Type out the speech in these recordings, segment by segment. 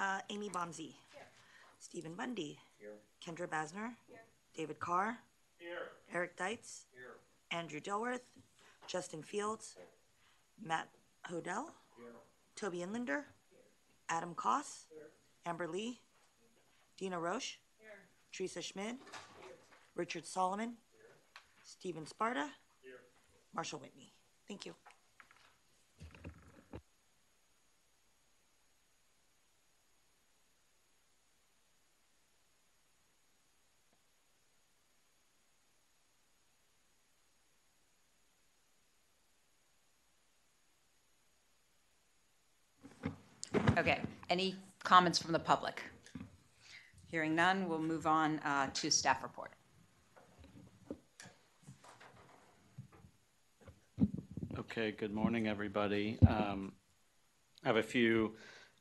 Uh, Amy Bomsey. Stephen Bundy. Kendra Basner. David Carr. Eric Dietz. Andrew Dilworth. Justin Fields. Matt Hodell. Toby Inlander. Adam Koss. Amber Lee. Dina Roche. Teresa Schmid. Richard Solomon. Stephen Sparta. Marshall Whitney. Thank you. Okay, any comments from the public? Hearing none, we'll move on uh, to staff report. Okay, good morning, everybody. Um, I have a few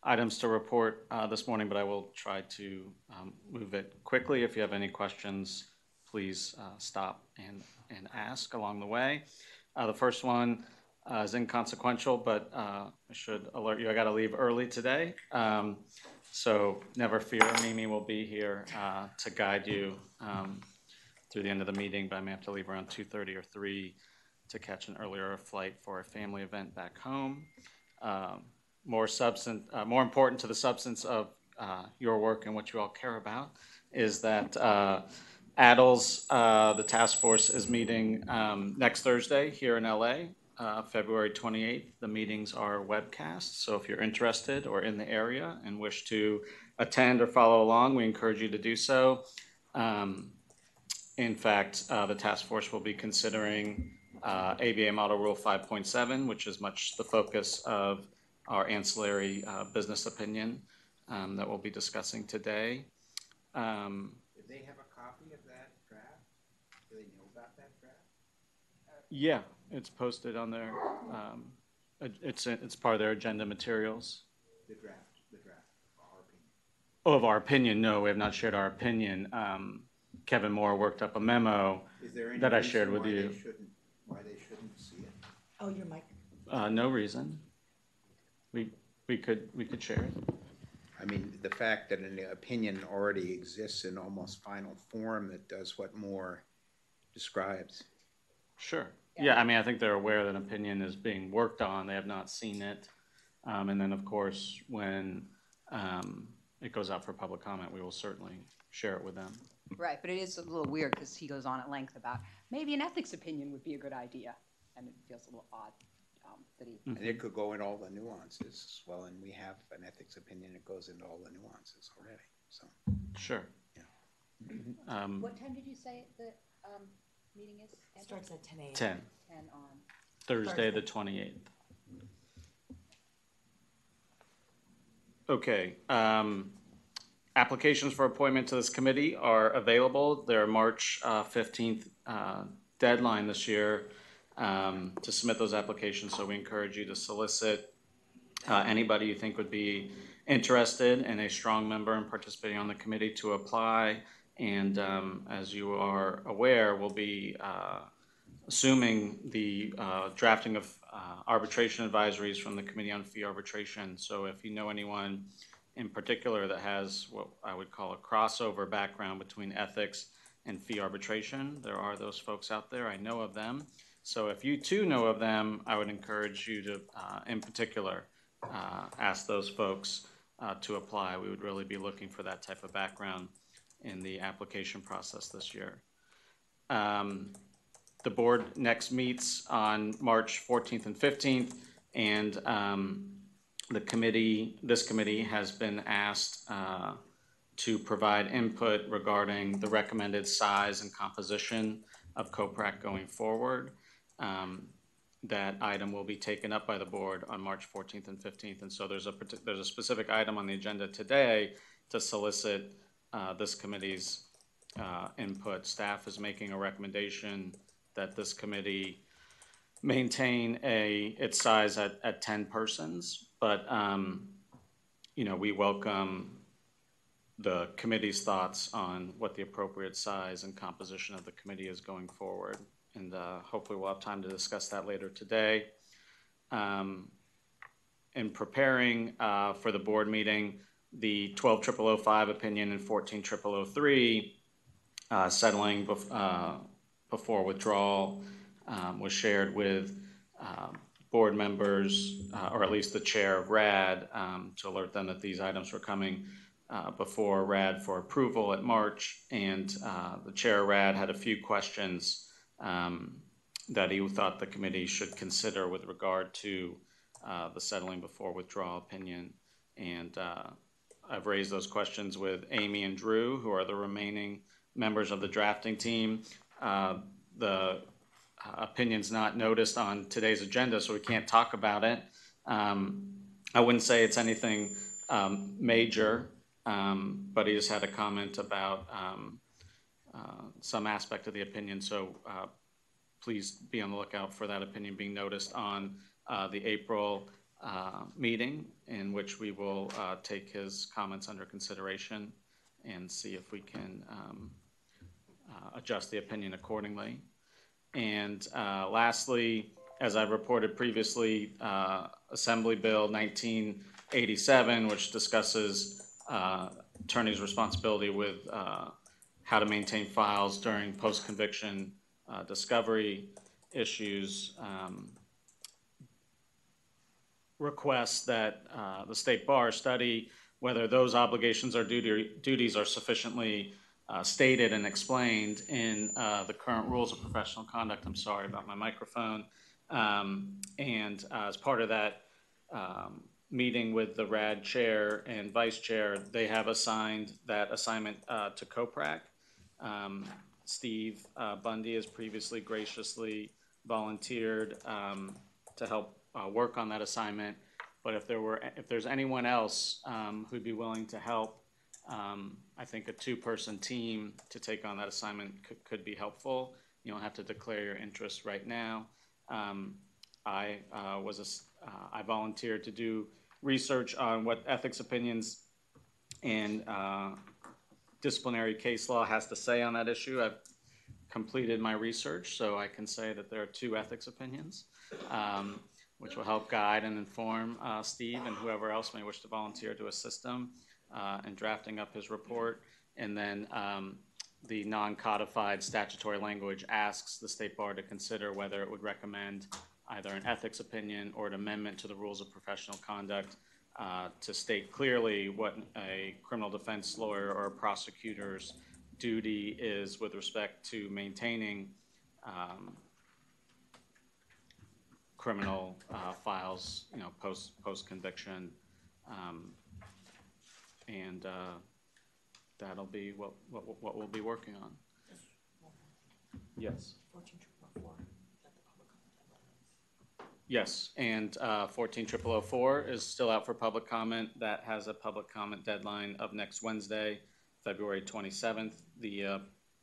items to report uh, this morning, but I will try to um, move it quickly. If you have any questions, please uh, stop and, and ask along the way. Uh, The first one uh, is inconsequential, but uh, I should alert you, I got to leave early today. Um, So never fear, Mimi will be here uh, to guide you um, through the end of the meeting, but I may have to leave around 2:30 or 3 to catch an earlier flight for a family event back home. Um, more substance, uh, more important to the substance of uh, your work and what you all care about is that uh, uh, the task force, is meeting um, next Thursday here in LA, uh, February 28th. The meetings are webcast, so if you're interested or in the area and wish to attend or follow along, we encourage you to do so. Um, in fact, uh, the task force will be considering uh, ABA Model Rule 5.7, which is much the focus of our ancillary uh, business opinion um, that we'll be discussing today. Um, Did they have a copy of that draft? Do they know about that draft? Yeah, it's posted on their, um, it's, it's part of their agenda materials. The draft, the draft, our opinion. Oh, of our opinion, no, we have not shared our opinion. Um, Kevin Mohr worked up a memo. Is there any That I reason shared with why they you. shouldn't, why they shouldn't see it? Oh, your mic. Uh, no reason. We, we could, we could share it. I mean, the fact that an opinion already exists in almost final form that does what Moore describes. Sure. Yeah, I mean, I think they're aware that an opinion is being worked on. They have not seen it. Um, and then, of course, when, um, it goes out for public comment, we will certainly share it with them. Right, but it is a little weird because he goes on at length about maybe an ethics opinion would be a good idea. And it feels a little odd um, that he, And it could go in all the nuances as well, and we have an ethics opinion that goes into all the nuances already, so. Sure. Um, what time did you say that, um, meeting is? Andrew? Starts at ten AM. ten, And on, Thursday, the twenty-eighth. Okay, um, applications for appointment to this committee are available. Their March uh, fifteenth, uh, deadline this year, um, to submit those applications, so we encourage you to solicit uh, anybody you think would be interested and a strong member in participating on the committee to apply. And um, as you are aware, we'll be uh, assuming the uh, drafting of uh, arbitration advisories from the Committee on Fee Arbitration. So if you know anyone in particular that has what I would call a crossover background between ethics and fee arbitration, there are those folks out there. I know of them. So if you too know of them, I would encourage you to, uh, in particular, uh, ask those folks uh, to apply. We would really be looking for that type of background in the application process this year. Um, The board next meets on March 14th and 15th, and um, the committee, this committee has been asked uh, to provide input regarding the recommended size and composition of COPRAC going forward. Um, That item will be taken up by the board on March 14th and 15th. And so there's a, there's a specific item on the agenda today to solicit uh, this committee's uh, input. Staff is making a recommendation that this committee maintain a, its size at, at 10 persons. But, um, you know, we welcome the committee's thoughts on what the appropriate size and composition of the committee is going forward. And uh, hopefully we'll have time to discuss that later today. Um, In preparing uh, for the board meeting, the twelve triple oh five opinion and fourteen triple oh three, uh, settling bef- uh, before withdrawal, um, was shared with, um, board members, uh, or at least the chair of RAD, um, to alert them that these items were coming, uh, before RAD for approval at March. And, uh, the chair of RAD had a few questions, um, that he thought the committee should consider with regard to, the settling before withdrawal opinion. And, I've raised those questions with Amy and Drew, who are the remaining members of the drafting team. Uh, The uh, opinion's not noticed on today's agenda, so we can't talk about it. Um, I wouldn't say it's anything um, major, um, but he just had a comment about um, uh, some aspect of the opinion, so uh, please be on the lookout for that opinion being noticed on uh, the April uh, meeting, in which we will uh, take his comments under consideration and see if we can um, uh, adjust the opinion accordingly. And uh, lastly, as I reported previously, uh, Assembly Bill 1987, which discusses attorney's responsibility with how to maintain files during post-conviction uh, discovery issues, um, requests that uh, the state bar study whether those obligations or duty, duties are sufficiently uh, stated and explained in uh, the current rules of professional conduct. I'm sorry about my microphone. Um, and uh, as part of that um, meeting with the RAD chair and vice chair, they have assigned that assignment uh, to COPRAC. Um, Steve uh, Bundy has previously graciously volunteered um, to help uh, work on that assignment. But if there were, if there's anyone else um, who'd be willing to help, um, I think a two-person team to take on that assignment could, could be helpful. You don't have to declare your interest right now. Um, I uh, was a uh, I volunteered to do research on what ethics opinions and uh, disciplinary case law has to say on that issue. I've completed my research, so I can say that there are two ethics opinions. Um, which will help guide and inform uh, Steve and whoever else may wish to volunteer to assist him uh, in drafting up his report. And then um, the non-codified statutory language asks the State Bar to consider whether it would recommend either an ethics opinion or an amendment to the rules of professional conduct uh, to state clearly what a criminal defense lawyer or a prosecutor's duty is with respect to maintaining um, criminal uh, files, you know, post, post-conviction. um, And uh, that'll be what, what, what we'll be working on. Yes. Yes, and uh, fourteen triple oh four is still out for public comment. That has a public comment deadline of next Wednesday, February twenty-seventh. The uh,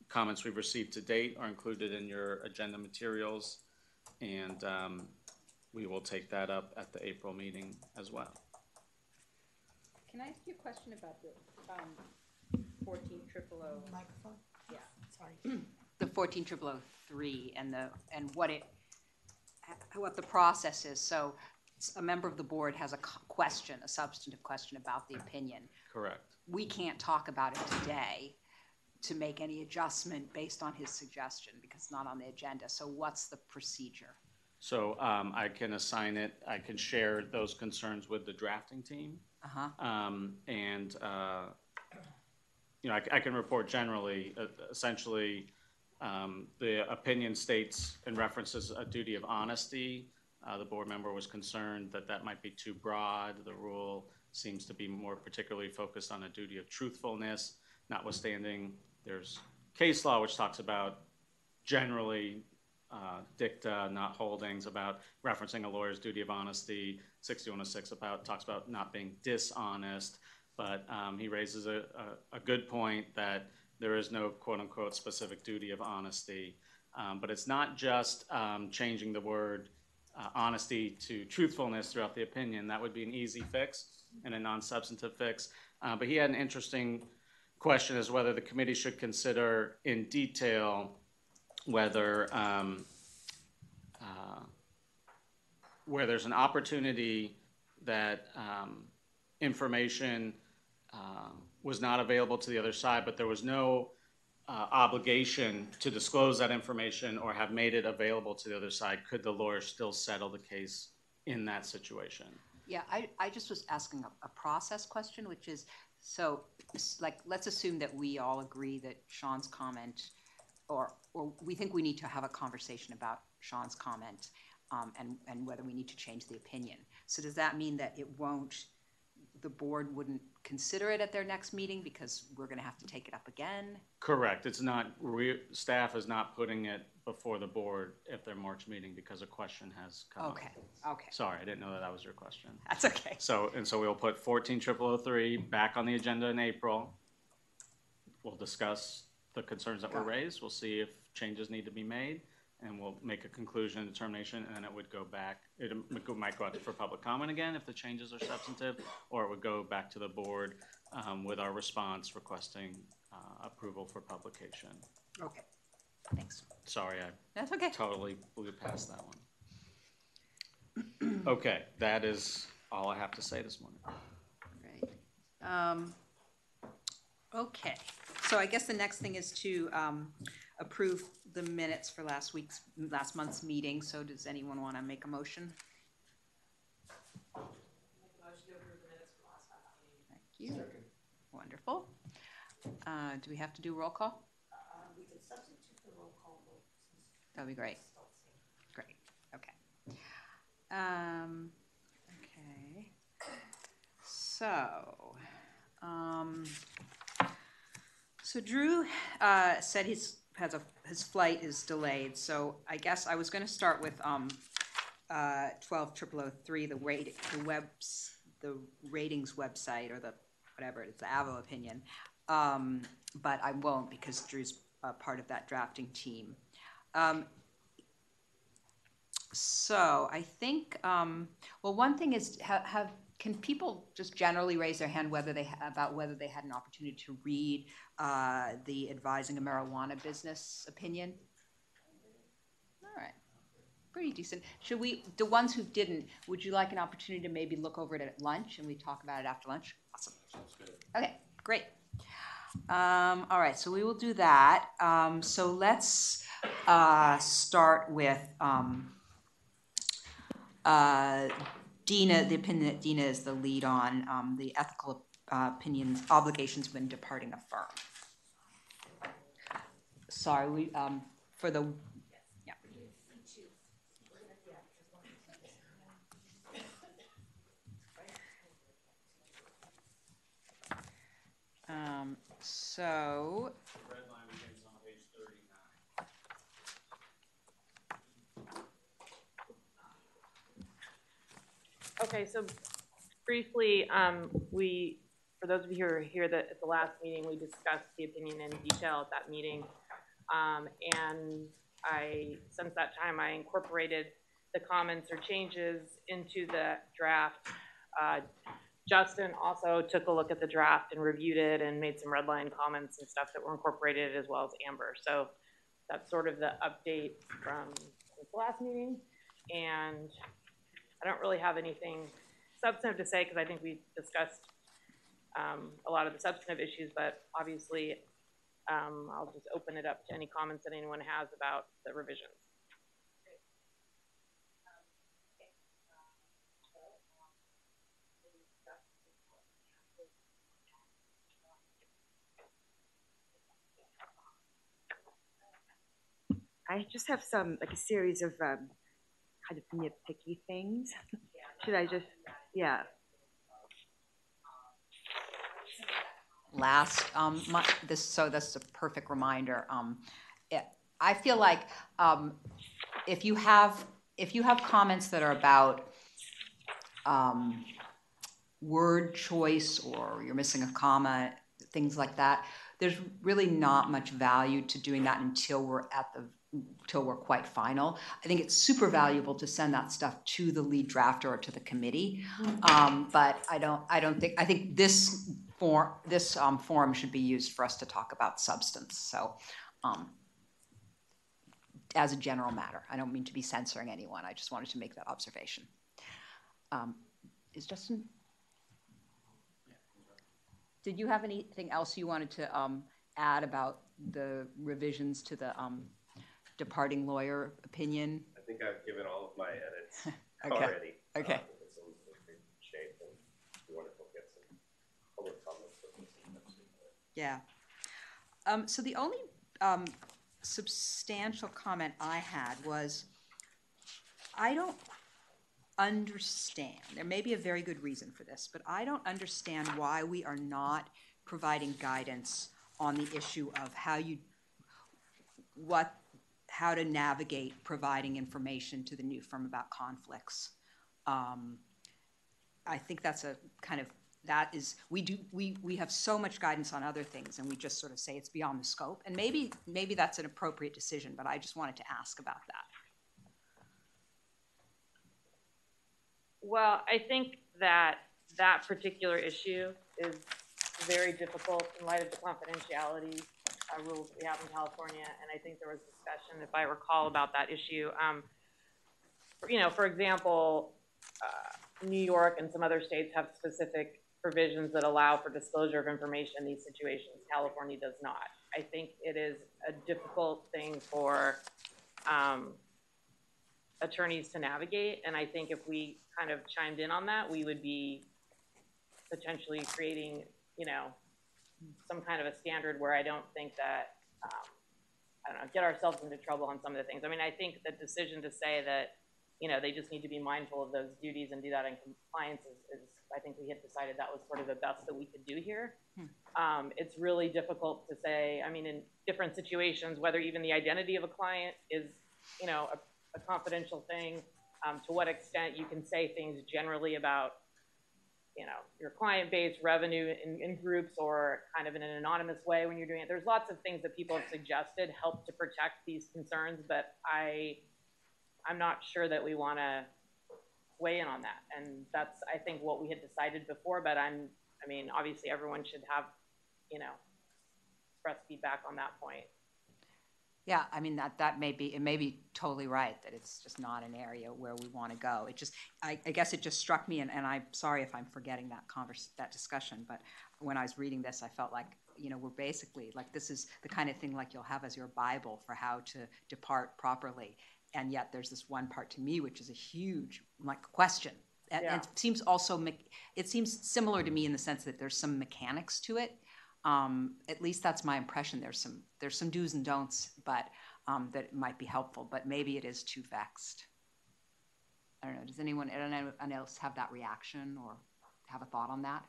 comments we've received to date are included in your agenda materials. And um, we will take that up at the April meeting as well. Can I ask you a question about the um, fourteen triple O? Microphone? Yeah. Sorry. The fourteen triple O three and the, and what it, what the process is. So a member of the board has a question, a substantive question about the opinion. Correct. We can't talk about it today to make any adjustment based on his suggestion because it's not on the agenda. So what's the procedure? So um, I can assign it, I can share those concerns with the drafting team. Uh-huh. Um, and, uh, you know, I can report generally, uh, essentially, um, the opinion states and references a duty of honesty. Uh, the board member was concerned that that might be too broad. The rule seems to be more particularly focused on a duty of truthfulness, notwithstanding there's case law which talks about generally uh, dicta, not holdings, about referencing a lawyer's duty of honesty. 6106 about talks about not being dishonest, but um, he raises a, a, a good point that there is no quote unquote specific duty of honesty. Um, but it's not just um, changing the word uh, honesty to truthfulness throughout the opinion. That would be an easy fix and a non substantive fix. Uh, but he had an interesting question as whether the committee should consider in detail whether um, uh, where there's an opportunity that um, information um, was not available to the other side, but there was no uh, obligation to disclose that information or have made it available to the other side, could the lawyer still settle the case in that situation? Yeah, I, I just was asking a, a process question, which is, so, like, let's assume that we all agree that Sean's comment, or, or we think we need to have a conversation about Sean's comment, um, and, and whether we need to change the opinion. So does that mean that it won't, the board wouldn't consider it at their next meeting because we're gonna have to take it up again? Correct, it's not, re- staff is not putting it before the board at their March meeting because a question has come up. Okay, okay, Sorry, I didn't know that that was your question. that's okay. So, and so we'll put fourteen triple oh three back on the agenda in April. We'll discuss the concerns that were Got it. raised, we'll see if changes need to be made, and we'll make a conclusion and determination, and then it would go back, it might go- might go out for public comment again if the changes are substantive, or it would go back to the board, um, with our response requesting, uh, approval for publication. Okay, thanks. Sorry, I That's okay. totally blew past that one. Okay, that is all I have to say this morning. Right. Um, Okay, so I guess the next thing is to um, approve the minutes for last week's, last month's meeting. So does anyone want to make a motion? Thank you. Wonderful. Uh, Do we have to do roll call? Uh, we could substitute the roll call vote That'd be great. it's still the same. Great, okay. Um, okay. So, um, so Drew, uh, said his, has a, his flight is delayed, so I guess I was gonna start with, um, uh, twelve triple oh three, the rate, the webs, the ratings website, or the, whatever, it's the Avvo opinion. Um, but I won't because Drew's, part of that drafting team. Um, so I think, um, well, one thing is, have, have, can people just generally raise their hand whether they, about whether they had an opportunity to read, uh, the advising a marijuana business opinion? All right, pretty decent. Should we, the ones who didn't, would you like an opportunity to maybe look over it at lunch and we talk about it after lunch? Awesome. Sounds good. Okay, great. Um, all right, so we will do that. Um, so let's, uh, start with, um, uh, Dina, the opinion that Dina is the lead on, um, the ethical uh, opinions, obligations when departing a firm. Sorry, we, um, for the, yeah. Um, so, Red line begins on page thirty-nine. Okay, so briefly, um, we, for those of you who are here that, at the last meeting, we discussed the opinion in detail at that meeting. Um, and I, since that time, I incorporated the comments or changes into the draft. Uh, Justin also took a look at the draft and reviewed it and made some red line comments and stuff that were incorporated as well as Amber. So that's sort of the update from the last meeting. And I don't really have anything substantive to say because I think we discussed um, a lot of the substantive issues, but obviously, um, I'll just open it up to any comments that anyone has about the revisions. I just have some, like a series of um, kind of nitpicky things. Should I just, yeah, last, um, mon- this, so that's a perfect reminder. Um, it- I feel like, um, if you have, if you have comments that are about, um, word choice or you're missing a comma, things like that, there's really not much value to doing that until we're at the, till we're quite final. I think it's super valuable to send that stuff to the lead drafter or to the committee. Um, but I don't, I don't think, I think this for, this, um, forum should be used for us to talk about substance, so, um, as a general matter, I don't mean to be censoring anyone, I just wanted to make that observation. Um, is Justin? did you have anything else you wanted to, um, add about the revisions to the, um, departing lawyer opinion? I think I've given all of my edits Okay, already. okay. Um, It's in in good shape and it'd to get some public comments. Yeah. Um, so the only, um, substantial comment I had was, I don't understand, there may be a very good reason for this, but I don't understand why we are not providing guidance on the issue of how you, what, how to navigate providing information to the new firm about conflicts. Um, I think that's a kind of, that is, we do, we, we have so much guidance on other things and we just sort of say it's beyond the scope. And maybe, maybe that's an appropriate decision, but I just wanted to ask about that. Well, I think that that particular issue is very difficult in light of the confidentiality uh, rules we have in California, and I think there was discussion, if I recall, about that issue. Um, You know, for example, uh, New York and some other states have specific provisions that allow for disclosure of information in these situations. California does not. I think it is a difficult thing for um, attorneys to navigate, and I think if we kind of chimed in on that, we would be potentially creating, you know, some kind of a standard where I don't think that, um, I don't know, get ourselves into trouble on some of the things. I mean, I think the decision to say that, you know, they just need to be mindful of those duties and do that in compliance is, is I think we had decided that was sort of the best that we could do here. Um, it's really difficult to say, I mean, in different situations, whether even the identity of a client is, you know, a, a confidential thing, um, to what extent you can say things generally about, you know, your client base, revenue in, in groups or kind of in an anonymous way when you're doing it. There's lots of things that people have suggested help to protect these concerns, but I, I'm not sure that we want to weigh in on that. And that's, I think, what we had decided before, but I'm, I mean, obviously everyone should have, you know, express feedback on that point. Yeah, I mean, that, that may be, it may be totally right, that it's just not an area where we want to go. It just, I, I guess it just struck me, and, and I'm sorry if I'm forgetting that convers, that discussion, but when I was reading this, I felt like, you know, we're basically, like, this is the kind of thing like you'll have as your Bible for how to depart properly. And yet there's this one part to me, which is a huge, like, question. And Yeah. it seems also, me- it seems similar to me in the sense that there's some mechanics to it. Um, at least that's my impression. There's some there's some do's and don'ts, but um, that might be helpful. But maybe it is too vexed. I don't know. Does anyone anyone else have that reaction or have a thought on that?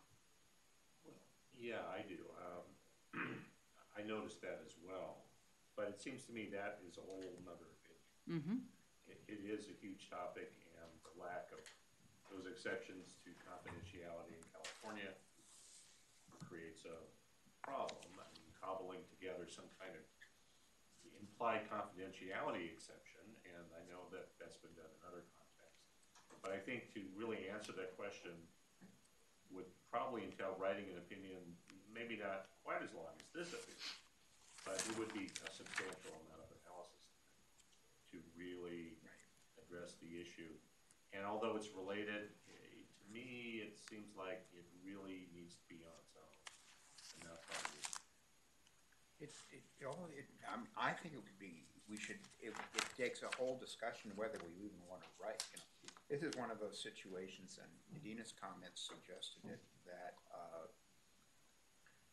Yeah, I do. Um, I noticed that as well, but it seems to me that is a whole other opinion. Mm-hmm. It, it is a huge topic and the lack of those exceptions to confidentiality in California creates a problem. I cobbling together some kind of implied confidentiality exception, and I know that that's been done in other contexts. But I think to really answer that question would probably entail writing an opinion, maybe not quite as long as this opinion, but it would be a substantial amount of analysis to really address the issue. And although it's related, eh, to me, it seems like it really needs to be on its own. And that's why we It, it, all, it, um, I think it would be, we should, it, it takes a whole discussion whether we even want to write, you know. This is one of those situations, and Nadina's comments suggested it, that, uh,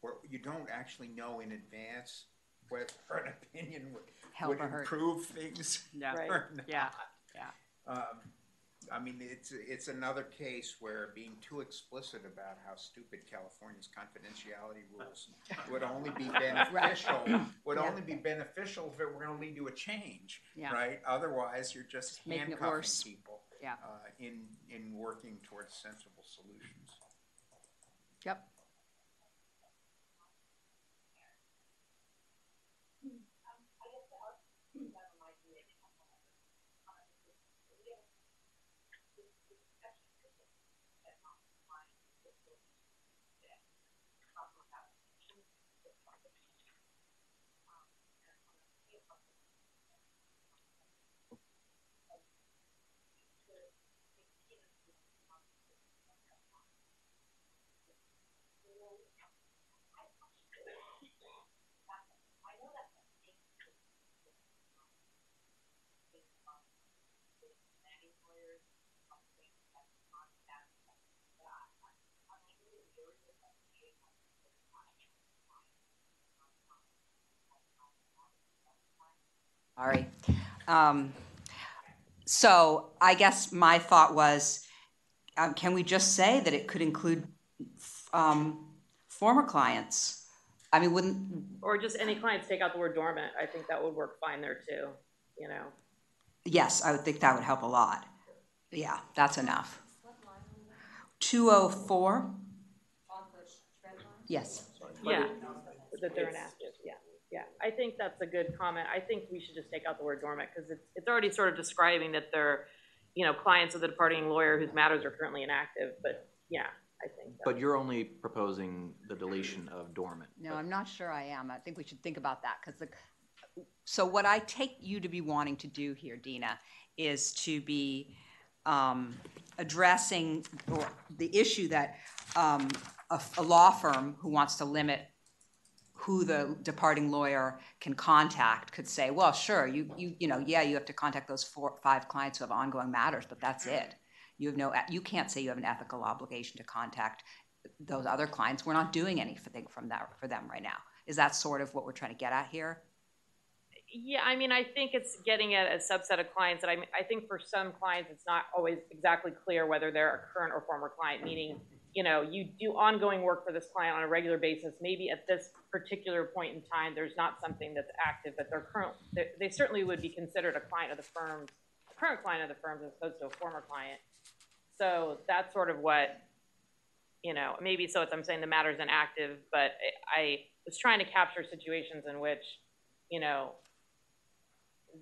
where you don't actually know in advance whether an opinion would, Help would or hurt. improve things Yeah. Right. or not. Yeah. Yeah. Um, I mean, it's, it's another case where being too explicit about how stupid California's confidentiality rules would only be beneficial, would Yeah. only be beneficial if it were gonna lead to a change, Yeah. right? Otherwise, you're just Making handcuffing people, Yeah. uh, in, in working towards sensible solutions. Yep. All right. Um, so I guess my thought was, um, can we just say that it could include um, former clients? I mean, wouldn't, Or just any clients, take out the word dormant, I think that would work fine there too, you know? yes, I would think that would help a lot. Yeah, that's enough. Two oh four? Yes. Yeah, that they're inactive, yeah, yeah. I think that's a good comment. I think we should just take out the word dormant, because it's, it's already sort of describing that they're, you know, clients of the departing lawyer whose matters are currently inactive, but, yeah, I think. that- But you're only proposing the deletion of dormant. No, I'm not sure I am. I think we should think about that, because the, so what I take you to be wanting to do here, Dina, is to be um, addressing or the issue that um, a, a law firm who wants to limit who the departing lawyer can contact could say, well, sure, you, you, you know, yeah, you have to contact those four, five clients who have ongoing matters, but that's it. You have no, you can't say you have an ethical obligation to contact those other clients. We're not doing anything from that, for them right now. Is that sort of what we're trying to get at here? Yeah, I mean, I think it's getting at a subset of clients, and I mean, I think for some clients, it's not always exactly clear whether they're a current or former client, meaning, you know, you do ongoing work for this client on a regular basis, maybe at this particular point in time, there's not something that's active, but they're current, they, they certainly would be considered a client of the firm, a current client of the firm as opposed to a former client. So that's sort of what, you know, maybe so it's, I'm saying the matter's inactive, but I, I was trying to capture situations in which, you know,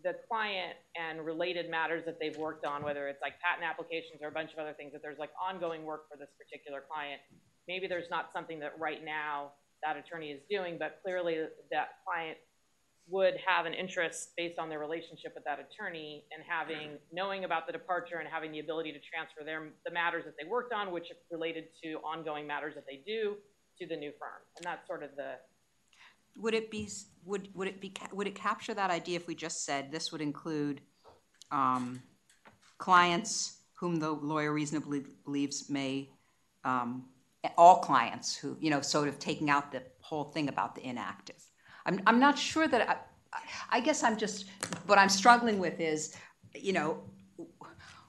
the client and related matters that they've worked on, whether it's like patent applications or a bunch of other things, that there's like ongoing work for this particular client. Maybe there's not something that right now that attorney is doing, but clearly that client would have an interest based on their relationship with that attorney and having, knowing about the departure and having the ability to transfer their, the matters that they worked on, which related to ongoing matters that they do, to the new firm. And that's sort of the, Would it be, would, would it be, would it capture that idea if we just said this would include um, clients whom the lawyer reasonably believes may, um, all clients who, you know, sort of taking out the whole thing about the inactive? I'm, I'm not sure that, I, I guess I'm just, what I'm struggling with is, you know,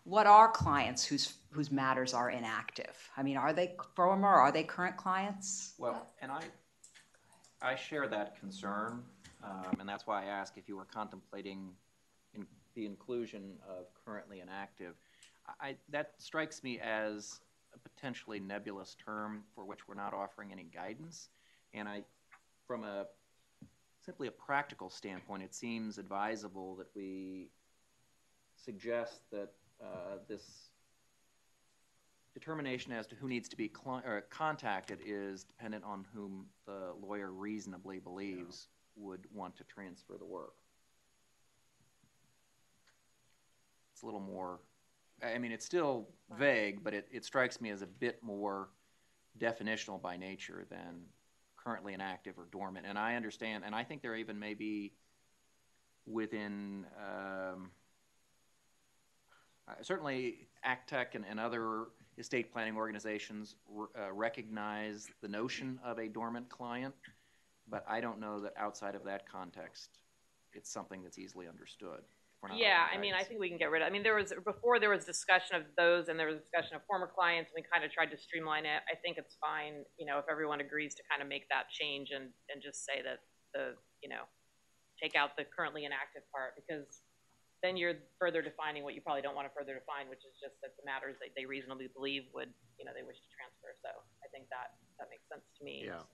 what are clients whose, whose matters are inactive? I mean, are they former, or are they current clients? Well, and I, I share that concern, um, and that's why I ask if you were contemplating in, the inclusion of currently inactive. I- that strikes me as a potentially nebulous term for which we're not offering any guidance. And I, from a, simply a practical standpoint, it seems advisable that we suggest that, uh, this determination as to who needs to be contacted is dependent on whom the lawyer reasonably believes would want to transfer the work. It's a little more, I I mean, it's still vague, but it, it strikes me as a bit more definitional by nature than currently inactive or dormant. And I understand, and I think there even may be within, um, uh, certainly ACTEC and, and other estate planning organizations uh, recognize the notion of a dormant client, but I don't know that outside of that context, it's something that's easily understood. We're not Yeah, I mean, I think we can get rid of, I mean, there was, before there was discussion of those and there was discussion of former clients, and we kind of tried to streamline it. I think it's fine, you know, if everyone agrees to kind of make that change and, and just say that the, you know, take out the currently inactive part, because then you're further defining what you probably don't want to further define, which is just that the matters that they reasonably believe would, you know, they wish to transfer. So I think that, that makes sense to me. Yeah.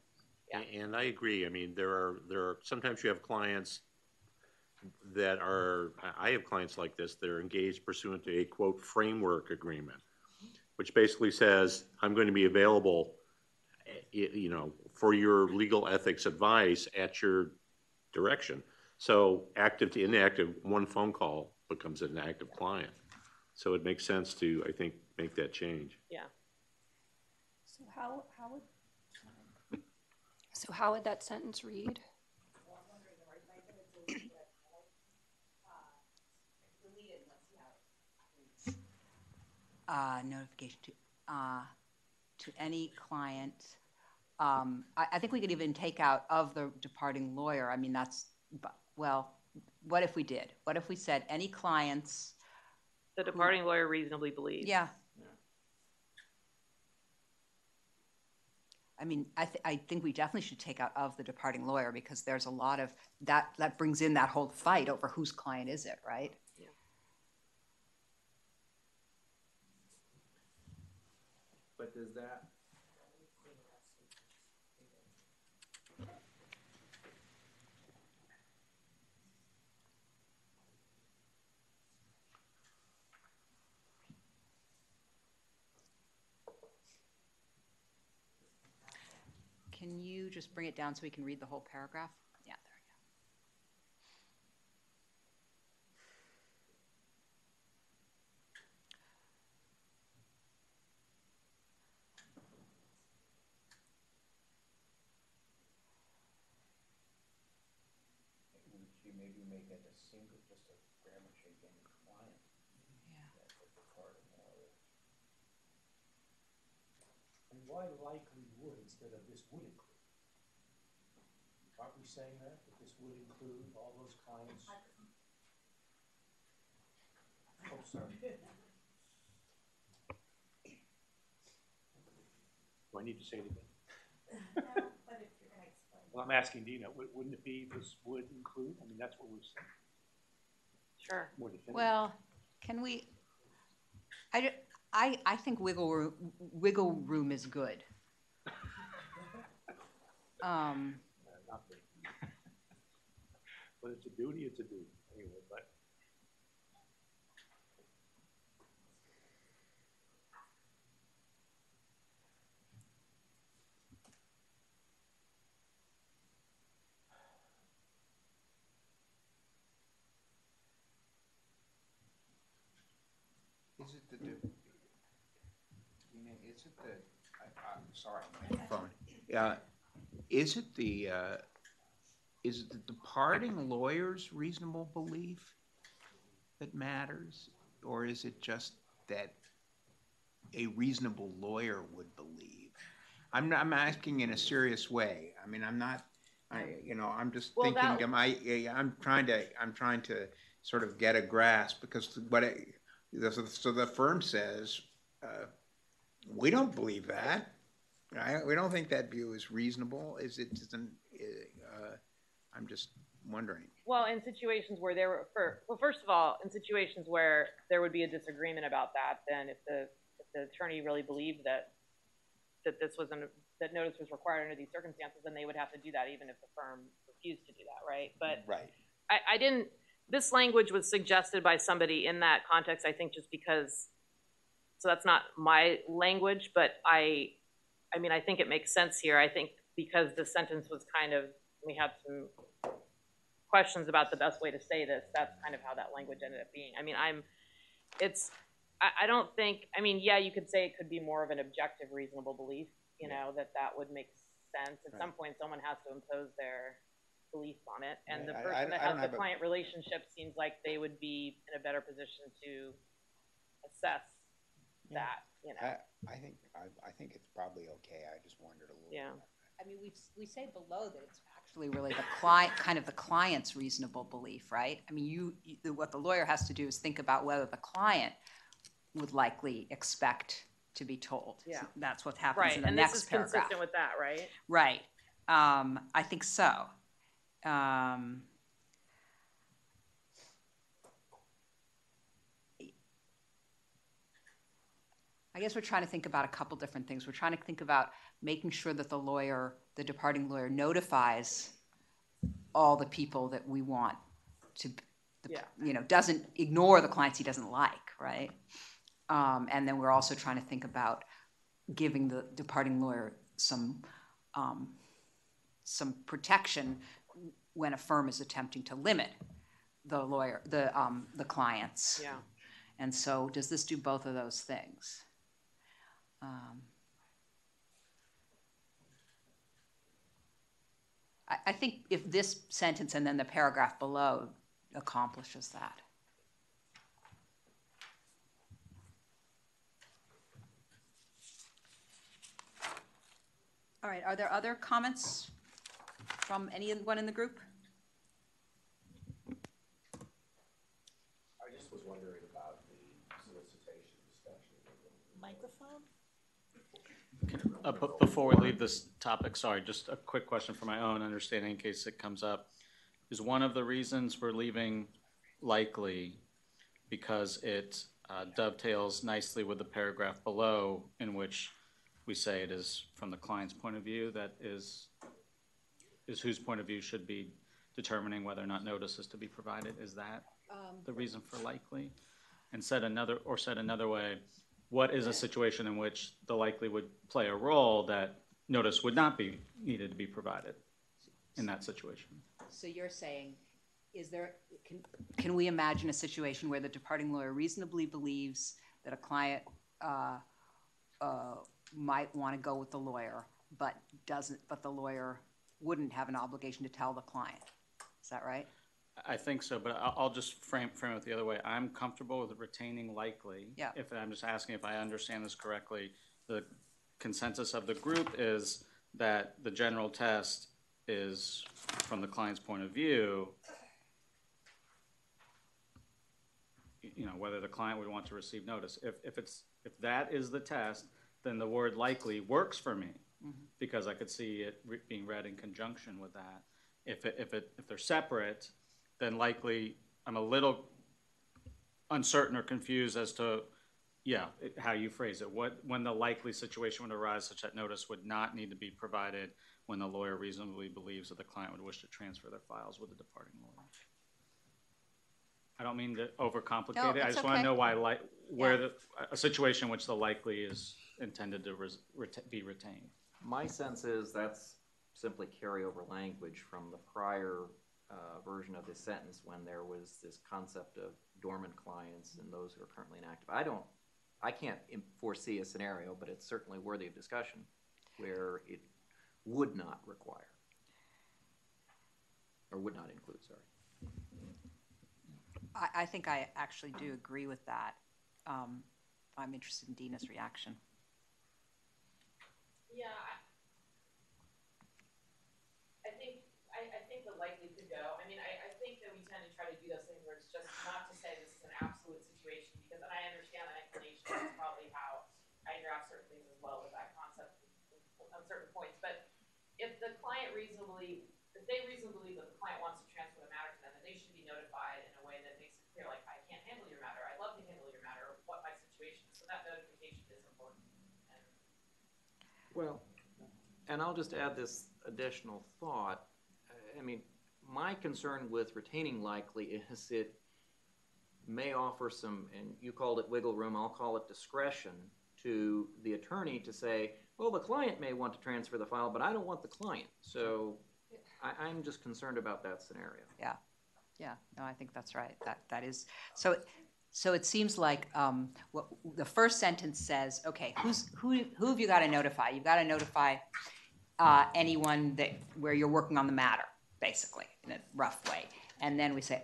Yeah. And I agree. I mean, there are, there are, sometimes you have clients that are, I I have clients like this, that are engaged pursuant to a quote framework agreement, which basically says, I'm going to be available, you know, for your legal ethics advice at your direction. So active to inactive, one phone call becomes an active client. So it makes sense to, I think, make that change. Yeah. So how, how would, so how would that sentence read? Uh, notification to, uh, to any client. Um, I, I think we could even take out of the departing lawyer. I mean, that's, well, what if we did? What if we said any clients, The departing lawyer reasonably believes. yeah. I mean, I, th- I think we definitely should take out of the departing lawyer because there's a lot of, that, that brings in that whole fight over whose client is it, right? But does that? Can you just bring it down so we can read the whole paragraph? Yeah, there we go. Would you maybe make it a single, just a grammar change any client? Yeah. That would be part of more. And why likely would instead of this would include? Aren't we saying that, that this would include all those clients? Oh, sorry. Do I need to say it again? Well, I'm asking Dina, wou- wouldn't it be this would include? I mean, that's what we're saying, Sure. Well, can we, I, I, I think wiggle room, wiggle room is good. Um. But it's a duty, it's a duty, anyway, but. Is it the, de- you know, is it the, I, I'm sorry, my phone. Uh, is it the, uh, is it the departing lawyer's reasonable belief that matters? Or is it just that a reasonable lawyer would believe? I'm, not- I'm asking in a serious way. I mean, I'm not, I, you know, I'm just Well, thinking, that- am I, I'm trying to, I'm trying to sort of get a grasp because what it, so so the firm says, uh, we don't believe that. I, we don't think that view is reasonable. Is it, isn't, uh, I'm just wondering. Well, in situations where there were, for, well, first of all, in situations where there would be a disagreement about that, then if the, if the attorney really believed that, that this was an, that notice was required under these circumstances, then they would have to do that even if the firm refused to do that, right? But Right. I, I didn't, this language was suggested by somebody in that context, I think just because, so that's not my language, but I, I mean, I think it makes sense here. I think because the sentence was kind of, we had some questions about the best way to say this, that's kind of how that language ended up being. I mean, I'm, it's, I, I don't think, I mean, yeah, you could say it could be more of an objective, reasonable belief, you know, that that would make sense. At some point, someone has to impose their belief on it, and the I- I- person that I don't has have the a- client relationship seems like they would be in a better position to assess that, you know, I, I think, I, I think it's probably okay. I just wondered a little. Yeah. I mean, we, we say below that it's actually really the client, kind of the client's reasonable belief, right? I mean, you, you- what the lawyer has to do is think about whether the client would likely expect to be told. Yeah. That's what happens right, in the and this next is paragraph. consistent with that, right? Right. Um, I think so. Um, I guess we're trying to think about a couple different things. We're trying to think about making sure that the lawyer, the departing lawyer, notifies all the people that we want to, the- Yeah. you know, doesn't ignore the clients he doesn't like, right? Um, and then we're also trying to think about giving the departing lawyer some um, some protection when a firm is attempting to limit the lawyer, the um, the clients. Yeah. And so, does this do both of those things? Um, I, I think if this sentence and then the paragraph below accomplishes that. All right, are there other comments from anyone in the group? I just was wondering about the solicitation discussion. Microphone? Uh, but before we leave this topic, sorry, just a quick question for my own understanding in case it comes up. Is one of the reasons we're leaving likely because it uh, dovetails nicely with the paragraph below in which we say it is from the client's point of view that is, is whose point of view should be determining whether or not notice is to be provided? Is that the reason for likely? And said another, or said another way, what is a situation in which the likely would play a role that notice would not be needed to be provided in that situation? So you're saying, is there, can, can we imagine a situation where the departing lawyer reasonably believes that a client, uh, uh, might want to go with the lawyer, but doesn't, but the lawyer wouldn't have an obligation to tell the client? Is that right? I think so, but I'll, I'll just frame, frame it the other way. I'm comfortable with retaining likely. Yeah. If, I'm just asking if I understand this correctly, the consensus of the group is that the general test is, from the client's point of view, you know, whether the client would want to receive notice. If, if it's, if that is the test, then the word likely works for me, because I could see it re- being read in conjunction with that. If it, if it, if they're separate, then likely, I'm a little uncertain or confused as to, yeah, it- how you phrase it. What, when the likely situation would arise such that notice would not need to be provided when the lawyer reasonably believes that the client would wish to transfer their files with the departing lawyer. I don't mean to overcomplicate No, it. I it's just want to know why, like, where Yeah. the, a situation in which the likely is intended to res- reta- be retained. My sense is that's simply carryover language from the prior uh, version of this sentence when there was this concept of dormant clients and those who are currently inactive. I don't, I can't foresee a scenario, but it's certainly worthy of discussion where it would not require or would not include, sorry. I, think I actually do agree with that. Um, I'm interested in Dina's reaction. Yeah, I, I think, I, I think the likely could go, I mean, I, I think that we tend to try to do those things where it's just not to say this is an absolute situation, because, I understand that explanation, that's probably how I draft certain things as well with that concept on certain points, but if the client reasonably, if they reasonably believe that the client wants to transfer the matter to them, then they should be notified in a way that makes it clear, like, I can't handle your matter, I'd love to handle your matter, what my situation is, so that notification is Well, and I'll just add this additional thought. I mean, my concern with retaining likely is it may offer some, and you called it wiggle room, I'll call it discretion to the attorney to say, well, the client may want to transfer the file, but I don't want the client. So I, I'm just concerned about that scenario. Yeah, yeah, no, I think that's right. That, that is, so, so it seems like, um, what, the first sentence says, okay, who's, who, who have you got to notify? You've got to notify, uh, anyone that, where you're working on the matter, basically, in a rough way. And then we say,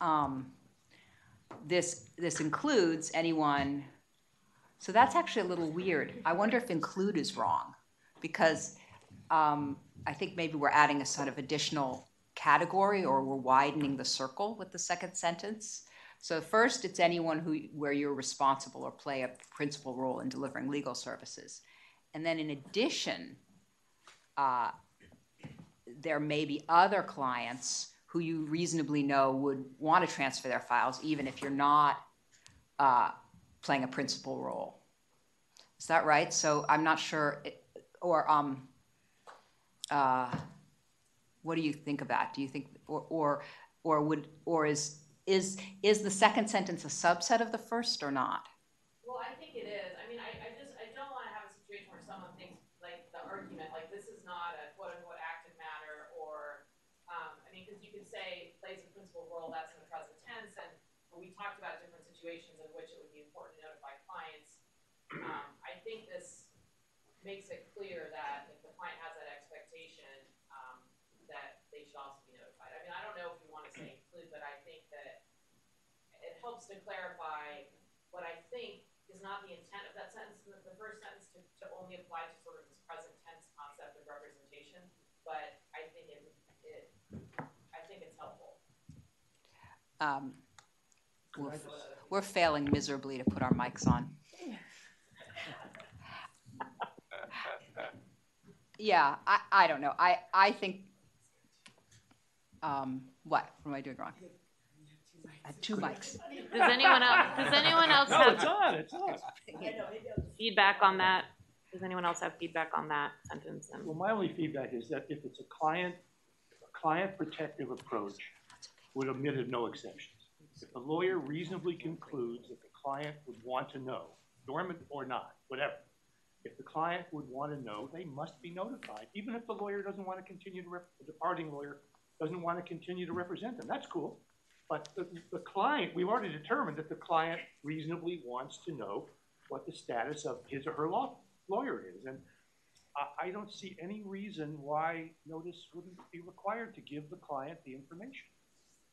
um, this, this includes anyone, so that's actually a little weird. I wonder if include is wrong, because, um, I think maybe we're adding a sort of additional category or we're widening the circle with the second sentence. So first, it's anyone who, where you're responsible or play a principal role in delivering legal services. And then in addition, uh, there may be other clients who you reasonably know would want to transfer their files, even if you're not uh, playing a principal role. Is that right? So I'm not sure, it- or um, uh, what do you think of that? Do you think, or, or, or would, or is, is, is the second sentence a subset of the first or not? Well, I think it is. I mean, I, I just, I don't wanna have a situation where someone thinks, like, the argument, like, this is not a quote-unquote active matter, or, um, I mean, cause you could say, plays a principal role, that's in the present tense, and we talked about different situations in which it would be important to notify clients. Um, I think this makes it clear that if the client has that expectation, um, that they should also be notified. I mean, I don't know if you wanna say include, but I think that it helps to clarify what I think is not the intent of that sentence, the, the first sentence to, to only apply to sort of this present tense concept of representation, but I think it, it, I think it's helpful. Um, we're, we're failing miserably to put our mics on. Yeah, I, I don't know. I, I think, um, what? What am I doing wrong? I had two mics. Does anyone else, does anyone else No, it's have on, it's on. feedback on that? Does anyone else have feedback on that sentence? And- Well, my only feedback is that if it's a client, a client protective approach would omit a no exceptions. If the lawyer reasonably concludes that the client would want to know, dormant or not, whatever, if the client would want to know, they must be notified, even if the lawyer doesn't want to continue to, rep- the departing lawyer doesn't want to continue to represent them, that's cool. But the, the client, we've already determined that the client reasonably wants to know what the status of his or her law, lawyer is. And I, I don't see any reason why notice wouldn't be required to give the client the information,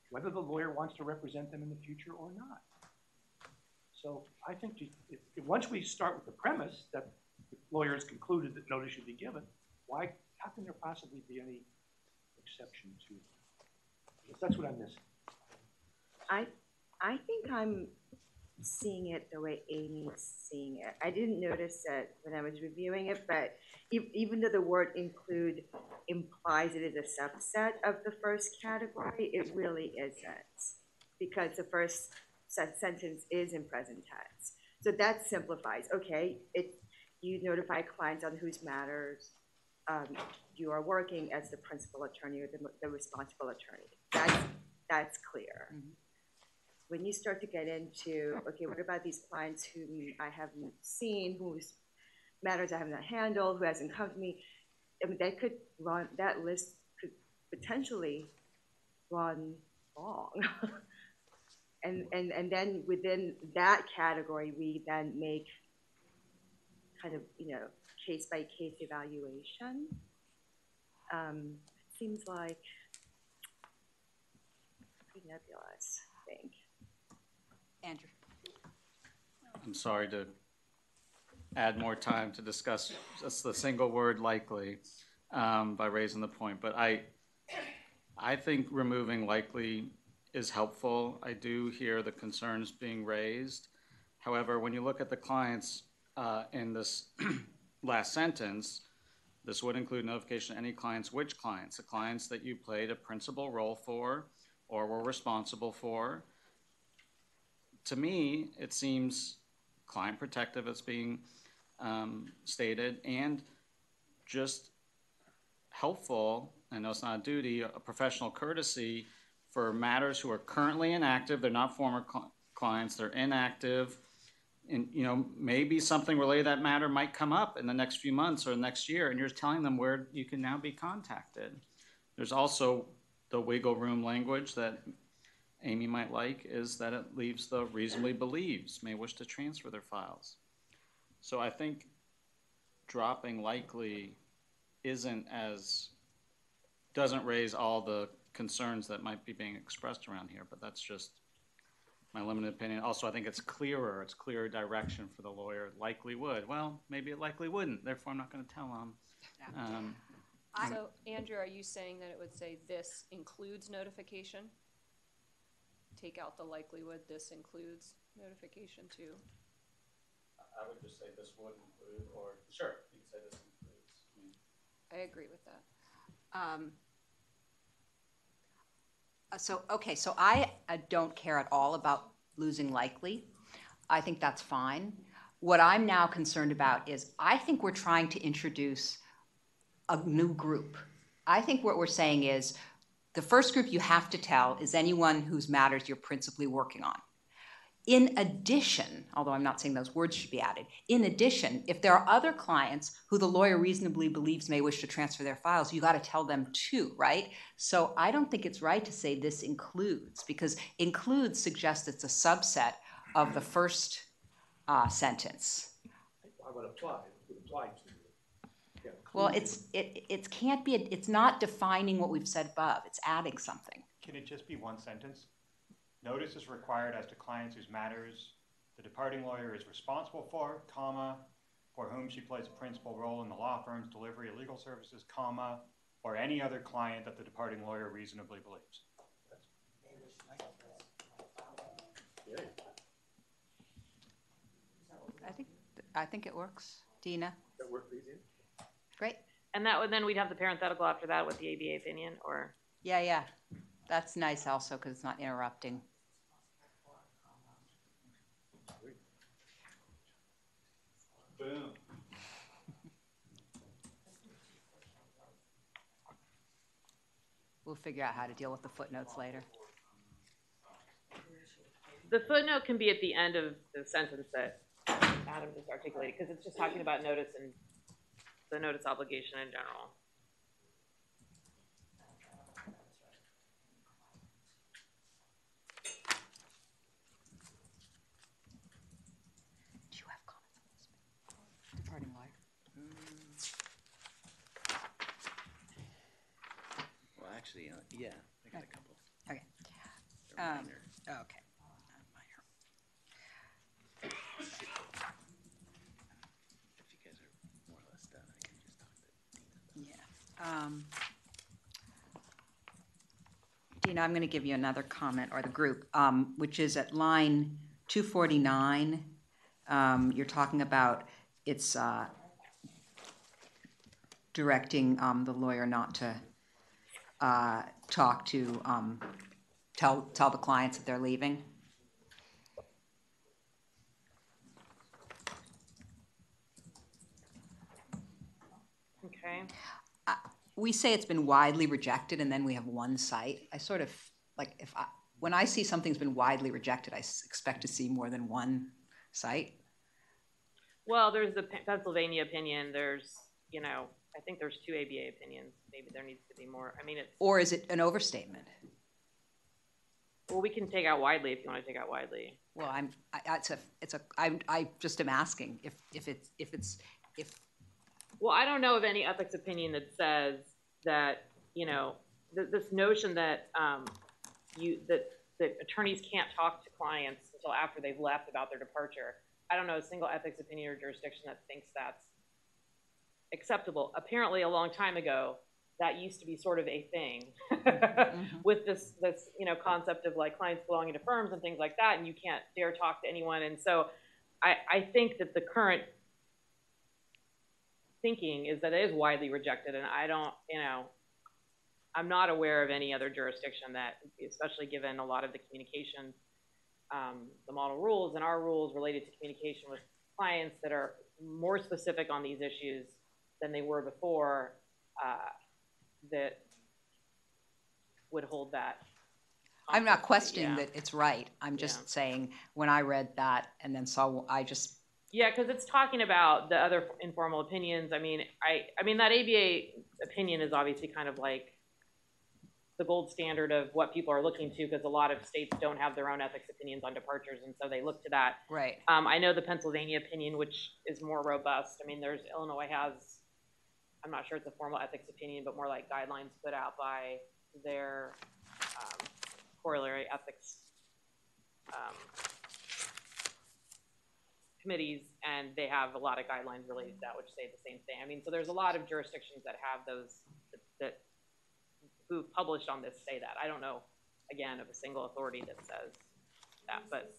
whether the lawyer wants to represent them in the future or not. So I think if, if, once we start with the premise that the lawyer has concluded that notice should be given, why, how can there possibly be any exception to? That's what I'm missing. I, I think I'm seeing it the way Amy's seeing it. I didn't notice it when I was reviewing it, but e- even though the word include implies it is a subset of the first category, it really isn't. Because the first sen- sentence is in present tense. So that simplifies, okay, it, you notify clients on whose matters, um, you are working as the principal attorney or the, the responsible attorney. That's, that's clear when you start to get into, okay, what about these clients whom I haven't seen, whose matters I have not handled, who hasn't come to me? I mean, that could run, that list could potentially run long. And, and, and then within that category, we then make kind of, you know, case-by-case evaluation. Um, seems like pretty nebulous, I think. Andrew? I'm sorry to add more time to discuss just the single word likely um, by raising the point, but I, I think removing likely is helpful. I do hear the concerns being raised. However, when you look at the clients uh, in this last sentence, this would include notification to any clients, which clients? The clients that you played a principal role for or were responsible for. To me, it seems client protective as being um, stated and just helpful, I know it's not a duty, a professional courtesy for matters who are currently inactive, they're not former cl- clients, they're inactive. And, you know, maybe something related to that matter might come up in the next few months or next year, and you're telling them where you can now be contacted. There's also the wiggle room language that Amy might like is that it leaves the reasonably believes may wish to transfer their files. So I think dropping likely isn't as, doesn't raise all the concerns that might be being expressed around here, but that's just my limited opinion. Also, I think it's clearer, it's clearer direction for the lawyer, likely would. Well, maybe it likely wouldn't, therefore I'm not gonna tell them. Um, So, Andrew, are you saying that it would say this includes notification? Take out the likelihood, this includes notification too? I would just say this would include, or, sure, you can say this includes. I agree with that. Um, So, okay, so I don't care at all about losing likely. I think that's fine. What I'm now concerned about is I think we're trying to introduce a new group. I think what we're saying is the first group you have to tell is anyone whose matters you're principally working on. In addition, although I'm not saying those words should be added, in addition, if there are other clients who the lawyer reasonably believes may wish to transfer their files, you got to tell them too, right? So I don't think it's right to say this includes, because includes suggests it's a subset of the first uh, sentence. I would apply, it would apply to. yeah, Well, it's it it can't be. It's not defining what we've said above. It's adding something. Can it just be one sentence? Notice is required as to clients whose matters the departing lawyer is responsible for, comma, for whom she plays a principal role in the law firm's delivery of legal services, comma, or any other client that the departing lawyer reasonably believes. I think I think it works, Dina. That work for you, Dina? Great. And that would then we'd have the parenthetical after that with the ABA opinion, or yeah, yeah, that's nice also because it's not interrupting. Boom. We'll figure out how to deal with the footnotes later. the footnote can be at the end of the sentence that Adam just articulated, because it's just talking about notice and the notice obligation in general. Do you have comments on this? Departing lawyer? Well, actually, uh, yeah, I got a couple. Okay. They're Um, minor. Okay. If you guys are more or less done, I can just talk to Dina. Yeah. Um, Dina, I'm going to give you another comment, or the group, um, which is at line 249. Um, You're talking about it's uh, directing um, the lawyer not to uh, talk to, um, tell, tell the clients that they're leaving. Okay, uh, we say it's been widely rejected and then we have one cite. I sort of like if I, when I see something's been widely rejected, I expect to see more than one cite. well, there's the Pennsylvania opinion, there's, you know, I think there's two ABA opinions, maybe there needs to be more, I mean, it's, Or is it an overstatement? Well, we can take out widely if you wanna take out widely. Well, I'm, I, I- it's a, it's a, I, I just am asking if, if it's, if it's, if, Well, I don't know of any ethics opinion that says that, you know, th- this notion that, um, you, that, that attorneys can't talk to clients until after they've left about their departure. I don't know a single ethics opinion or jurisdiction that thinks that's acceptable. Apparently, a long time ago, that used to be sort of a thing with this, this, you know, concept of like clients belonging to firms and things like that, and you can't dare talk to anyone. And so I, I think that the current thinking is that it is widely rejected, and I don't, you know, I'm not aware of any other jurisdiction that, especially given a lot of the communication, um, the model rules and our rules related to communication with clients that are more specific on these issues than they were before, uh, that would hold that. I'm not questioning yeah. that it's right. I'm Yeah. just saying, when I read that and then saw, I just, Yeah, because it's talking about the other informal opinions. I mean, I, I mean, that ABA opinion is obviously kind of like the gold standard of what people are looking to, because a lot of states don't have their own ethics opinions on departures, and so they look to that. right. Um, I know the Pennsylvania opinion, which is more robust. I mean, there's, Illinois has, I'm not sure it's a formal ethics opinion, but more like guidelines put out by their, um, corollary ethics, um, committees, and they have a lot of guidelines related to that, which say the same thing. I mean, so there's a lot of jurisdictions that have those, that- that, who've published on this say that. I don't know, again, of a single authority that says that, but,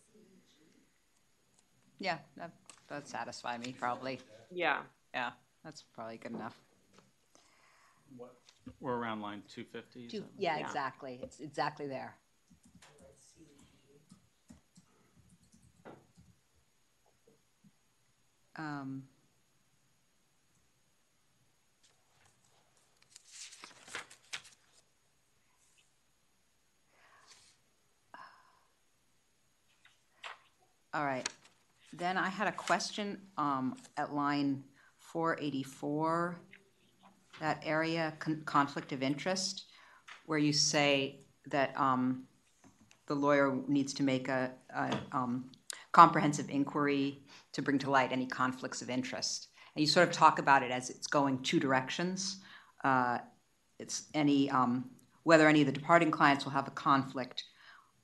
Yeah, that, that'd satisfy me probably. yeah. Yeah, that's probably good enough. We're around line two fifty. Two- Yeah, Yeah. exactly. It's exactly there. Um, All right, then I had a question, um, at line four eighty-four, that area, con- conflict of interest, where you say that, um, the lawyer needs to make a, a, um, comprehensive inquiry to bring to light any conflicts of interest. And you sort of talk about it as it's going two directions. Uh, it's any, um, whether any of the departing clients will have a conflict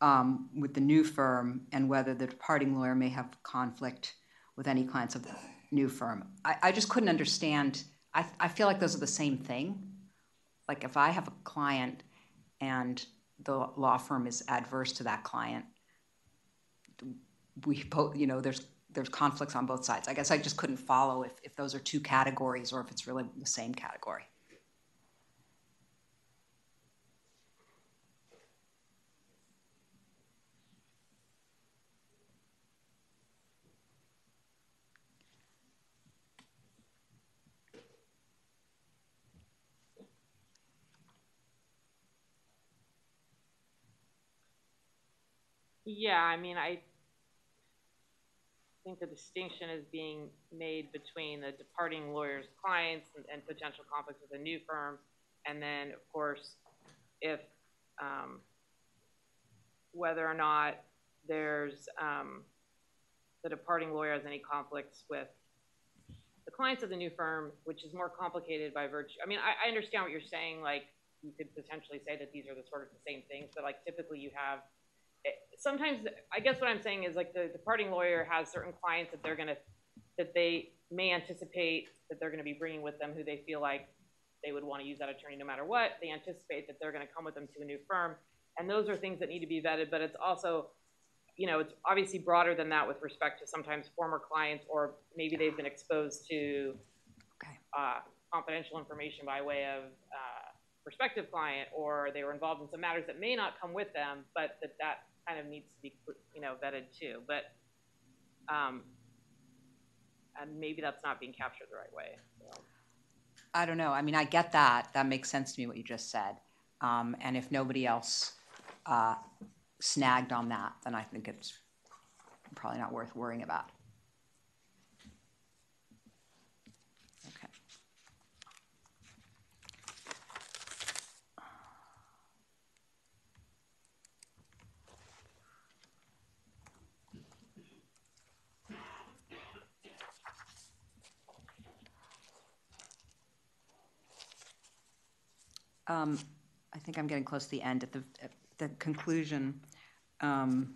um, with the new firm and whether the departing lawyer may have conflict with any clients of the new firm. I, I just couldn't understand. I, I feel like those are the same thing. Like if I have a client and the law firm is adverse to that client, we both, you know, there's there's conflicts on both sides. I guess I just couldn't follow if, if those are two categories or if it's really the same category. Yeah, I mean, I think the distinction is being made between the departing lawyer's clients and, and potential conflicts with a new firm. And then, of course, if, um, whether or not there's, um, the departing lawyer has any conflicts with the clients of the new firm, which is more complicated by virtue, I mean, I, I understand what you're saying, like, you could potentially say that these are the sort of the same things, but like typically you have sometimes I guess what I'm saying is like the departing lawyer has certain clients that they're gonna that they may anticipate that they're gonna be bringing with them who they feel like they would want to use that attorney no matter what. They anticipate that they're going to come with them to a new firm, and those are things that need to be vetted. But it's also, you know, it's obviously broader than that with respect to sometimes former clients or maybe they've been exposed to Okay. uh, confidential information by way of uh, prospective client, or they were involved in some matters that may not come with them, but that that kind of needs to be, you know, vetted too. But, um, and maybe that's not being captured the right way. So. I don't know. I mean, I get that. That makes sense to me what you just said. Um, and if nobody else uh, snagged on that, then I think it's probably not worth worrying about. Um, I think I'm getting close to the end. At the, at the conclusion, um,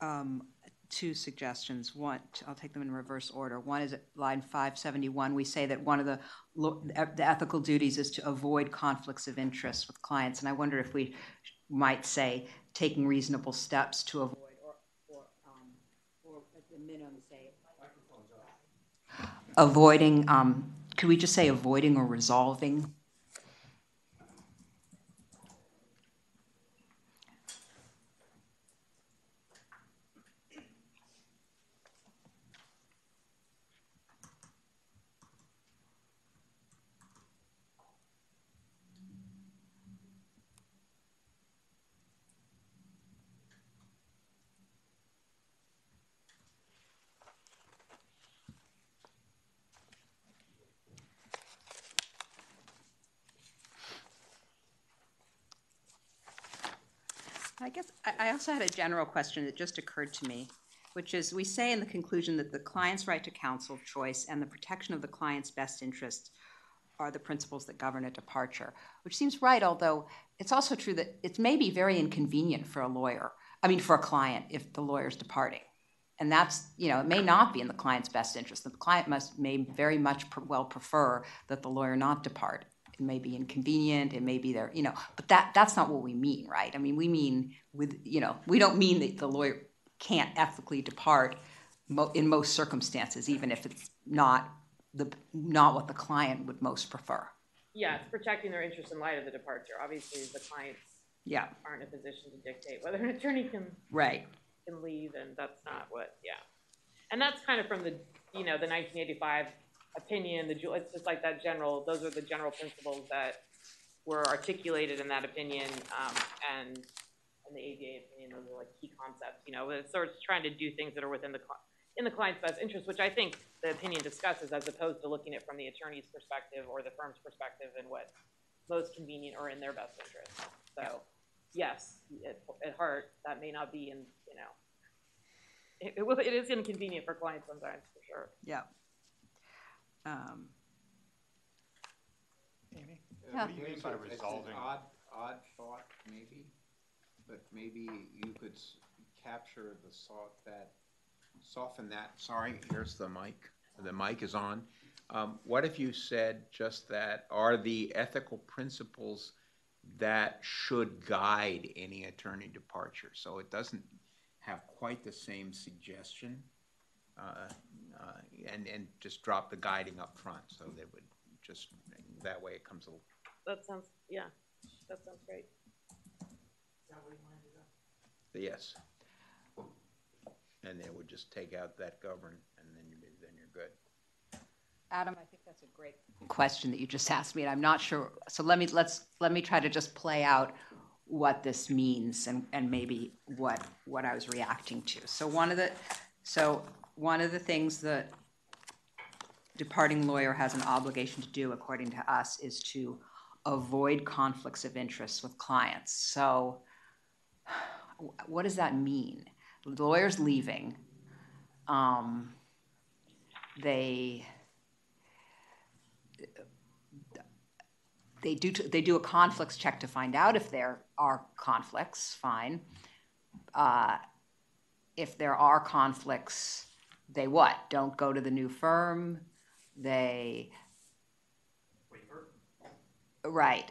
um, two suggestions. One, I'll take them in reverse order. One is at line 571. We say that one of the, the ethical duties is to avoid conflicts of interest with clients. And I wonder if we might say taking reasonable steps to avoid minimum, say. Avoiding, um, could we just say avoiding or resolving? I guess I, also had a general question that just occurred to me, which is we say in the conclusion that the client's right to counsel choice and the protection of the client's best interests are the principles that govern a departure, which seems right, although it's also true that it may be very inconvenient for a lawyer, I mean, for a client, if the lawyer's departing. And that's, you know, it may not be in the client's best interest. The client must may very much well prefer that the lawyer not depart it may be inconvenient it may be there you know but that that's not what we mean right? I mean we mean with you know we don't mean that the lawyer can't ethically depart mo- in most circumstances even if it's not the not what the client would most prefer. Yeah it's protecting their interest in light of the departure. Obviously the clients yeah. aren't in a position to dictate whether an attorney can right. can leave and that's not what yeah. And that's kind of from the you know the 1985 opinion, the, it's just like that general, those are the general principles that were articulated in that opinion, um, and, in the ABA opinion, those are like key concepts, you know, it's sort of trying to do things that are within the, in the client's best interest, which I think the opinion discusses as opposed to looking at it from the attorney's perspective or the firm's perspective and what's most convenient or in their best interest. So, yes, at, at heart, that may not be in, you know, it, it, will, it is inconvenient for clients sometimes, for sure. yeah um, Amy? Yeah. What do you mean by It's an resolving? Odd, odd thought, maybe, but maybe you could s- capture the thought that, soften that, sorry, here's the mic, the mic is on. Um, what if you said just that, are the ethical principles that should guide any attorney departure? So it doesn't have quite the same suggestion, uh, and, and just drop the guiding up front, so they would just, that way it comes a little, That sounds, yeah, that sounds great. Is that where you wanted to go? Yes. And they would just take out that govern, and then you, then you're good. Adam, I think that's a great question that you just asked me, and I'm not sure, so let me, let's, let me try to just play out what this means and, and maybe what, what I was reacting to. So one of the, so one of the things that departing lawyer has an obligation to do, according to us, is to avoid conflicts of interest with clients. So what does that mean? The lawyer's leaving. Um, they they do they do a conflicts check to find out if there are conflicts. Fine. Uh, if there are conflicts, they what? Don't go to the new firm. They right.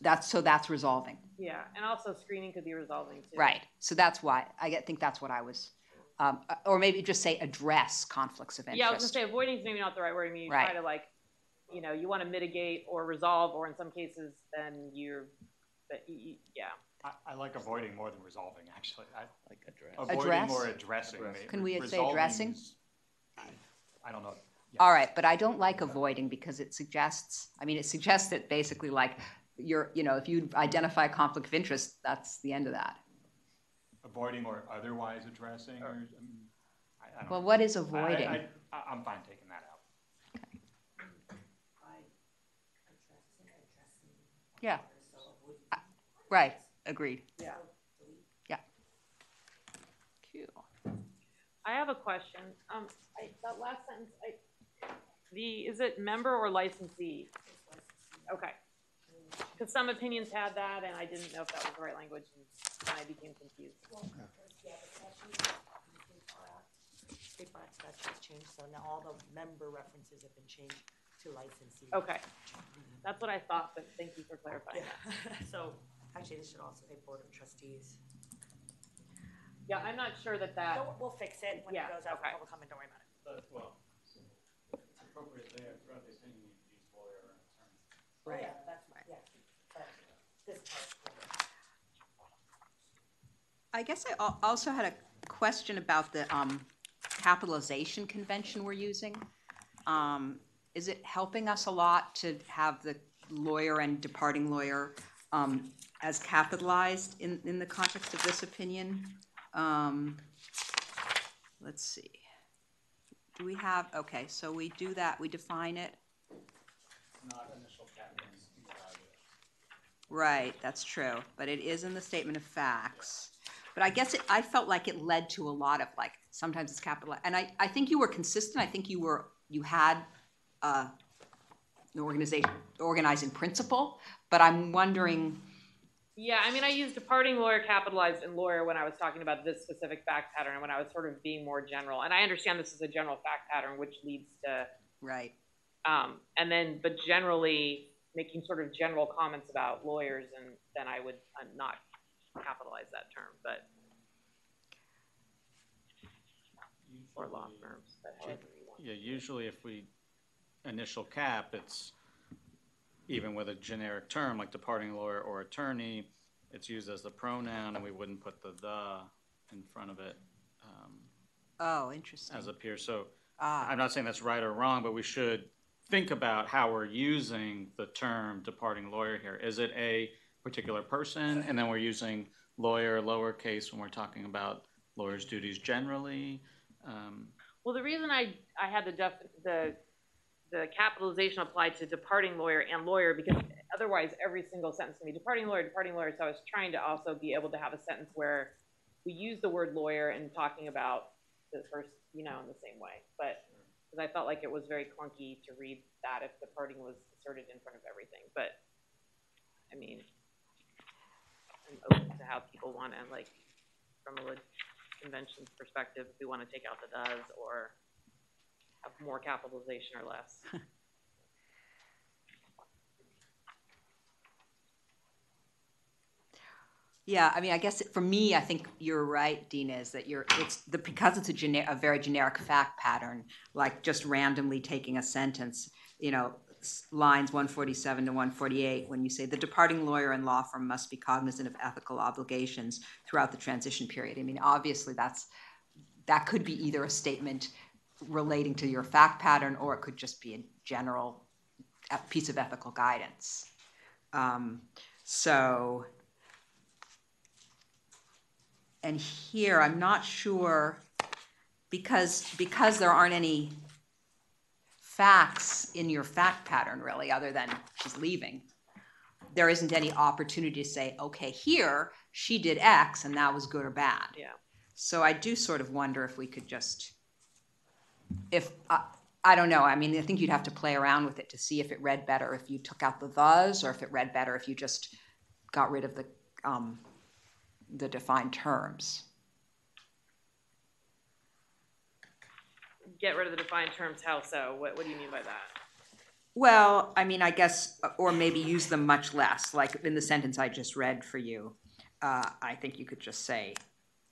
That's so that's resolving. Yeah, and also screening could be resolving too. Right. So that's why I get- think that's what I was, um, or maybe just say address conflicts of interest. Yeah, I was gonna say avoiding is maybe not the right word. I mean, you Right. try to like, you know, you want to mitigate or resolve, or in some cases, then you're, but y- y- yeah. I, I like avoiding more than resolving, actually. I, Like address. avoiding Address? or addressing. may- Can we say resolving addressing? is- I don't know. Yeah. All right, but I don't like avoiding because it suggests, I mean, it suggests that basically like you're, you know, if you identify a conflict of interest, that's the end of that. Avoiding or otherwise addressing, or, I mean, I, I don't. Well, know. what is I- I- avoiding? I, I, I'm fine taking that out. Yeah. I- Right, agreed. Yeah. Yeah. Cool. I have a question. Um, I, that last sentence, I, the, is it member or licensee? Okay. Because some opinions had that, and I didn't know if that was the right language, and I became confused. State bar statute changed, so now all the member references have been changed to licensee. Okay, that's what I thought, but thank you for clarifying Yeah, that. so, actually, this should also say board of trustees. Yeah, I'm not sure that that, So we'll fix it when it Yeah, goes out for okay. public comment, don't worry about it. But, well, it's appropriate there throughout this thing, you use lawyer or attorney. Right. Yeah, that's my, yeah, but this part. I guess I al- also had a question about the um, capitalization convention we're using. Um, Is it helping us a lot to have the lawyer and departing lawyer um, as capitalized in, in the context of this opinion? Um, Let's see. Do we have, okay, so we do that, we define it. Not initial captains inside it. Right, that's true, but it is in the statement of facts. But I guess it, I felt like it led to a lot of like, sometimes it's capital, and I, I think you were consistent, I think you were, you had, uh, an organization, organizing principle, but I'm wondering, yeah, I mean, I used departing lawyer, capitalized, and lawyer when I was talking about this specific fact pattern, and when I was sort of being more general. And I understand this is a general fact pattern, which leads to right, Um, and then, but generally making sort of general comments about lawyers, and then I would uh, not capitalize that term, but or law firms, but however you want. Yeah, usually if we initial cap, it's even with a generic term like departing lawyer or attorney, it's used as the pronoun and we wouldn't put the the in front of it um, oh, interesting. as a peer. So Ah, I'm not saying that's right or wrong, but we should think about how we're using the term departing lawyer here. Is it a particular person? And then we're using lawyer lowercase when we're talking about lawyers' duties generally? Um, Well, the reason I, I had the def, the, the capitalization applied to departing lawyer and lawyer, because otherwise every single sentence can be departing lawyer, departing lawyer, so I was trying to also be able to have a sentence where we use the word lawyer and talking about the first, you know, in the same way, but, because I felt like it was very clunky to read that if the departing was asserted in front of everything, but, I mean, I'm open to how people wanna, like, from a convention's perspective, if we wanna take out the does, or have more capitalization or less. Yeah, I mean, I guess for me, I think you're right, Dina, is that you're, it's the, because it's a gener, a very generic fact pattern, like just randomly taking a sentence, you know, lines one forty-seven to one forty-eight, when you say the departing lawyer and law firm must be cognizant of ethical obligations throughout the transition period. I mean, obviously, that's, that could be either a statement relating to your fact pattern, or it could just be a general piece of ethical guidance. Um, so, and here, I'm not sure, because, because there aren't any facts in your fact pattern really, other than she's leaving. There isn't any opportunity to say, okay, here, she did X and that was good or bad. Yeah. So I do sort of wonder if we could just, if, I I don't know, I mean, I think you'd have to play around with it to see if it read better if you took out the thes, or if it read better if you just got rid of the, um, the defined terms. Get rid of the defined terms, how so? What, what do you mean by that? Well, I mean, I guess, or maybe use them much less, like in the sentence I just read for you. Uh, I think you could just say,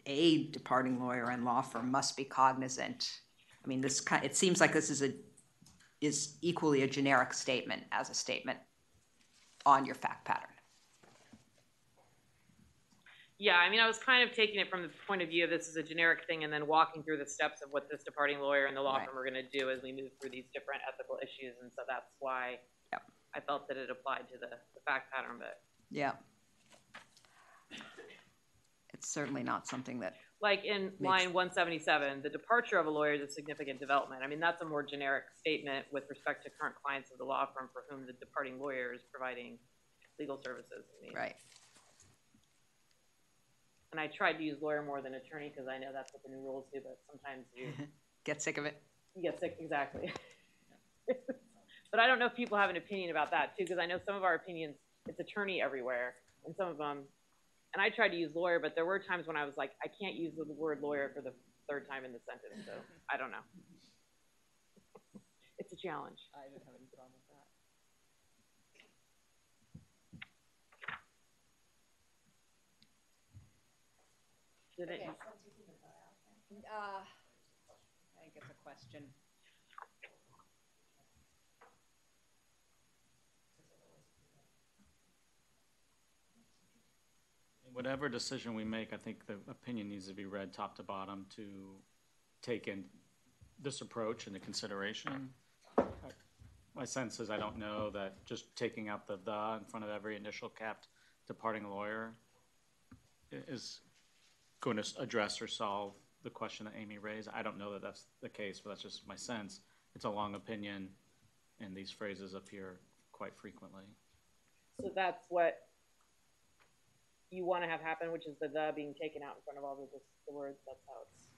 a departing lawyer and law firm must be cognizant. I mean, this, ki- it seems like this is a, is equally a generic statement as a statement on your fact pattern. Yeah, I mean, I was kind of taking it from the point of view of this is a generic thing and then walking through the steps of what this departing lawyer and the law Right. firm are gonna do as we move through these different ethical issues, and so that's why Yep. I felt that it applied to the, the fact pattern, but Yeah. It's certainly not something that, like in line one seventy-seven, the departure of a lawyer is a significant development. I mean, that's a more generic statement with respect to current clients of the law firm for whom the departing lawyer is providing legal services. I mean, right, And I tried to use lawyer more than attorney, because I know that's what the new rules do, but sometimes you, get sick of it. you get sick, exactly. But I don't know if people have an opinion about that too, because I know some of our opinions, it's attorney everywhere, and some of them, and I tried to use lawyer, but there were times when I was like, I can't use the word lawyer for the third time in the sentence, so I don't know. It's a challenge. I don't have any problem with that. Did it, Uh, I think it's a question. Whatever decision we make, I think the opinion needs to be read top to bottom to take in this approach into consideration. My sense is I don't know that just taking out the "the" in front of every initial capped departing lawyer is going to address or solve the question that Amy raised. I don't know that that's the case, but that's just my sense. It's a long opinion, and these phrases appear quite frequently. so that's what you want to have happen, which is the the being taken out in front of all the, the words, that's how it's.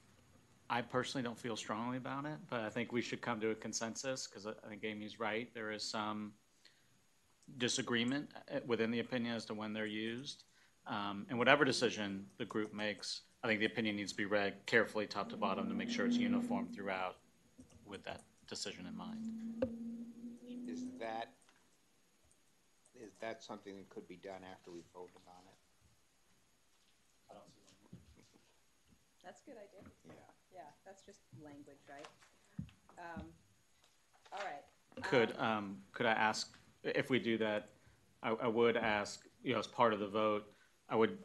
I personally don't feel strongly about it, but I think we should come to a consensus because I I think Amy's right. There is some disagreement uh, within the opinion as to when they're used. Um, and whatever decision the group makes, I think the opinion needs to be read carefully, top to bottom, to make sure it's uniform throughout with that decision in mind. Is that, is that something that could be done after we voted on it? That's a good idea. Yeah. Yeah, that's just language, right? Um, all right. Could, um, could I ask, if we do that, I, I would ask, you know, as part of the vote, I would,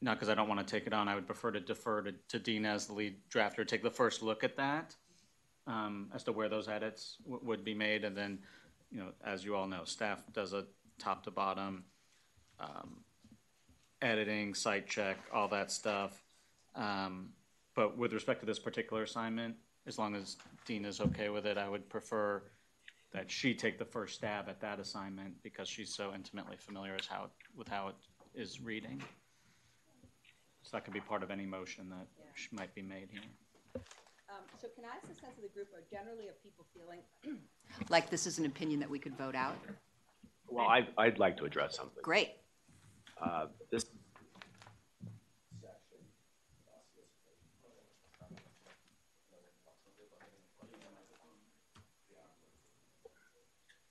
not because I don't want to take it on, I would prefer to defer to, to Dina as the lead drafter, take the first look at that, um, as to where those edits w- would be made, and then, you know, as you all know, staff does a top to bottom, um, editing, cite check, all that stuff. Um, but with respect to this particular assignment, as long as Dean is okay with it, I would prefer that she take the first stab at that assignment because she's so intimately familiar as how, with how it is reading. So that could be part of any motion that sh- might be made here. Um, so can I ask the sense of the group, or generally are people feeling like this is an opinion that we could vote out? Well, I, I'd like to address something. Great. Uh, This,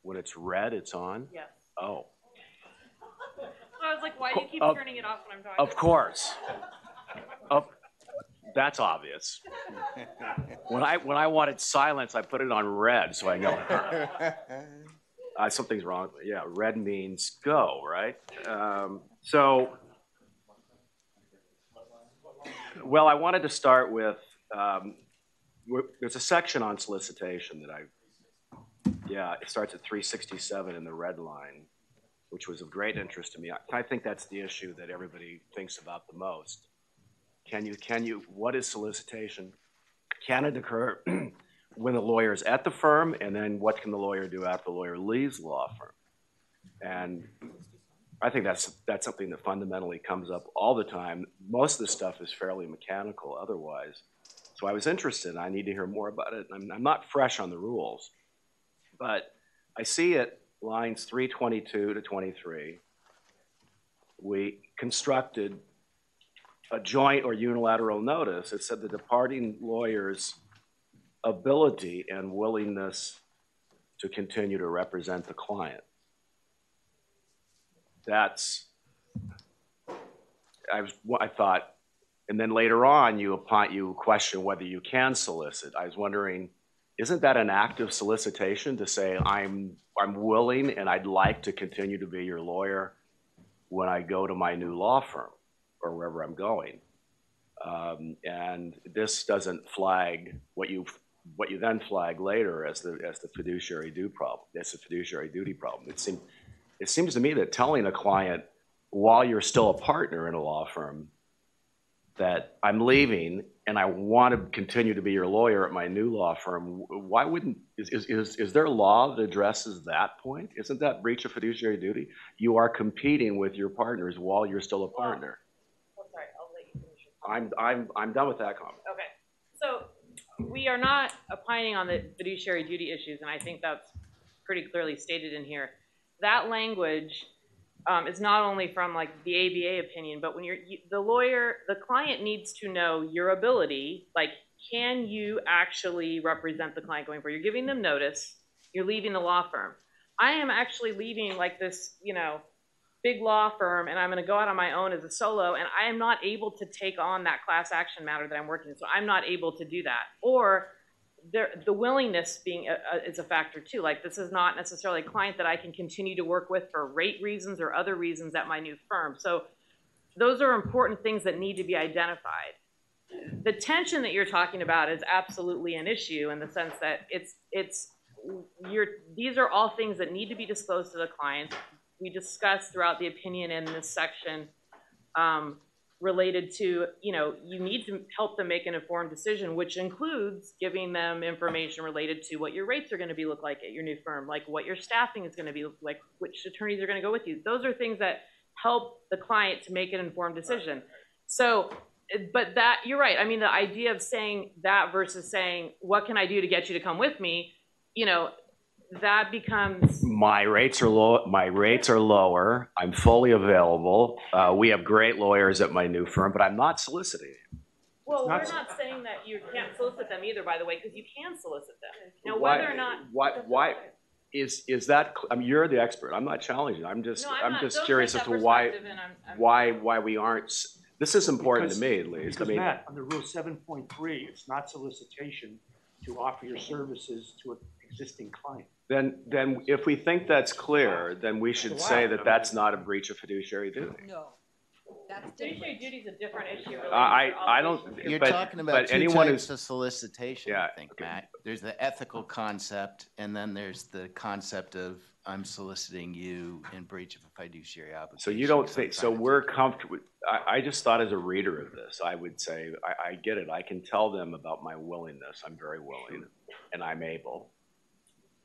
When it's red, it's on? Yes. Oh, So I was like, why do you keep Of- turning it off when I'm talking? of course. Of, that's obvious. When I, when I wanted silence, I put it on red, so I know. Uh, something's wrong. Yeah, red means go, right? Um, so, well, I wanted to start with, um, wh- there's a section on solicitation that I, yeah, it starts at three sixty-seven in the red line, which was of great interest to me. I, I think that's the issue that everybody thinks about the most. Can you, can you, what is solicitation? Can it occur when the lawyer is at the firm, and then what can the lawyer do after the lawyer leaves the law firm? And I think that's, that's something that fundamentally comes up all the time. Most of the stuff is fairly mechanical otherwise. So I was interested, I need to hear more about it. I'm, I'm not fresh on the rules, but I see it, lines three twenty-two to twenty-three. We constructed a joint or unilateral notice. It said the departing lawyer's ability and willingness to continue to represent the client. That's, I was, I thought, and then later on, you upon, you question whether you can solicit. I was wondering, isn't that an act of solicitation to say, I'm, I'm willing and I'd like to continue to be your lawyer when I go to my new law firm or wherever I'm going? Um, and this doesn't flag what you, what you then flag later as the, as the fiduciary due problem. It's a fiduciary duty problem. It seems, it seems to me that telling a client while you're still a partner in a law firm that I'm leaving and I want to continue to be your lawyer at my new law firm, why wouldn't, is, is, is, is there a law that addresses that point? Isn't that breach of fiduciary duty? You are competing with your partners while you're still a partner. Oh, sorry, I'll let you finish. your I'm, I'm, I'm done with that comment. Okay, so we are not opining on the fiduciary duty issues, and I think that's pretty clearly stated in here. That language um, is not only from like the ABA opinion, but when you're, you, the lawyer, the client needs to know your ability, like, can you actually represent the client going forward? You're giving them notice, you're leaving the law firm. I am actually leaving like this, you know, big law firm and I'm going to go out on my own as a solo and I am not able to take on that class action matter that I'm working. So I'm not able to do that. Or there, the willingness being a, is a factor too. Like this is not necessarily a client that I can continue to work with for rate reasons or other reasons at my new firm. So those are important things that need to be identified. The tension that you're talking about is absolutely an issue in the sense that it's it's you're these are all things that need to be disclosed to the client we discussed throughout the opinion in this section um, related to, you know, you need to help them make an informed decision, which includes giving them information related to what your rates are going to be look like at your new firm, like what your staffing is going to be like, which attorneys are going to go with you. Those are things that help the client to make an informed decision. So, but that you're right. I mean, the idea of saying that versus saying, "What can I do to get you to come with me?" You know, that becomes My rates are low, my rates are lower. I'm fully available. Uh, we have great lawyers at my new firm, but I'm not soliciting. Well, not we're s- not saying that you can't solicit them either, by the way, because you can solicit them. Now, Why- whether or not. Why, why, is, is that, I mean, you're the expert. I'm not challenging. I'm just, No, I'm I'm not. just Don't curious as that to why, perspective, and I'm- I'm- why, why we aren't, s- this is important to Because- me at least. I Because mean, Matt, under rule seven point three, it's not solicitation to offer your services to an existing client. Then, then if we think that's clear, then we should say that that's not a breach of fiduciary duty. No, that's Fiduciary duty is a different issue. related I, to I don't, obligations. You're but, talking about but two anyone types who's, of solicitation, Yeah, I think, Matt. There's the ethical concept, and then there's the concept of I'm soliciting you in breach of a fiduciary obligation. so you don't because I'm think, so we're take care of comfortable, I, I just thought as a reader of this, I would say, I, I get it. I can tell them about my willingness. I'm very willing and I'm able.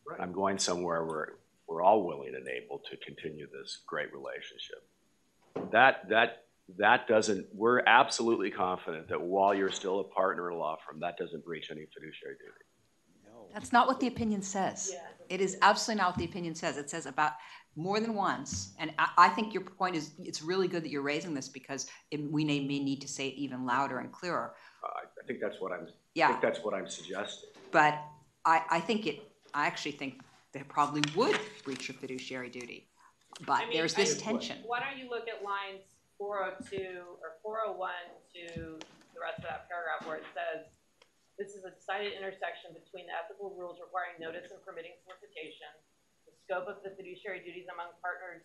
Right. I'm going somewhere where we're all willing and able to continue this great relationship. That, that, that doesn't, we're absolutely confident that while you're still a partner in a law firm, that doesn't breach any fiduciary duty. That's not what the opinion says. It is absolutely not what the opinion says. It says about more than once, and I, I think your point is, it's really good that you're raising this because it, we may, may need to say it even louder and clearer. I, I think that's what I'm, I Yeah. think that's what I'm suggesting. But I, I think it, I actually think they probably would breach a fiduciary duty. But I mean, there's this I- tension. Why don't you look at lines four oh two or four oh one to the rest of that paragraph where it says, this is a decided intersection between the ethical rules requiring notice and permitting solicitation, the scope of the fiduciary duties among partners,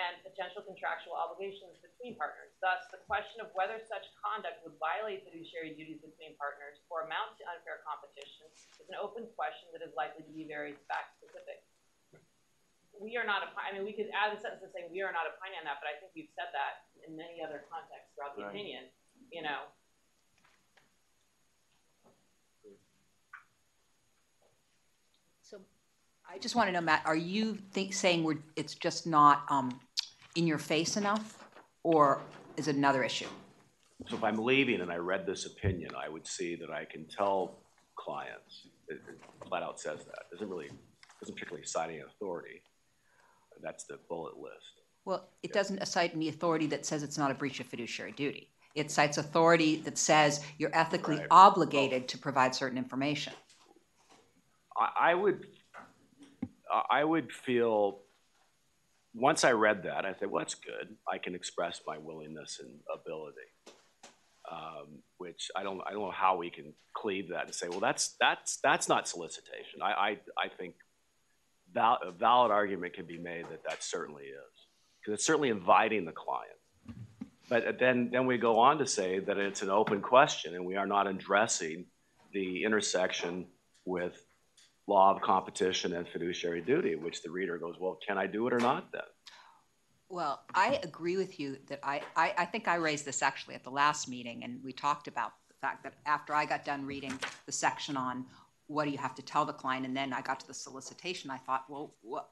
and potential contractual obligations between partners. Thus, the question of whether such conduct would violate fiduciary duties between partners or amount to unfair competition is an open question that is likely to be very fact-specific. We are not, opi- I mean, we could add a sentence saying we are not opining on that, but I think we've said that in many other contexts throughout the Right. opinion, you know. So I just want to know, Matt, are you think, saying we're, it's just not, um, in your face enough? Or is it another issue? So if I'm leaving and I read this opinion, I would see that I can tell clients, it it flat out says that, doesn't really, doesn't particularly cite any authority. That's the bullet list. Well, it doesn't cite any authority that says it's not a breach of fiduciary duty. It cites authority that says you're ethically Right. obligated to provide certain information. I, I would, I would feel, once I read that, I said, well, that's good. I can express my willingness and ability. Um, which I don't, I don't know how we can cleave that and say, well, that's, that's, that's not solicitation. I, I, I think val, a valid argument can be made that that certainly is. Because it's certainly inviting the client. But then, then we go on to say that it's an open question and we are not addressing the intersection with law of competition and fiduciary duty, which the reader goes, well, can I do it or not then? Well, I agree with you that I, I, I think I raised this actually at the last meeting, and we talked about the fact that after I got done reading the section on what do you have to tell the client, and then I got to the solicitation, I thought, well, wha-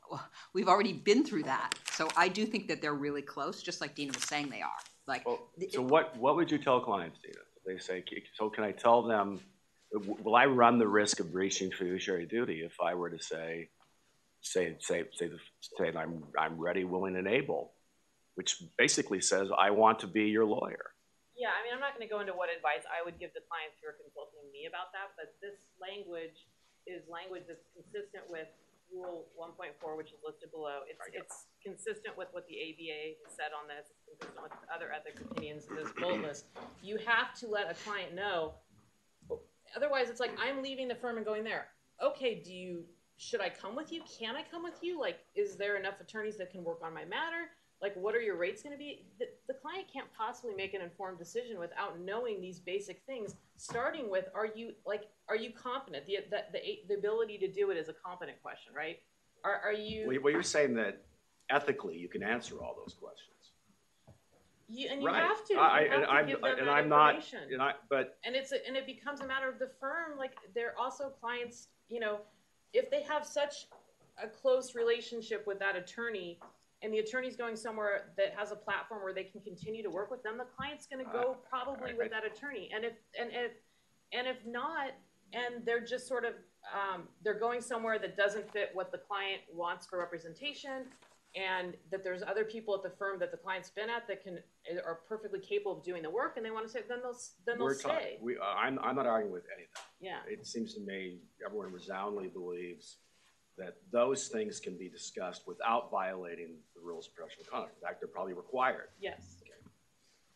we've already been through that. So I do think that they're really close, just like Dina was saying they are. Like, th- So what, what would you tell clients, Dina? They say, so can I tell them, will I run the risk of breaching fiduciary duty if I were to say, say, say, say, the- say that I'm, I'm ready, willing, and able, which basically says, I want to be your lawyer. Yeah, I mean, I'm not gonna go into what advice I would give the clients who are consulting me about that, but this language is language that's consistent with Rule one point four, which is listed below. It's, it's consistent with what the ABA has said on this, it's consistent with other ethics opinions in this bullet list. You have to let a client know, otherwise it's like, I'm leaving the firm and going there. Okay, do you, should I come with you? Can I come with you? Like, is there enough attorneys that can work on my matter? Like, what are your rates gonna be? The, the client can't possibly make an informed decision without knowing these basic things, starting with, are you, like, are you competent? The, the, the, the ability to do it is a competent question, right? Are, are you, well, you're saying that ethically, you can answer all those questions. You, and you Right. have to, you I- have and to I'm- give them and I'm not- And I, but and it's a, and it becomes a matter of the firm. Like they're also clients you know if they have such a close relationship with that attorney and the attorney's going somewhere that has a platform where they can continue to work with them the client's going to go probably I- with that attorney. And if and if and if not and they're just sort of um, they're going somewhere that doesn't fit what the client wants for representation and that there's other people at the firm that the client's been at that can are perfectly capable of doing the work and they want to say then they'll then they'll we're stay talking, we, uh, I'm, I'm not arguing with any of that. yeah It seems to me everyone resoundingly believes that those things can be discussed without violating the rules of professional conduct. In fact, they're probably required. yes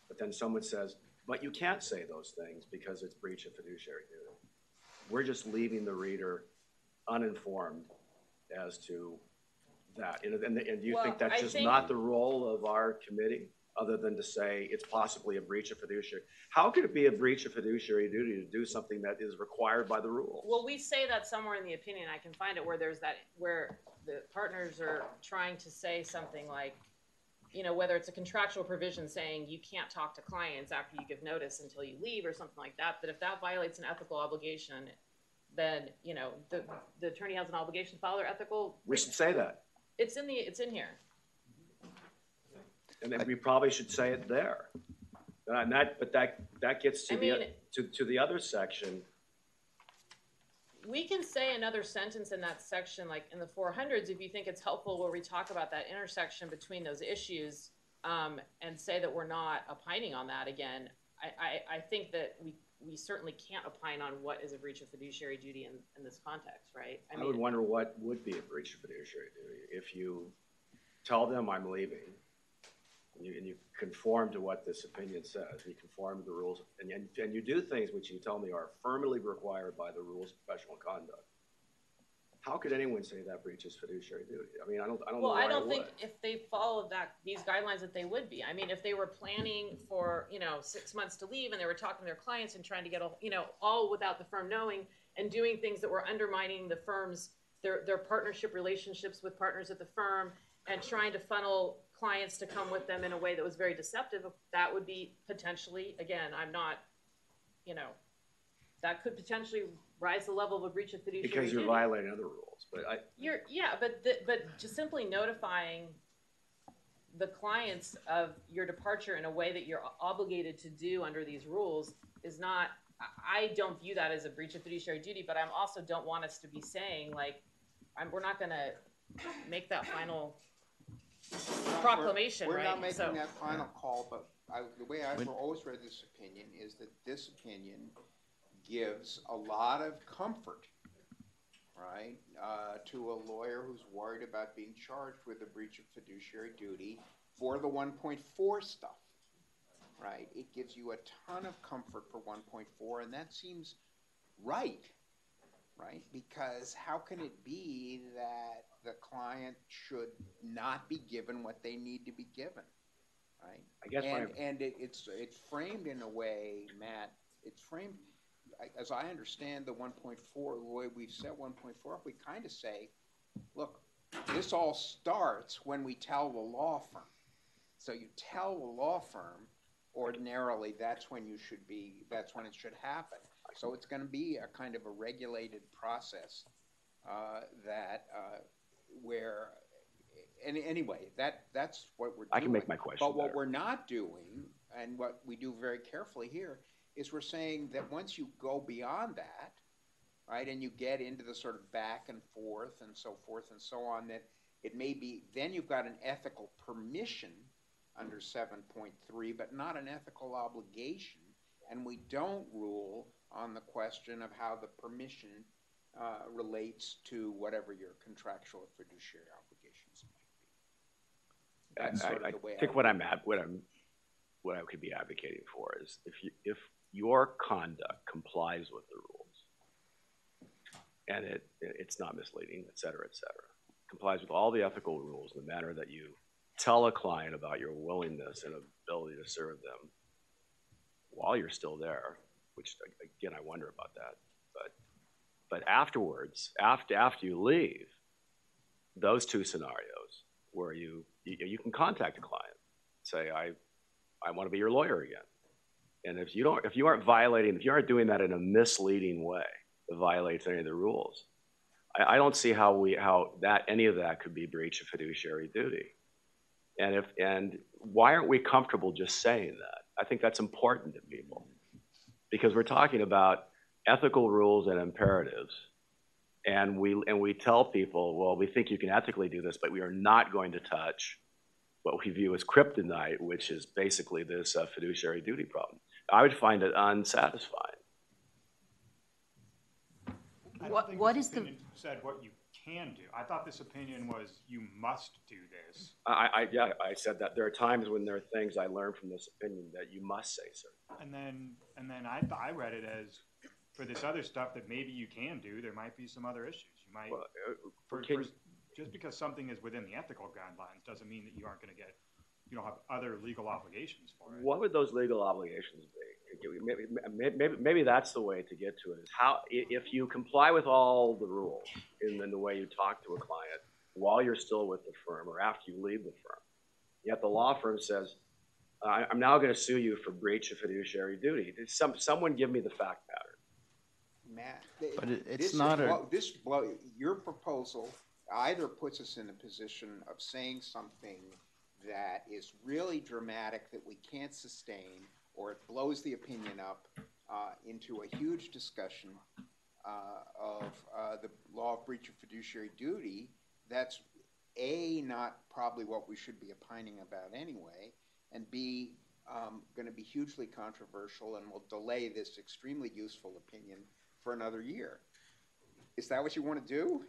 But then someone says, but you can't say those things because it's breach of fiduciary duty. We're just leaving the reader uninformed as to that. And, and, and do you Well, think that's I just think- not the role of our committee? Other than to say it's possibly a breach of fiduciary? How could it be a breach of fiduciary duty to do something that is required by the rules? Well, we say that somewhere in the opinion. I can find it where there's that where the partners are trying to say something like, you know, whether it's a contractual provision saying you can't talk to clients after you give notice until you leave or something like that. That if that violates an ethical obligation, then you know the the attorney has an obligation to follow their ethical. We should say that. It's in the it's in here. And then we probably should say it there. And that, but that, that gets to I the, mean- to, to the other section. We can say another sentence in that section, like in the four hundreds, if you think it's helpful, where we talk about that intersection between those issues, um, and say that we're not opining on that again. I, I, I think that we, we certainly can't opine on what is a breach of fiduciary duty in, in this context, right? I mean, would wonder what would be a breach of fiduciary duty if you tell them I'm leaving, and you, and you conform to what this opinion says, you conform to the rules, and, and, and you do things which you tell me are firmly required by the rules of professional conduct. How could anyone say that breaches fiduciary duty? I mean, I don't, I don't know Well, why I don't would. think if they followed that, these guidelines that they would be. I mean, if they were planning for, you know, six months to leave and they were talking to their clients and trying to get, a you know, all without the firm knowing and doing things that were undermining the firm's, their, their partnership relationships with partners at the firm and trying to funnel clients to come with them in a way that was very deceptive, that would be potentially, again, I'm not, you know, that could potentially rise the level of a breach of fiduciary duty. Because you're duty. violating other rules, but I, You're, yeah, but, the, but just simply notifying the clients of your departure in a way that you're obligated to do under these rules is not, I- I don't view that as a breach of fiduciary duty, but I'm also don't want us to be saying like, I'm, we're not gonna make that final proclamation, We're right? not making So- that final call, but I, the way I've always read this opinion is that this opinion gives a lot of comfort, right, uh, to a lawyer who's worried about being charged with a breach of fiduciary duty for the one point four stuff, right? It gives you a ton of comfort for one point four, and that seems right, right? Because how can it be that the client should not be given what they need to be given, right? I guess and and it, it's it's framed in a way, Matt. It's framed, I- as I understand the one point four, the way we've set one point four up, we kind of say, look, this all starts when we tell the law firm. So you tell the law firm, ordinarily, that's when you should be, that's when it should happen. So it's gonna be a kind of a regulated process, uh, that, uh, where, and anyway, that, that's what we're doing. I can make my question But what better. we're not doing, and what we do very carefully here, is we're saying that once you go beyond that, right, and you get into the sort of back and forth and so forth and so on, that it may be, then you've got an ethical permission under seven point three, but not an ethical obligation. And we don't rule on the question of how the permission uh, relates to whatever your contractual or fiduciary obligations might be. That's I, sort of I, I think what I'm at, what I'm, what I could be advocating for is if you, if your conduct complies with the rules and it, it's not misleading, et cetera, et cetera, complies with all the ethical rules in the manner that you tell a client about your willingness and ability to serve them while you're still there, which again, I wonder about that. But, but afterwards, after, after you leave, those two scenarios where you, you, you can contact a client, say, I, I want to be your lawyer again. And if you don't, if you aren't violating, if you aren't doing that in a misleading way that violates any of the rules, I, I don't see how we, how that, any of that could be breach of fiduciary duty. And if, and why aren't we comfortable just saying that? I think that's important to people. Because we're talking about ethical rules and imperatives. And we, and we tell people, well, we think you can ethically do this, but we are not going to touch what we view as kryptonite, which is basically this uh, fiduciary duty problem. I would find it unsatisfying. I What- don't think what this is the- opinion said what you can do. I thought this opinion was you must do this. I, I, yeah, I said that there are times when there are things I learned from this opinion that you must say, sir. And then, and then I, th- I read it as, for this other stuff that maybe you can do, there might be some other issues. You might, Well, uh, for, can- for, just because something is within the ethical guidelines doesn't mean that you aren't gonna get, you don't have other legal obligations for it. What would those legal obligations be? Maybe, maybe, maybe, maybe that's the way to get to it. Is how if you comply with all the rules in, in the way you talk to a client while you're still with the firm or after you leave the firm, yet the law firm says, I, "I'm now going to sue you for breach of fiduciary duty." Did Some someone give me the fact pattern. Matt. But it- it's not a- blow- This blow, your proposal either puts us in a position of saying something that is really dramatic that we can't sustain, or it blows the opinion up uh, into a huge discussion uh, of uh, the law of breach of fiduciary duty. That's A, not probably what we should be opining about anyway, and B, um, gonna be hugely controversial and will delay this extremely useful opinion for another year. Is that what you wanna do?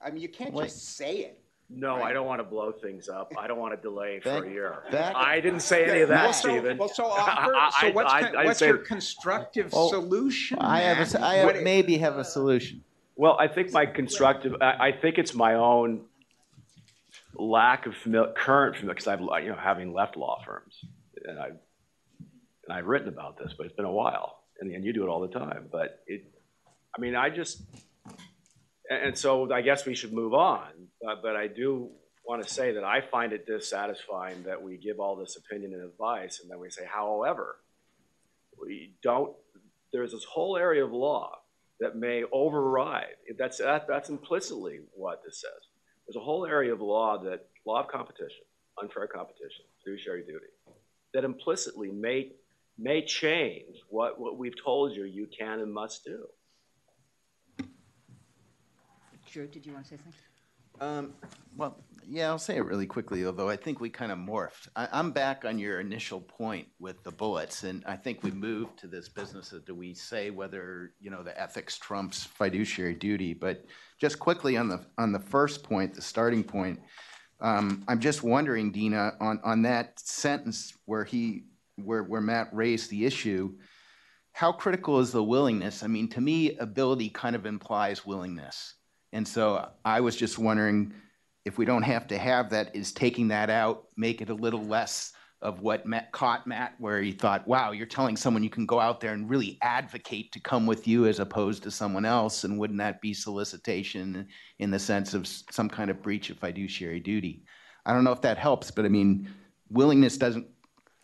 I mean, you can't Wait. just say it. No, I don't want to blow things up. I don't want to delay for Back- a year. back- I didn't say any of that, Well, so- Stephen. Well, so offer, I- so I- what's, I- con- I'd what's say- your constructive Oh, solution, I have a, man? s- I have, maybe have a solution. Well, I think my constructive, I, I think it's my own lack of famil, current familiar, because I've, you know, having left law firms, and I've, and I've written about this, but it's been a while, and, and you do it all the time, but it, I mean, I just, and, so I guess we should move on, but, but I do want to say that I find it dissatisfying that we give all this opinion and advice, and then we say, however, we don't, there's this whole area of law that may override, that's, that, that's implicitly what this says. There's a whole area of law that, law of competition, unfair competition, fiduciary duty, that implicitly may, may change what, what we've told you you can and must do. Drew, did you want to say something? Um, well, yeah, I'll say it really quickly, although I think we kind of morphed. I, I'm back on your initial point with the bullets, and I think we moved to this business of do we say whether, you know, the ethics trumps fiduciary duty? But just quickly on the, on the first point, the starting point, um, I'm just wondering, Dina, on, on that sentence where he, where, where Matt raised the issue, how critical is the willingness? I mean, to me, ability kind of implies willingness. And so I was just wondering if we don't have to have that, is taking that out, make it a little less of what Matt caught Matt, where he thought, wow, you're telling someone you can go out there and really advocate to come with you as opposed to someone else. And wouldn't that be solicitation in the sense of some kind of breach of fiduciary duty? I don't know if that helps, but I mean, willingness doesn't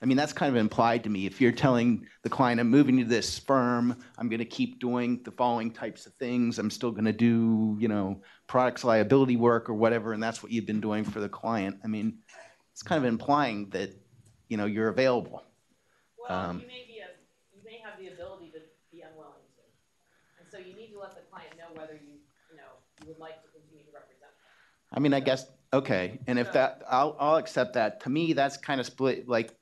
I mean, that's kind of implied to me. If you're telling the client, I'm moving to this firm, I'm going to keep doing the following types of things, I'm still going to do, you know, products liability work or whatever, and that's what you've been doing for the client. I mean, it's kind of implying that, you know, you're available. Well, Um, you may be, a- you may have the ability to be unwilling to. And so you need to let the client know whether you, you know, you would like to continue to represent them. I mean, I guess, okay, and if that, I'll, I'll accept that. To me, that's kind of split, like,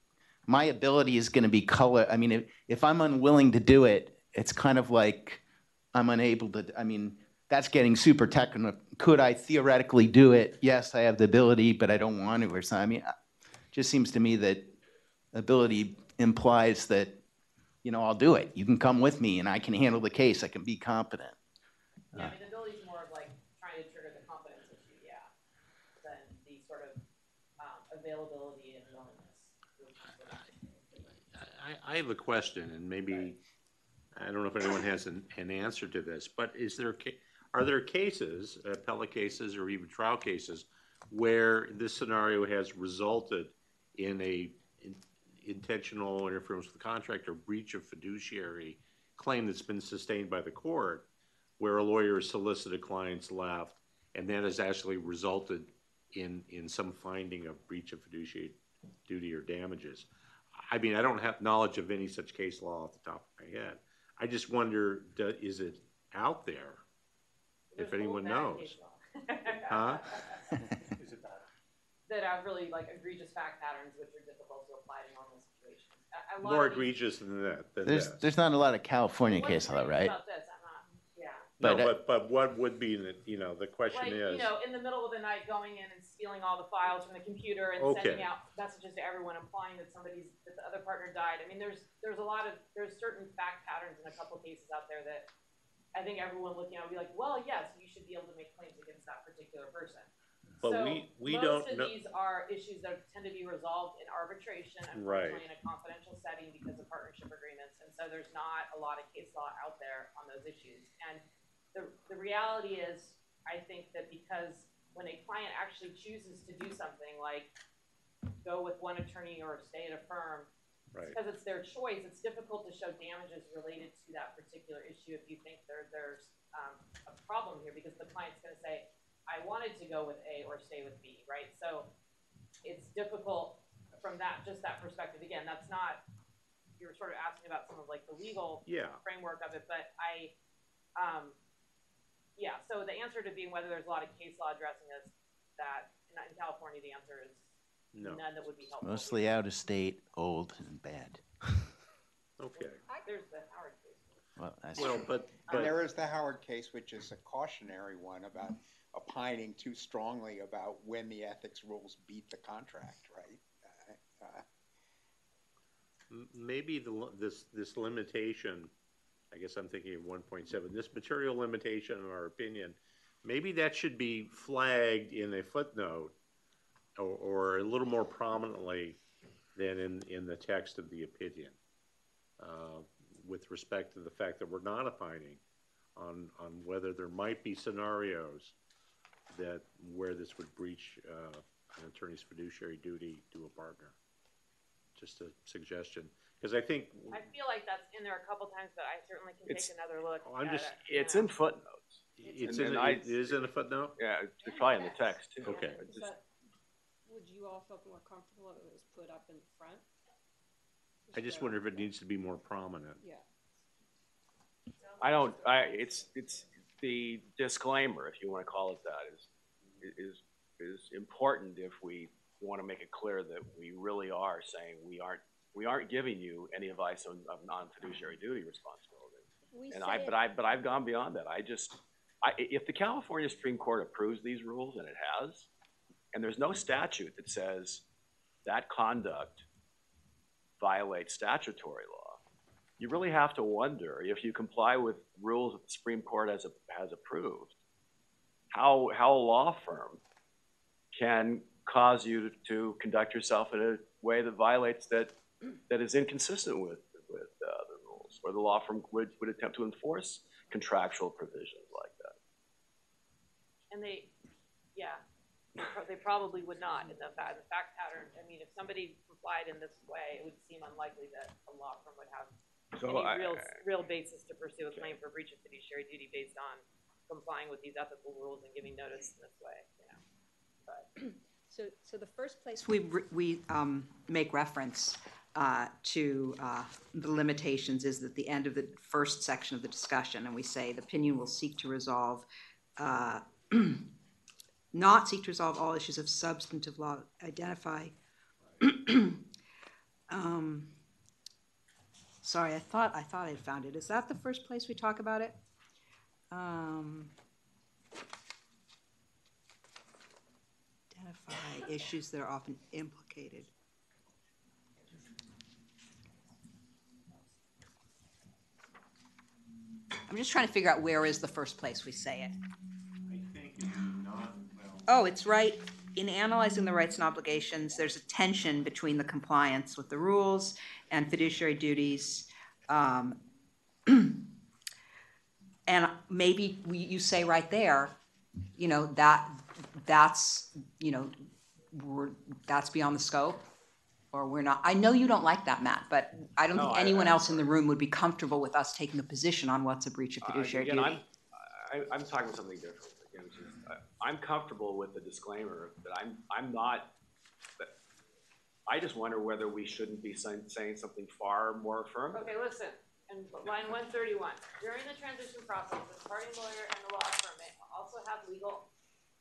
my ability is gonna be color, I mean, if, if I'm unwilling to do it, it's kind of like I'm unable to, I mean, that's getting super technical. Could I theoretically do it? Yes, I have the ability, but I don't want to or something. I mean, it just seems to me that ability implies that, you know, I'll do it. You can come with me and I can handle the case. I can be competent. Yeah, I mean, the ability is more of like trying to trigger the competence issue, yeah, than the sort of, um, availability and willingness. which is what I- I, have a question, and maybe, I don't know if anyone has an, an answer to this, but is there, are there cases, appellate cases or even trial cases, where this scenario has resulted in a in- intentional interference with the contract or breach of fiduciary claim that's been sustained by the court, where a lawyer solicited clients left, and that has actually resulted in, in some finding of breach of fiduciary duty or damages? I mean, I don't have knowledge of any such case law off the top of my head. I just wonder, do- is it out there? If anyone old bad case knows. Huh? That have really like egregious fact patterns which are difficult to apply to normal situations. A- a More of these- egregious than that, than There's, this. there's not a lot of California What's case law, right? About this, I'm not, yeah. No, But, but, but what would be, the you know, the question Like, is, you know, in the middle of the night, going in and stealing all the files from the computer and Okay. sending out messages to everyone implying that somebody's, that the other partner died. I mean, there's, there's a lot of, there's certain fact patterns in a couple cases out there that I think everyone looking at would be like, well, yes, you should be able to make claims against that particular person. But So we- we don't Most of know- these are issues that tend to be resolved in arbitration, Right. in a confidential setting because of partnership agreements. And so there's not a lot of case law out there on those issues. And the, the reality is, I think that because when a client actually chooses to do something like go with one attorney or stay at a firm, right, because it's their choice, it's difficult to show damages related to that particular issue if you think there, there's, um, a problem here, because the client's gonna say, I wanted to go with A or stay with B, right? So it's difficult from that, just that perspective. Again, that's not, you're sort of asking about some of like the legal yeah. framework of it, but I, um, yeah, so the answer to being whether there's a lot of case law addressing this, that, in in California, the answer is No. none that would be helpful. Mostly out of state, old and bad. Okay. There's the Howard case. Well, that's Well, true. but, And but, there is the Howard case, which is a cautionary one about opining too strongly about when the ethics rules beat the contract, right? Uh, uh, maybe the, this, this limitation, I guess I'm thinking of one point seven, this material limitation, in our opinion, maybe that should be flagged in a footnote or, or a little more prominently than in, in the text of the opinion. Uh, with respect to the fact that we're not opining on, on whether there might be scenarios that, where this would breach, uh, an attorney's fiduciary duty to a partner. Just a suggestion, because I think, I feel like that's in there a couple times, but I certainly can It's- take another look oh, I'm at just, it, you it's know. in footnotes. it's And in, then I- it is in a footnote? Yeah, it's probably in the text too. Okay. It's just- But would you all feel more comfortable if it was put up in front? I just wonder if it needs to be more prominent. Yeah. I don't, I, it's, it's, the disclaimer, if you wanna call it that, is, is, is important if we wanna make it clear that we really are saying we aren't, we aren't giving you any advice on, of non-fiduciary uh-huh. duty responsibility. We And I, but I, but I've gone beyond that. I just, I, if the California Supreme Court approves these rules, and it has, and there's no statute that says that conduct violates statutory law, you really have to wonder if you comply with rules that the Supreme Court has, has approved, how, how a law firm can cause you to, to conduct yourself in a way that violates that, that is inconsistent with, with, uh, the rules, or the law firm would, would attempt to enforce contractual provisions like that. And they, yeah, they probably would not in the fact, the fact pattern, I mean, if somebody complied in this way, it would seem unlikely that a law firm would have So I- any real, real basis to pursue a claim for breach of fiduciary duty based on complying with these ethical rules and giving notice in this way, you know? So, so the first place We, we um, make reference uh, to uh, the limitations is at the end of the first section of the discussion, and we say the opinion will seek to resolve, uh, not seek to resolve all issues of substantive law, identify. Um, Sorry, I thought, I thought I found it. Is that the first place we talk about it? Um, Identify issues that are often implicated. I'm just trying to figure out where is the first place we say it. I think it's not, well. Oh, it's right, in analyzing the rights and obligations, there's a tension between the compliance with the rules and fiduciary duties. Um, And maybe we, you say right there, you know, that, that's, you know, we're, that's beyond the scope, or we're not, I know you don't like that, Matt, but I don't No, think anyone I- else in the room would be comfortable with us taking a position on what's a breach of Uh, fiduciary again, duty. I'm, I, I'm talking about something different, again, which is, I- I'm comfortable with the disclaimer, but I'm, I'm not, I just wonder whether we shouldn't be saying, saying something far more affirmative. Okay, listen, and line one thirty-one, during the transition process, the party lawyer and the law firm may also have legal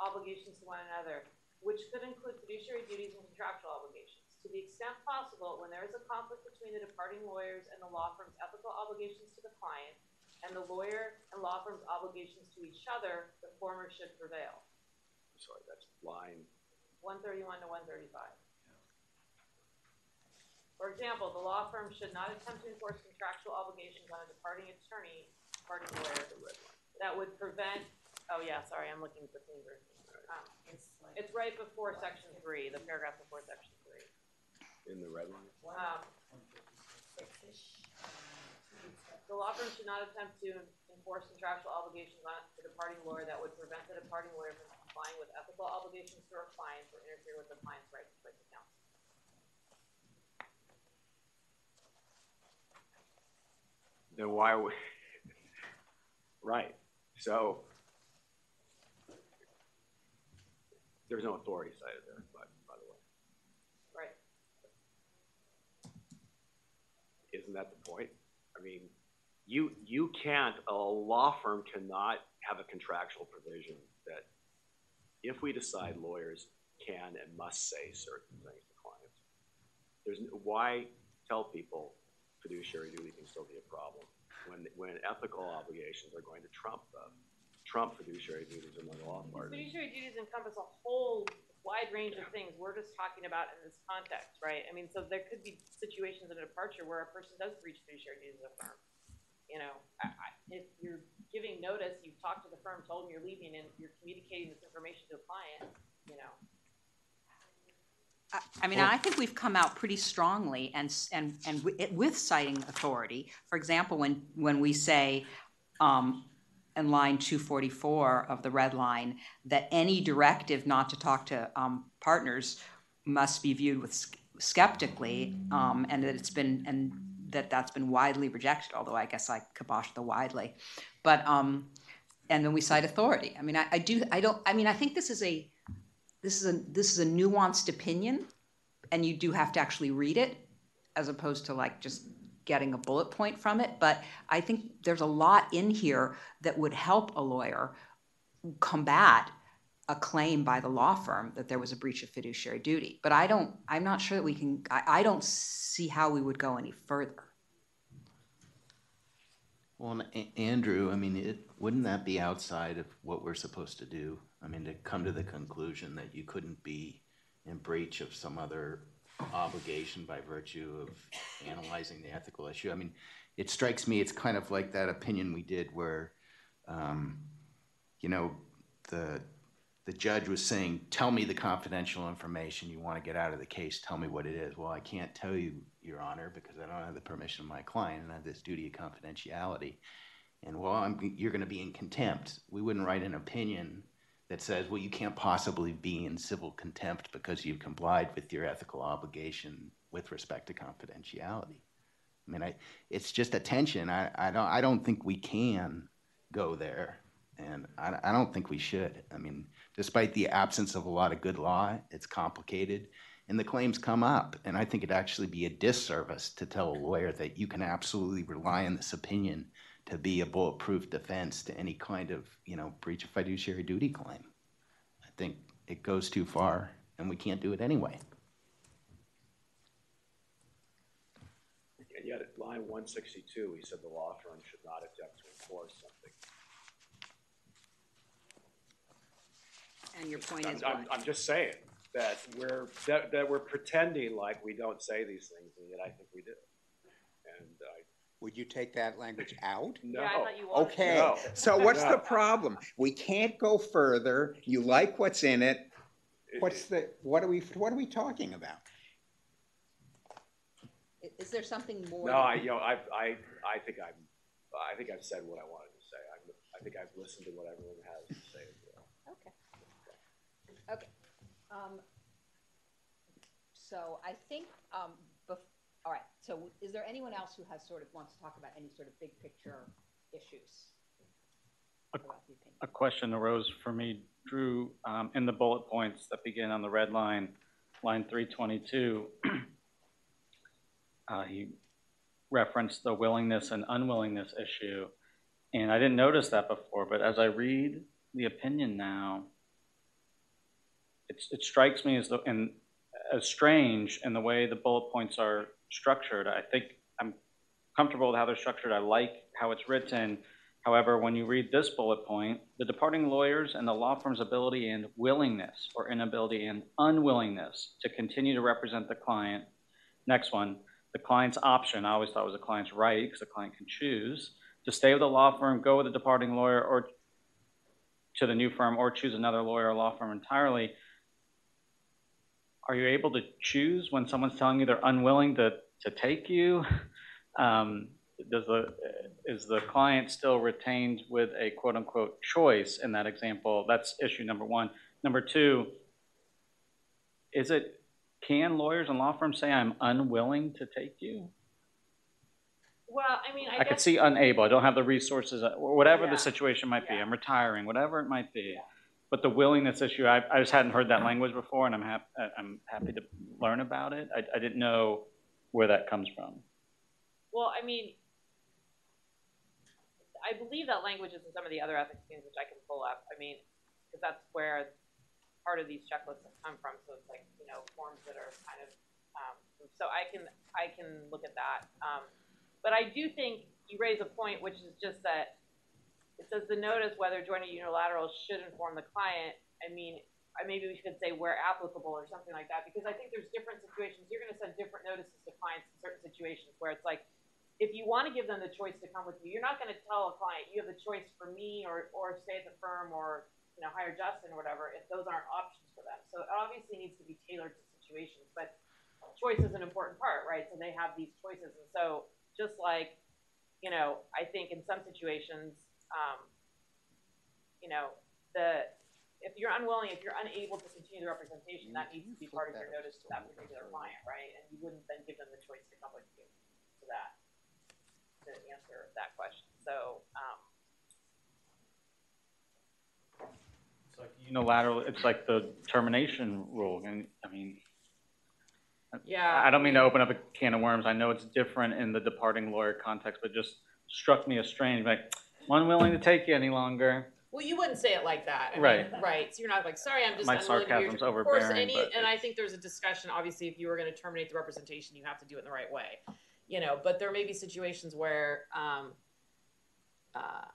obligations to one another, which could include fiduciary duties and contractual obligations. To the extent possible, when there is a conflict between the departing lawyers and the law firm's ethical obligations to the client, and the lawyer and law firm's obligations to each other, the former should prevail. Sorry, that's line, One thirty-one to one thirty-five. For example, the law firm should not attempt to enforce contractual obligations on a departing attorney, departing lawyer, that would prevent, oh yeah, sorry, I'm looking at the clean version. Um, It's right before section three, the paragraph before section three. In the red line. Um, The law firm should not attempt to enforce contractual obligations on the departing lawyer that would prevent the departing lawyer from complying with ethical obligations to her clients or interfere with the client's right to of counsel. Then why would, right, so. There's no authority cited there, by, by the way. Right. Isn't that the point? I mean, you, you can't, a law firm cannot have a contractual provision that if we decide lawyers can and must say certain things to clients. There's, why tell people fiduciary duty can still be a problem when, when ethical obligations are going to trump the, trump fiduciary duties among law partners? Fiduciary duties encompass a whole wide range of things we're just talking about in this context, right? I mean, so there could be situations a departure where a person does breach fiduciary duties of a firm. You know, I, if you're giving notice, you've talked to the firm, told them you're leaving, and you're communicating this information to a client, you know. I- mean, I think we've come out pretty strongly and, and, and wi- it- with citing authority. For example, when, when we say, um, in line two forty-four of the red line, that any directive not to talk to, um, partners must be viewed with skeptically, um, and that it's been, and that that's been widely rejected, although I guess I kibosh the widely. But, um, and then we cite authority. I mean, I, I do, I don't, I mean, I think this is a, this is a this is a nuanced opinion and you do have to actually read it as opposed to like just getting a bullet point from it but i think there's a lot in here that would help a lawyer combat a claim by the law firm that there was a breach of fiduciary duty but i don't i'm not sure that we can i, I don't see how we would go any further Well, Andrew, I mean, it, wouldn't that be outside of what we're supposed to do? I mean, to come to the conclusion that you couldn't be in breach of some other obligation by virtue of analyzing the ethical issue? I mean, it strikes me, it's kind of like that opinion we did where, um, you know, the, the judge was saying, tell me the confidential information you want to get out of the case, tell me what it is. Well, I can't tell you, Your Honor, because I don't have the permission of my client and I have this duty of confidentiality. And well, I'm, you're going to be in contempt. We wouldn't write an opinion that says, well, you can't possibly be in civil contempt because you've complied with your ethical obligation with respect to confidentiality. I mean, I, it's just a tension. I, I don't, I don't think we can go there. And I, I don't think we should. I mean, despite the absence of a lot of good law, it's complicated and the claims come up. And I think it'd actually be a disservice to tell a lawyer that you can absolutely rely on this opinion to be a bulletproof defense to any kind of, you know, breach of fiduciary duty claim. I think it goes too far and we can't do it anyway. And yet at line one sixty-two, he said the law firm should not attempt to enforce something. and your point I'm, is I'm, what? I'm just saying that we're, that, that we're pretending like we don't say these things, and yet I think we do. And I, Would you take that language out? no. Yeah, I thought you wanted. Okay, No. so what's No. the problem? We can't go further. You like what's in it. What's the, what are we, what are we talking about? Is there something more No, I, you know, I, I, I think I'm, I think I've said what I wanted to say. I'm, I think I've listened to what everyone has to say as well. Okay. Okay. Um, so I think, um, bef- all right, so is there anyone else who has sort of, wants to talk about any sort of big picture issues? opinion? A question arose for me, Drew, um, in the bullet points that begin on the red line, line three twenty-two. Uh, he referenced the willingness and unwillingness issue, and I didn't notice that before, but as I read the opinion now, it's, it strikes me as the, and as strange in the way the bullet points are structured. I think I'm comfortable with how they're structured. I like how it's written. However, when you read this bullet point, the departing lawyers and the law firm's ability and willingness or inability and unwillingness to continue to represent the client. Next one, the client's option, I always thought it was the client's right because the client can choose to stay with the law firm, go with the departing lawyer or to the new firm or choose another lawyer or law firm entirely. Are you able to choose when someone's telling you they're unwilling to, to take you? Um, does the, is the client still retained with a quote unquote choice in that example? That's issue number one. Number two, is it, can lawyers and law firms say I'm unwilling to take you? Well, I mean, I I guess. could see unable, I don't have the resources, uh, or whatever Yeah. the situation might be, Yeah. I'm retiring, whatever it might be. But the willingness issue, I, I just hadn't heard that language before, and I'm hap, I- I'm happy to learn about it. I, I didn't know where that comes from. Well, I mean, I believe that language is in some of the other ethics things which I can pull up. I mean, because that's where part of these checklists have come from, so it's like, you know, forms that are kind of, um, so I can, I can look at that. Um, but I do think you raise a point, which is just that it says the notice whether joining unilateral should inform the client. I mean, maybe we should say where applicable or something like that, because I think there's different situations. You're gonna send different notices to clients in certain situations where it's like, if you wanna give them the choice to come with you, you're not gonna tell a client, you have the choice for me or, or stay at the firm or, you know, hire Justin or whatever, if those aren't options for them. So it obviously needs to be tailored to situations, but choice is an important part, right? So they have these choices. And so just like, you know, I think in some situations, um, you know, the, if you're unwilling, if you're unable to continue the representation, that needs to be part of your notice to that particular client, right? And you wouldn't then give them the choice to come with you to that, to answer that question. So, um, It's like unilateral, it's like the termination rule, and, I mean, yeah. I don't mean to open up a can of worms, I know it's different in the departing lawyer context, but just struck me as strange, like, I'm unwilling to take you any longer. Well, you wouldn't say it like that. I mean, Right. Right. So you're not like, sorry, I'm just My unwilling to be your- sarcasm's Of course, overbearing, any, but and I think there's a discussion, obviously, if you were gonna terminate the representation, you have to do it in the right way. You know, but there may be situations where, um, uh,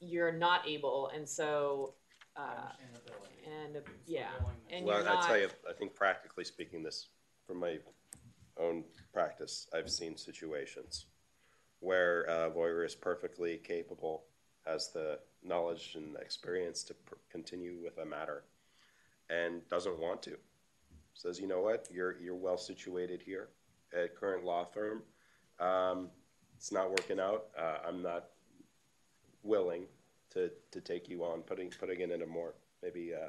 you're not able, and so, uh, and, uh, yeah, and you're Well, not. I tell you, I think practically speaking, this, from my own practice, I've seen situations where a lawyer is perfectly capable, has the knowledge and experience to pr- continue with a matter, and doesn't want to. Says, you know what, you're, you're well situated here at current law firm. Um, it's not working out. Uh, I'm not willing to, to take you on, putting, putting it in a more, maybe, uh,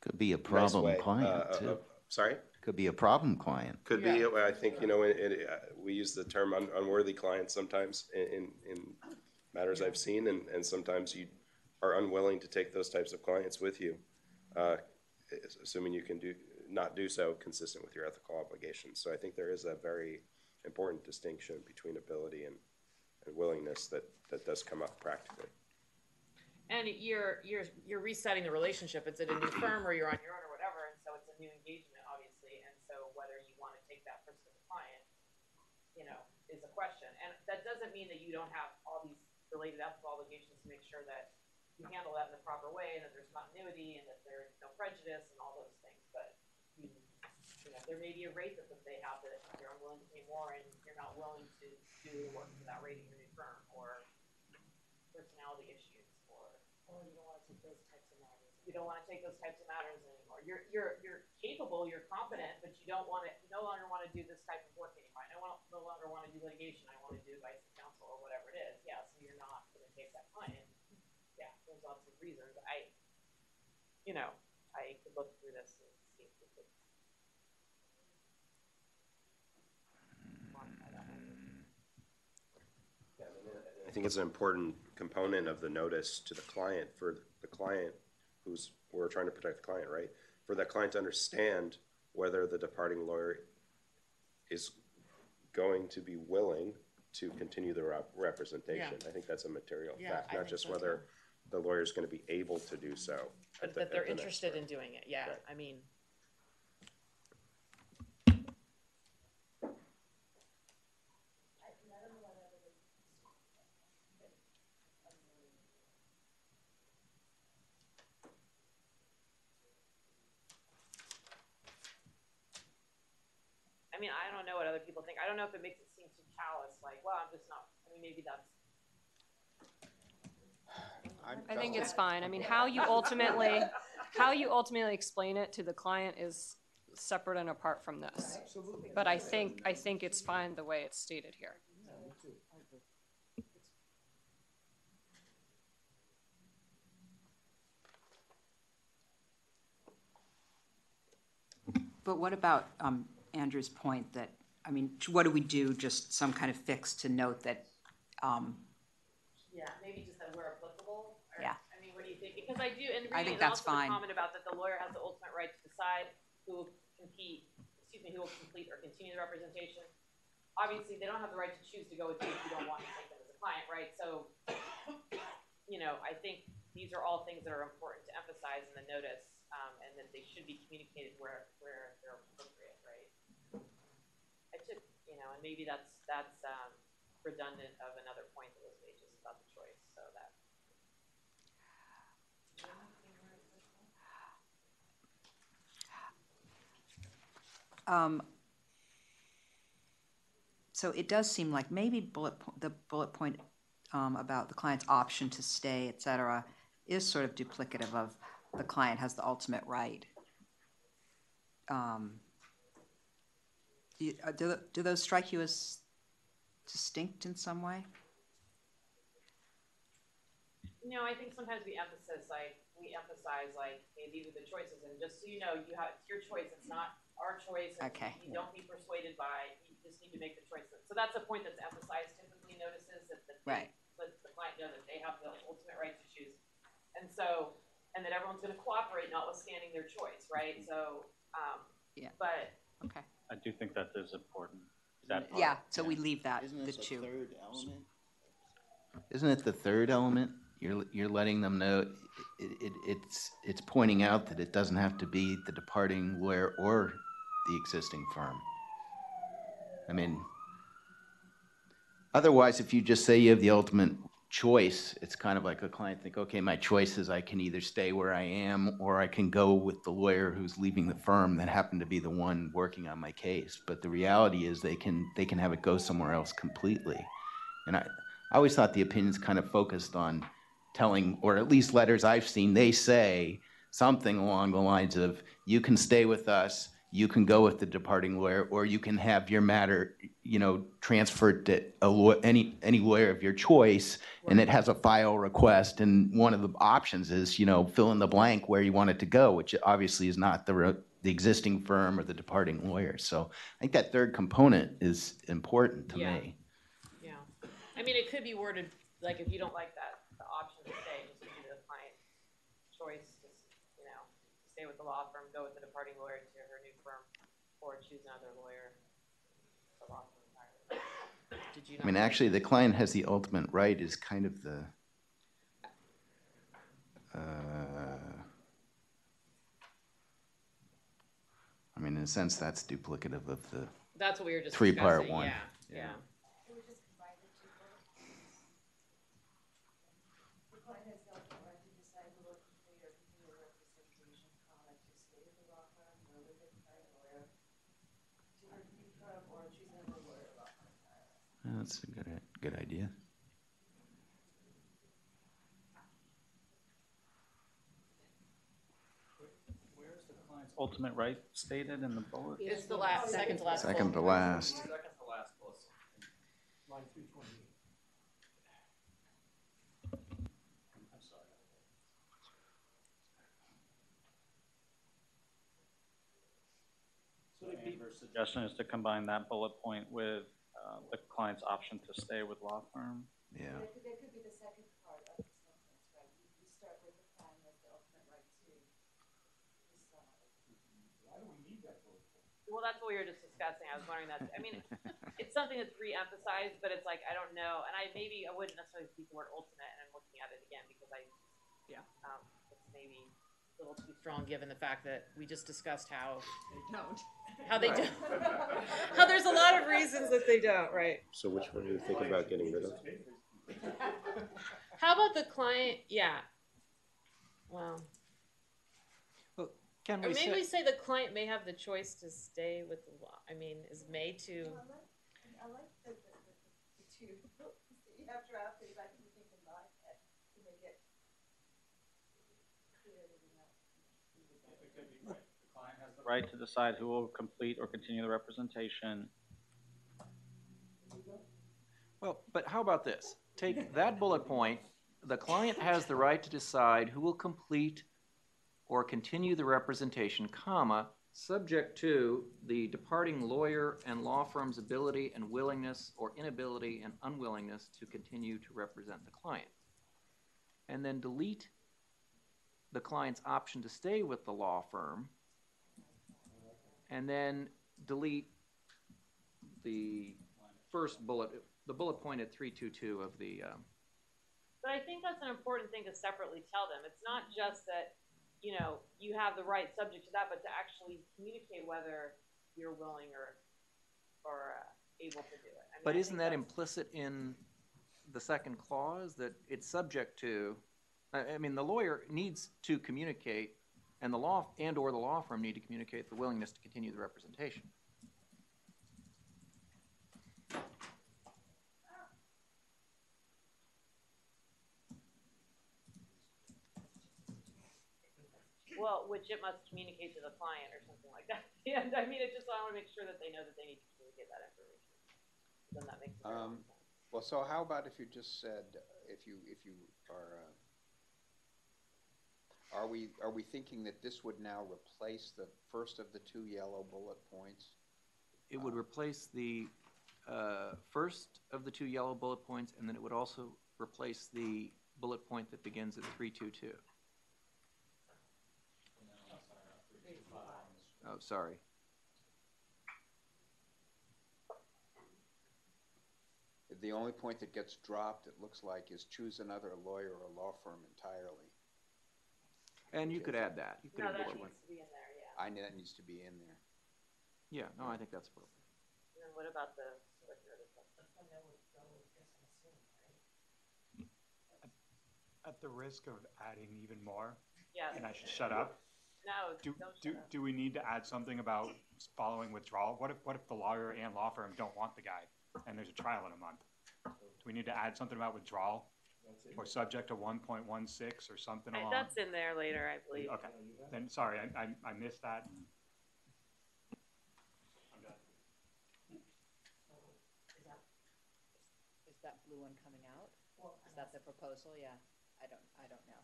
Could be a nice problem way. client Uh, uh, too. uh, Sorry? Could be a problem client. Could be, I think, you know, it, it, uh, we use the term un- unworthy client sometimes in, in, in matters I've seen, and, and sometimes you are unwilling to take those types of clients with you, uh, assuming you can do, not do so consistent with your ethical obligations. So I think there is a very important distinction between ability and, and willingness that, that does come up practically. And you're, you're, you're resetting the relationship. It's at a new firm or you're on your own or whatever, and so it's a new engagement, obviously. And so whether you want to take that person as a client, you know, is a question. And that doesn't mean that you don't have all these related ethical obligations to make sure that you handle that in the proper way and that there's continuity and that there's no prejudice and all those things. But you, you know, there may be a rate that they have that you're unwilling to pay more and you're not willing to do the work for that rate your new firm or personality issues or Or you don't wanna take those types you don't want to take those types of matters anymore. You're you're you're capable, you're competent, but you don't want to no longer want to do this type of work anymore. I don't want, no longer want to do litigation. I want to do advice and counsel or whatever it is. Yeah, so you're not going to take that client. Yeah, there's lots of reasons. I, you know, I could look through this and. I think it's an important component of the notice to the client, for the client who's, we're trying to protect the client, right? For that client to understand whether the departing lawyer is going to be willing to continue the rep- representation. I think that's a material Yeah, fact, I not think just so, whether the lawyer's gonna be able to do so. But the- that they're at the next interested in doing it. Yeah, Right. I mean. What other people think. I don't know if it makes it seem too callous, like, well, I'm just not, I mean, maybe that's. I think it's fine. I mean, how you ultimately, how you ultimately explain it to the client is separate and apart from this. But I think, I think it's fine the way it's stated here. But what about um, Andrew's point that, I mean, what do we do, just some kind of fix to note that, um, Yeah, maybe just that where applicable. or- Yeah. I mean, what do you think? Because I do, and I reading, think and that's also the fine. comment about that the lawyer has the ultimate right to decide who will compete, excuse me, who will complete or continue the representation. Obviously, they don't have the right to choose to go with you if you don't want to take them as a client, right? So, you know, I think these are all things that are important to emphasize in the notice. um, and that they should be communicated where, where they're appropriate, right? I took, you know, and maybe that's, that's, um, redundant of another point that was made just about the choice, so that. Um, So it does seem like maybe bullet, po- the bullet point um, about the client's option to stay, et cetera, is sort of duplicative of the client has the ultimate right. Um, Do, you- uh, do do those strike you as distinct in some way? No, I think sometimes we emphasize like, we emphasize like, hey, these are the choices, and just so you know, you have, it's your choice, it's not our choice. Okay. You don't be persuaded by, you just need to make the choice. So that's a point that's emphasized typically notices that, that Right. the client know that they have the ultimate right to choose. And so, and that everyone's gonna cooperate notwithstanding their choice, right? So, um, Yeah. but Okay. I do think that is important, that part. Yeah, so we leave that, Isn't the this a two. third element? Isn't it the third element? You're, you're letting them know, it, it, it's, it's pointing out that it doesn't have to be the departing lawyer or the existing firm. I mean, otherwise, if you just say you have the ultimate choice, it's kind of like a client think, okay, my choice is I can either stay where I am or I can go with the lawyer who's leaving the firm that happened to be the one working on my case. But the reality is they can, they can have it go somewhere else completely. And I, I always thought the opinions kind of focused on telling, or at least letters I've seen, they say something along the lines of, you can stay with us, you can go with the departing lawyer, or you can have your matter, you know, transferred to a law, any, any lawyer of your choice, and it has a file request, and one of the options is, you know, fill in the blank where you want it to go, which obviously is not the, re- the existing firm or the departing lawyer. So I think that third component is important to Yeah. me. Yeah, I mean, it could be worded, like, if you don't like that, the option to stay, just give you the client choice, just, you know, stay with the law firm, go with the departing lawyer to her new firm, or choose another lawyer. The law firm entirely. Did you I mean, actually, the client has the ultimate right is kind of the, uh, I mean, in a sense, that's duplicative of the, That's what we were just Three-part discussing, one. Yeah, yeah. That's a good, good idea. Where's the client's ultimate right stated in the bullet? It's the last, second to last. Second to last. Second to last bullet. Line three twenty-eight. I'm sorry. So it'd suggestion is to combine that bullet point with uh, the client's option to stay with law firm. Yeah. That could, that could be the second part of the sentence, right? You, you start with the client has the ultimate right to decide. why do we need that bullet point? Well, that's what we were just discussing. I was wondering that, I mean, it's something that's re-emphasized, but it's like, I don't know, and I, maybe I wouldn't necessarily speak the word ultimate, and I'm looking at it again, because I, Yeah. um, it's maybe A little too strong, given the fact that we just discussed how, they Don't. how they don't. How there's a lot of reasons that they don't, right? So which one do you think about getting rid of? How about the client, yeah. Well, Can or we maybe say, we say the client may have the choice to stay with the law, I mean, is may to, I like, the, the, the, the two that you have drafted, I think in my head to make it clear that we know. The client has the right to decide who will complete or continue the representation. well, but how about this? Take that bullet point, the client has the right to decide who will complete or continue the representation, comma, subject to the departing lawyer and law firm's ability and willingness or inability and unwillingness to continue to represent the client. And then delete the client's option to stay with the law firm. And then delete the first bullet, the bullet point at three two two of the, um, but I think that's an important thing to separately tell them. It's not just that you know, you have the right subject to that, but to actually communicate whether you're willing or, or uh, able to do it. I mean, But I isn't that implicit in the second clause, that it's subject to, I mean, the lawyer needs to communicate, and the law, and/or the law firm need to communicate the willingness to continue the representation. Well, which it must communicate to the client or something like that. And I mean, it just, I wanna make sure that they know that they need to communicate that information. Then that makes. Um, sense. well, so how about if you just said, uh, if you, if you are, uh, are we, are we thinking that this would now replace the first of the two yellow bullet points? It would replace the, uh, first of the two yellow bullet points, and then it would also replace the bullet point that begins at three-two-two. Oh, sorry. The only point that gets dropped, it looks like, is choose another lawyer or law firm entirely. And you could add that. You could No, that incorporate- needs to be in there, yeah. I know that needs to be in there. Yeah, no, I think that's appropriate. And then what about the select notice? At the risk of adding even more, Yes. and I should shut up, No, do, don't do, shut up. do we need to add something about following withdrawal? What if, what if the lawyer and law firm don't want the guy, and there's a trial in a month? Do we need to add something about withdrawal? Or subject to one point one six or something I- along? That's in there later, I believe. Okay, then, sorry, I, I, I missed that. Is that blue one coming out? Is that the proposal? Yeah, I don't, I don't know.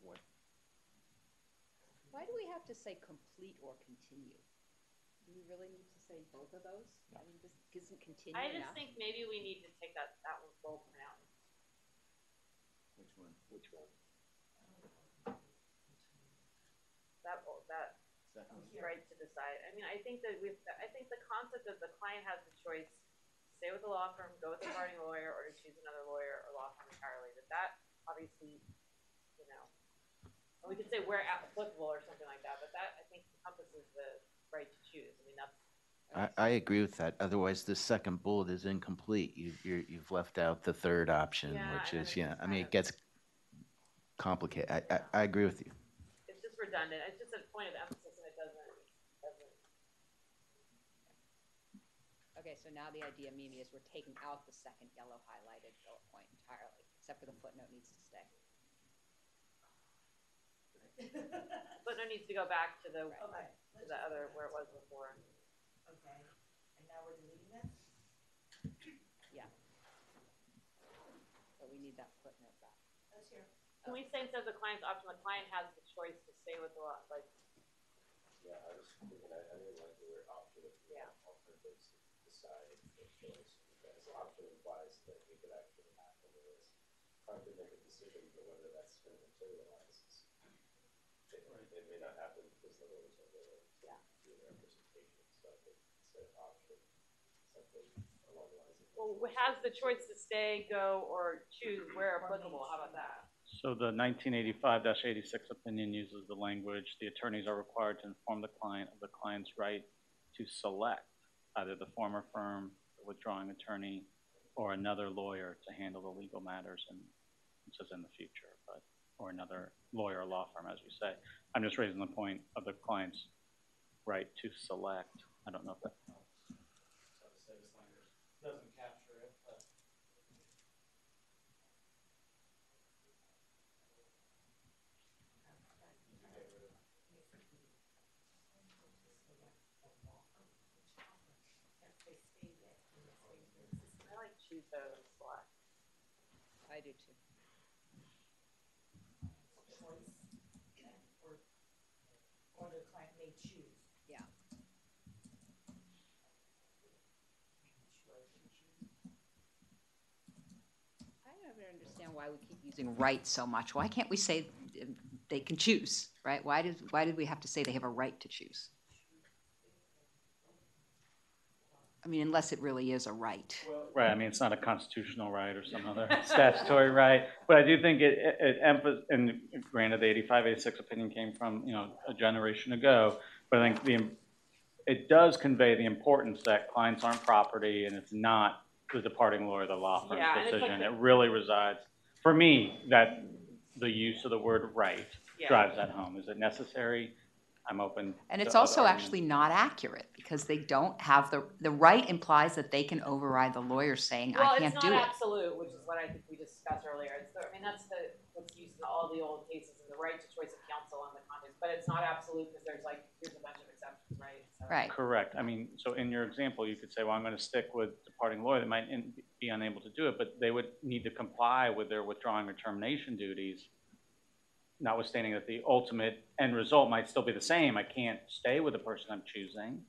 What? Why do we have to say complete or continue? Do we really need to say both of those? I mean, just, isn't continue I just enough? think maybe we need to take that, that one full pronoun. Which one? Which one? That, oh, that right to decide. I mean, I think that we've, I think the concept of the client has the choice, to stay with the law firm, go with the parting lawyer, or to choose another lawyer or law firm entirely, that that obviously, you know, and we could say where applicable or something like that, but that, I think encompasses the right to choose. I mean, that's, I, I agree with that. Otherwise, the second bullet is incomplete. You, you're, you've left out the third option, Yeah, which is, then yeah, I mean, kind it gets complicated. I, I, I agree with you. it's just redundant. It's just a point of emphasis and it doesn't, doesn't, Okay, so now the idea, Mimi, is we're taking out the second yellow highlighted bullet point entirely, except for the footnote needs to stay. footnote needs to go back to the, Okay. To the other, where it was before. Okay, and now we're deleting this? Yeah. But we need that footnote back. Let's hear. Can we say instead of the client's option, the client has the choice to stay with the law, like, Yeah, I was thinking, I, I didn't like the word option if you Yeah. have alternatives to decide the choice. Because option implies that we could actually act on this. Trying to make a decision, but whether that's gonna materialize is, it, it may not happen because the lawyers are willing to do the representation. So I think instead of option, something along the lines of. Well, has the choice to stay, go, or choose where applicable, how about that? So the nineteen eighty-five eighty-six opinion uses the language, the attorneys are required to inform the client of the client's right to select either the former firm, the withdrawing attorney, or another lawyer to handle the legal matters and, says in the future, but, or another lawyer or law firm, as you say. I'm just raising the point of the client's right to select. I don't know if that. Doesn't capture it, but. I like choose better than select. Yeah. I don't understand why we keep using right so much. Why can't we say uh, they can choose, right? Why did, why did we have to say they have a right to choose? I mean, unless it really is a right. Right, I mean, it's not a constitutional right or some other statutory right, but I do think it, it- it emphasis, and granted, the 85, 86 opinion came from, you know, a generation ago, but I think the, it does convey the importance that clients aren't property, and it's not the departing lawyer, the law firm's Yeah, and it's like decision. the- It really resides, for me, that the use of the word right Yeah. drives that home. Is it necessary? I'm open. And it's other also arguments. actually not accurate, because they don't have the, the right implies that they can override the lawyer saying, Well, I can't do it. It's not absolute, which is what I think we discussed earlier. It's, the- I mean, that's the, what's used in all the old cases and the right to choice of counsel in the context, but it's not absolute because there's like, here's a bunch of exceptions, right? So- Right. Correct. I mean, so in your example, you could say, well, I'm going to stick with departing lawyer. They might in- be unable to do it, but they would need to comply with their withdrawing or termination duties, notwithstanding that the ultimate end result might still be the same. I can't stay with the person I'm choosing.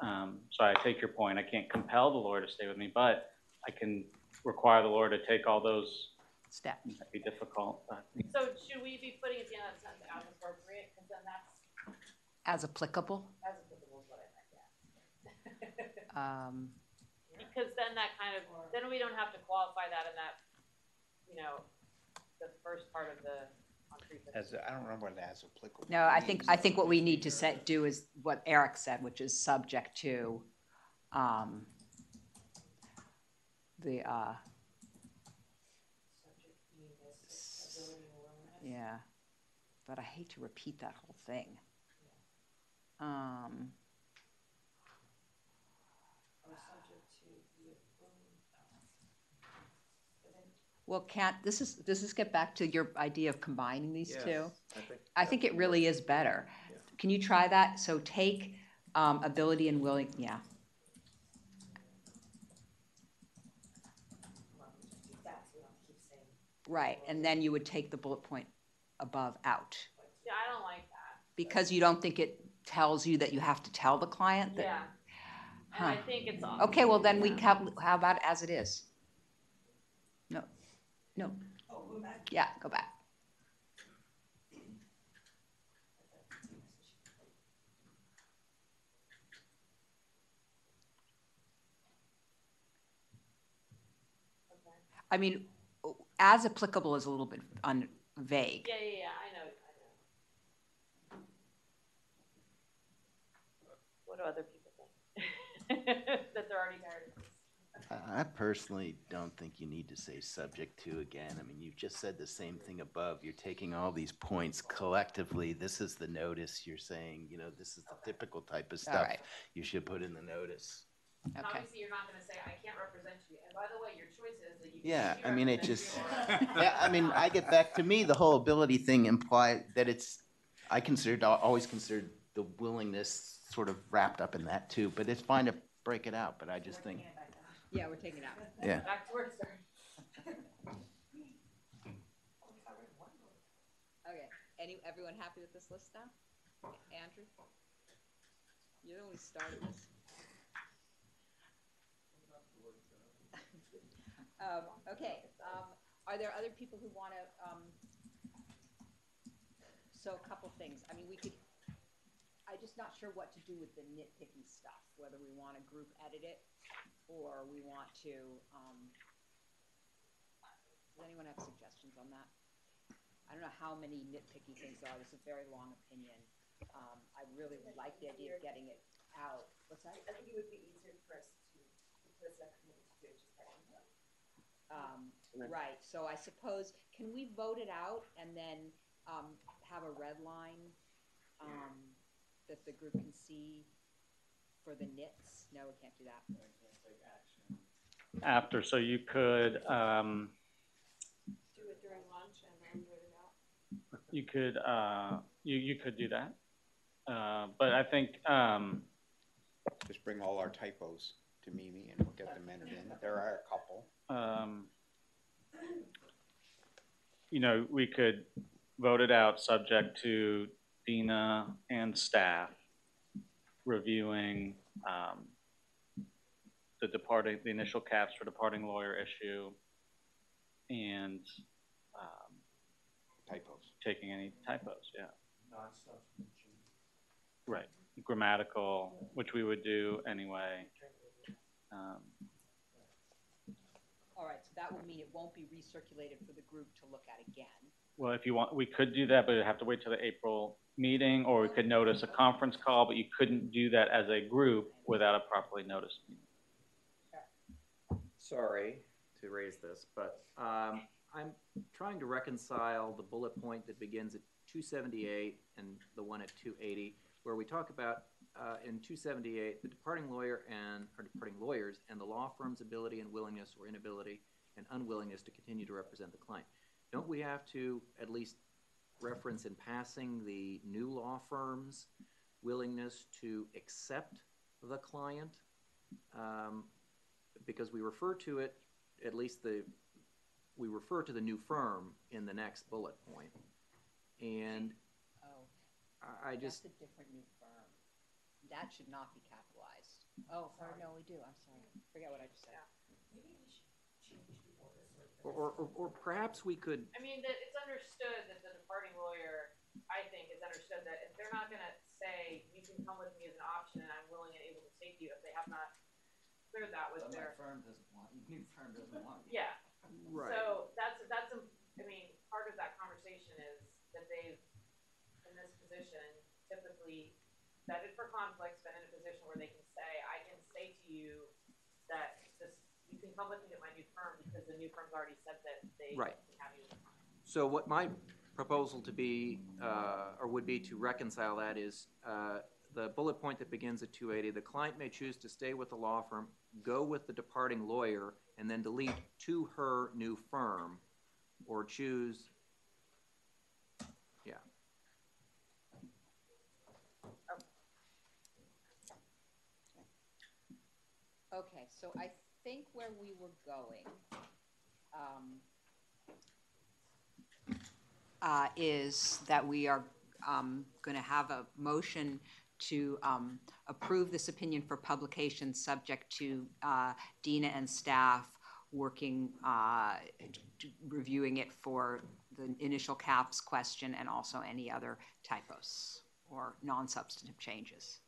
Um, so I take your point. I can't compel the Lord to stay with me, but I can require the Lord to take all those Steps. That'd be difficult, but So should we be putting at the end of that sentence as appropriate, because then that's, As applicable, as applicable is what I meant, yeah. um, Because then that kind of, then we don't have to qualify that in that, you know, the first part of the, on three fifty. As, I don't remember what as applicable. no, I think, I think what we need to set, do is what Eric said, which is subject to, um, the, uh, yeah, but I hate to repeat that whole thing. Um, well, can't, this is, does this get back to your idea of combining these two? I think. I think it really is better. Can you try that? So take, um, ability and willing, yeah. Right, and then you would take the bullet point above out, Yeah, I don't like that, because you don't think it tells you that you have to tell the client that? yeah. And I Huh. think it's. Okay, well, then we, have- how about as it is? No, oh, no. Yeah, go back. I mean, as applicable is a little bit un, vague. Yeah, yeah, yeah, I know, I know. What do other people think? That they're already tired. I I personally don't think you need to say subject to again. I mean, you've just said the same thing above. You're taking all these points collectively. This is the notice. You're saying, you know, this is the typical type of stuff right. you should put in the notice. And Obviously, you're not gonna say, I can't represent you, and by the way, your choice is that you. can Yeah, I mean, it just, yeah, I mean, I get back to me, the whole ability thing imply that it's, I considered, always considered the willingness sort of wrapped up in that too, but it's fine to break it out, but I just think, Yeah, we're taking it out. yeah. Back to where it started. Okay, any, everyone happy with this list now? Andrew? You're the one who started this. Um, okay, um, are there other people who wanna, um, so a couple things, I mean, we could, I'm just not sure what to do with the nitpicky stuff, whether we wanna group edit it, or we want to, um, does anyone have suggestions on that? I don't know how many nitpicky things there are, this is a very long opinion, um, I really would like the idea of getting it out, what's that? I think it would be easier for us to, for us to committee to do it just by email. Um, right, so I suppose, can we vote it out and then, um, have a red line, um, that the group can see for the nits? No, we can't do that. After, so you could, um, Do it during lunch and then vote it out. You could, uh, you, you could do that. Uh, but I think, um, Just bring all our typos to Mimi and we'll get them entered in. There are a couple. um, you know, we could vote it out subject to Dina and staff reviewing, um, the departing, the initial caps for departing lawyer issue and, um, Typos. taking any typos, yeah. Right, grammatical, which we would do anyway. Um, All right, so that would mean it won't be recirculated for the group to look at again. Well, if you want, we could do that, but it'd have to wait till the April meeting, or we could notice a conference call, but you couldn't do that as a group without a properly noticed meeting. Sorry to raise this, but um, I'm trying to reconcile the bullet point that begins at 278 and the one at 280, where we talk about uh, in 278 the departing lawyer and or departing lawyers and the law firm's ability and willingness or inability and unwillingness to continue to represent the client. Don't we have to at least reference in passing the new law firm's willingness to accept the client? Um, because we refer to it, at least the, we refer to the new firm in the next bullet point. And Oh, I, I just, that's a different new firm. That should not be capitalized. Oh, or no, we do, I'm sorry. Forget what I just said. or, or, or perhaps we could, I mean, that it's understood that the departing lawyer, I think, is understood that if they're not gonna say, you can come with me as an option and I'm willing and able to take you, if they have not cleared that with their. firm doesn't want, new firm doesn't want Yeah, Right. so that's, that's, a- I mean, part of that conversation is that they've, in this position, typically vetted for conflicts, been in a position where they can say, I can say to you that this, you can come with me to my new firm because the new firm's already said that they Right. can have you. So what my proposal to be, uh, or would be to reconcile that is, uh, the bullet point that begins at two eighty, the client may choose to stay with the law firm, go with the departing lawyer, and then delete to her new firm, or choose, yeah. Okay, so I think where we were going, um, uh, is that we are, um, gonna have a motion to, um, approve this opinion for publication, subject to, uh, Dina and staff working, uh, reviewing it for the initial caps question and also any other typos or non-substantive changes.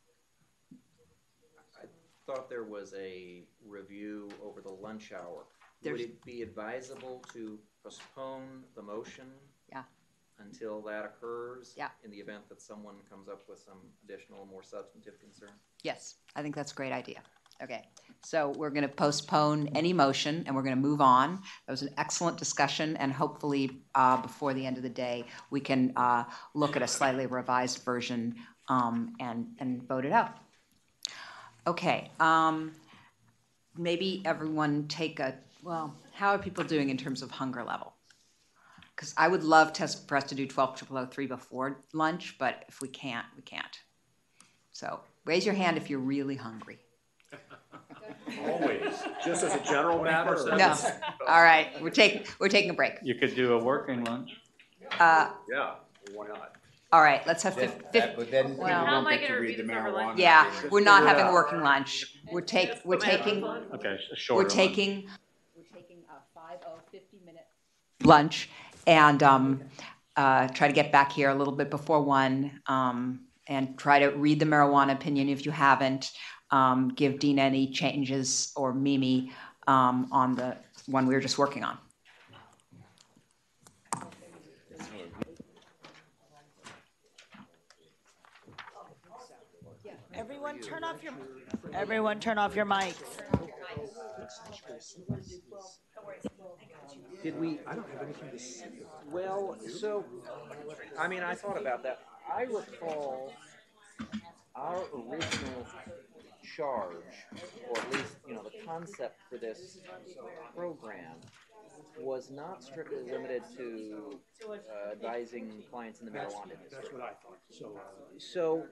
I thought there was a review over the lunch hour. Would it be advisable to postpone the motion? Yeah. Until that occurs? Yeah. In the event that someone comes up with some additional, more substantive concern? Yes, I think that's a great idea. Okay, so we're going to postpone any motion and we're going to move on. That was an excellent discussion and hopefully uh, before the end of the day, we can uh, look at a slightly revised version um, and, and vote it out. Okay, um, maybe everyone take a, well, how are people doing in terms of hunger level? Because I would love to, for us to do twelve triple oh three before lunch, but if we can't, we can't. So raise your hand if you're really hungry. Always, just as a general matter. or- No, all right, we're taking, we're taking a break. You could do a working lunch. Uh, Yeah, why not? all right, let's have fif- Then- fif- But then people well- How am won't I get to gonna read the read this over lunch? marijuana. yeah, agreement. we're not figure having a working lunch. We're take, we're taking, Okay, a shorter we're lunch. taking, we're taking a five oh fifty minute lunch and, um, uh, try to get back here a little bit before one, um, and try to read the marijuana opinion if you haven't. Um, give Dina any changes or Mimi, um, on the one we were just working on. Everyone turn off your, everyone turn off your mics. Did we? I don't have anything to say. Well, so, I mean, I thought about that. I recall our original charge, or at least, you know, the concept for this program was not strictly limited to uh, advising clients in the marijuana industry. That's what I thought, so, uh, So,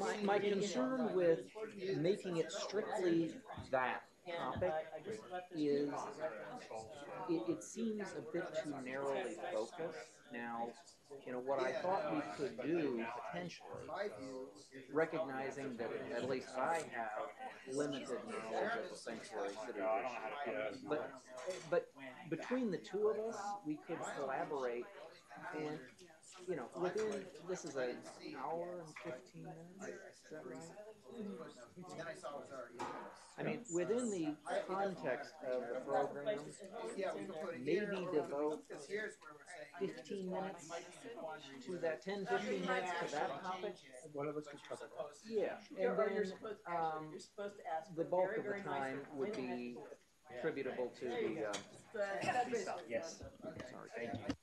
my, my concern with making it strictly that topic is, it, it seems a bit too narrowly focused. Now, you know, what I thought we could do potentially, recognizing that at least I have limited knowledge of the sanctuary city issue. But, but between the two of us, we could collaborate and you know, within, this is an hour and fifteen minutes, is that right? I mean, within the context of the program, maybe devote fifteen minutes to that, 10, 15 minutes to that topic. One of us could cover that. Yeah, and then, um, the bulk of the time would be attributable to the, um, yes, sorry, thank you.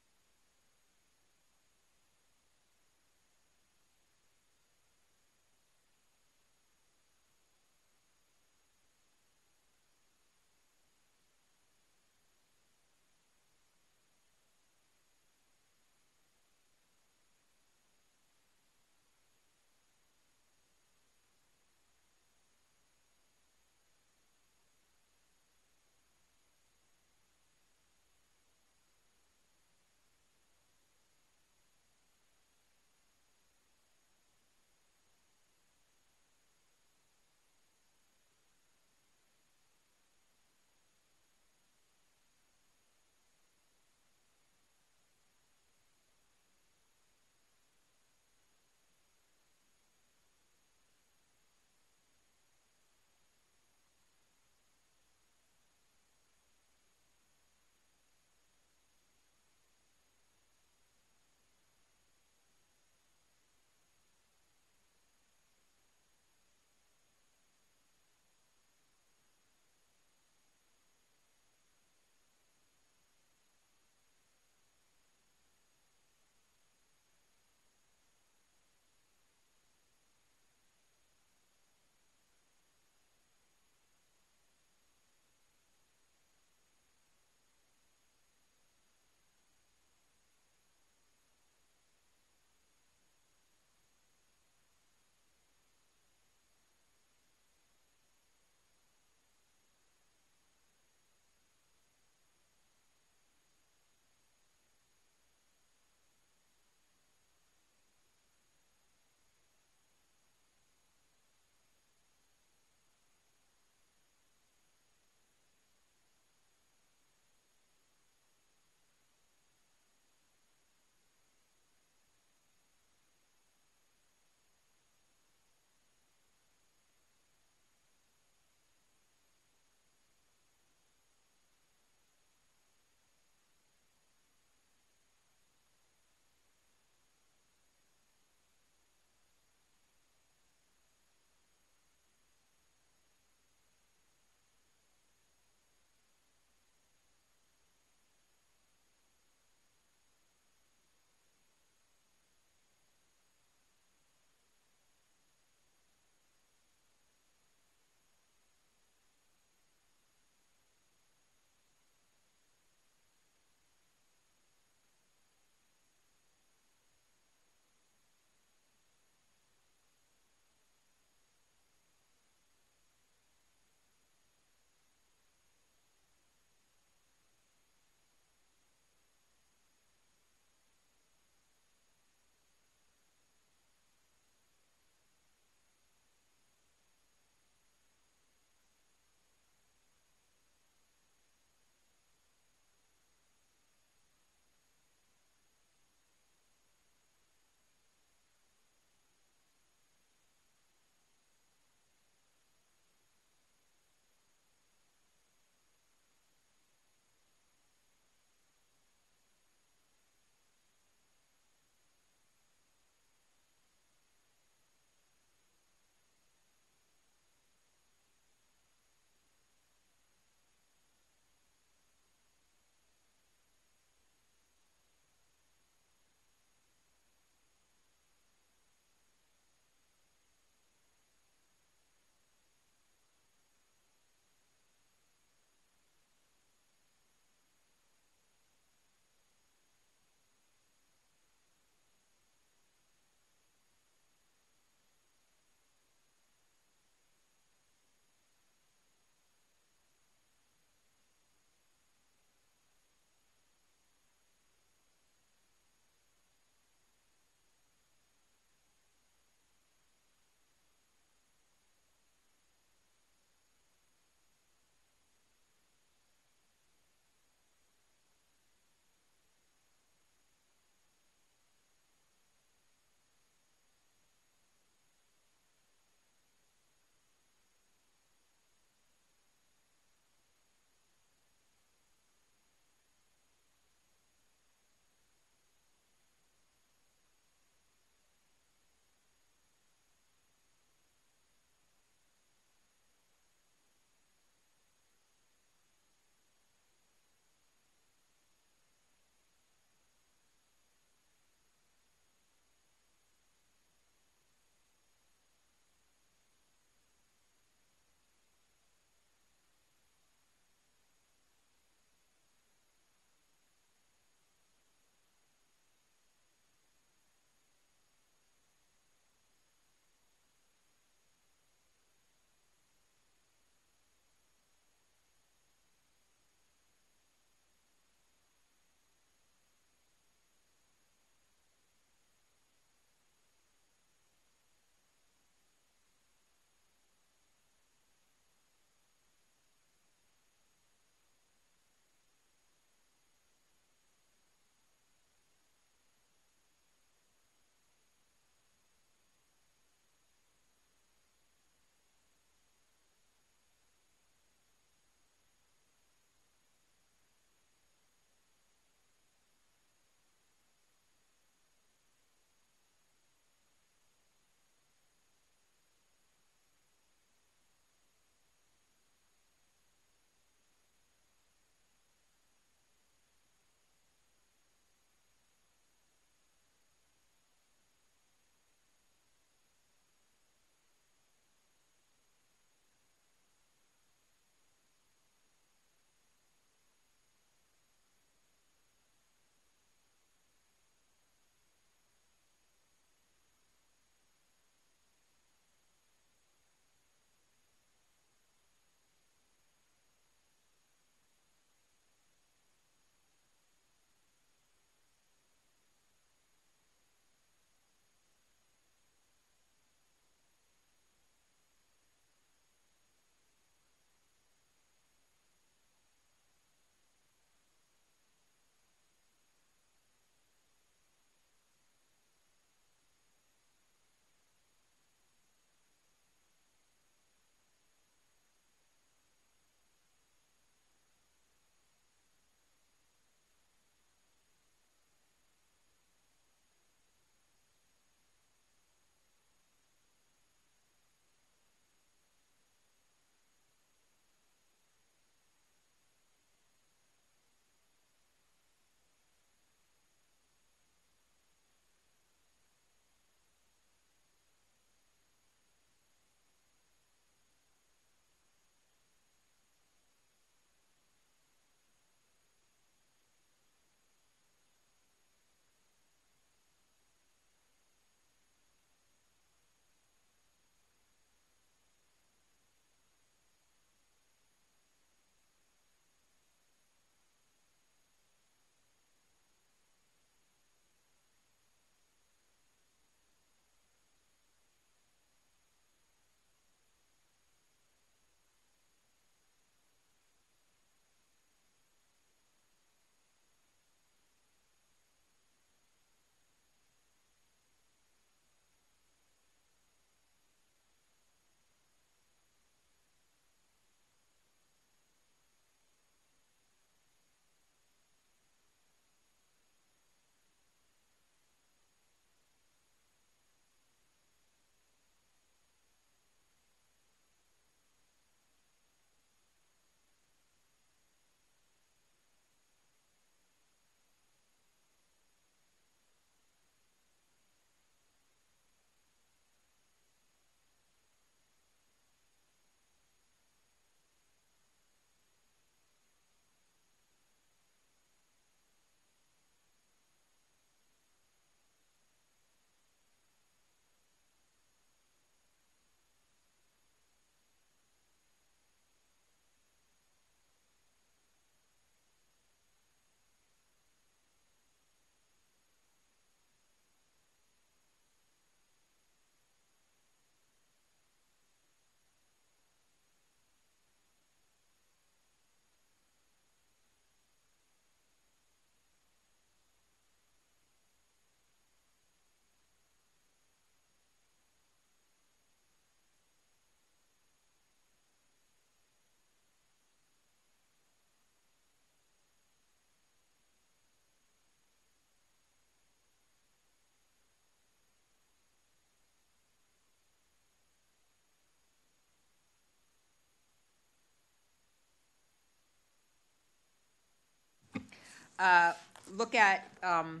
Uh, look at, um,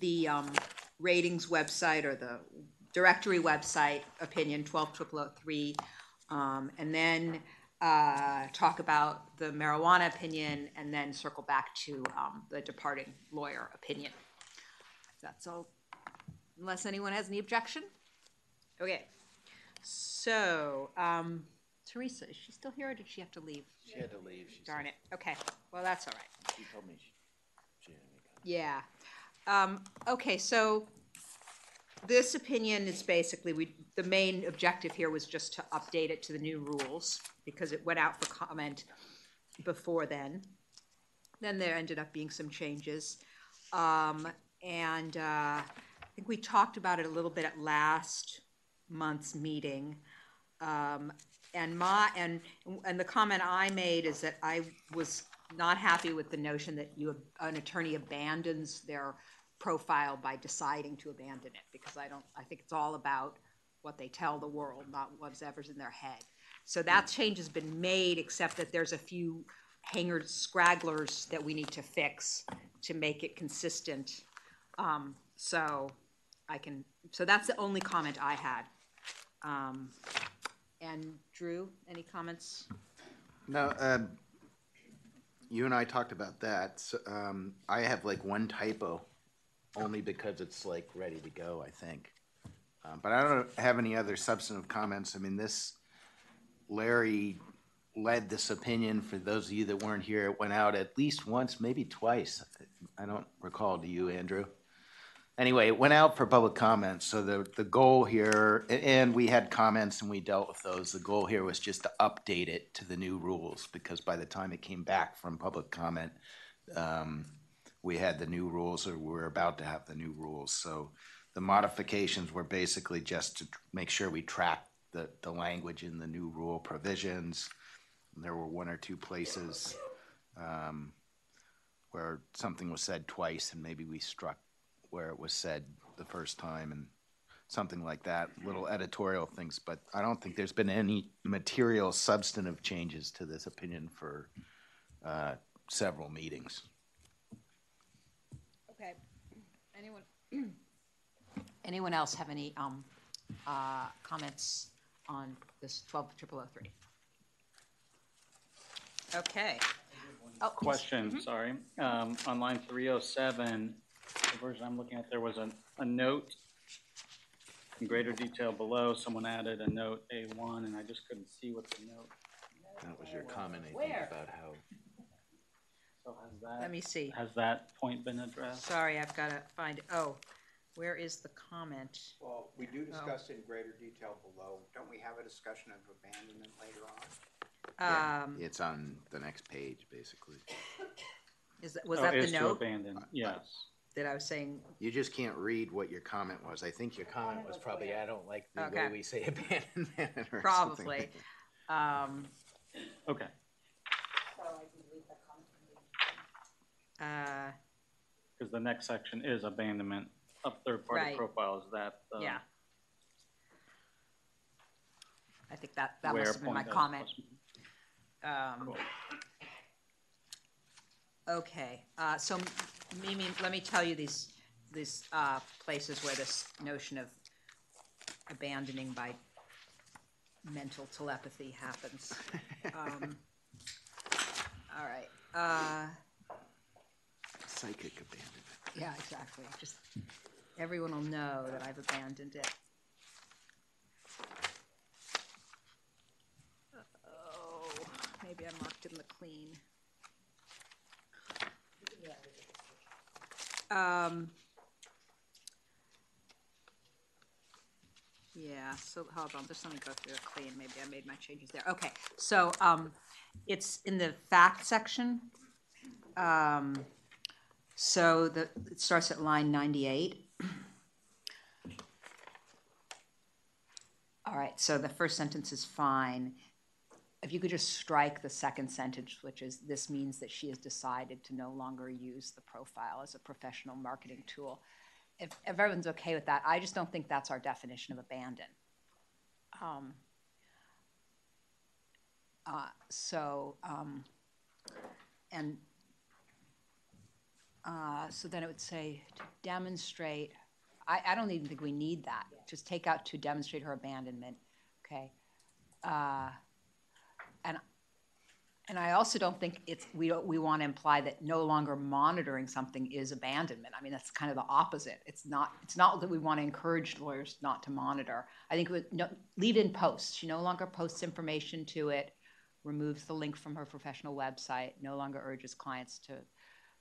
the, um, ratings website or the directory website, opinion twelve triple oh three. Um, and then, uh, talk about the marijuana opinion and then circle back to, um, the departing lawyer opinion. That's all, unless anyone has any objection? Okay, so, um, Teresa, is she still here or did she have to leave? She had to leave. She Darn it, okay, well, that's all right. She told me she, she didn't make it. Yeah. Um, okay, so this opinion is basically, we, the main objective here was just to update it to the new rules because it went out for comment before then. Then there ended up being some changes. Um, and, uh, I think we talked about it a little bit at last month's meeting. Um, and my, and, and the comment I made is that I was not happy with the notion that you, an attorney abandons their profile by deciding to abandon it, because I don't, I think it's all about what they tell the world, not what's whatever's in their head. So that change has been made, except that there's a few hangers, scragglers that we need to fix to make it consistent. Um, so I can, so that's the only comment I had. Um, and Drew, any comments? No, um, you and I talked about that. So, um, I have like one typo, only because it's like ready to go, I think. Um, but I don't have any other substantive comments. I mean, this, Larry led this opinion. For those of you that weren't here, it went out at least once, maybe twice. I don't recall. Do you, Andrew? Anyway, it went out for public comments. So the, the goal here, and we had comments and we dealt with those. The goal here was just to update it to the new rules because by the time it came back from public comment, um, we had the new rules or we're about to have the new rules. So the modifications were basically just to make sure we track the, the language in the new rule provisions. There were one or two places um, where something was said twice and maybe we struck where it was said the first time and something like that, little editorial things, but I don't think there's been any material substantive changes to this opinion for uh, several meetings. Okay. Anyone, anyone else have any, um, uh, comments on this twelve triple oh three? Okay. Oh, yes. Question, sorry. Um, on line three oh seven, the version I'm looking at, there was a, a note in greater detail below. Someone added a note A one, and I just couldn't see what the note. That was your comment, I think, Where? about how. So has that? Let me see. Has that point been addressed? Sorry, I've gotta find, oh, where is the comment? Well, we do Oh. discuss in greater detail below. Don't we have a discussion of abandonment later on? Yeah, Um, It's on the next page, basically. is, that was Oh, that the is to note abandon, yes. That I was saying? You just can't read what your comment was. I think your comment was probably, I don't like the Okay. way we say abandonment or something. Probably. Um, Okay. uh, Because the next section is abandonment of third-party Right. profiles, that, uh, yeah. I think that, that where must have been my point is- comment. Um, okay, uh, so Mimi, let me tell you these, these, uh, places where this notion of abandoning by mental telepathy happens. Um, all right, uh, Psychic abandonment. yeah, exactly, just, everyone will know that I've abandoned it. Oh, maybe I marked in the clean. Um. Yeah, so hold on, just let me go through the clean, maybe I made my changes there. Okay, so, um, it's in the fact section. Um, so the, it starts at line ninety-eight. All right, so the first sentence is fine. If you could just strike the second sentence, which is, this means that she has decided to no longer use the profile as a professional marketing tool. If, if everyone's okay with that, I just don't think that's our definition of abandon. Um, uh, so, um, and Uh, so then it would say to demonstrate, I, I don't even think we need that. Just take out to demonstrate her abandonment, okay? Uh, and I also don't think it's, we don't, we want to imply that no longer monitoring something is abandonment. I mean, that's kind of the opposite. It's not, it's not that we want to encourage lawyers not to monitor. I think we, no, leave in posts. She no longer posts information to it, removes the link from her professional website, no longer urges clients to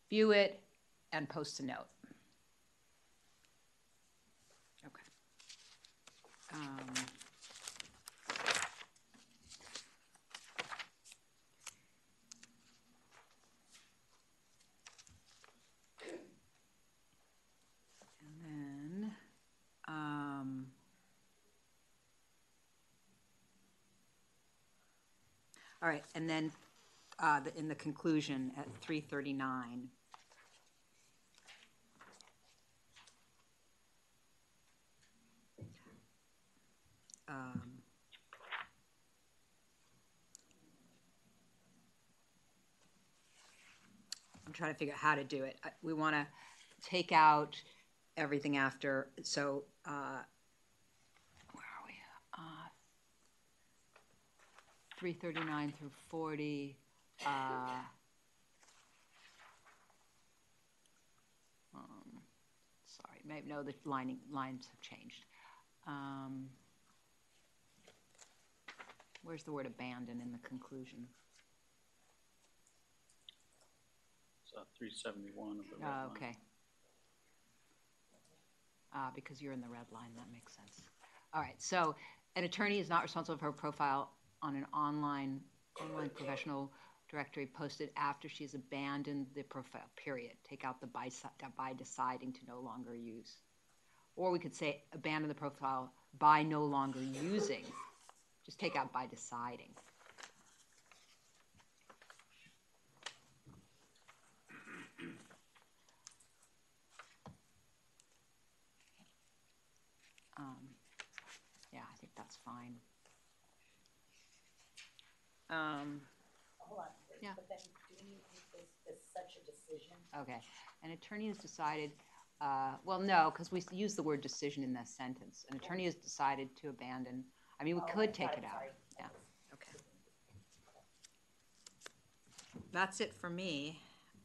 view it, and post a note. Okay. Um, all right, and then, uh, the, in the conclusion at three thirty-nine. Um, I'm trying to figure out how to do it. We want to take out everything after, so, uh, where are we? Uh, 339 through 40, uh, um, sorry, maybe, no, the lining, lines have changed. Um, Where's the word abandon in the conclusion? So three seventy-one of the red Oh, line. okay. Uh, because you're in the red line, that makes sense. All right, so an attorney is not responsible for her profile on an online, online professional directory posted after she's abandoned the profile, period. Take out the by, by deciding to no longer use. Or we could say abandon the profile by no longer using. Just take out by deciding. Um, yeah, I think that's fine. Um, Hold on, Yeah. but then do we need this, this such a decision? okay, an attorney has decided, uh, well, no, because we use the word decision in that sentence. An attorney has decided to abandon, I mean, we Oh, could take got it out, sorry. yeah, okay. That's it for me.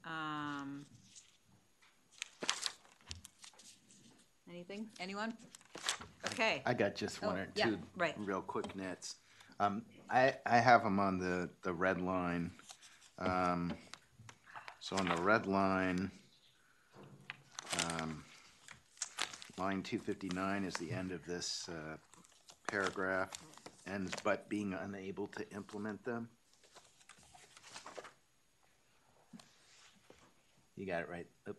Um, anything, anyone? Okay. I got just one Oh, or yeah, two right. real quick nits. Um, I, I have them on the, the red line. Um, so on the red line, um, line two fifty-nine is the end of this, uh, paragraph, ends but being unable to implement them. You got it right? Oop.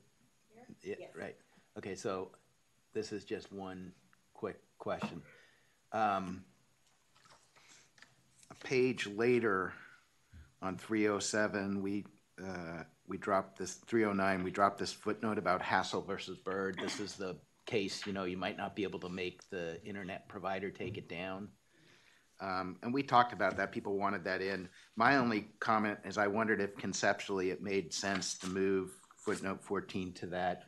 Yeah, Yes. right. Okay, so this is just one quick question. Um, page later, on three oh seven, we, uh, we dropped this, three oh nine, we dropped this footnote about Hassell versus Bird. This is the case, you know, you might not be able to make the internet provider take it down. Um, and we talked about that, people wanted that in. My only comment is I wondered if conceptually it made sense to move footnote fourteen to that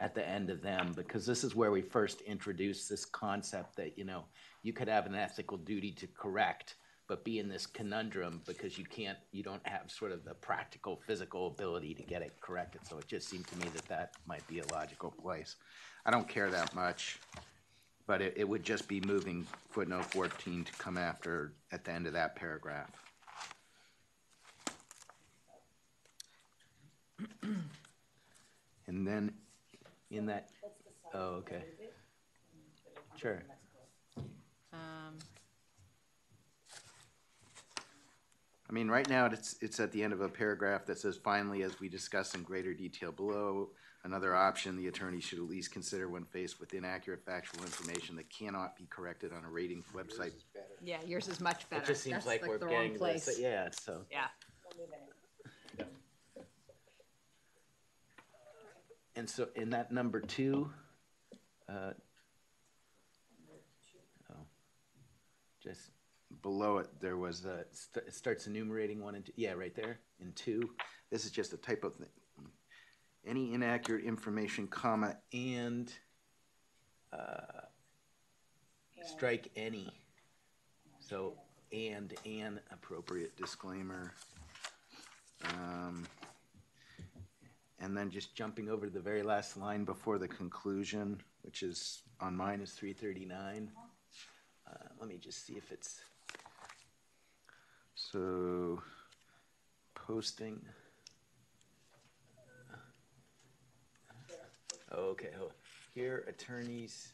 at the end of them, because this is where we first introduced this concept that, you know, you could have an ethical duty to correct, but be in this conundrum because you can't, you don't have sort of the practical, physical ability to get it corrected. So it just seemed to me that that might be a logical place. I don't care that much, but it, it would just be moving footnote fourteen to come after, at the end of that paragraph. And then in that, oh, okay. Sure. Um, I mean, right now, it's, it's at the end of a paragraph that says, finally, as we discuss in greater detail below, another option the attorney should at least consider when faced with inaccurate factual information that cannot be corrected on a rating website. yeah, yours is much better. It just seems That's like we're the wrong getting this, place. yeah, so. Yeah. And so in that number two, uh, oh, just below it, there was a, it starts enumerating one and two, yeah, right there, in two. This is just a typo thing. any inaccurate information, comma, and, uh, strike any. So, and an appropriate disclaimer. Um, and then just jumping over to the very last line before the conclusion, which is on mine is three thirty-nine. Uh, let me just see if it's, so, posting. Okay, hold- here attorneys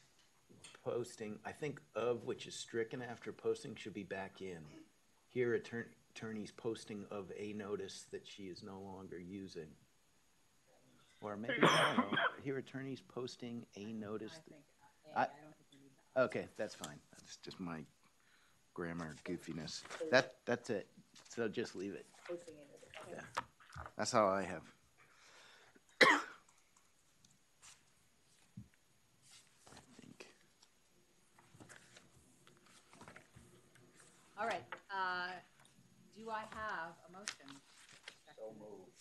posting, I think of which is stricken after posting should be back in. Here attorney, attorneys posting of a notice that she is no longer using. Or maybe, I don't know, here attorneys posting a notice. I, okay, that's fine, that's just my grammar goofiness. That, that's it, so just leave it. Yeah, that's all I have. All right, uh, do I have a motion? So moved.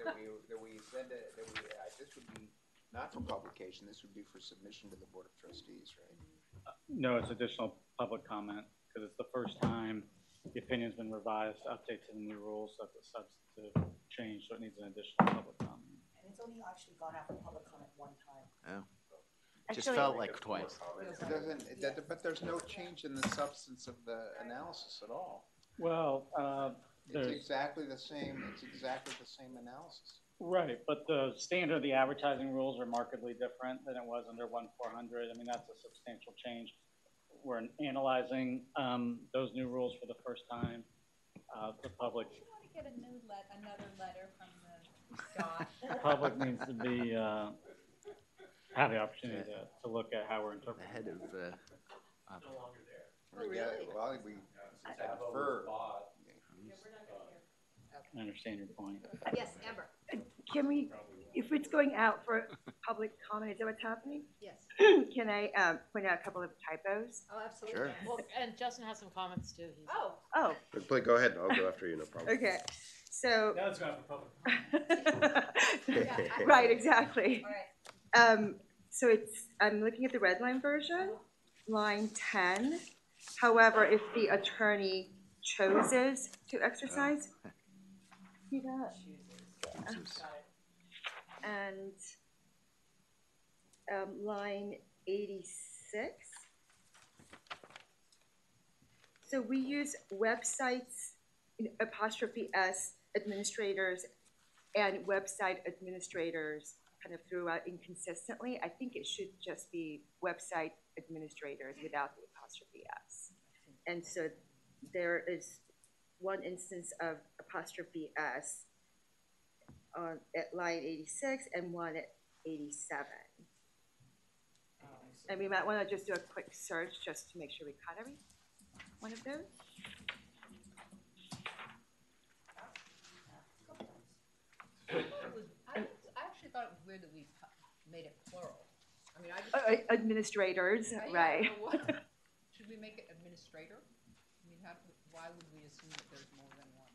That we, that we send it, that we, uh, this would be not for publication, this would be for submission to the Board of Trustees, right? No, it's additional public comment, because it's the first time the opinion's been revised, to update to the new rules, so it's a substantive change, so it needs an additional public comment. And it's only actually gone out for public comment one time. Oh. Just Actually- felt like twice. It doesn't, it doesn't- but there's no change in the substance of the analysis at all. Well, uh, It's there's, exactly the same, it's exactly the same analysis. Right, but the standard, the advertising rules are markedly different than it was under one four hundred, I mean, that's a substantial change. We're analyzing, um, those new rules for the first time, uh, the public, Do You wanna get a new let, another letter from the Scott? the public needs to be, uh, have the opportunity to, to look at how we're The interpreting. head of, uh, We got- Well, we infer. I understand your point. Yes, Amber? Can we, if it's going out for public comment, is that what's happening? Yes. Can I, um, point out a couple of typos? Oh, absolutely. Sure. Well, and Justin has some comments too. He's- Oh, Oh, Please, go ahead, I'll go after you, no problem. okay, so. Now it's going out for public. Comment. Right, exactly. all right. Um, so it's, I'm looking at the red line version, line ten. However, if the attorney chooses to exercise. See that? And, um, line eighty-six. So we use websites, apostrophe S administrators and website administrators kind of throughout inconsistently. I think it should just be website administrators without the apostrophe S. And so there is one instance of apostrophe S on, at line eighty-six and one at eighty-seven. And we might wanna just do a quick search just to make sure we caught every one of those. I I actually thought it was weird that we made it plural. I mean, I just. Uh, uh, Administrators, right. what- Should we make it administrator? I mean, how, why would we assume that there's more than one?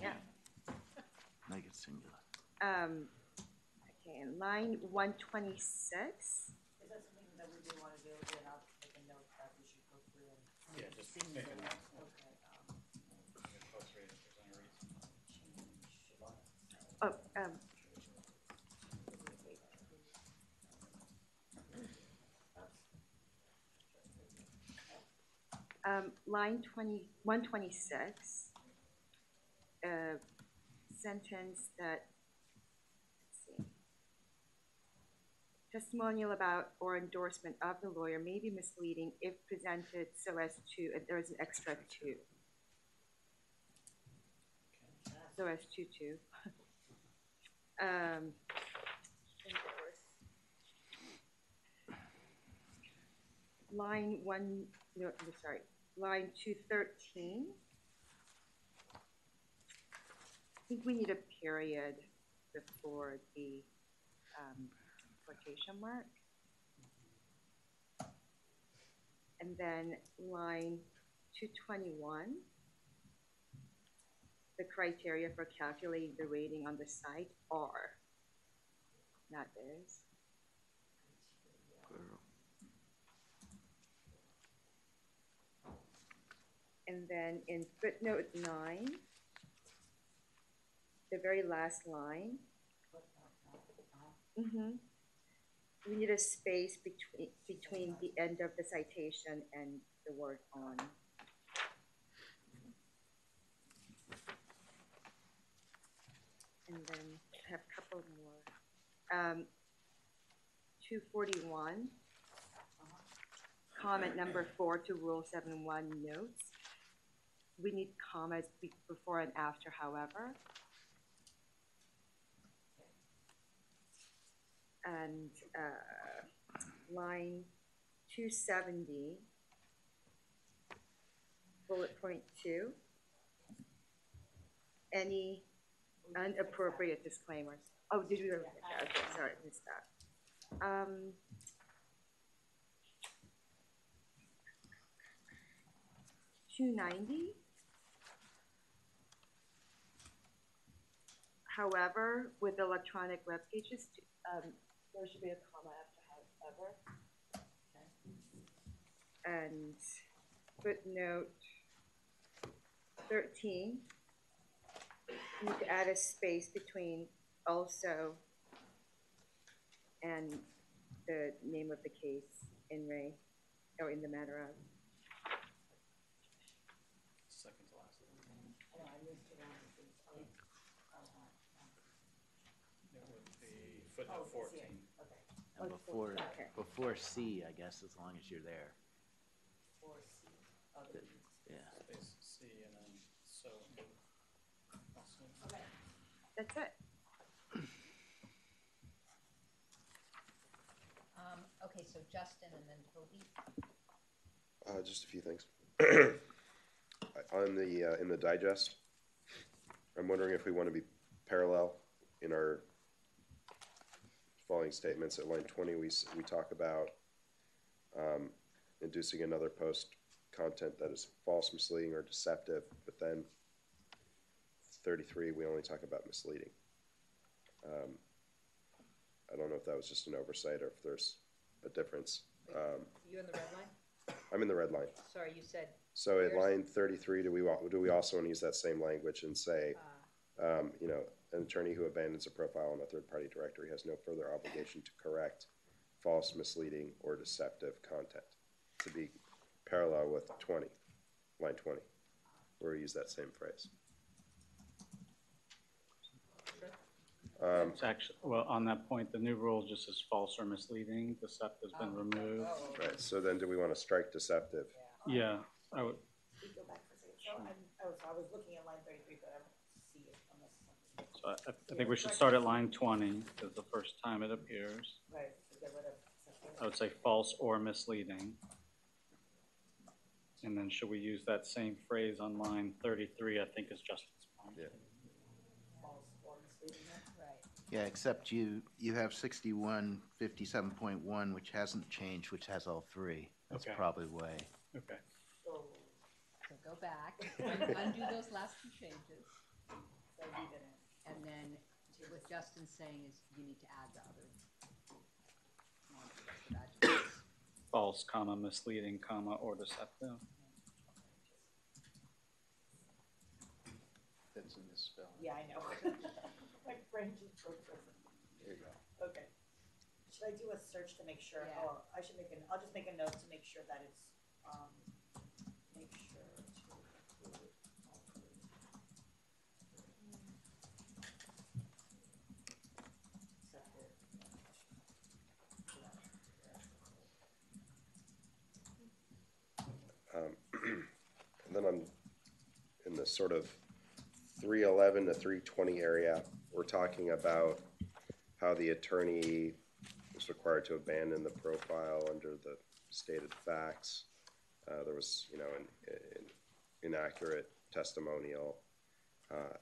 Yeah. make it singular. Um, okay, and line one twenty-six. Is that something that we do wanna do, then I'll make a note that we should go through and. Yeah, just make a note. Okay, um, Oh, um. Um, line twenty, one twenty-six, uh, sentence that, let's see. Testimonial about or endorsement of the lawyer may be misleading if presented so as to, and there is an extra to. So as to, to. Um, line one, no, I'm sorry, line two thirteen. I think we need a period before the, um, mark. And then line two twenty-one. The criteria for calculating the rating on the site are not theirs. And then in footnote nine, the very last line. Mm-hmm. We need a space between, between the end of the citation and the word on. And then I have a couple more. Um, two forty-one. Comment number four to Rule seven one notes. We need commas be- before and after, however. And, uh, line two seventy. Bullet point two. Any inappropriate disclaimers. Oh, did we, already? okay, okay, sorry, missed that. Um, two ninety. However, with electronic web pages, um, there should be a comma after however. Okay. And footnote 13, you need to add a space between also and the name of the case in re, or in the matter of. Second to last. Footnote 14. Before, okay. before C, I guess, as long as you're there. Before C, other Yeah. Space C and then so. Okay, that's it. Um, okay, so Justin and then Toby. Uh, just a few things. On the, uh, in the digest, I'm wondering if we want to be parallel in our following statements. At line twenty, we, we talk about, um, inducing another post content that is false, misleading, or deceptive, but then thirty-three, we only talk about misleading. Um, I don't know if that was just an oversight or if there's a difference. Um, You in the red line? I'm in the red line. Sorry, you said, So at line thirty-three, do we, do we also want to use that same language and say, uh, um, you know, an attorney who abandons a profile in a third party directory has no further obligation to correct false, misleading, or deceptive content. To be parallel with 20, line 20, where we use that same phrase. Um, It's actually, well, on that point, the new rule just is false or misleading, Deceptive has been oh. removed. right, so then do we want to strike deceptive? Yeah, I would, We go back for a second. So I'm, oh, so I was looking at line 33 so I, I think we should start at line twenty, because the first time it appears. Right, so get rid of. I would say false or misleading. And then should we use that same phrase on line thirty-three, I think is Justin's point. Yeah. False or misleading. right. Yeah, except you, you have sixty-one fifty-seven point one, which hasn't changed, which has all three. That's Okay. probably why. Okay. So, So go back, un- undo those last two changes, so leave it in. And then what Justin's saying is you need to add the other. one to the. False, comma, misleading, comma, or deceptive. That's in this spelling. Yeah, I know. My brain just broke this. There you go. Okay. Should I do a search to make sure, Yeah. oh, I should make an, I'll just make a note to make sure that it's, um, make sure to include all three. Accepted. Um, And then I'm in the sort of three eleven to three twenty area, we're talking about how the attorney is required to abandon the profile under the stated facts. Uh, there was, you know, an, an inaccurate testimonial. Uh,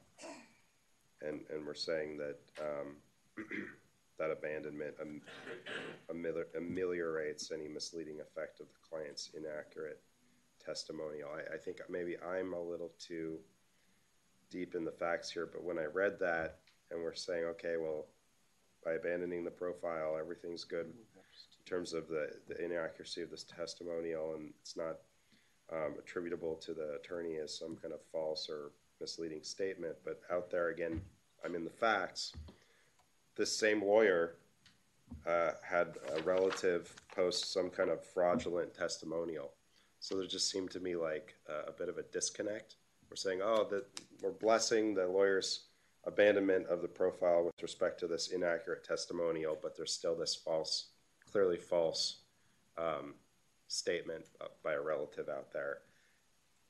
and, and we're saying that, um, that abandonment am- ameliorates any misleading effect of the client's inaccurate testimonial. I, I think maybe I'm a little too deep in the facts here, but when I read that and we're saying, okay, well, by abandoning the profile, everything's good in terms of the, the inaccuracy of this testimonial and it's not um, attributable to the attorney as some kind of false or misleading statement. But out there, again, I'm in the facts. This same lawyer uh, had a relative post some kind of fraudulent testimonial. So there just seemed to me like a, a bit of a disconnect. We're saying, oh, that we're blessing the lawyer's abandonment of the profile with respect to this inaccurate testimonial, but there's still this false, clearly false um, statement by a relative out there.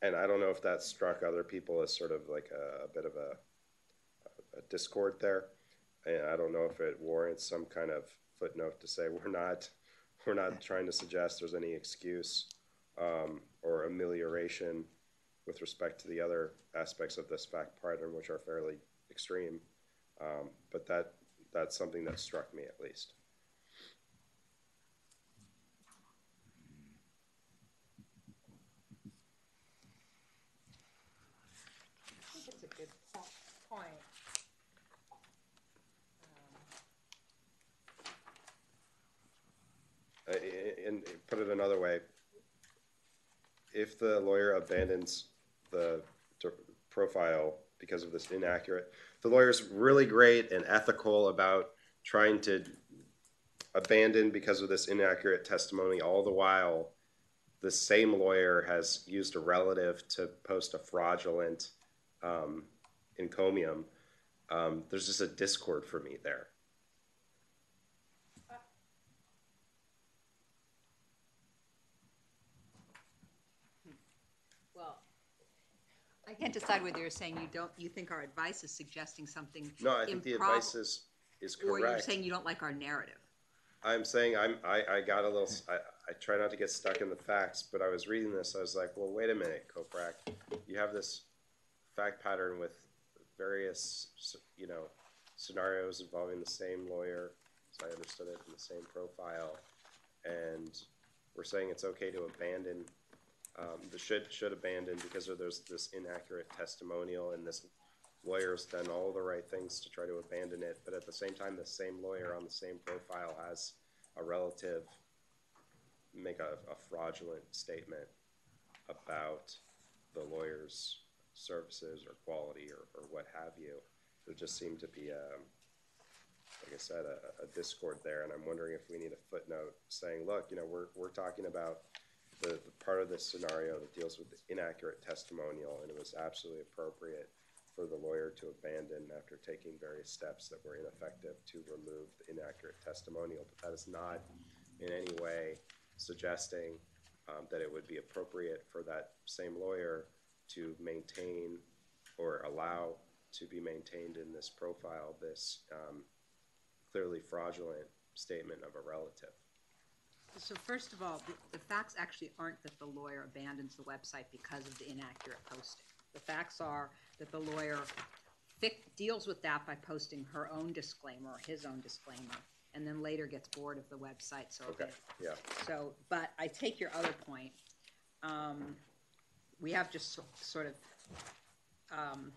And I don't know if that struck other people as sort of like a, a bit of a, a discord there. And I don't know if it warrants some kind of footnote to say we're not we're not trying to suggest there's any excuse um, or amelioration with respect to the other aspects of this fact pattern, which are fairly extreme. Um, but that that's something that struck me at least. I think it's a good po- point. Uh, and put it another way, if the lawyer abandons the profile because of this inaccurate, the lawyer's really great and ethical about trying to abandon because of this inaccurate testimony, all the while the same lawyer has used a relative to post a fraudulent um, encomium. Um, there's just a discord for me there. Well, I can't decide whether you're saying you don't, you think our advice is suggesting something No, I think the advice is, is Or you're correct. saying you don't like our narrative. I'm saying I'm, I, I got a little, I, I try not to get stuck in the facts, but I was reading this, I was like, well, wait a minute, Koprak. You have this fact pattern with various, you know, scenarios involving the same lawyer, as I understood it, in the same profile. And we're saying it's okay to abandon, um, the should, should abandon because of there's this inaccurate testimonial and this lawyer's done all the right things to try to abandon it, but at the same time, the same lawyer on the same profile has a relative make a, a fraudulent statement about the lawyer's services or quality or, or what have you. There just seemed to be a, like I said, a, a discord there, and I'm wondering if we need a footnote saying, look, you know, we're, we're talking about the, the part of this scenario that deals with the inaccurate testimonial, and it was absolutely appropriate for the lawyer to abandon after taking various steps that were ineffective to remove the inaccurate testimonial. But that is not in any way suggesting um, that it would be appropriate for that same lawyer to maintain or allow to be maintained in this profile this um, clearly fraudulent statement of a relative. So first of all, the, the facts actually aren't that the lawyer abandons the website because of the inaccurate posting. The facts are that the lawyer fic- deals with that by posting her own disclaimer, or his own disclaimer, and then later gets bored of the website, so. Okay, yeah. So, but I take your other point. Um, we have just so- sort of, um,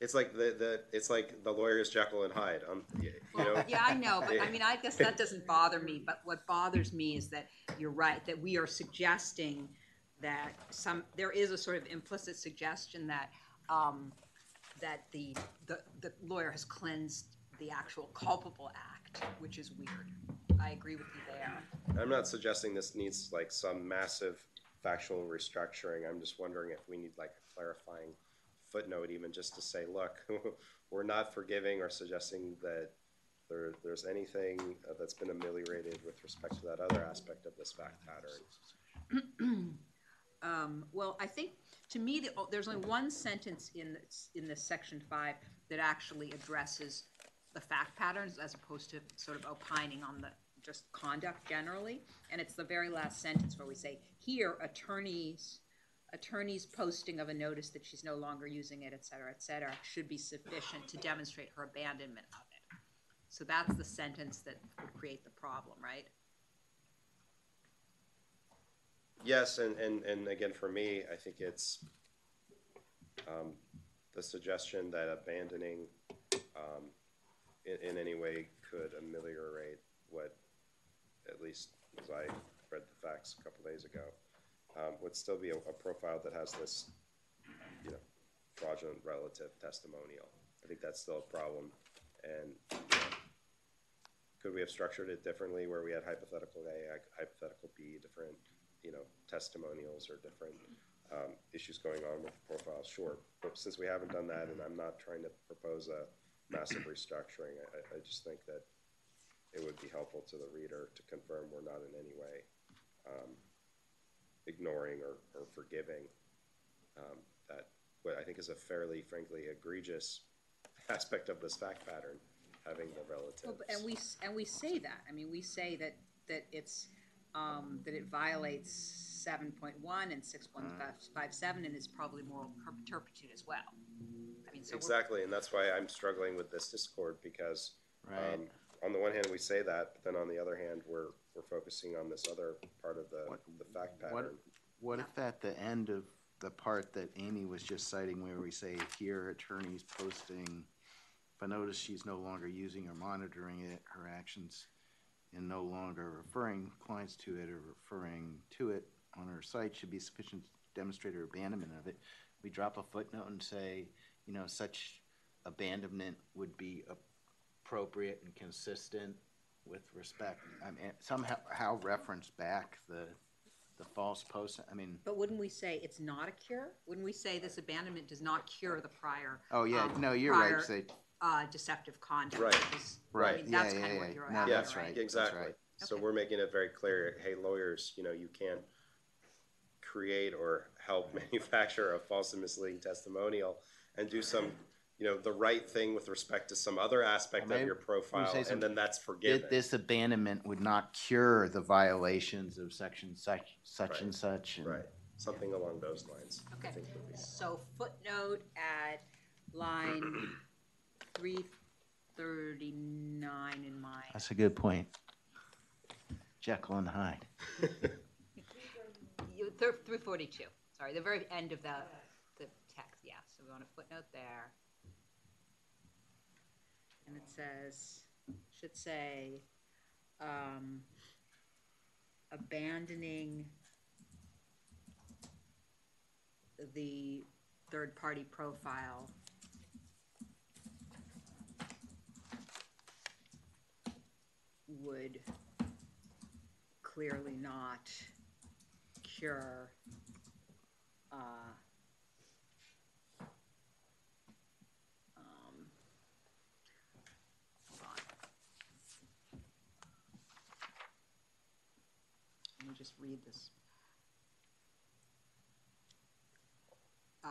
It's like the, the it's like the lawyer's Jekyll and Hyde. Um, you know. Yeah, I know, but I mean, I guess that doesn't bother me, but what bothers me is that you're right, that we are suggesting that some, there is a sort of implicit suggestion that, um, that the, the, the lawyer has cleansed the actual culpable act, which is weird. I agree with you there. I'm not suggesting this needs like some massive factual restructuring. I'm just wondering if we need like a clarifying footnote, even just to say, look, we're not forgiving or suggesting that there, there's anything that's been ameliorated with respect to that other aspect of this fact pattern. Um, well, I think, to me, the, oh, there's only one sentence in this, in this section five that actually addresses the fact patterns as opposed to sort of opining on the just conduct generally. And it's the very last sentence where we say, here, attorneys, attorneys posting of a notice that she's no longer using it, et cetera, et cetera, should be sufficient to demonstrate her abandonment of it. So that's the sentence that would create the problem, right? Yes, and, and, and again, for me, I think it's, um, the suggestion that abandoning, um, in, in any way could ameliorate what, at least as I read the facts a couple days ago, um, would still be a, a profile that has this, you know, fraudulent relative testimonial. I think that's still a problem, and, you know, could we have structured it differently where we had hypothetical A, hypothetical B, different, you know, testimonials or different um, issues going on with the profile? Sure. But since we haven't done that, and I'm not trying to propose a massive restructuring, I, I just think that it would be helpful to the reader to confirm we're not in any way um, ignoring or, or forgiving um, that what I think is a fairly, frankly, egregious aspect of this fact pattern, having the relatives. Well, And we, and we say that, I mean, we say that, that it's, um, that it violates seven point one and six point five, five seven, and is probably moral per- turpitude as well. I mean, so Exactly, and that's why I'm struggling with this discord because, Right. um, on the one hand, we say that, but then on the other hand, we're, we're focusing on this other part of the, the fact What, pattern. what if at the end of the part that Amy was just citing where we say, here attorneys posting, if I notice she's no longer using or monitoring it, her actions and no longer referring clients to it or referring to it on her site should be sufficient to demonstrate her abandonment of it. We drop a footnote and say, you know, such abandonment would be appropriate and consistent with respect. I mean, somehow, how reference back the, the false post, I mean, but wouldn't we say it's not a cure? Wouldn't we say this abandonment does not cure the prior? oh, yeah, um, no, you're right, say, Uh, deceptive conduct? Right. which is- I Right, mean, yeah, that's yeah, kind of yeah. what you're No, after, that's right? right. Exactly. right. So Okay. we're making it very clear, hey, lawyers, you know, you can't create or help manufacture a false and misleading testimonial and do some, you know, the right thing with respect to some other aspect Maybe of your profile, say and some- then that's Thi- forgiven. This abandonment would not cure the violations of section such, such and such. and- Right, something along those lines. I Okay, think would be- so footnote at line three thirty-nine in my, That's a good point. Jekyll and Hyde. you, three forty-two, sorry, the very end of the, the text, yeah, so we want a footnote there. And it says, should say, um, abandoning the third-party profile. Would clearly not cure, uh, um, hold on. Let me just read this. Uh,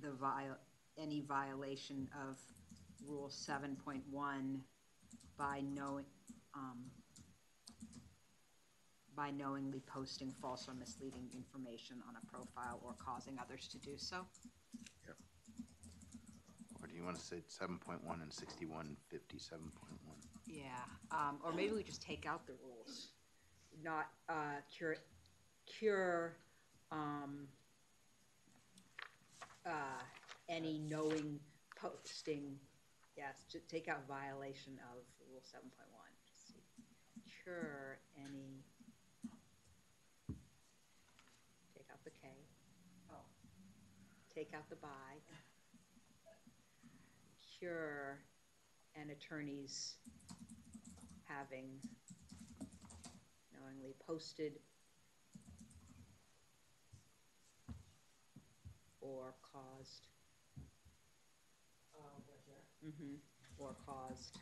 the viol, any violation of Rule seven point one by knowing, um, by knowingly posting false or misleading information on a profile or causing others to do so. You want to say seven point one and sixty-one fifty-seven point one? Yeah, um, or maybe we just take out the rules, not, uh, cure, cure, um, uh, any knowing posting, yes, just take out violation of rule seven point one. Cure any, take out the K. Oh. Take out the by. Cure an attorney's having knowingly posted or caused. Mm-hmm, or caused.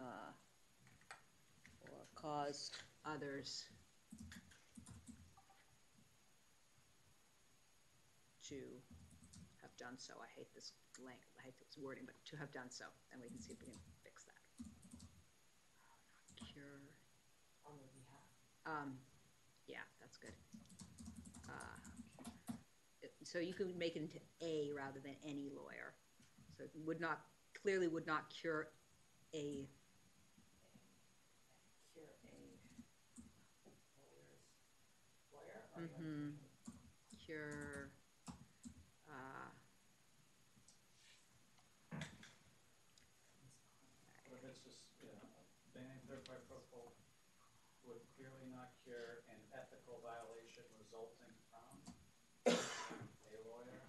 Uh, or caused others to have done so. I hate this length, I hate this wording, but to have done so, and we can see if we can fix that. Cure. On their behalf. Um, yeah, that's good. Uh, it- So you could make it into A rather than any lawyer. So it would not clearly would not cure a, Cure a lawyer's lawyer or mm-hmm, cure, uh, What if it's just, you know, banning third-party protocol would clearly not cure an ethical violation resulting from a lawyer?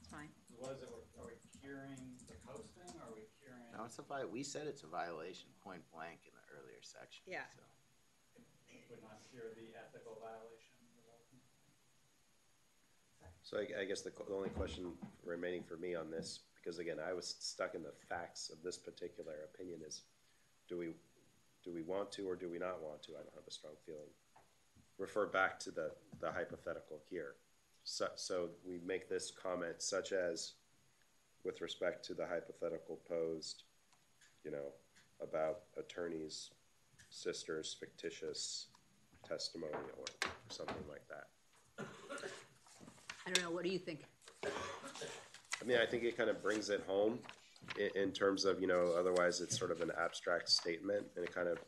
it's fine. What is it, We're- are we curing the posting, or are we curing? No, it's a vi, we said it's a violation point blank in the earlier section. Yeah. so. Would not cure the ethical violation? So I, I guess the, the only question remaining for me on this, because again, I was stuck in the facts of this particular opinion is, do we, do we want to or do we not want to? I don't have a strong feeling. Refer back to the, the hypothetical here. So, so we make this comment such as, with respect to the hypothetical posed, you know, about attorney's sister's fictitious testimony or something like that. I don't know, what do you think? I mean, I think it kind of brings it home in, in terms of, you know, otherwise it's sort of an abstract statement and it kind of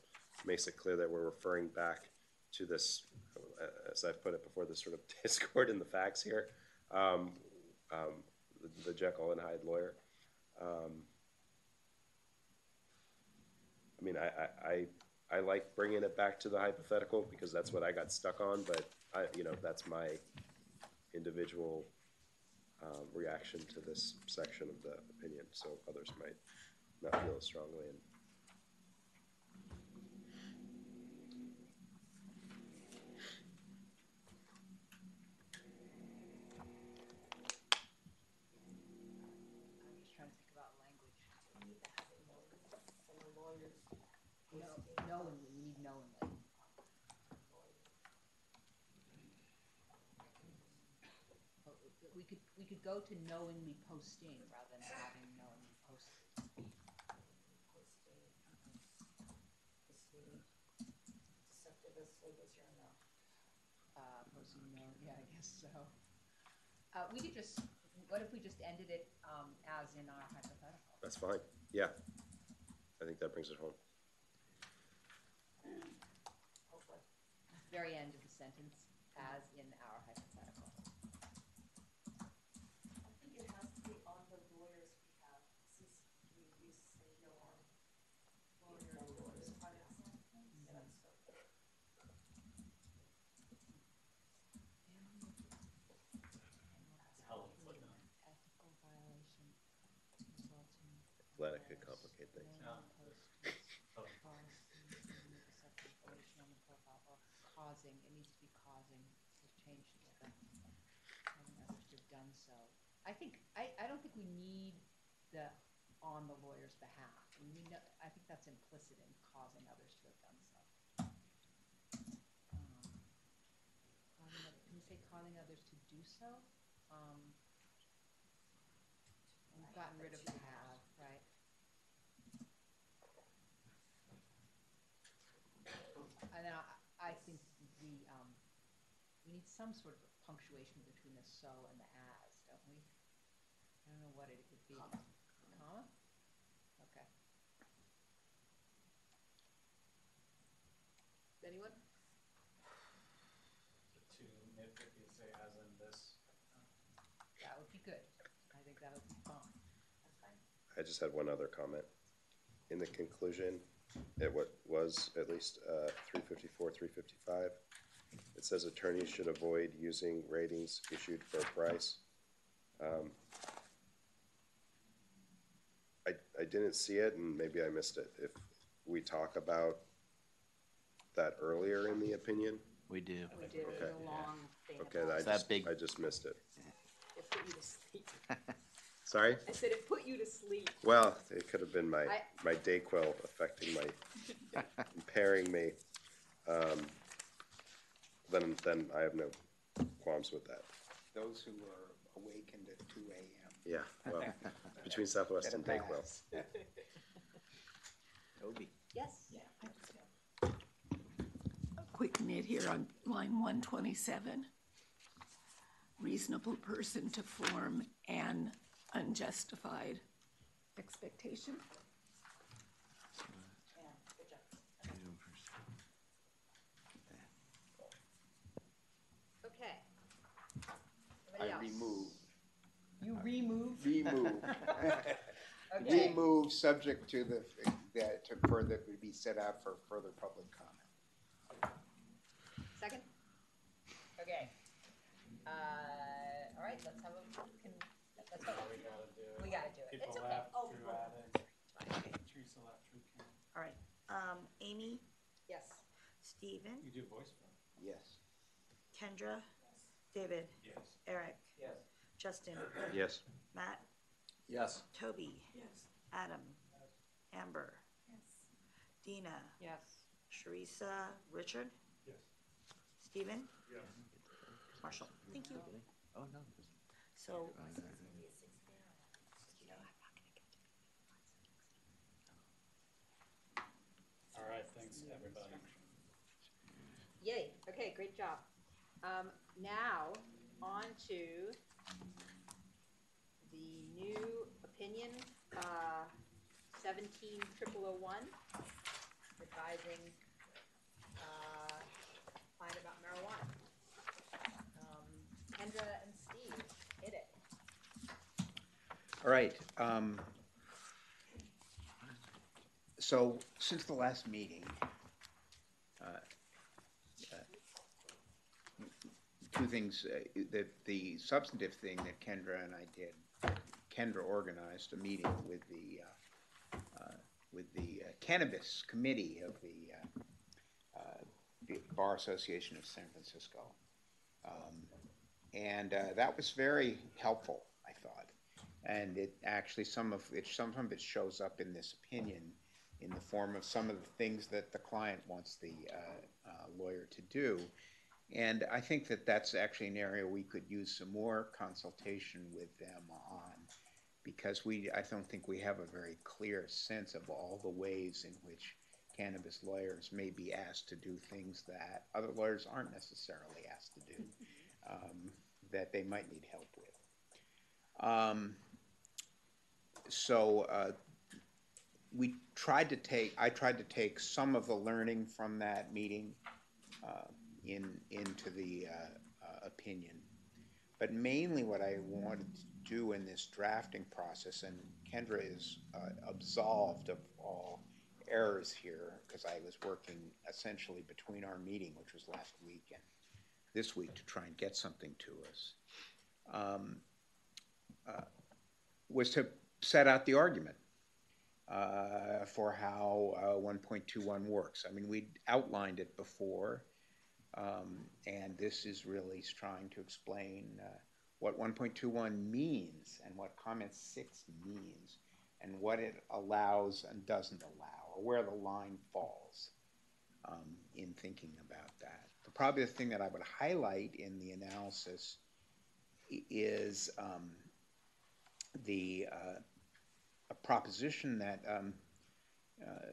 makes it clear that we're referring back to this, as I've put it before, this sort of discord in the facts here. Um, um, the, the Jekyll and Hyde lawyer. Um, I mean, I, I, I, like bringing it back to the hypothetical because that's what I got stuck on, but I, you know, that's my individual um, reaction to this section of the opinion, so others might not feel as strongly. And I'm just trying to think about language. and the lawyer's No, knowingly, we need knowingly. Oh, We could, we could go to knowingly posting rather than having knowingly posted. posting, posting, deceptive as labels your no. Uh, posting no, yeah, I guess so. Uh, we could just, what if we just ended it, um, as in our hypothetical? that's fine, yeah. I think that brings it home. Hopefully. Very end of the sentence, as in our hypothetical. I think it has to be on the lawyer's behalf, since we, we say no on lawyer, lawyer's private side. Yeah, that's so. Ethical violation resulting. Glad I could complicate things. knowingly posting false and deceptive information on the profile or causing, it needs to be causing, we've changed it to the, others to have done so. I think, I, I don't think we need the on the lawyer's behalf. We need, no- I think that's implicit in causing others to have done so. Um, Can we say causing others to do so? Um, We've gotten rid of the have, right? And then I, I think we, um, we need some sort of punctuation between the so and the as, don't we? I don't know what it would be. Comma? Okay. Anyone? To nitpicky, say as in this. That would be good. I think that would be fine. I just had one other comment. In the conclusion, it what was at least uh, 354, 355, it says attorneys should avoid using ratings issued for a price. Um, I, I didn't see it, and maybe I missed it. If we talk about that earlier in the opinion, We do. We did Okay. a long thing. okay, about I Is that just, big- I just missed it. It put you to sleep. Sorry? I said it put you to sleep. Well, it could have been my, I- my DayQuil affecting my, impairing me. Um, Then, then I have no qualms with that. Those who are awakened at two AM. Yeah, well, between Southwest and Get a DayQuil. pass. Toby. Yes? A quick nit here on line one twenty-seven. Reasonable person to form an unjustified expectation. Okay. I Anybody else? Remove, You remove? remove. Okay. Remove, subject to the, that, to further, would be set out for further public comment. Second? Okay. Uh, all right, let's have a, can, let's go. We gotta do it. It's okay. Oh, Teresa left, Drew came. All right, um, Amy, Yes. Stephen, You do voice vote? Yes. Kendra, David, Yes. Eric, Yes. Justin, Yes. Matt, Yes. Toby, Yes. Adam, Amber, Yes. Dina, Yes. Teresa, Richard, Yes. Stephen, Yes. Marshall. Thank you. Oh, no. So, All right, thanks, everybody. Yay, okay, great job. Um, now, on to the new opinion, uh, seventeen triple oh one, advising, uh, client about marijuana. Um, Kendra and Steve, hit it. All right, um, so since the last meeting, uh, uh, two things, uh, the, the substantive thing that Kendra and I did, Kendra organized a meeting with the, uh, uh, with the uh, cannabis committee of the, uh, uh, Bar Association of San Francisco. Um, and, that was very helpful, I thought. And it actually, some of it, some of it shows up in this opinion in the form of some of the things that the client wants the lawyer to do. And I think that that's actually an area we could use some more consultation with them on because we, I don't think we have a very clear sense of all the ways in which cannabis lawyers may be asked to do things that other lawyers aren't necessarily asked to do, um, that they might need help with. Um, so uh, we tried to take, I tried to take some of the learning from that meeting uh, in, into the uh, uh, opinion. But mainly what I wanted to do in this drafting process, and Kendra is uh, absolved of all errors here, because I was working essentially between our meeting, which was last week, and this week to try and get something to us, um, uh, was to set out the argument uh, for how uh, 1.21 works. I mean, we outlined it before, um, and this is really trying to explain uh, what 1.21 means and what comment 6 means and what it allows and doesn't allow, or where the line falls um, in thinking about that. Probably the thing that I would highlight in the analysis is um, the uh, a proposition that um, uh,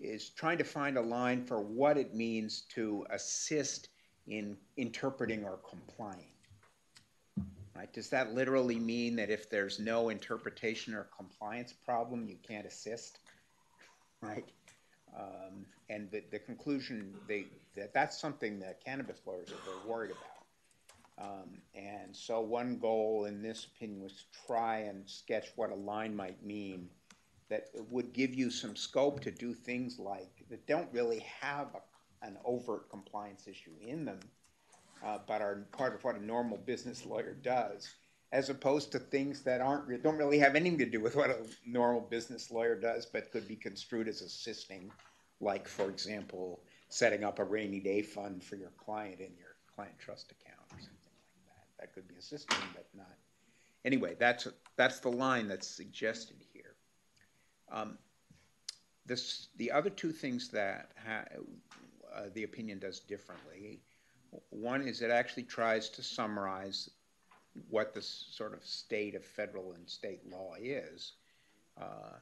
is trying to find a line for what it means to assist in interpreting or complying. Right? Does that literally mean that if there's no interpretation or compliance problem, you can't assist? Right? Um, and the, the conclusion they, that that's something that cannabis lawyers are very worried about. Um, and so one goal in this opinion was to try and sketch what a line might mean that would give you some scope to do things like that don't really have a, an overt compliance issue in them, uh, but are part of what a normal business lawyer does, as opposed to things that aren't don't really have anything to do with what a normal business lawyer does, but could be construed as assisting, like for example, setting up a rainy day fund for your client in your client trust account or something like that. That could be assisting, but not. Anyway, that's that's the line that's suggested here. Um, this, the other two things that ha- uh, the opinion does differently. One is it actually tries to summarize what the sort of state of federal and state law is, uh,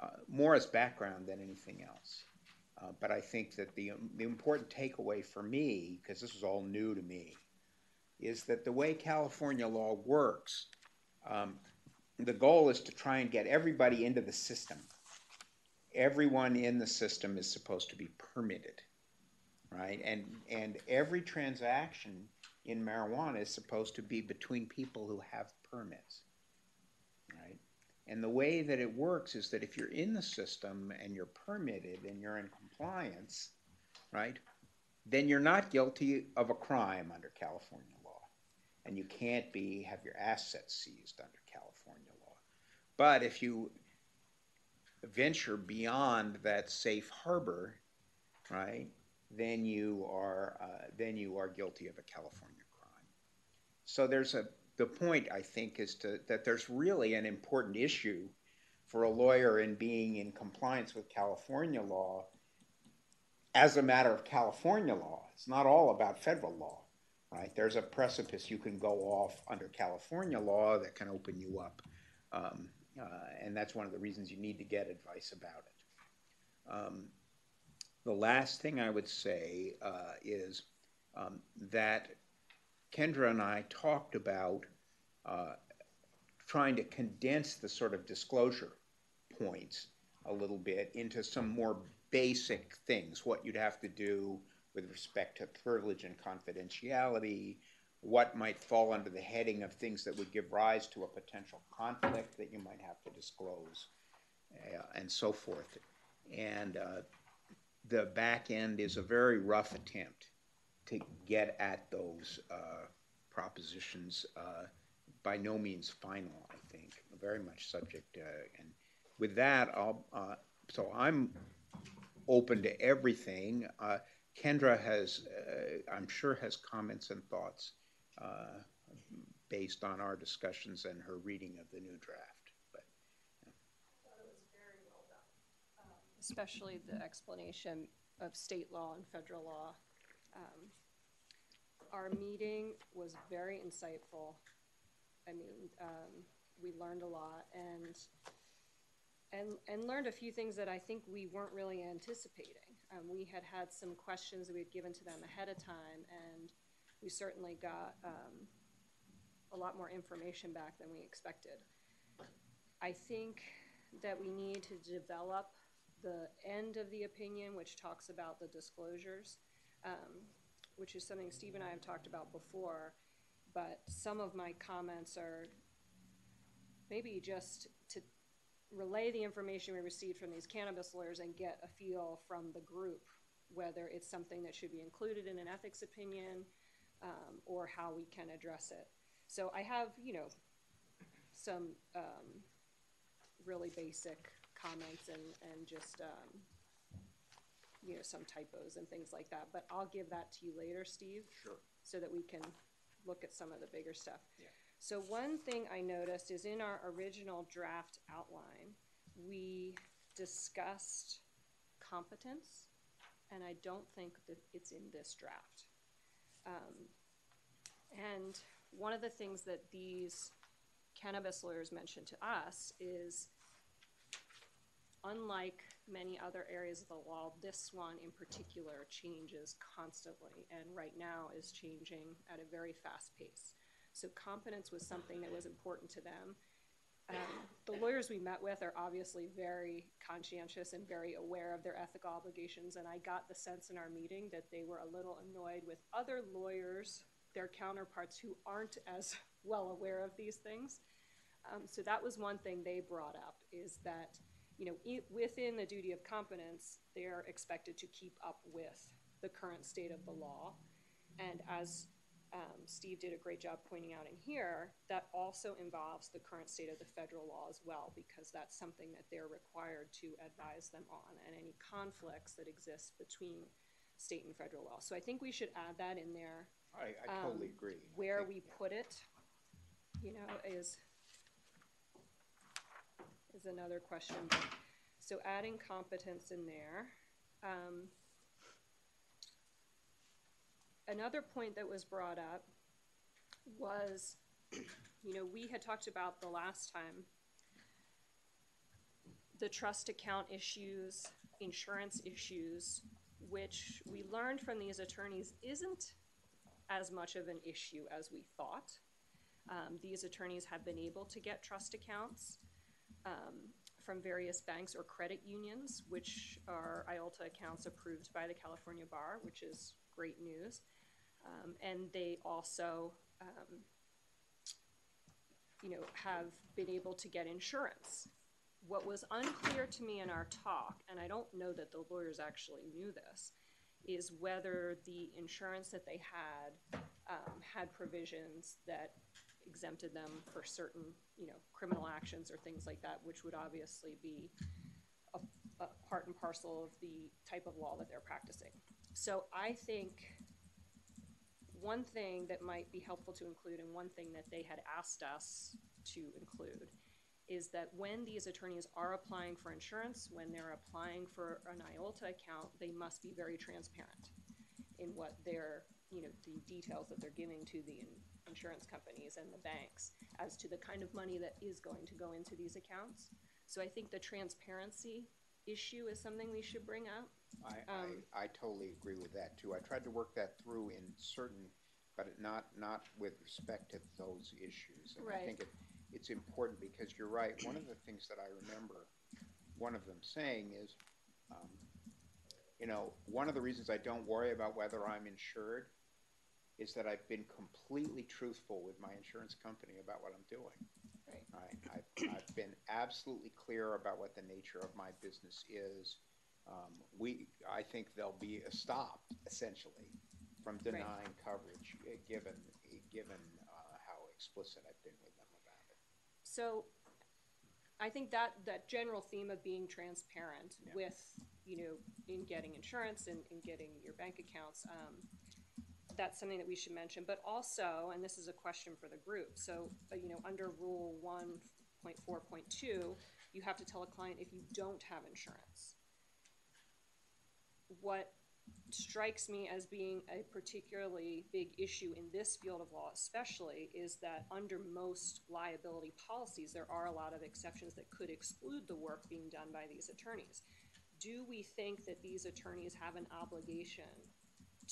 uh, more as background than anything else. Uh, but I think that the, the important takeaway for me, because this is all new to me, is that the way California law works, um, the goal is to try and get everybody into the system. Everyone in the system is supposed to be permitted, right? And, and every transaction in marijuana is supposed to be between people who have permits, right? And the way that it works is that if you're in the system and you're permitted and you're in compliance, right, then you're not guilty of a crime under California law. And you can't be, have your assets seized under. But if you venture beyond that safe harbor, right, then you are, uh, then you are guilty of a California crime. So there's a, the point I think is to, that there's really an important issue for a lawyer in being in compliance with California law as a matter of California law. It's not all about federal law, right? There's a precipice you can go off under California law that can open you up. Um, and that's one of the reasons you need to get advice about it. Um, the last thing I would say uh, is um, that Kendra and I talked about uh, trying to condense the sort of disclosure points a little bit into some more basic things, what you'd have to do with respect to privilege and confidentiality, what might fall under the heading of things that would give rise to a potential conflict that you might have to disclose, uh, and so forth. And uh, the back end is a very rough attempt to get at those uh, propositions. Uh, by no means final, I think, very much subject. Uh, and with that, I'll, uh, so I'm open to everything. Kendra has, I'm sure, has comments and thoughts uh, based on our discussions and her reading of the new draft. But especially the explanation of state law and federal law. Um, our meeting was very insightful. I mean, um, we learned a lot and and and learned a few things that I think we weren't really anticipating. Um, we had had some questions that we had given to them ahead of time, and we certainly got um, a lot more information back than we expected. I think that we need to develop the end of the opinion, which talks about the disclosures, um, which is something Steve and I have talked about before. But some of my comments are maybe just to relay the information we received from these cannabis lawyers and get a feel from the group whether it's something that should be included in an ethics opinion um, or how we can address it. So I have, you know, some um, really basic comments and, and just, um, you know, some typos and things like that. But I'll give that to you later, Steve. Sure. So that we can look at some of the bigger stuff. Yeah. So one thing I noticed is in our original draft outline, we discussed competence, and I don't think that it's in this draft. Um, and one of the things that these cannabis lawyers mentioned to us is unlike many other areas of the law, this one in particular changes constantly and right now is changing at a very fast pace. So competence was something that was important to them. Um, the lawyers we met with are obviously very conscientious and very aware of their ethical obligations, and I got the sense in our meeting that they were a little annoyed with other lawyers, their counterparts, who aren't as well aware of these things. Um, so that was one thing they brought up is that you know, e- within the duty of competence, they're expected to keep up with the current state of the law. And as um, Steve did a great job pointing out in here, that also involves the current state of the federal law as well, because that's something that they're required to advise them on and any conflicts that exist between state and federal law. So I think we should add that in there. I, I totally Um, agree. Where we put it, you know, is is another question. So adding competence in there. Um, another point that was brought up was, you know, we had talked about the last time the trust account issues, insurance issues, which we learned from these attorneys isn't as much of an issue as we thought. Um, these attorneys have been able to get trust accounts um, from various banks or credit unions, which are IOLTA accounts approved by the California Bar, which is great news. Um, and they also, um, you know, have been able to get insurance. What was unclear to me in our talk, and I don't know that the lawyers actually knew this, is whether the insurance that they had um, had provisions that exempted them for certain, you know, criminal actions or things like that, which would obviously be a, a part and parcel of the type of law that they're practicing. So I think one thing that might be helpful to include, and one thing that they had asked us to include, is that when these attorneys are applying for insurance, when they're applying for an IOLTA account, they must be very transparent in what their, you know, the details that they're giving to the insurance companies and the banks as to the kind of money that is going to go into these accounts. So I think the transparency issue is something we should bring up. I, Um, I, I totally agree with that too. I tried to work that through in certain, but not, not with respect to those issues. And I think it, it's important because you're right. One of the things that I remember, one of them saying is, um, you know, one of the reasons I don't worry about whether I'm insured is that I've been completely truthful with my insurance company about what I'm doing. Right. Right. I've, I've been absolutely clear about what the nature of my business is. Um, we, I think they'll be estopped essentially from Right. denying coverage, eh, given, given, uh, how explicit I've been with them about it. So I think that, that general theme of being transparent Yeah. with, you know, in getting insurance and in getting your bank accounts, um, that's something that we should mention, but also, and this is a question for the group, so, uh, you know, under rule one point four point two, you have to tell a client if you don't have insurance. What strikes me as being a particularly big issue in this field of law especially is that under most liability policies, there are a lot of exceptions that could exclude the work being done by these attorneys. Do we think that these attorneys have an obligation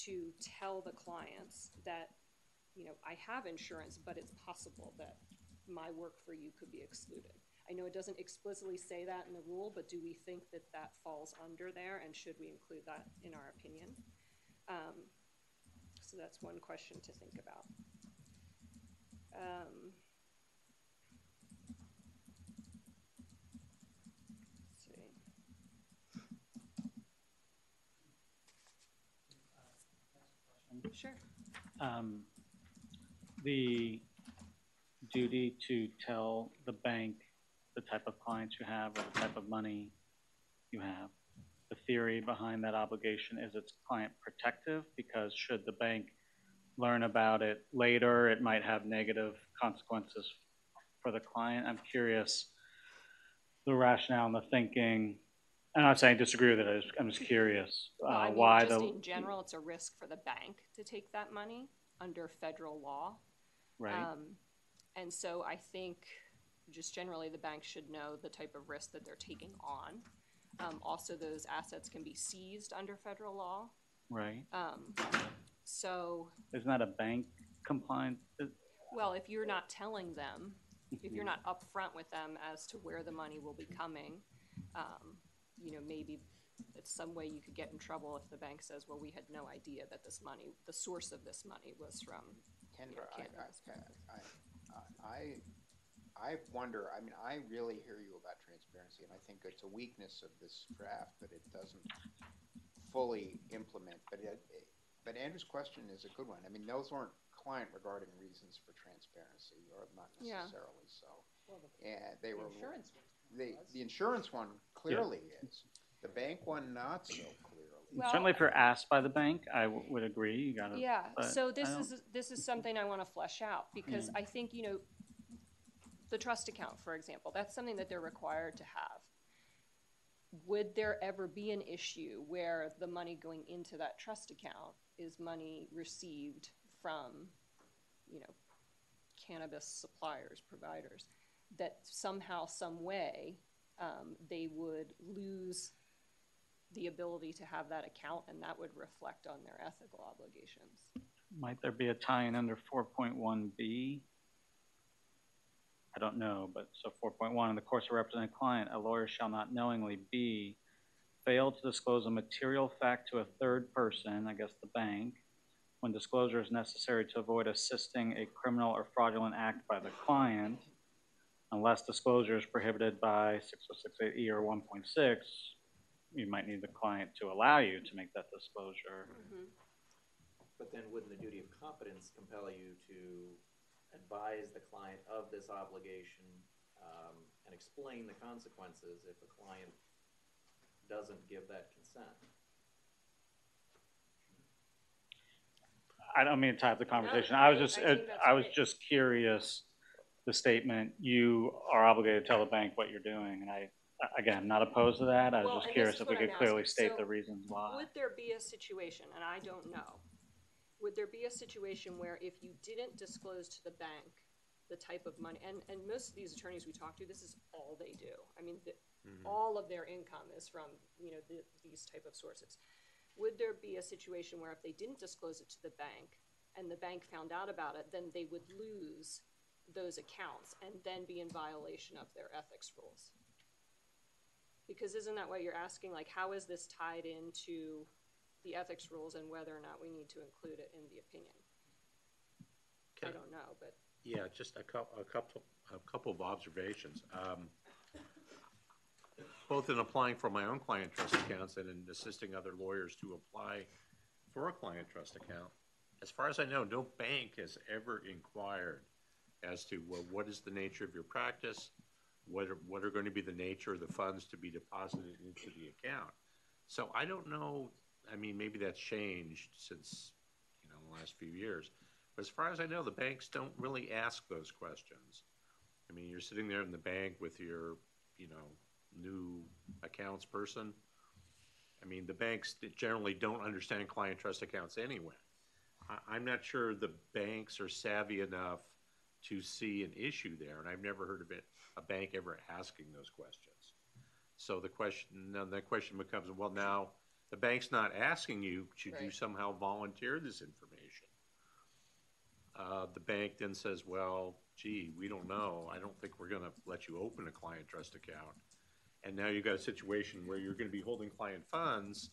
to tell the clients that, you know, I have insurance, but it's possible that my work for you could be excluded? I know it doesn't explicitly say that in the rule, but do we think that that falls under there, and should we include that in our opinion? Um, so that's one question to think about. Um. Sure. um, the duty to tell the bank the type of clients you have or the type of money you have. The theory behind that obligation is it's client protective because should the bank learn about it later, it might have negative consequences for the client. I'm curious the rationale and the thinking. I'm not saying I disagree with it. I'm just curious Well, uh, I mean, why just the in general, it's a risk for the bank to take that money under federal law. right. Um, and so I think just generally the bank should know the type of risk that they're taking on. Um, also, those assets can be seized under federal law. right. Um, so, Isn't that a bank compliant? uh, well, if you're not telling them, if you're not upfront with them as to where the money will be coming, um, you know, maybe it's some way you could get in trouble if the bank says, well, we had no idea that this money, the source of this money was from Kendra, I, cannabis. I, I, I, I wonder, I mean, I really hear you about transparency, and I think it's a weakness of this draft that it doesn't fully implement, but it, but Andrew's question is a good one. I mean, those weren't client regarding reasons for transparency, or not Yeah. necessarily so. And they were. insurance The, the insurance one clearly is, the bank one not so clearly. Well- Certainly if you're asked by the bank, I w- would agree, you gotta. Yeah, so this is, this is something I wanna flesh out, because Mm. I think, you know, the trust account, for example, that's something that they're required to have. Would there ever be an issue where the money going into that trust account is money received from, you know, cannabis suppliers, providers, that somehow, some way, um, they would lose the ability to have that account, and that would reflect on their ethical obligations. Might there be a tie-in under four point one B I don't know, but so four point one, in the course of representing a client, a lawyer shall not knowingly be fail to disclose a material fact to a third person, I guess the bank, when disclosure is necessary to avoid assisting a criminal or fraudulent act by the client, unless disclosure is prohibited by six oh six eight E or one point six, you might need the client to allow you to make that disclosure. Mm-hmm. But then wouldn't the duty of competence compel you to advise the client of this obligation, um, and explain the consequences if the client doesn't give that consent? I don't mean to tie up the conversation. No, I was just, I think I was just curious, the statement, you are obligated to tell the bank what you're doing, and I, again, not opposed to that, I Well, was just curious if we what I'm could clearly state So, the reasons why. Would there be a situation, and I don't know, would there be a situation where if you didn't disclose to the bank the type of money, and, and most of these attorneys we talk to, this is all they do. I mean, the, mm-hmm. all of their income is from, you know, the, these type of sources. Would there be a situation where if they didn't disclose it to the bank, and the bank found out about it, then they would lose those accounts and then be in violation of their ethics rules? Because isn't that what you're asking? Like, how is this tied into the ethics rules and whether or not we need to include it in the opinion? I don't know, but Yeah, just a couple, a couple, a couple of observations. Um, Both in applying for my own client trust accounts and in assisting other lawyers to apply for a client trust account, as far as I know, no bank has ever inquired as to, well, what is the nature of your practice? What are, what are going to be the nature of the funds to be deposited into the account? So I don't know, I mean, maybe that's changed since, you know, the last few years. But as far as I know, the banks don't really ask those questions. I mean, you're sitting there in the bank with your, you know, new accounts person. I mean, the banks generally don't understand client trust accounts anyway. I, I'm not sure the banks are savvy enough to see an issue there, and I've never heard of it, a bank ever asking those questions. So the question, then the question becomes, well, now, the bank's not asking you, should you somehow volunteer this information? Uh, the bank then says, well, gee, we don't know, I don't think we're gonna let you open a client trust account. And now you've got a situation where you're gonna be holding client funds,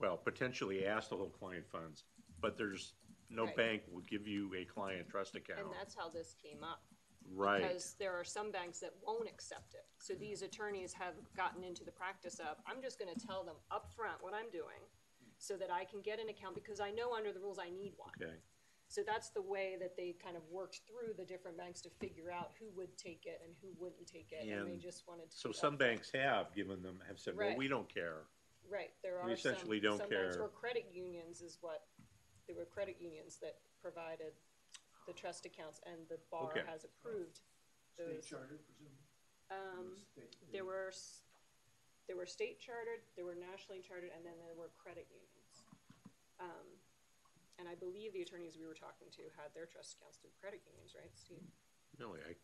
well, potentially asked to hold client funds, but there's, no Right. bank will give you a client trust account. And that's how this came up. Right. Because there are some banks that won't accept it. So these attorneys have gotten into the practice of, I'm just gonna tell them upfront what I'm doing so that I can get an account because I know under the rules I need one. Okay, So that's the way that they kind of worked through the different banks to figure out who would take it and who wouldn't take it. And they just wanted to. so some banks have given them, have said, well, Right. we don't care. Right, there We are some, essentially don't some banks, care. credit unions is what, there were credit unions that provided the trust accounts and the bar Okay. has approved those. chartered, presumably? Um, there were, s- there were state chartered, there were nationally chartered, and then there were credit unions. Um, and I believe the attorneys we were talking to had their trust accounts through credit unions, right, Steve? Really, I,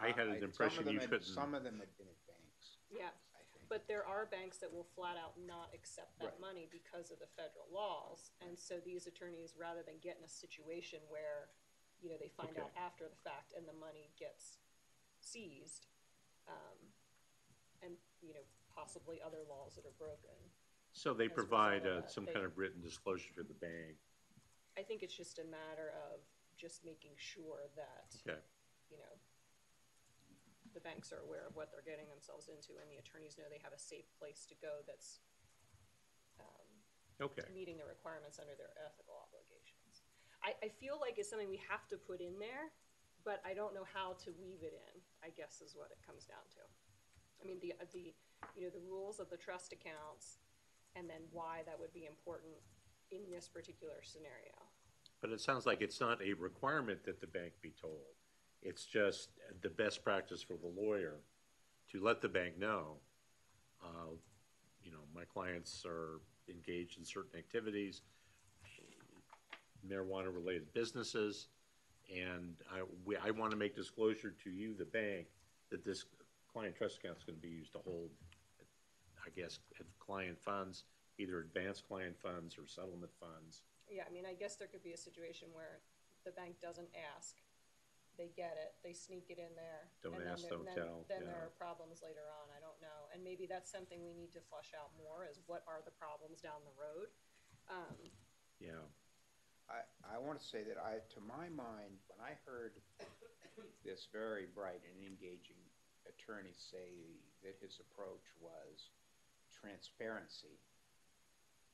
I, I had Uh, an some impression them you had- couldn't. Some of them had been at banks, Yeah, I think. but there are banks that will flat out not accept that Right. money because of the federal laws. And so these attorneys, rather than get in a situation where, you know, they find out after the fact and the money gets seized, um, and, you know, possibly other laws that are broken. So they provide uh, some they- kind of written disclosure to the bank. I think it's just a matter of just making sure that, Okay, you know, the banks are aware of what they're getting themselves into and the attorneys know they have a safe place to go that's, um, okay. meeting the requirements under their ethical obligations. I, I feel like it's something we have to put in there, but I don't know how to weave it in, I guess is what it comes down to. I mean, the, the, you know, the rules of the trust accounts, and then why that would be important in this particular scenario. But it sounds like it's not a requirement that the bank be told. It's just the best practice for the lawyer to let the bank know, uh, you know, my clients are engaged in certain activities, marijuana-related businesses, and I, we, I want to make disclosure to you, the bank, that this client trust account is going to be used to hold, I guess, client funds, either advanced client funds or settlement funds. Yeah, I mean, I guess there could be a situation where the bank doesn't ask, they get it, they sneak it in there. Don't and then ask, there- don't then- tell, Then yeah. there are problems later on, I don't know, and maybe that's something we need to flush out more, is what are the problems down the road? Um, Yeah. I, I want to say that I, to my mind, when I heard this very bright and engaging attorney say that his approach was transparency,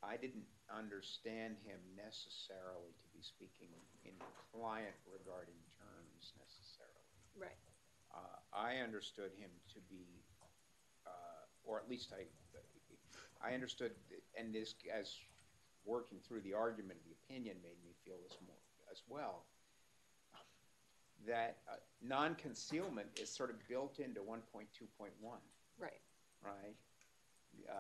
I didn't understand him necessarily to be speaking in client regarding terms necessarily. right, Uh, I understood him to be, uh, or at least I, I understood, and this, as working through the argument, of the opinion made me feel this more as well, that uh, non-concealment is sort of built into one point two point one, right, right? Uh,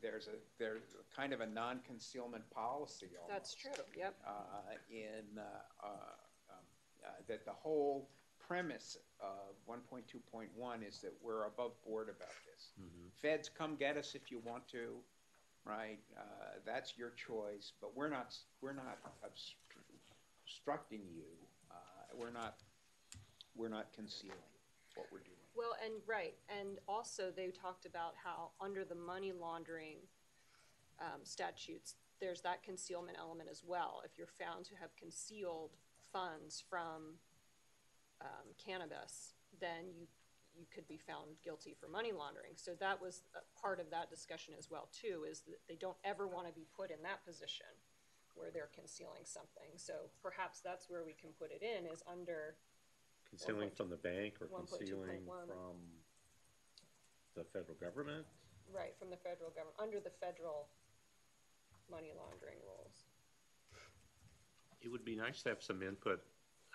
there's a, there's a kind of a non-concealment policy almost. That's true, yep, uh, in, uh, uh, um, uh, that the whole premise of one point two point one is that we're above board about this. Feds, come get us if you want to, right? Uh, that's your choice, but we're not, we're not obst- obstructing you. Uh, we're not, we're not concealing what we're doing. well, and, right, and also they talked about how under the money laundering, um, statutes, there's that concealment element as well, if you're found to have concealed funds from, um, cannabis, then you, you could be found guilty for money laundering. So that was a part of that discussion as well too, is that they don't ever wanna be put in that position where they're concealing something. So perhaps that's where we can put it in, is under, Concealing from the bank or 1.2.1. concealing from the federal government? right, from the federal government, under the federal money laundering rules. It would be nice to have some input,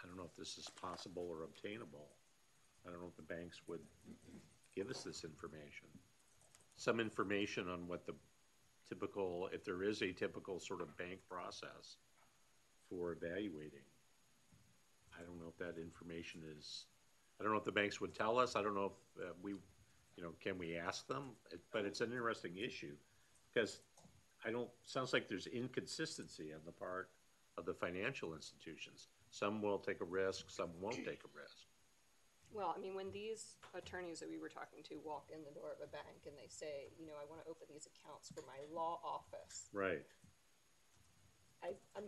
I don't know if this is possible or obtainable. I don't know if the banks would give us this information. Some information on what the typical, if there is a typical sort of bank process for evaluating. I don't know if that information is, I don't know if the banks would tell us, I don't know if uh, we, you know, can we ask them? But it's an interesting issue, because I don't, sounds like there's inconsistency on the part of the financial institutions. Some will take a risk, some won't take a risk. Well, I mean, when these attorneys that we were talking to walk in the door of a bank and they say, you know, I wanna open these accounts for my law office, Right. I, I'm,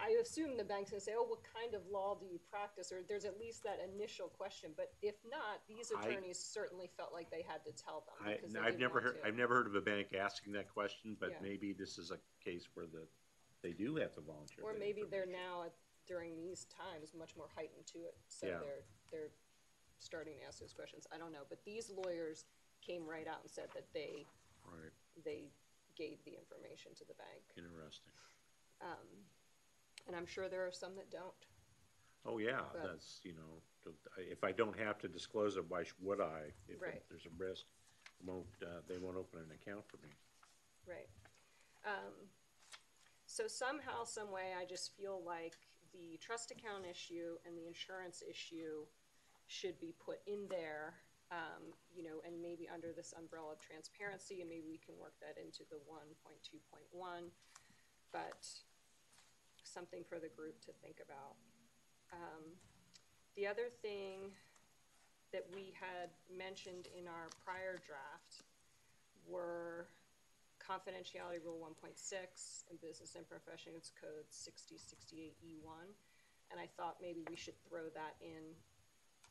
I assume the bank's gonna say, oh, what kind of law do you practice? Or there's at least that initial question, but if not, these I- attorneys certainly felt like they had to tell them. I, because they I've didn't never want heard, to. I've never heard of a bank asking that question, Yeah. but maybe this is a case where the, they do have to volunteer. Or that maybe they're information. now, at- during these times, much more heightened to it, so Yeah. they're, they're starting to ask those questions, I don't know, but these lawyers came right out and said that they, Right, they gave the information to the bank. interesting. Um, and I'm sure there are some that don't. Oh, yeah, But- that's, you know, to- if I don't have to disclose it, why sh- would I? If Right. there's a risk, won't, uh, they won't open an account for me. Right. Um, so somehow, some way, I just feel like the trust account issue and the insurance issue should be put in there, um, you know, and maybe under this umbrella of transparency, and maybe we can work that into the one point two point one. But something for the group to think about. Um, the other thing that we had mentioned in our prior draft were confidentiality rule one point six and business and professions code sixty sixty-eight E one. And I thought maybe we should throw that in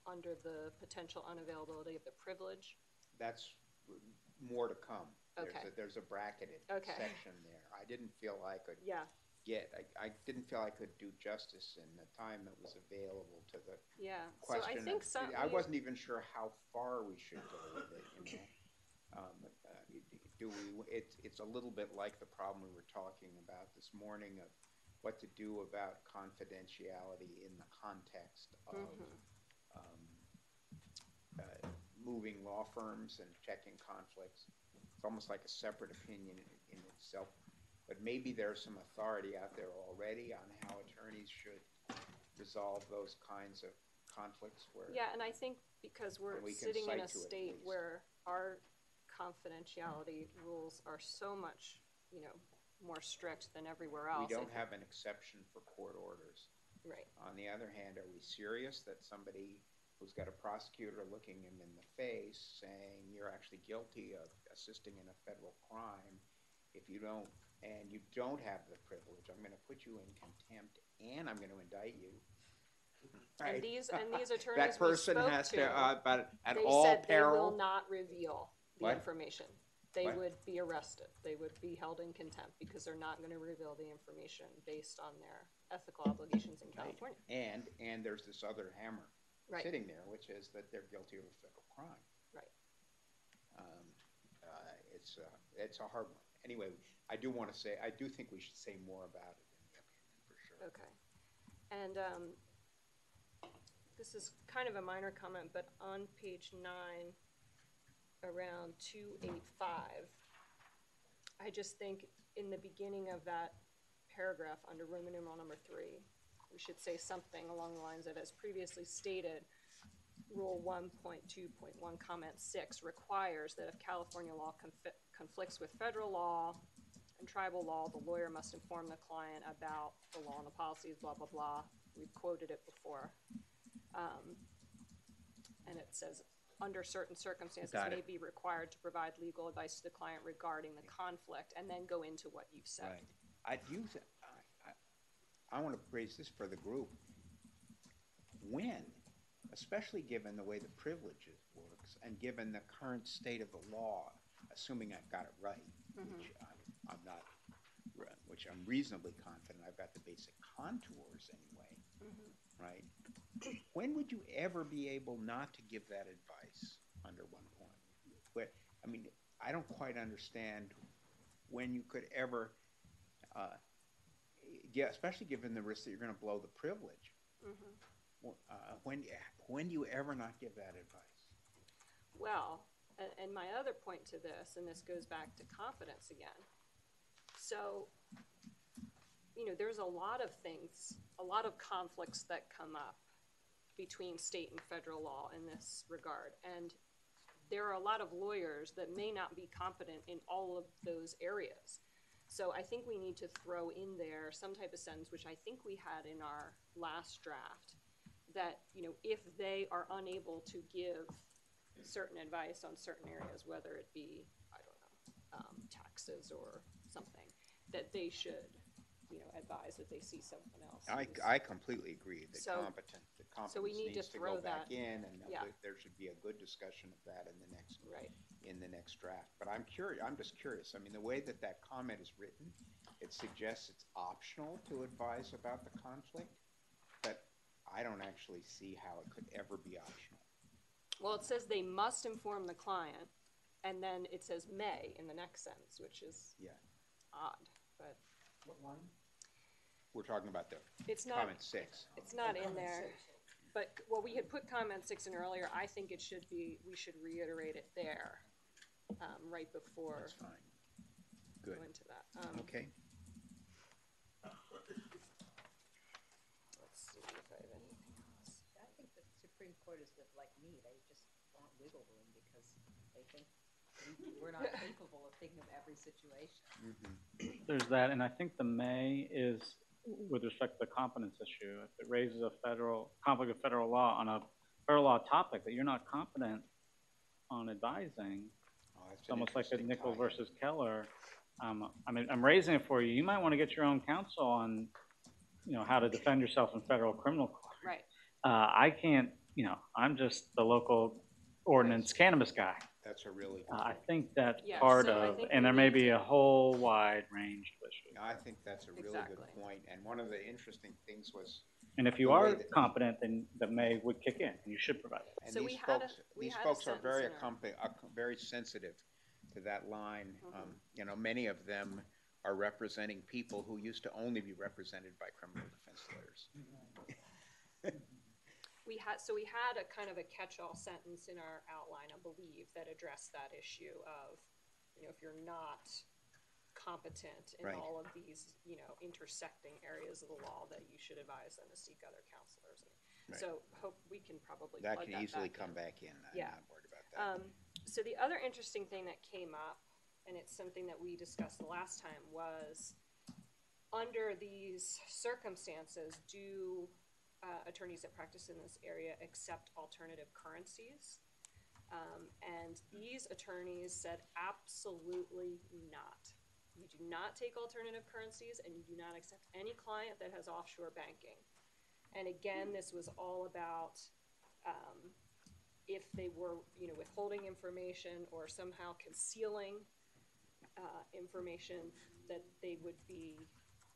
under the potential unavailability of the privilege. That's more to come. There's Okay. a- There's a bracketed Okay. section there. I didn't feel I could Yeah, get, I, I didn't feel I could do justice in the time that was available to the yeah. question. So. I think of- some. I wasn't even sure how far we should go with it, you know? Um, Do we, it's, it's a little bit like the problem we were talking about this morning of what to do about confidentiality in the context of, Mhm. um, uh, moving law firms and checking conflicts. It's almost like a separate opinion in, in itself. But maybe there's some authority out there already on how attorneys should resolve those kinds of conflicts where. Yeah, and I think because we're we sitting in a it state where our confidentiality rules are so much, you know, more strict than everywhere We else. I don't think- have an exception for court orders. Right. On the other hand, are we serious that somebody who's got a prosecutor looking him in the face saying you're actually guilty of assisting in a federal crime if you don't, and you don't have the privilege, I'm gonna put you in contempt and I'm gonna indict you. And Right. these, and these attorneys That we person spoke has to, to, uh, but at they all said they will peril. not reveal the What? information. They What? would be arrested. They would be held in contempt because they're not gonna reveal the information based on their ethical obligations in. California. And, and there's this other hammer Right. sitting there, which is that they're guilty of a federal crime. Right. Um, uh, it's, uh, it's a hard one. Anyway, I do wanna say, I do think we should say more about it in the opinion, for sure. Okay. And, um, this is kind of a minor comment, but on page nine, around two eight five, I just think in the beginning of that paragraph under Roman numeral number three, we should say something along the lines of, as previously stated, Rule one point two point one, comment six requires that if California law confi- conflicts with federal law and tribal law, the lawyer must inform the client about the law and the policies, blah, blah, blah. We've quoted it before. Um, and it says, under certain circumstances, Got it. may be required to provide legal advice to the client regarding the conflict, and then go into what you've said. Right. I do, th- I, I, I wanna raise this for the group. When, especially given the way the privileges works and given the current state of the law, assuming I've got it right, mm-hmm. which I'm, I'm not, which I'm reasonably confident I've got the basic contours anyway, mm-hmm. right? When would you ever be able not to give that advice under one point? Where, I mean, I don't quite understand when you could ever, uh, yeah, especially given the risk that you're gonna blow the privilege. Mhm. Uh, when, when do you ever not give that advice? Well, and my other point to this, and this goes back to confidence again. So, you know, there's a lot of things, a lot of conflicts that come up between state and federal law in this regard. And there are a lot of lawyers that may not be competent in all of those areas. So I think we need to throw in there some type of sentence, which I think we had in our last draft, that, you know, if they are unable to give certain advice on certain areas, whether it be, I don't know, um, taxes or something, that they should, you know, advise that they see someone else. I, who's- I completely agree, the So- competent, the so we competence need to needs to throw go back that- in, and yeah. there- there should be a good discussion of that in the next, Right. in the next draft. But I'm curious, I'm just curious, I mean, the way that that comment is written, it suggests it's optional to advise about the conflict, but I don't actually see how it could ever be optional. Well, it says they must inform the client, and then it says may in the next sentence, which is Yeah. odd, but What line? We're talking about the It's not- comment six. it's not in there. But, well, we had put comment six in earlier, I think it should be, we should reiterate it there, um, right before. That's fine. Go Good. into that. Um, Okay. Let's see if I have anything else. I think the Supreme Court is with, like me, they just want wiggle room because they think we- we're not capable of thinking of every situation. There's that, and I think the may is with respect to the competence issue. If it raises a federal, conflict of federal law on a federal law topic that you're not competent on advising, Oh, it's almost like a Nichols tie-in. versus Keller. Um, I mean, I'm raising it for you. You might want to get your own counsel on, you know, how to defend yourself in federal criminal court. Right. Uh, I can't, you know, I'm just the local ordinance cannabis guy. That's a really good Uh, I point. think that's Yeah, part so I of, think and there may need be a whole wide range of issues. I think that's a really good Exactly. point, and one of the interesting things was, And if you the way are that- competent, then the may would kick in, and you should provide it. and So we these had a- folks, we these had a folks are very sentence in our- accompa- ac- very sensitive to that line. Mm-hmm. Um, you know, many of them are representing people who used to only be represented by criminal defense lawyers. We had, so we had a kind of a catch-all sentence in our outline, I believe, that addressed that issue of, you know, if you're not competent in Right. all of these, you know, intersecting areas of the law, that you should advise them to seek other counselors. Right. So hope, we can probably That plug can easily back come in. back in, I'm Yeah. not worried about that. Um, so the other interesting thing that came up, and it's something that we discussed the last time, was under these circumstances, do uh, attorneys that practice in this area accept alternative currencies? Um, and these attorneys said absolutely not. You do not take alternative currencies and you do not accept any client that has offshore banking. And again, this was all about um, if they were, you know, withholding information or somehow concealing uh, information, that they would be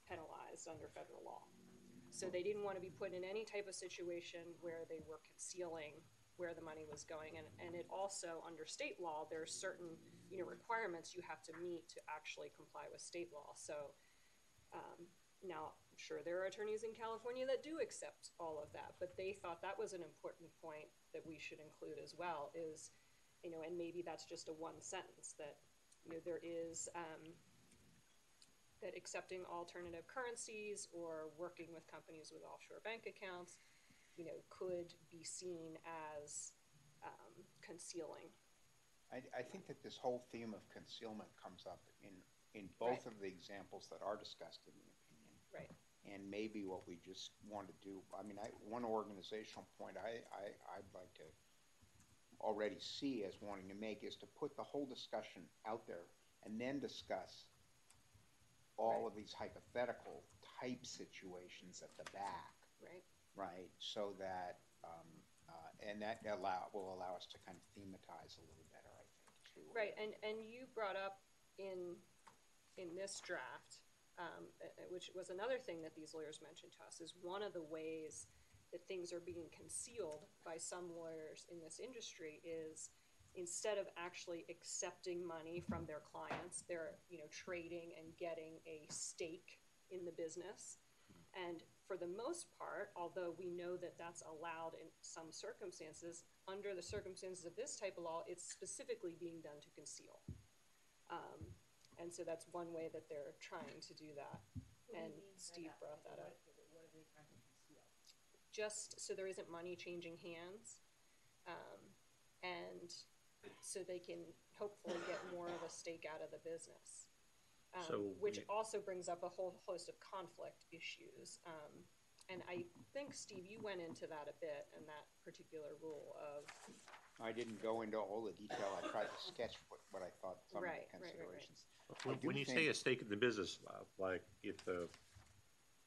penalized under federal law. So they didn't want to be put in any type of situation where they were concealing where the money was going. And, and it also, under state law, there are certain, you know, requirements you have to meet to actually comply with state law. So um, now, I'm sure there are attorneys in California that do accept all of that, but they thought that was an important point that we should include as well is, you know, and maybe that's just a one sentence that, you know, there is, um, that accepting alternative currencies or working with companies with offshore bank accounts, you know, could be seen as um, concealing. I, I think that this whole theme of concealment comes up in, in both Right. of the examples that are discussed in the opinion. Right. And maybe what we just want to do, I mean, I, one organizational point I, I, I'd like to already see as wanting to make is to put the whole discussion out there and then discuss all of these hypothetical type situations at the back, Right. right? So that, um, uh, and that allow, will allow us to kind of thematize a little better, I think, too. Right, and, and you brought up in, in this draft, um, uh, which was another thing that these lawyers mentioned to us, is one of the ways that things are being concealed by some lawyers in this industry is instead of actually accepting money from their clients, they're, you know, trading and getting a stake in the business. And for the most part, although we know that that's allowed in some circumstances, under the circumstances of this type of law, it's specifically being done to conceal. Um, and so that's one way that they're trying to do that. And Steve brought that up. Just so there isn't money changing hands, um, and so they can hopefully get more of a stake out of the business. Um, So which we- also brings up a whole host of conflict issues. Um, and I think, Steve, you went into that a bit in that particular rule of, I didn't go into all the detail. I tried to sketch what, what I thought some Right, of right, the right, right. considerations. When, you say a stake in the business, uh, like if the,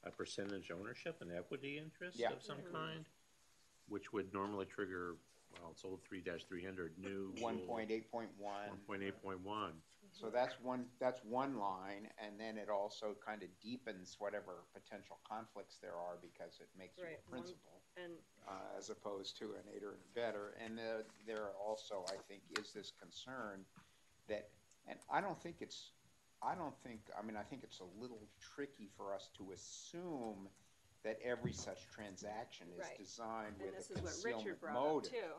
a percentage ownership, an equity interest Yeah. of some Mhm. kind, which would normally trigger, well, it's old three three hundred, new. One point eight point one. One point eight point one. So that's one, that's one line, and then it also kind of deepens whatever potential conflicts there are because it makes you Right, a one- principal. and uh, as opposed to an aider and abettor. And there, there also, I think, is this concern that, and I don't think it's, I don't think, I mean, I think it's a little tricky for us to assume that every such transaction is Right. designed and with this a is what Richard concealment brought up motive, too.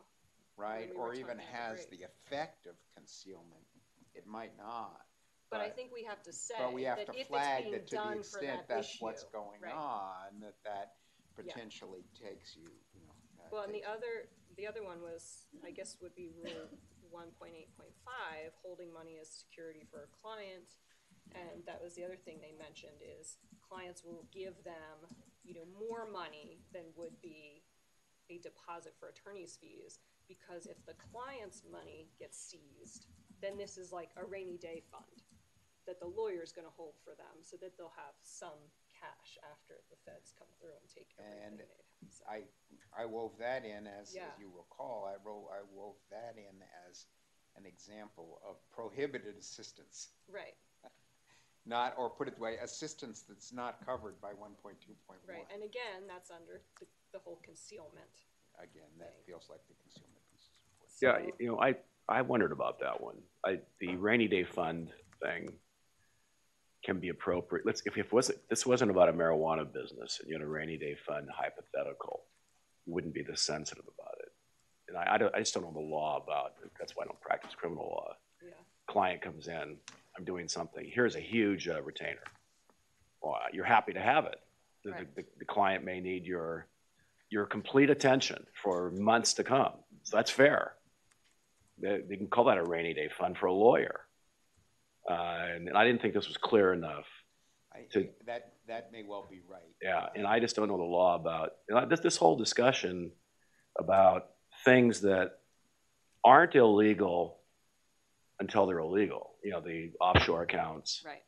right? we Or even talking about the has break. the effect of concealment. It might not. But I think we have to say But we have that to if it's flag being that to the done for extent that that's what's issue, going right. on, that that Yeah. potentially takes you, you know. Well, and the takes other, the other one was, I guess would be rule one point eight point five, holding money as security for a client. And that was the other thing they mentioned is clients will give them, you know, more money than would be a deposit for attorney's fees. Because if the client's money gets seized, then this is like a rainy day fund that the lawyer's gonna hold for them, so that they'll have some cash after the feds come through and take everything And they'd have. I, I wove that in as, Yeah. as you recall, I wrote, I wove that in as an example of prohibited assistance. Right. Not, or put it the way, assistance that's not covered by one point two point one. Right, and again, that's under the, the whole concealment. Again, that feels like the concealment piece is important. Yeah, you know, I, I wondered about that one. I, the rainy day fund thing can be appropriate. Let's, if, if it wasn't, this wasn't about a marijuana business and you had a rainy day fund hypothetical, you wouldn't be this sensitive about it. And I, I don't, I just don't know the law about, that's why I don't practice criminal law. Yeah. Client comes in, I'm doing something, here's a huge uh, retainer. Well, you're happy to have it. The, Right. the, the client may need your, your complete attention for months to come. So that's fair. They, they can call that a rainy day fund for a lawyer. Uh, and I didn't think this was clear enough I, To- that, that may well be right. Yeah, and I just don't know the law about, you know, this, this whole discussion about things that aren't illegal until they're illegal, you know, the offshore accounts. Right,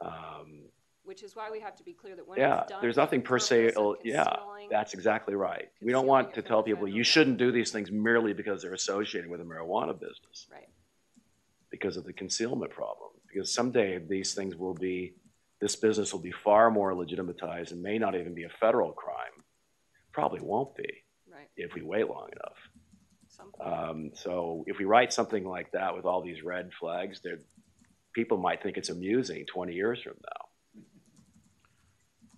Um, which is why we have to be clear that when yeah, it's done. there's nothing per se, ill- yeah, that's exactly right. We don't want to tell people, you shouldn't do these things merely because they're associated with a marijuana business. Right. Because of the concealment problem. Because someday these things will be, this business will be far more legitimatized and may not even be a federal crime. Probably won't be Right, if we wait long enough. Some point. Um, so if we write something like that with all these red flags, there, people might think it's amusing twenty years from now.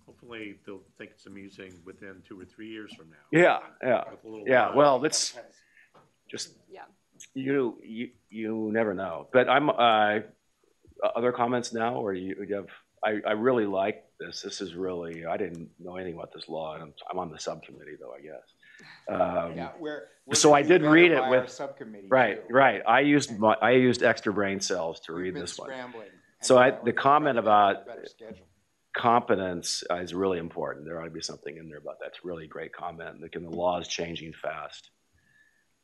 Hopefully, they'll think it's amusing within two or three years from now. Yeah, yeah, With a little yeah. while. Well, that's just Yeah. you, you, you never know. But I'm, uh, other comments now, or you, you have, I, I really like this. This is really, I didn't know anything about this law, and I'm, I'm on the subcommittee though, I guess. Um, Yeah, we're. we're so I did read it with, Subcommittee. right, too. right. I used my, I used extra brain cells to We've read this one. So I, the comment about competence is really important. There ought to be something in there about that. It's really great comment. Like, and the law is changing fast.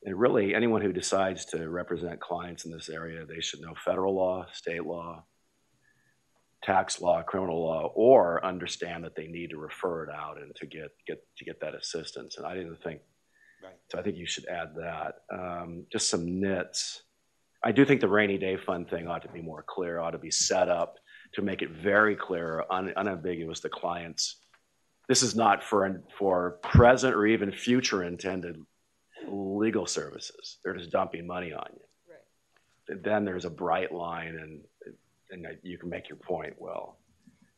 And really, anyone who decides to represent clients in this area, they should know federal law, state law, tax law, criminal law, or understand that they need to refer it out and to get, get, to get that assistance. And I didn't think, Right. so I think you should add that. Um, just some nits. I do think the rainy day fund thing ought to be more clear, ought to be set up to make it very clear, un, unambiguous to clients. This is not for, for present or even future intended legal services. They're just dumping money on you. Right. Then there's a bright line and, and you can make your point well.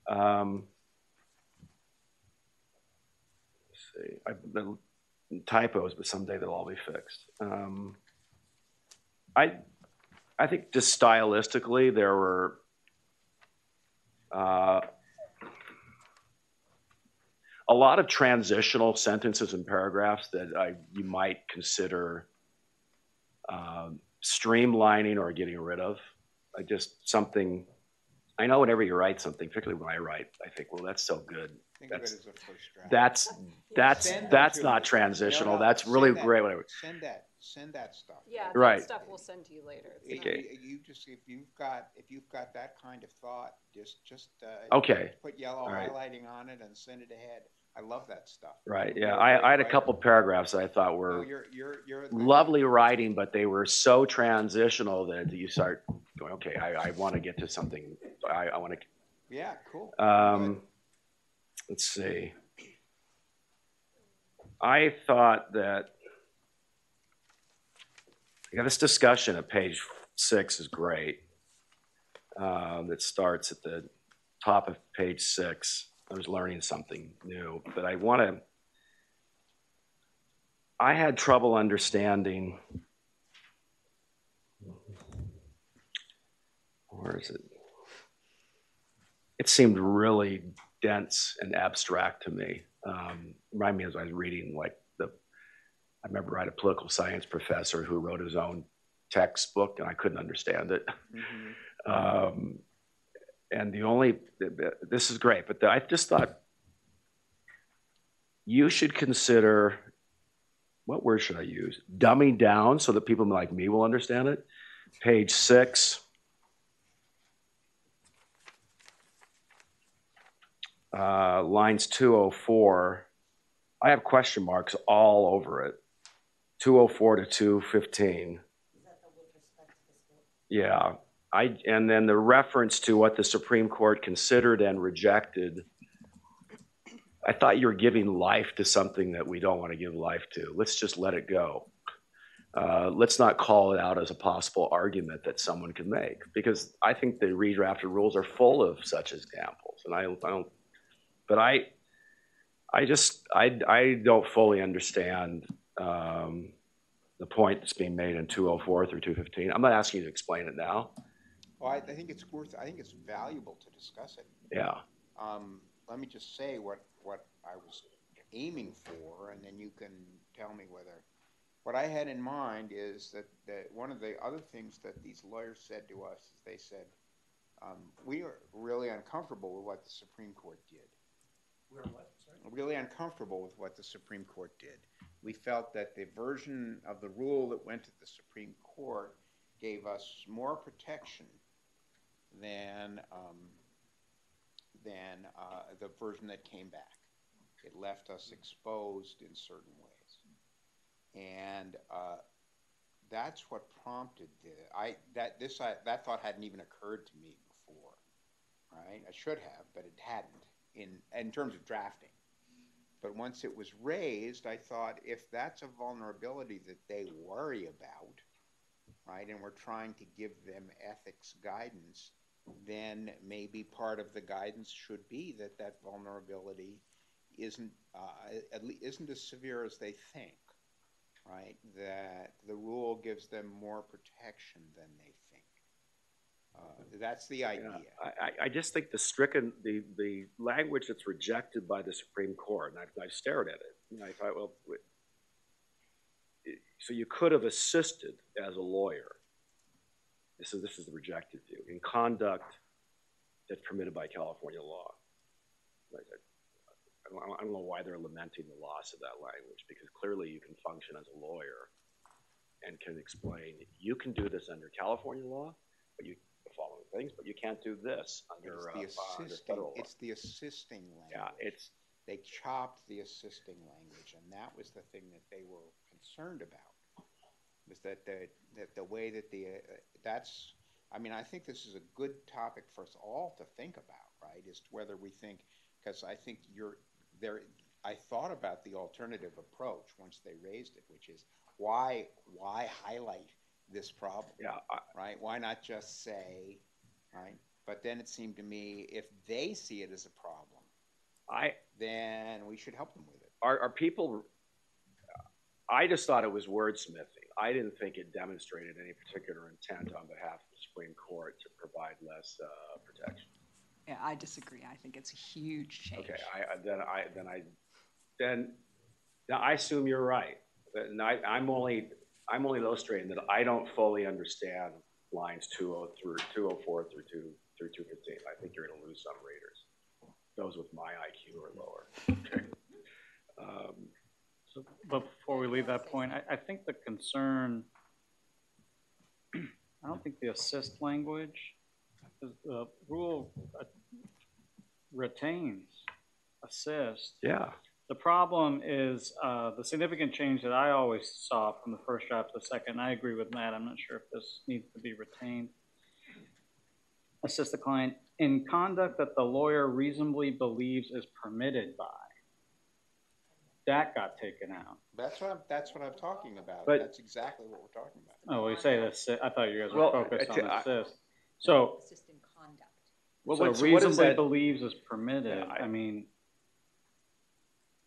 Um, let's see, I, typos, but someday they'll all be fixed. Um, I, I think just stylistically, there were, uh, a lot of transitional sentences and paragraphs that I, you might consider um, streamlining or getting rid of. I just something. I know whenever you write something, particularly when I write, I think, well, that's so good. Think of it That's as a first draft. that's that's Send them that's to not me. transitional. No, no, That's send really that- great. Whatever. Send that, send that stuff. Yeah, Right. that stuff we'll send to you later. It's Okay. You, you just, if you've got, if you've got that kind of thought, just, just, uh. Okay. Put yellow All right. highlighting on it and send it ahead. I love that stuff. Right. You're Yeah. I, I had a couple paragraphs that I thought No, were you're, you're, you're. the- lovely writing, but they were so transitional that you start going, okay, I, I want to get to something. I, I want to Yeah, cool. Um, let's see. I thought that yeah, this discussion at page six is great. Um, it starts at the top of page six. I was learning something new, but I want to. I had trouble understanding. Where is it? it seemed really dense and abstract to me. Um, remind me as I was reading, like the, I remember I had a political science professor who wrote his own textbook, and I couldn't understand it. Mhm. Um, and the only, this is great, but the, I just thought you should consider, what word should I use? Dumbing down so that people like me will understand it. Page six. uh, lines 204, I have question marks all over it. 204 to 215. Yeah, I, and then the reference to what the Supreme Court considered and rejected. I thought you were giving life to something that we don't want to give life to. Let's just let it go. Uh, let's not call it out as a possible argument that someone can make because I think the redrafted rules are full of such examples, and I, I don't but I, I just, I, I don't fully understand um, the point that's being made in 204 through 215. I'm not asking you to explain it now. Well, I, I think it's worth, I think it's valuable to discuss it. Yeah. Um, let me just say what, what I was aiming for, and then you can tell me whether, what I had in mind is that, that one of the other things that these lawyers said to us, is they said, Um, we are really uncomfortable with what the Supreme Court did. We're what, sorry? Really uncomfortable with what the Supreme Court did. We felt that the version of the rule that went to the Supreme Court gave us more protection than, um, than, uh, the version that came back. It left us exposed in certain ways. And, uh, that's what prompted the, I, that, this, I, that thought hadn't even occurred to me before, right? I should have, but it hadn't in, in terms of drafting. But once it was raised, I thought if that's a vulnerability that they worry about, right, and we're trying to give them ethics guidance, then maybe part of the guidance should be that that vulnerability isn't, uh, at least isn't as severe as they think right? That the rule gives them more protection than they think. Uh, that's the idea. I, I, I just think the stricken, the, the language that's rejected by the Supreme Court, and I've, I've stared at it, and I thought, well, so you could have assisted as a lawyer. This is, this is the rejected view, in conduct that's permitted by California law. Like, I- I don't, I don't know why they're lamenting the loss of that language, because clearly you can function as a lawyer and can explain, you can do this under California law, but you, the following things, but you can't do this under, uh, It's the under assisting, federal law. it's the assisting language. Yeah, it's, They chopped the assisting language, and that was the thing that they were concerned about. Was that the, that the way that the, uh, that's, I mean, I think this is a good topic for us all to think about, right? Is whether we think, because I think you're, there, I thought about the alternative approach once they raised it, which is why, why highlight this problem? Yeah. Right? Why not just say, right? But then it seemed to me if they see it as a problem, I, then we should help them with it. are, are people, I just thought it was wordsmithing. I didn't think it demonstrated any particular intent on behalf of the Supreme Court to provide less, uh, protection. Yeah, I disagree. I think it's a huge change. Okay, I, then I, then I, then, now I assume you're right. And I, I'm only, I'm only illustrating that I don't fully understand lines two oh through, two oh four through two, through two fifteen. I think you're gonna lose some readers. Those with my IQ or lower. Okay. Um, So, but before we leave that point, I, I think the concern, I don't think the assist language, the, rule uh, retains assist. Yeah. The problem is, uh, the significant change that I always saw from the first draft to the second, I agree with Matt, I'm not sure if this needs to be retained. Assist the client in conduct that the lawyer reasonably believes is permitted by. That got taken out. That's what I'm, that's what I'm talking about. But- That's exactly what we're talking about. Oh, we say this, I thought you guys were Well, focused on I- assist. So, Assist in conduct. Well, so what- so what is reasonably that- believes is permitted, Yeah, I- I mean,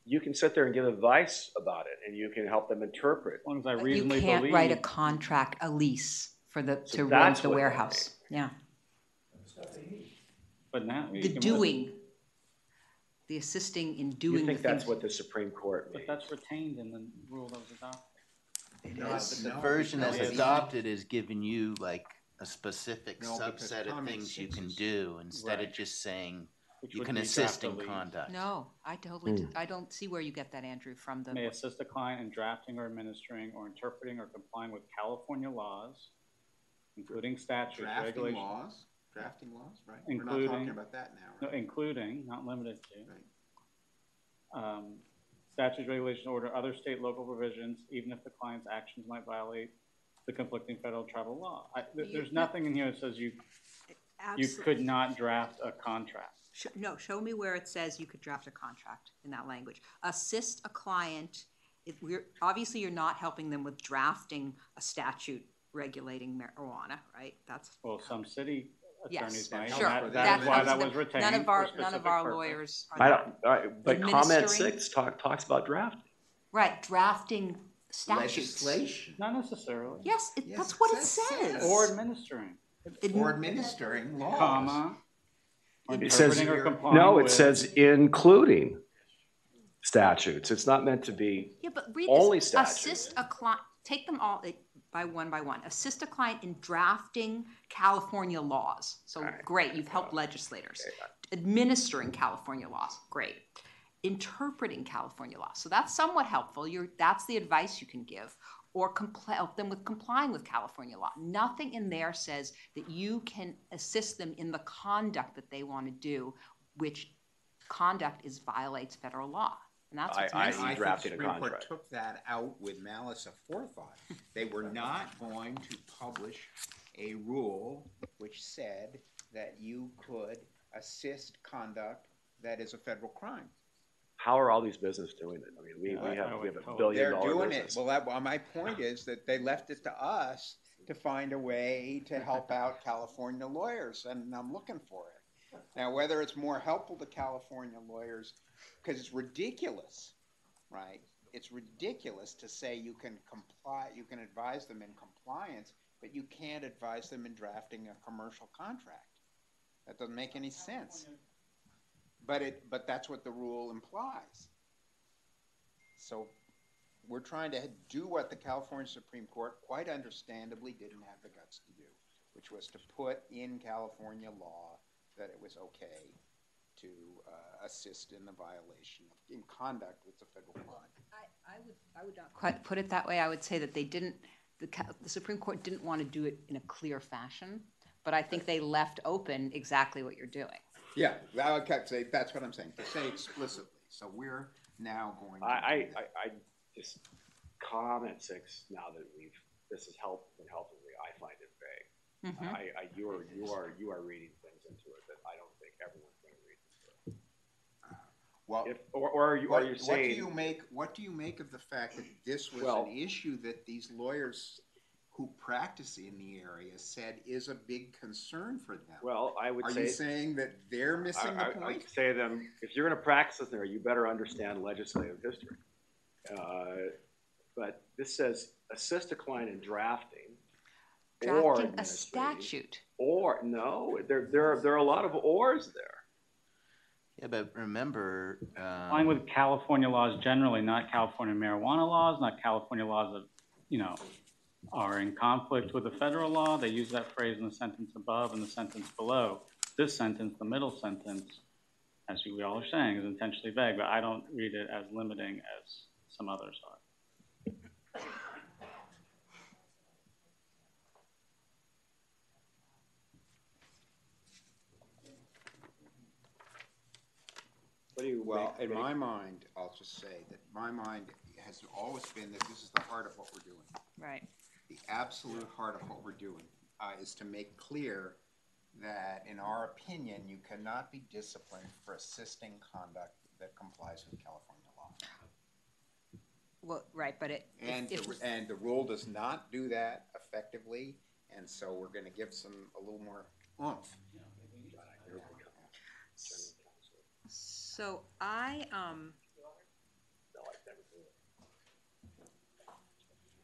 You can sit there and give advice about it and you can help them interpret. as long as I But You reasonably can't believe. write a contract, a lease for the, So to run that's the what warehouse. Yeah. But now. you The can- doing, the assisting in You doing the think that's things. what the Supreme Court But means? that's retained in the rule that was adopted. Yes, the no, version that's because- adopted is giving you like a specific No, because subset of common things you sense can is- do instead of Right. just saying Which you would can be assist in a conduct. No, I totally, Hmm. d- I don't see where you get that, Andrew, from the May the, assist the client in drafting or administering or interpreting or complying with California laws, including statutes, Drafting regulations. laws, drafting laws, right? We're not Including- talking about that now, No, including, not limited to. Right. Um, statutes, regulations, order, other state, local provisions, even if the client's actions might violate the conflicting federal tribal law. I, there- You- there's nothing in here that says you, you could not draft a contract. Sh- no, show me where it says you could draft a contract in that language. Assist a client, if we're, obviously you're not helping them with drafting a statute regulating marijuana, right? That's. Well, some city Yes, attorneys might, and sure. that, That that's why comes that to was the- retained None of for our, none specific of our purpose. lawyers I don't, all right, but comment Administering- six talk, talks about drafting. right, drafting statutes. Legislation. Not necessarily. Yes, it, Yes, that's what it says- says. Or administering, It- Or administering laws. comma. or It says, interpreting or complying no, it with- says including statutes. It's not meant to be, Yeah, but read Only this, statutes. assist a client, take them all, it- by one by one. Assist a client in drafting California laws. So great, you've helped legislators. Administering California laws, great. Interpreting California law. So that's somewhat helpful. You're, that's the advice you can give. Or compl- help them with complying with California law. Nothing in there says that you can assist them in the conduct that they want to do, which conduct is violates federal law. And that's what's I- I- missing. I think drafting a Supreme Court contract. Took that out with malice aforethought. They were not going to publish a rule which said that you could assist conduct that is a federal crime. How are all these businesses doing it? I mean, we, we have, we have a billion They're dollar doing it, well, that, well, my point is that they left it to us to find a way to help out California lawyers, and I'm looking for it. Now, whether it's more helpful to California lawyers, because it's ridiculous, right? It's ridiculous to say you can comply, you can advise them in compliance, but you can't advise them in drafting a commercial contract. That doesn't make any sense. But it, but that's what the rule implies. So we're trying to do what the California Supreme Court quite understandably didn't have the guts to do, which was to put in California law that it was okay to uh, assist in the violation, in conduct with the federal crime. I, I would, I would not quite put it that way. I would say that they didn't, the, the Supreme Court didn't want to do it in a clear fashion, but I think they left open exactly what you're doing. Yeah, I would kept say, that's what I'm saying, to say explicitly. So we're now going to. I, I. I, I just, comment six, now that we've, this has helped, been helping me, I find it vague. Mhm. I, I, you are, you are, you are reading things into it that I don't think everyone's gonna read into it. Well, If, or, or are you, What, are you saying? what do you make, what do you make of the fact that this was Well- an issue that these lawyers who practice in the area said is a big concern for them? Well, I would say Are say. you saying that they're missing I- the point? I'd say them, if you're gonna practice there, you better understand legislative history. Uh, But this says, assist a client in drafting or Drafting a statute. Or, no, there, there are, there are a lot of ors there. Yeah, but remember, Complying um, with California laws generally, not California marijuana laws, not California laws that, you know, are in conflict with the federal law. They use that phrase in the sentence above and the sentence below. This sentence, the middle sentence, as we all are saying, is intentionally vague, but I don't read it as limiting as some others are. What do you? Well, make- in make- my mind, I'll just say that my mind has always been that this is the heart of what we're doing. Right. The absolute heart of what we're doing uh, is to make clear that, in our opinion, you cannot be disciplined for assisting conduct that complies with California law. Well, right, but it, if- And, if, the- and the rule does not do that effectively, and so we're gonna give some, a little more oomph. So I, um,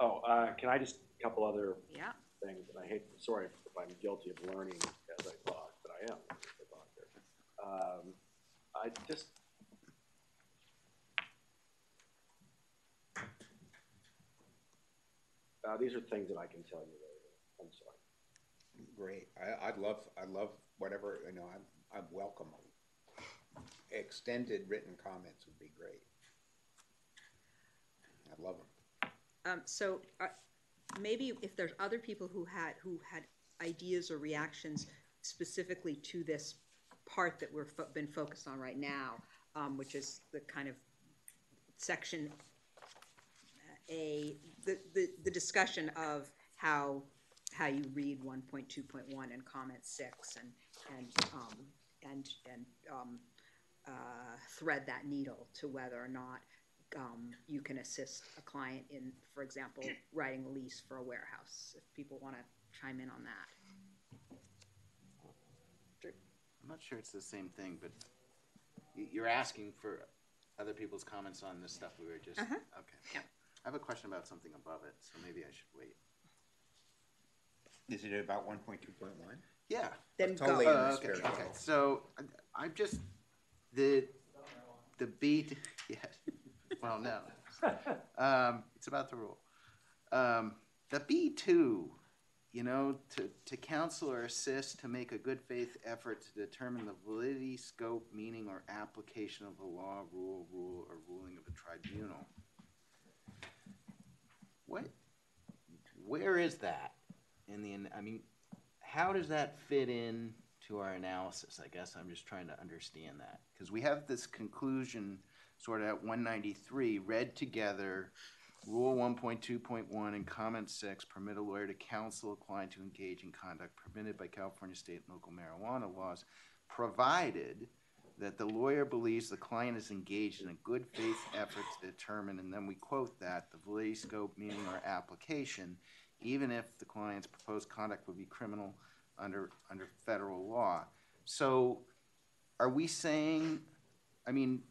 Oh, uh, can I just, a couple other yeah, things, and I hate, sorry if I'm guilty of learning as I talk, but I am. as I. Um, I just. Uh, these are things that I can tell you later, I'm sorry. Great, I, I'd love, I love whatever, you know, I'm, I'm welcome. Extended written comments would be great. I love them. Um, so, uh, maybe if there's other people who had, who had ideas or reactions specifically to this part that we've fo- been focused on right now, um, which is the kind of section A, the, the, the discussion of how, how you read one point two point one and comment six and, and, um, and, and, um, uh, thread that needle to whether or not um, you can assist a client in, for example, writing a lease for a warehouse. If people want to chime in on that. I'm not sure it's the same thing, but you're asking for other people's comments on the stuff we were just, Uh-huh. okay. I have a question about something above it, so maybe I should wait. Is it about one point two point one? Yeah. Then Totally go. in Uh, okay, okay, so I- I'm just, the, the beat, yes, well, no. Um, it's about the rule. Um, the B two, you know, to, to counsel or assist to make a good faith effort to determine the validity, scope, meaning, or application of a law, rule, rule, or ruling of a tribunal. What, where is that in the, I mean, how does that fit in to our analysis? I guess I'm just trying to understand that. Because we have this conclusion sort of at one ninety-three, read together, Rule one point two point one and comment six permit a lawyer to counsel a client to engage in conduct permitted by California state and local marijuana laws, provided that the lawyer believes the client is engaged in a good faith effort to determine, and then we quote that, the validity, scope, meaning, or application, even if the client's proposed conduct would be criminal under, under federal law. So are we saying, I mean,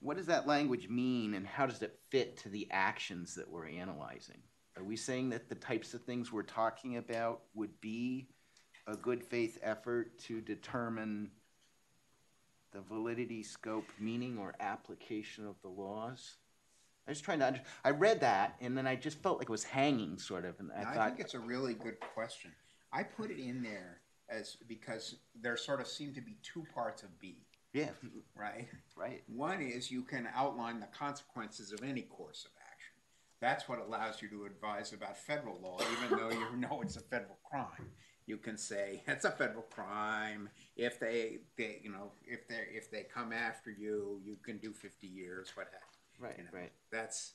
what does that language mean and how does it fit to the actions that we're analyzing? Are we saying that the types of things we're talking about would be a good faith effort to determine the validity, scope, meaning, or application of the laws? I was trying to, under- I read that and then I just felt like it was hanging sort of, and I I thought, think it's a really good question. I put it in there as, because there sort of seem to be two parts of B, yeah, right? right. One is you can outline the consequences of any course of action. That's what allows you to advise about federal law, even though you know it's a federal crime. You can say it's a federal crime. If they, they, you know, if they if they come after you, you can do fifty years. What have. Right, you know? right. That's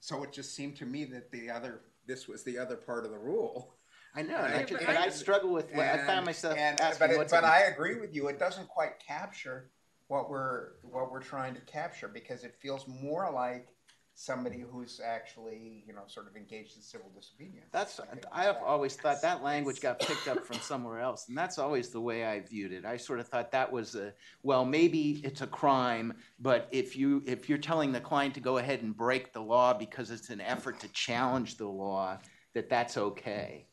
so. It just seemed to me that the other this was the other part of the rule. I know, and I Right? just- but I struggle with what- I found And- myself and- asking But, it- but. I agree with you. It doesn't quite capture what we're what we're trying to capture because it feels more like somebody who's actually you know sort of engaged in civil disobedience. That's I have always thought that language got picked up from somewhere else, and that's always the way I viewed it. I sort of thought that was a well, maybe it's a crime, but if you if you're telling the client to go ahead and break the law because it's an effort to challenge the law, that that's okay.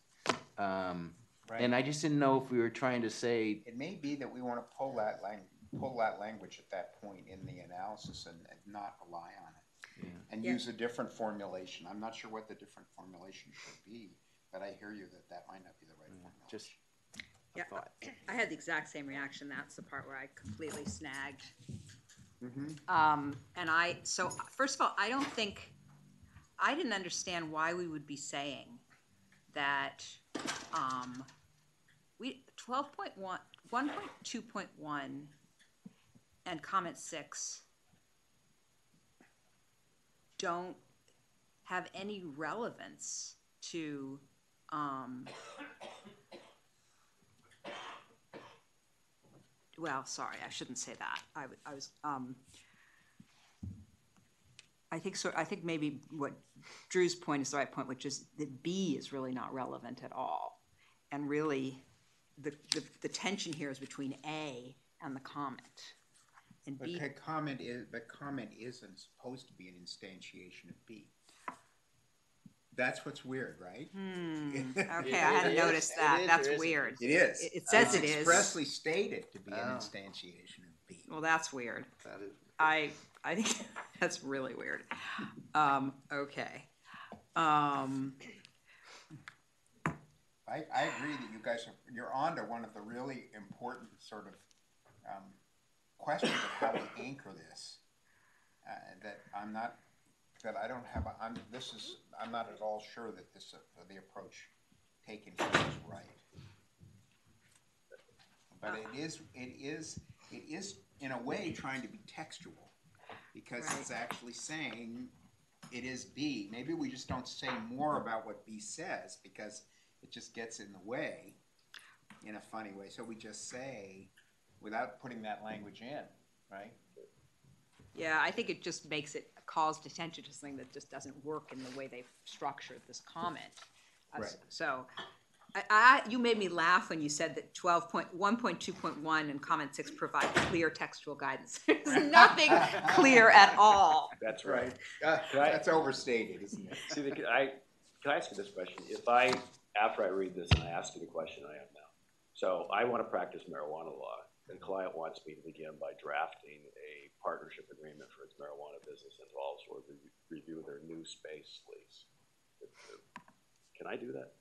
Um, Right. And I just didn't know if we were trying to say It may be that we want to pull that lang- pull that language at that point in the analysis and, and not rely on it. And Yeah. use a different formulation. I'm not sure what the different formulation should be, but I hear you that that might not be the right formulation. Just Yeah, I had the exact same reaction. That's the part where I completely snagged. Um, and I, so first of all, I don't think, I didn't understand why we would be saying that, um, we, twelve point one, one point two point one and comment six don't have any relevance to, um, well, sorry, I shouldn't say that. I was, um, I think so, I think maybe what Drew's point is the right point, which is that B is really not relevant at all. And really, the, the, the tension here is between A and the comment. And But B, the comment is, but comment isn't supposed to be an instantiation of B. That's what's weird, right? Hmm, It okay, I hadn't noticed it that. is That's weird. It is. It- it says It's it is. Expressly stated to be an Oh. instantiation of B. well, that's weird. That is. I, I think that's really weird. Um, okay. Um, I, I agree that you guys are, you're on to one of the really important sort of, um, questions of how we anchor this. Uh, that I'm not, that I don't have, a- I'm, this is, I'm not at all sure that this, uh, the approach taken here is right. But it is, it is, it is in a way trying to be textual, because it's actually saying it is B. Maybe we just don't say more about what B says, because it just gets in the way in a funny way. So we just say, without putting that language in, right? yeah, I think it just makes it, calls attention to something that just doesn't work in the way they've structured this comment. Right. So, I, I, you made me laugh when you said that twelve point, one point two point one and comment six provide clear textual guidance. There's nothing clear at all. That's right. Uh, I- That's overstated, isn't it? See, the, I, can I ask you this question? If I, after I read this and I ask you the question I have now, so I want to practice marijuana law, and client wants me to begin by drafting a partnership agreement for its marijuana business involves or re- review their new space lease. Can I do that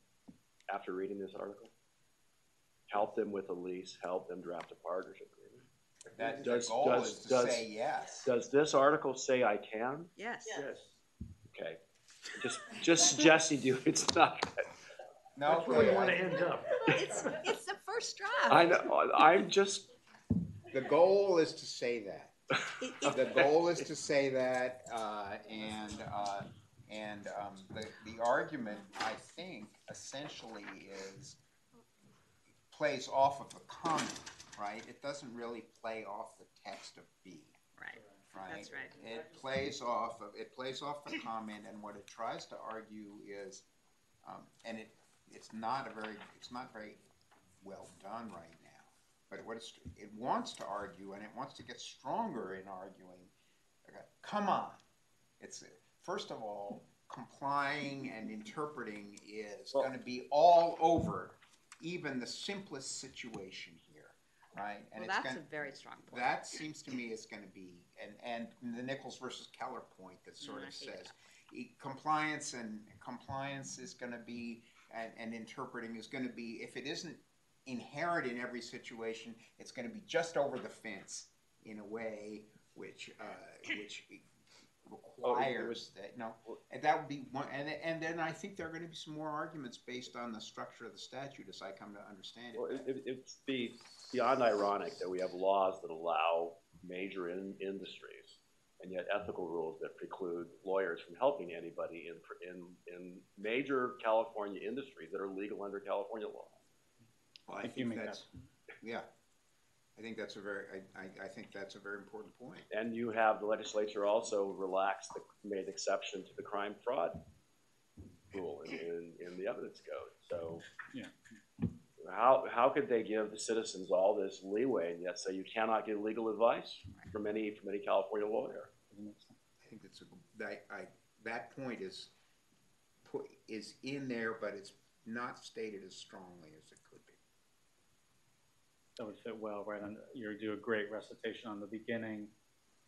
after reading this article? Help them with a lease, help them draft a partnership agreement? That, the Does- goal does- is to does- say yes. Does this article say I can? Yes. Yes. Okay, just, just suggesting to you, it's not, No, That's where we okay, wanna I- end up. It's, it's the first draft. I know, I'm just, The goal is to say that. The goal is to say that, uh, and, uh, and, um, the, the argument, I think, essentially is, plays off of the comment, right? It doesn't really play off the text of B. Right. Right? That's right. It plays off of, it plays off the comment, and what it tries to argue is, um, and it, it's not a very, it's not very well done right now. But what it's, it wants to argue, and it wants to get stronger in arguing, okay, come on. It's, first of all, complying and interpreting is gonna be all over even the simplest situation here, right? And Well, it's that's gonna- a very strong point. That seems to me is gonna be, and, and the Nichols versus Keller point that sort Mm, of says, e- compliance and, compliance is gonna be, and, and interpreting is gonna be, if it isn't inherent in every situation, it's gonna be just over the fence in a way which, uh, which Oh, requires that, no, and that would be one, and, and then I think there are gonna be some more arguments based on the structure of the statute as I come to understand it. well, it, it- it's be beyond ironic that we have laws that allow major in, industries and yet ethical rules that preclude lawyers from helping anybody in, in, in major California industries that are legal under California law. Well, I If you think make that's, yeah, I think that's a very, I, I, I think that's a very important point. And you have the legislature also relaxed, the- made exception to the crime fraud rule in, in, in the evidence code. So Yeah. how, how could they give the citizens all this leeway and yet say you cannot get legal advice from any, from any California lawyer? I think that's a, that, point is, put, is in there, but it's not stated as strongly as it could be. That would fit well right under, you do a great recitation on the beginning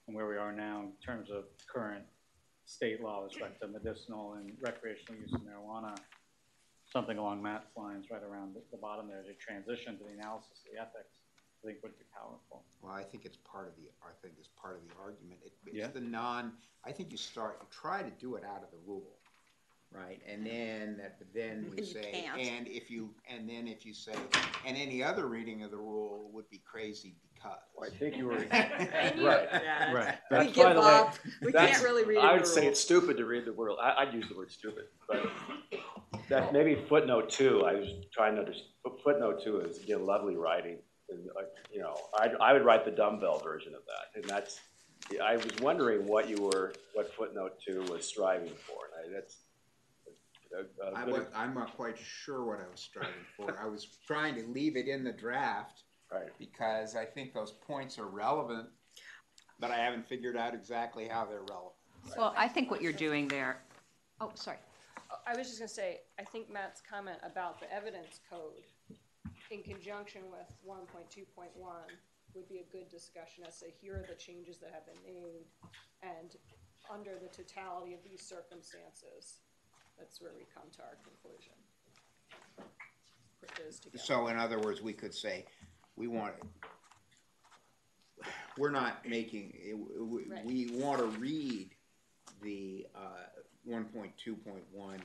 and where we are now in terms of current state law with respect to medicinal and recreational use of marijuana. Something along Matt's lines right around the, the bottom there, to transition to the analysis of the ethics, I think would be powerful. Well, I think it's part of the, I think it's part of the argument. It, Yeah. it's the non, I think you start, you try to do it out of the rule, right? And then, that- but then we And you say, can't. and if you, and then if you say, and any other reading of the rule would be crazy because. I think you were, Right. Right. We That's, give by the way, up. We that's- can't really read I the would say rule. it's stupid to read the word, I, I'd use the word stupid, but that maybe footnote two, I was trying to, under- footnote two is, again, lovely writing. And, uh, you know, I, I would write the dumbbell version of that, and that's, I was wondering what you were, what footnote two was striving for, and I, that's. A- a I good- was, I'm not quite sure what I was striving for. I was trying to leave it in the draft. Right. Because I think those points are relevant, but I haven't figured out exactly how they're relevant. Well, I think what you're doing there, oh, sorry. I was just gonna say, I think Matt's comment about the evidence code in conjunction with one point two point one would be a good discussion as to here are the changes that have been made. And under the totality of these circumstances, that's where we come to our conclusion. Put those together. So in other words, we could say, we want, we're not making, we, Right. we want to read the, uh, one point two point one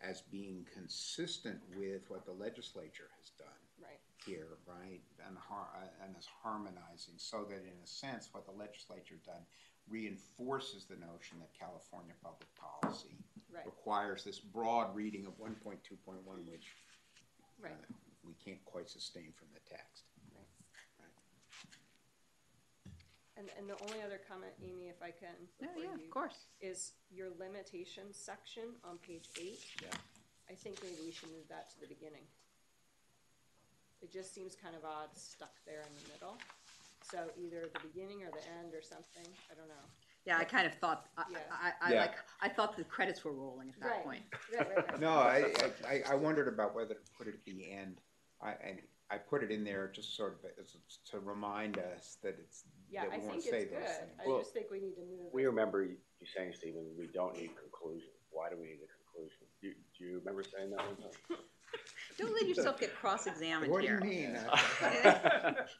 as being consistent with what the legislature has done. Right. Here, right, and har, and is harmonizing, so that in a sense, what the legislature done reinforces the notion that California public policy Right. requires this broad reading of one point two point one, which uh, Right. we can't quite sustain from the text. And, and the only other comment, Amy, if I can. Yeah, before yeah, of you- course. Is your limitations section on page eight. Yeah. I think maybe we should move that to the beginning. It just seems kind of odd stuck there in the middle. So either the beginning or the end or something, I don't know. Yeah, I kind of thought, I, Yeah. I, I Yeah. like, I thought the credits were rolling at that Right. point. Right, right, right. No, I, I- I, I wondered about whether to put it at the end. I, and I put it in there just sort of as, to remind us that it's, Yeah, that I we want think say it's those good. things. I Well, just think we need to move We it. remember you saying, Stephen, we don't need conclusions. Why do we need a conclusion? Do, do Do you remember saying that one time? Don't let yourself get cross-examined What do you here. mean?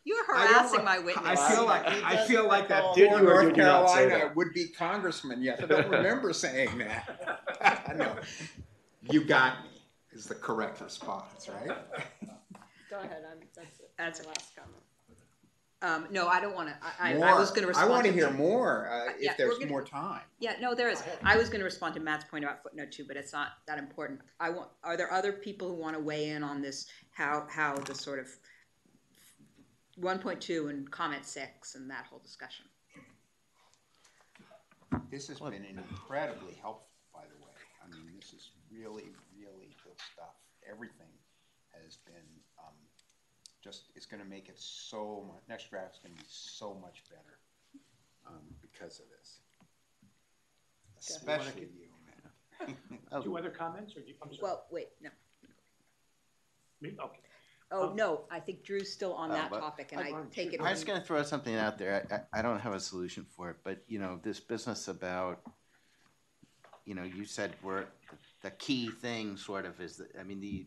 You're I don't harassing wa- my witness. I feel like, I feel like that Did poor you or North did you not say Carolina that? would-be congressman, yes, I don't remember saying that. No, you got me, is the correct response, right? Go ahead, I'm, that's it, my last comment. Um, no, I don't wanna, I, I- I was gonna respond. I wanna to- hear more, uh, Yeah, if there's gonna- more time. Yeah, no, there is. I was gonna respond to Matt's point about footnote two, but it's not that important. I want, are there other people who wanna weigh in on this, how, how the sort of one point two and comment six and that whole discussion? This has been incredibly helpful, by the way. I mean, this is really, really good stuff. Everything has been, just, it's gonna make it so much, next draft's gonna be so much better, um, because of this. Especially you, man. Two other comments, or do you, I'm sorry, Well, wait, no. me, okay. Oh, Um, no, I think Drew's still on Uh, that but- topic and I take it. I was gonna throw something out there. I, I, I don't have a solution for it, but you know, this business about, you know, you said we're, the key thing sort of is that, I mean, the,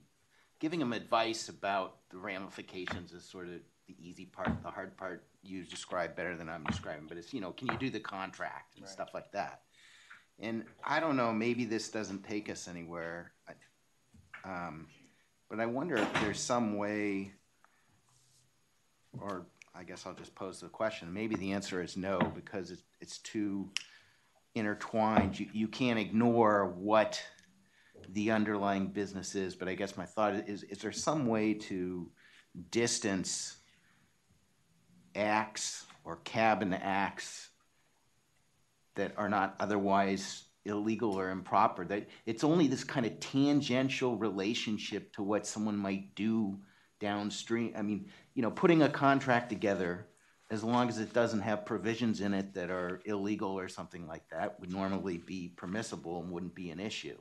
giving them advice about the ramifications is sort of the easy part. The hard part you describe better than I'm describing, but it's, you know, can you do the contract and Right. stuff like that? And I don't know, maybe this doesn't take us anywhere. Um, but I wonder if there's some way, or I guess I'll just pose the question. Maybe the answer is no, because it's, it's too intertwined. You, you can't ignore what the underlying business is, but I guess my thought is, is there some way to distance acts or cabin acts that are not otherwise illegal or improper? That it's only this kind of tangential relationship to what someone might do downstream. I mean, you know, putting a contract together, as long as it doesn't have provisions in it that are illegal or something like that, would normally be permissible and wouldn't be an issue.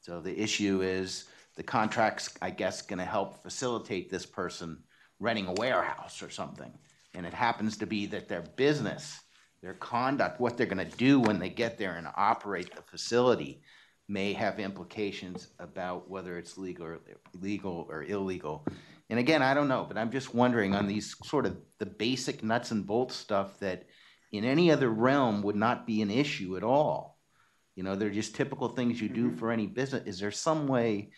So the issue is the contract's, I guess, gonna help facilitate this person renting a warehouse or something. And it happens to be that their business, their conduct, what they're gonna do when they get there and operate the facility may have implications about whether it's legal or legal or illegal. And again, I don't know, but I'm just wondering on these sort of the basic nuts and bolts stuff that in any other realm would not be an issue at all. You know, they're just typical things you do mm-hmm. for any business. Is there some way,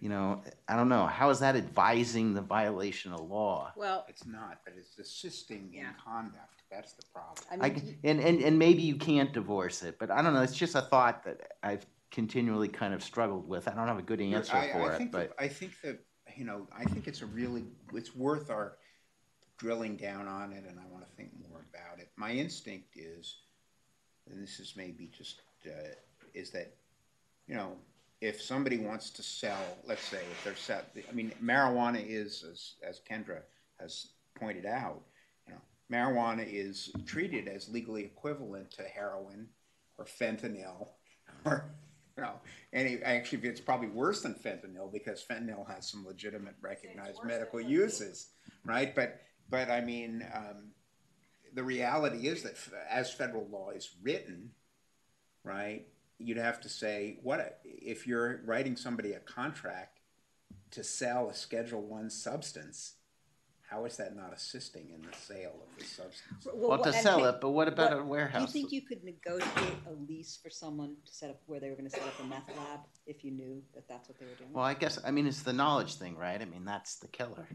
you know, I don't know, how is that advising the violation of law? Well, It's not, but it's assisting in Yeah. conduct, that's the problem. I, and, and, and maybe you can't divorce it, but I don't know, it's just a thought that I've continually kind of struggled with. I don't have a good answer I- I for it, think but. that- I think that, you know, I think it's a really, it's worth our drilling down on it, and I wanna think more about it. My instinct is, and this is maybe just, uh, is that, you know, if somebody wants to sell, let's say, if they're set, I mean, marijuana is, as, as Kendra has pointed out, you know, marijuana is treated as legally equivalent to heroin or fentanyl or, you know, and it, actually, it's probably worse than fentanyl because fentanyl has some legitimate recognized medical uses, right? But, but I mean, um, the reality is that f- as federal law is written, right, you'd have to say, what, if you're writing somebody a contract to sell a Schedule One substance, how is that not assisting in the sale of the substance? Well, to sell hey, it, but what about a warehouse? Do you think you could negotiate a lease for someone to set up, where they were gonna set up a meth lab, if you knew that that's what they were doing? Well, I guess, I mean, it's the knowledge thing, right? I mean, that's the killer.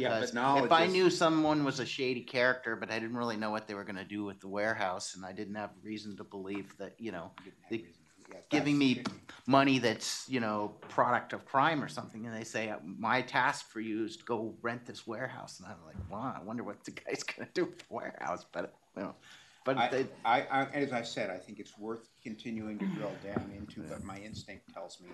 Yeah, but Because knowledge if I is- knew someone was a shady character, but I didn't really know what they were gonna do with the warehouse, and I didn't have reason to believe that, you know, they, giving me money that's, you know, product of crime or something, and they say, "Uh, my task for you is to go rent this warehouse, and I'm like, wow, I wonder what the guy's gonna do with the warehouse, but, you know, but I, they, I, I, as I said, I think it's worth continuing to drill down into, but my instinct tells me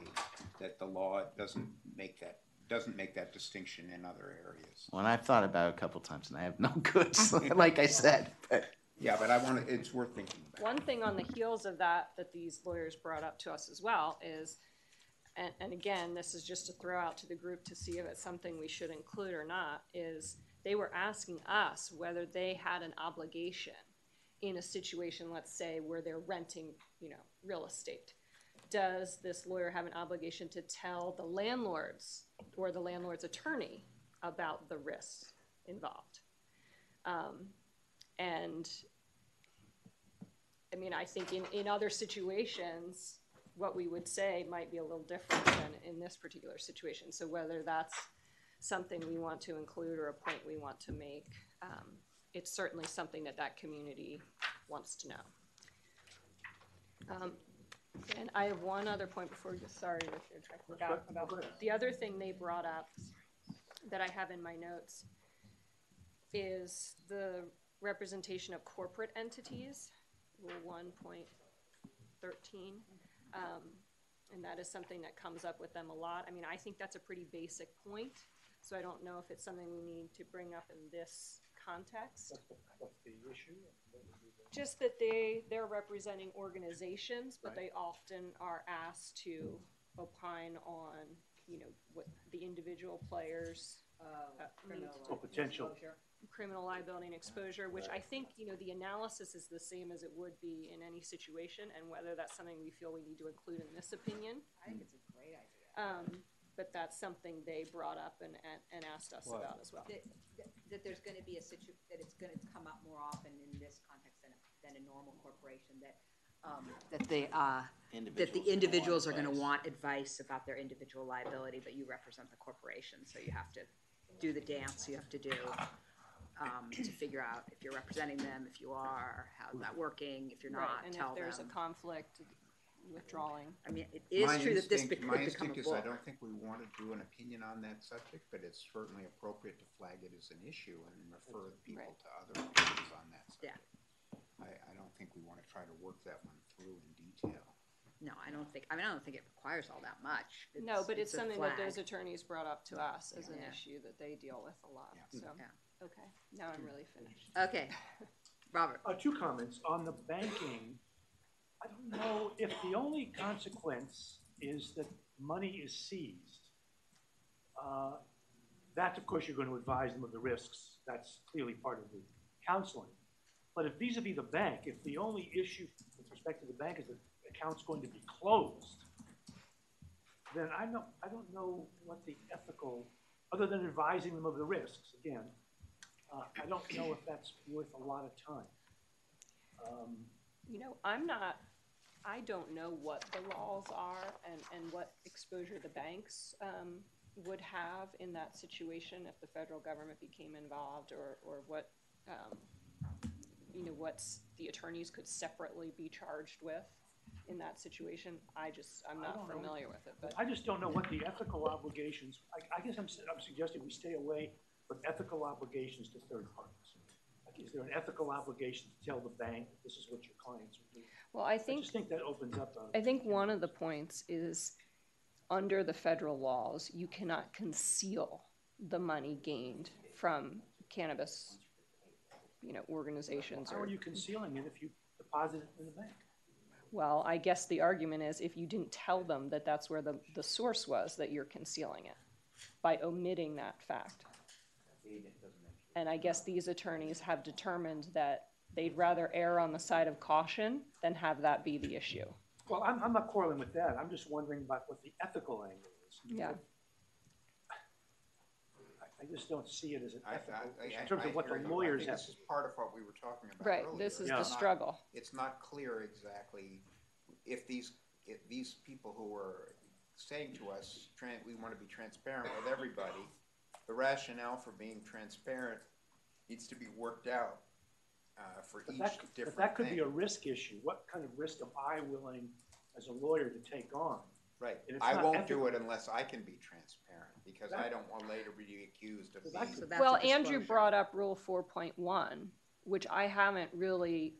that the law doesn't make that, doesn't make that distinction in other areas. well, I've thought about it a couple times, and I have no goods, like I said, but. Yeah, but I wanna, it's worth thinking about. One thing on the heels of that, that these lawyers brought up to us as well is, and, and again, this is just to throw out to the group to see if it's something we should include or not, is they were asking us whether they had an obligation in a situation, let's say, where they're renting, you know, real estate, does this lawyer have an obligation to tell the landlords or the landlord's attorney about the risks involved? Um, and I mean, I think in, in other situations, what we would say might be a little different than in this particular situation. So whether that's something we want to include or a point we want to make, um, it's certainly something that that community wants to know. Um, and I have one other point before, sorry, Richard, I forgot about, the other thing they brought up that I have in my notes is the representation of corporate entities, rule one point thirteen. Um, and that is something that comes up with them a lot. I mean, I think that's a pretty basic point, so I don't know if it's something we need to bring up in this context. What's the issue? Just that they, they're representing organizations, but they often are asked to opine on, you know, what the individual players. uh, need to- Or potential. criminal liability and exposure, which I think, you know, the analysis is the same as it would be in any situation, and whether that's something we feel we need to include in this opinion. I think it's a great idea. Um, but that's something they brought up and, and, and asked us about as well. That, that, that there's gonna be a situ, that it's gonna come up more often in this context than, than a normal corporation, that, um, That the, uh, that the individuals are gonna want advice about their individual liability, but you represent the corporation, so you have to do the dance you have to do, um, to figure out if you're representing them, if you are, how's that working, if you're Right, not, and tell if there's a conflict, withdrawing. I mean, it is My true that this instinct- be- could My become a instinct is I don't think we want to do an opinion on that subject, but it's certainly appropriate to flag it as an issue and refer the people to other opinions on that Yeah. Subject. I, I don't think we want to try to work that one through in detail. No, I don't think, I mean, I don't think it requires all that much. No, but it's a something that flag. those attorneys brought up to us as an Yeah. issue that they deal with a lot, so, Yeah. okay, now I'm really finished. Okay, Robert. Uh, two comments. On the banking, I don't know if the only consequence is that money is seized. Uh, That, of course, you're going to advise them of the risks. That's clearly part of the counseling. But if vis-à-vis the bank, if the only issue with respect to the bank is that the account's going to be closed, then I don't, I don't know what the ethical, other than advising them of the risks, again, uh, I don't know if that's worth a lot of time. Um, You know, I'm not, I don't know what the laws are and, and what exposure the banks, um, would have in that situation if the federal government became involved or, or what, um, you know, what's, the attorneys could separately be charged with in that situation. I just, I'm not don't know. familiar with it, but. I just don't know what the ethical obligations, I, I guess I'm, su- I'm suggesting we stay away from ethical obligations to third parties. Like, is there an ethical obligation to tell the bank, this is what your clients are doing? Well, I I think. just think that opens up a. I think one of the points is, under the federal laws, you cannot conceal the money gained from cannabis, you know, organizations How or. are you concealing it if you deposit it in the bank? Well, I guess the argument is if you didn't tell them that that's where the, the source was, that you're concealing it by omitting that fact. And I guess these attorneys have determined that they'd rather err on the side of caution than have that be the issue. Well, I'm, I'm not quarreling with that, I'm just wondering about what the ethical angle is. Yeah. I, I just don't see it as an I, ethical, I, I, in terms I of what hear the. I lawyers think have. This is part of what we were talking about Right, earlier. this is It's the not- struggle. It's not clear exactly if these, if these people who are saying to us, tran, we want to be transparent with everybody, the rationale for being transparent needs to be worked out, uh, for But each that, but different that could be a risk issue. What kind of risk am I willing, as a lawyer, to take on? Right, And it's I not won't do ethical. it unless I can be transparent, because I don't want later to be accused of So that being. could- Well, Andrew brought up Rule four point one, which I haven't really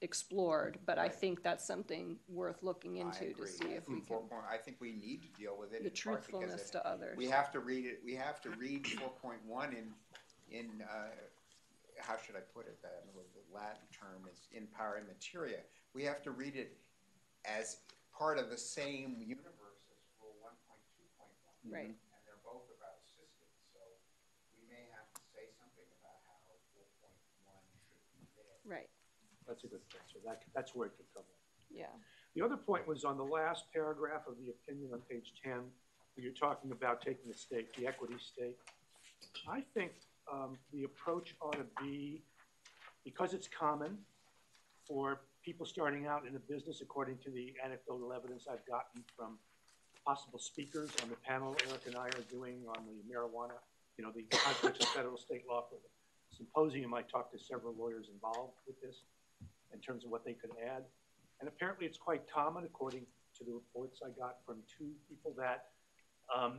explored, but I think that's something worth looking I into to agree. see if we can. point- I think we need to deal with it. The in part because truthfulness it- to others. We have to read it, we have to read four point one in, in, uh, how should I put it, that, the Latin term is in pari materia. We have to read it as part of the same universe as rule one point two point one. Right. And they're both about assistance, so we may have to say something about how four point one should be there. Right, That's a good point, so that, that's where it could come in. yeah. The other point was on the last paragraph of the opinion on page ten, where you're talking about taking the stake, the equity stake. I think, um, the approach ought to be, because it's common for people starting out in a business, according to the anecdotal evidence I've gotten from possible speakers on the panel Eric and I are doing on the marijuana, you know, the conflicts of federal state law for the symposium. I talked to several lawyers involved with this in terms of what they could add. And apparently it's quite common, according to the reports I got from two people, that um,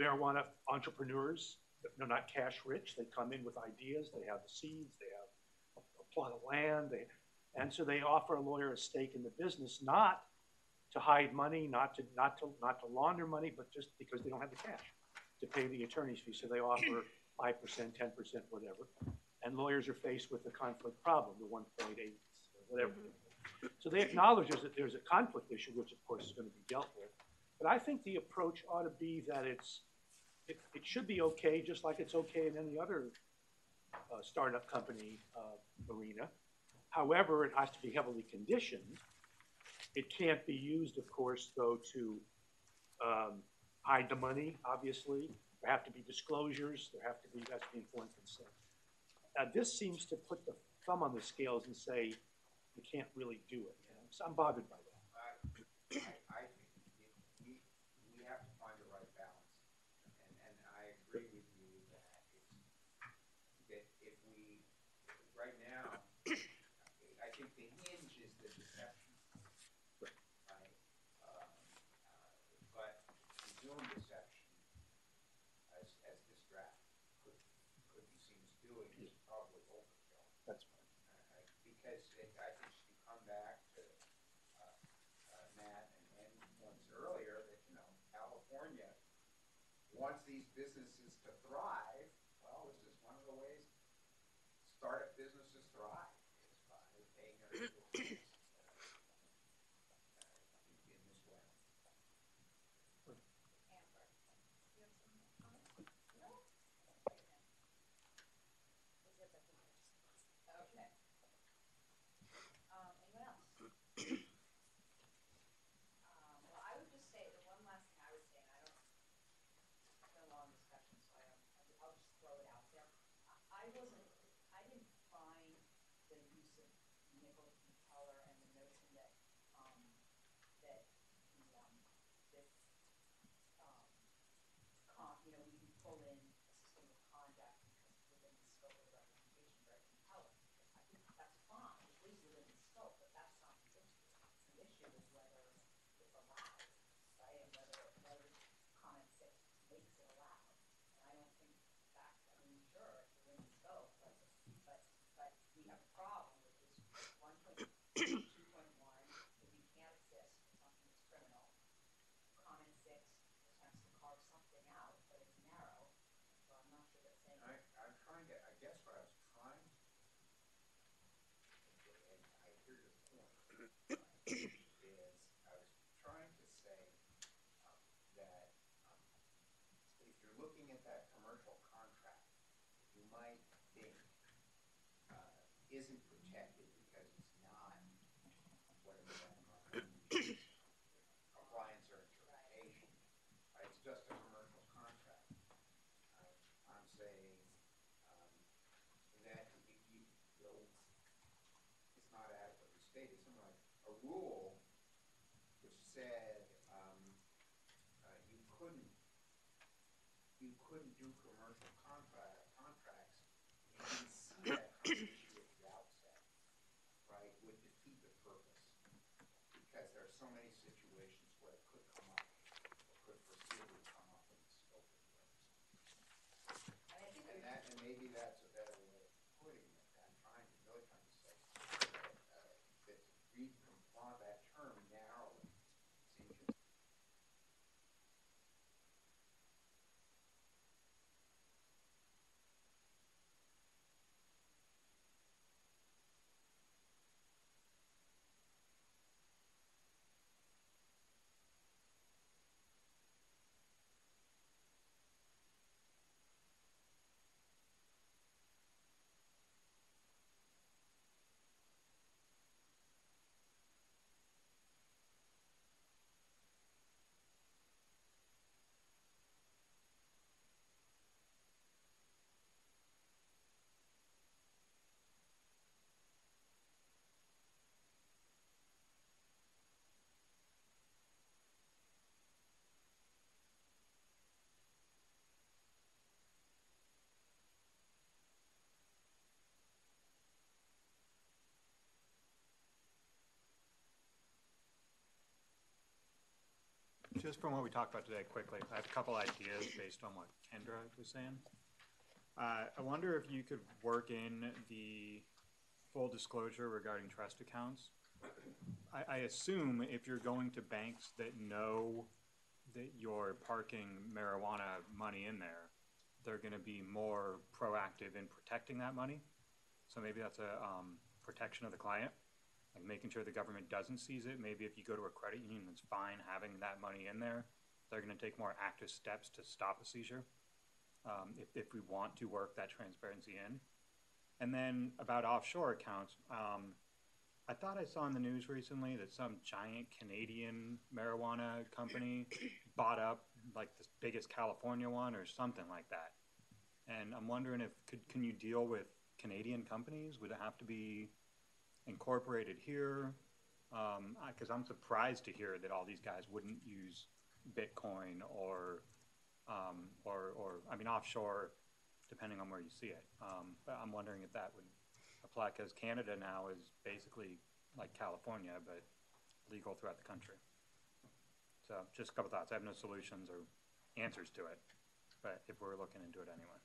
marijuana entrepreneurs, they're not cash rich, they come in with ideas, they have the seeds, they have a, a plot of land, they, and so they offer a lawyer a stake in the business, not to hide money, not to, not to, not to launder money, but just because they don't have the cash to pay the attorney's fee. So they offer five percent, ten percent, whatever. And lawyers are faced with the conflict problem, the one point eight, whatever. So they acknowledge that there's a conflict issue, which of course is gonna be dealt with. But I think the approach ought to be that it's, it, it should be okay, just like it's okay in any other uh, startup company uh, arena. However, it has to be heavily conditioned. It can't be used, of course, though, to um, hide the money, obviously. There have to be disclosures, there have to be, that's the informed consent. Now, this seems to put the thumb on the scales and say, you can't really do it. So I'm bothered by that. I, I think it, we, we have to find the right balance. And, and I agree with you that it's, that if we, right now, I think the hinge is the deception. Right? Um, uh, But presumed deception, as, as this draft could, could be seen as doing, is probably overkill. That's fine. Uh, I- Because it, I think you come back to, uh, uh, Matt and, and points earlier that, you know, California wants these businesses to thrive. Well, this is one of the ways startup businesses thrive, is by paying their legal fees, uh, uh, in this way. Okay. Um, anyone else? Um, well, I would just say, the one last thing I would say, and I don't, it's been a long discussion, so I don't, I'll just throw it out there. I- I wasn't, I didn't find the use of Nichols and Keller and the notion that, um, that the, um, this, um, con, you know, we can pull in a system of conduct because within the scope of the representation very compelling. I think that's fine, at least within the scope, but that's not the issue. The issue is whether it's allowed, right, and whether, whether comment six makes it allowed. And I don't think that, I mean, sure, it's within the scope, but, but, but we have a problem with this one point, two point one, if you can't assist with something that's criminal. Comment six attempts to carve something out, but it's narrow, so I'm not sure that saying. I, I'm trying to, I guess what I was trying to, and I hear your point, is I was trying to say, um, that, um, if you're just from what we talked about today quickly, I have a couple ideas based on what Kendra was saying. Uh, I wonder if you could work in the full disclosure regarding trust accounts. I, I assume if you're going to banks that know that you're parking marijuana money in there, they're gonna be more proactive in protecting that money. So maybe that's a, um, protection of the client, like making sure the government doesn't seize it. Maybe if you go to a credit union that's fine having that money in there, they're gonna take more active steps to stop a seizure. Um, if, if we want to work that transparency in. And then about offshore accounts, um, I thought I saw in the news recently that some giant Canadian marijuana company bought up like the biggest California one or something like that. And I'm wondering if could can you deal with Canadian companies? Would it have to be incorporated here? Because I'm surprised to hear that all these guys wouldn't use Bitcoin or um, or or I mean offshore, depending on where you see it. Um, but I'm wondering if that would apply because Canada now is basically like California, but legal throughout the country. So just a couple thoughts. I have no solutions or answers to it, but if we're looking into it anyway.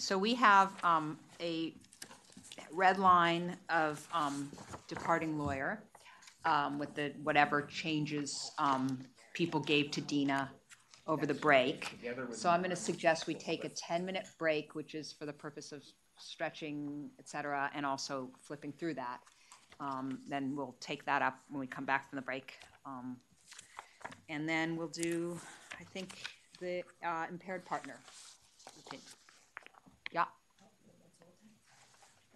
So we have um, a red line of um, departing lawyer um, with the, whatever changes um, people gave to Dina over the break. So I'm going to suggest we take a 10-minute break, which is for the purpose of stretching, et cetera, and also flipping through that. Um, Then we'll take that up when we come back from the break. Um, And then we'll do, I think, the uh, impaired partner. opinion. Yeah.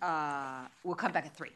Uh, we'll come back at three.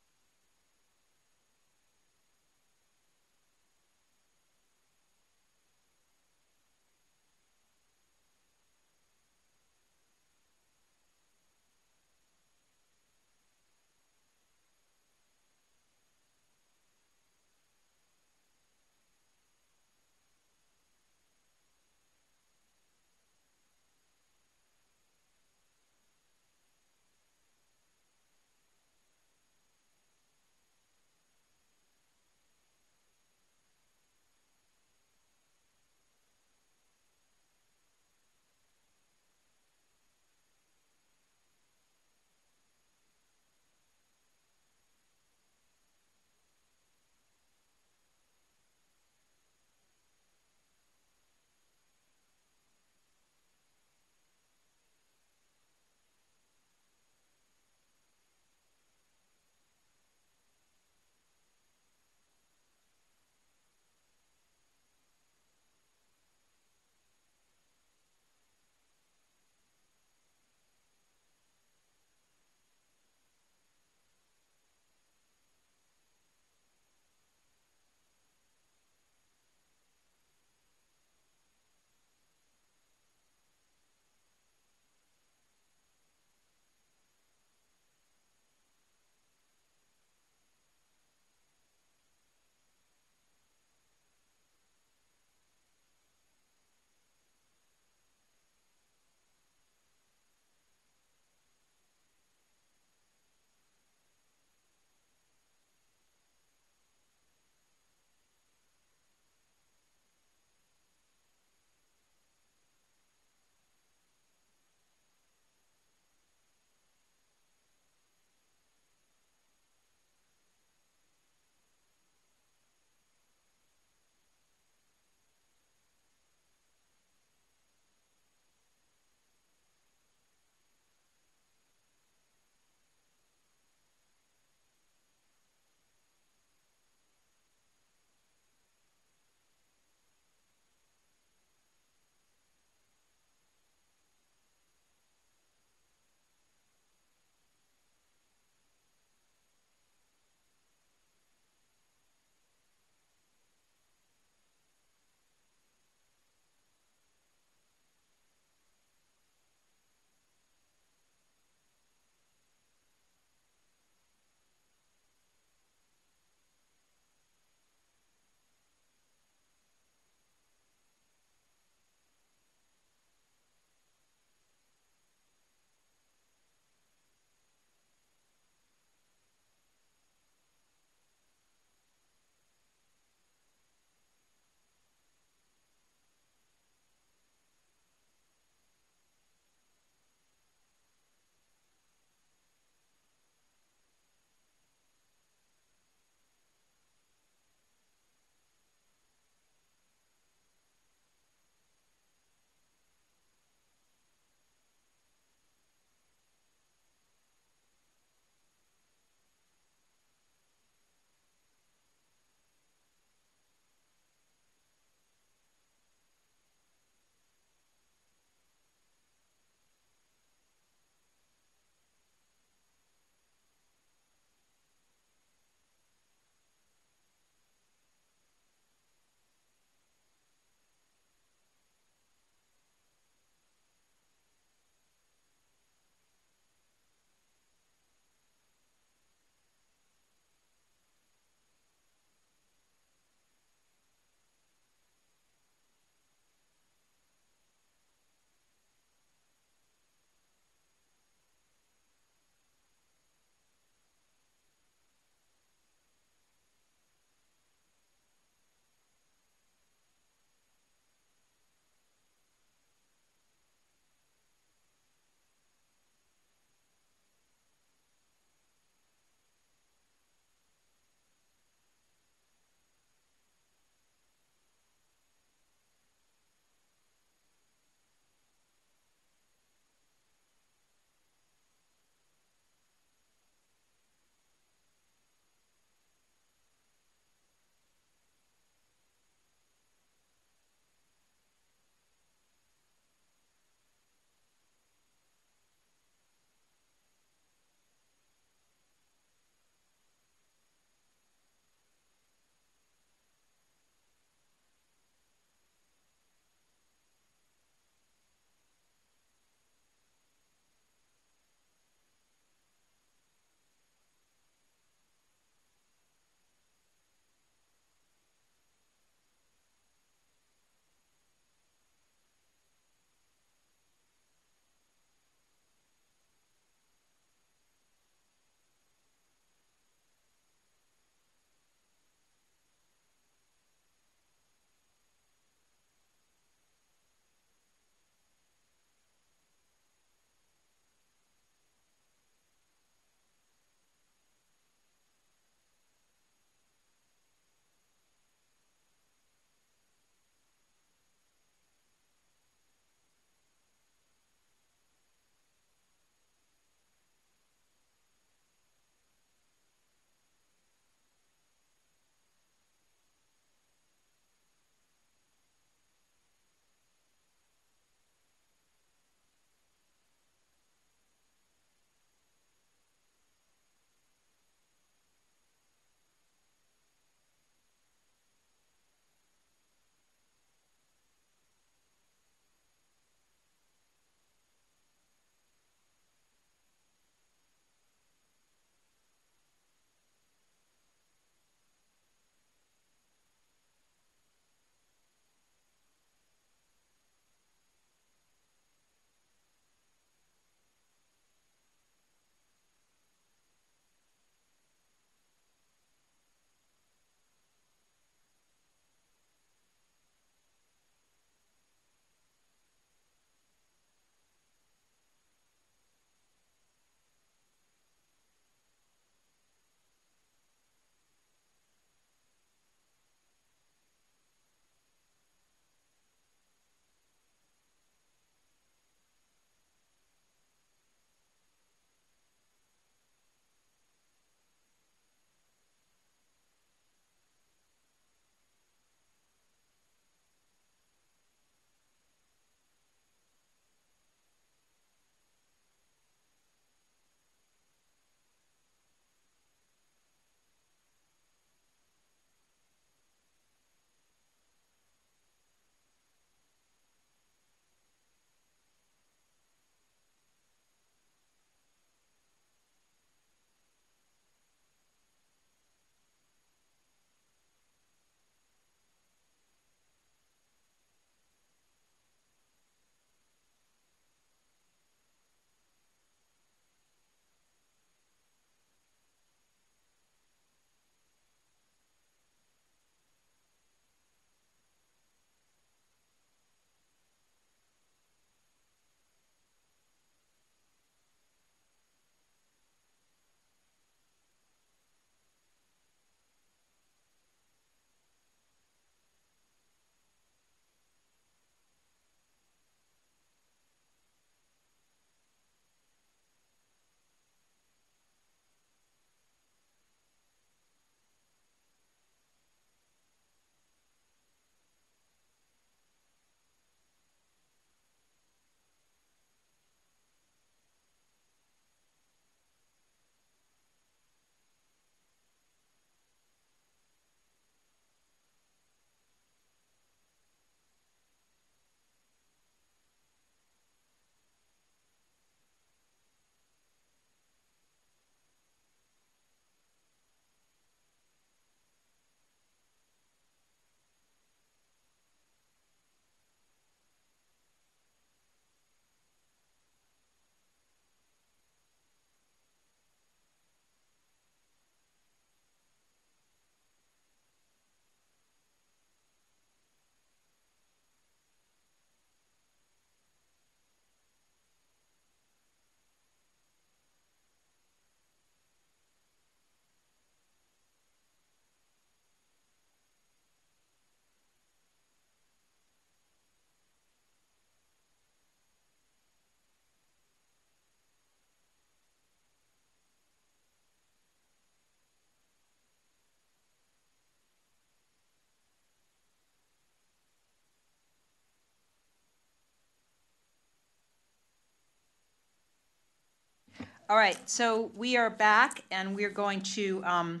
All right, so we are back and we're going to um,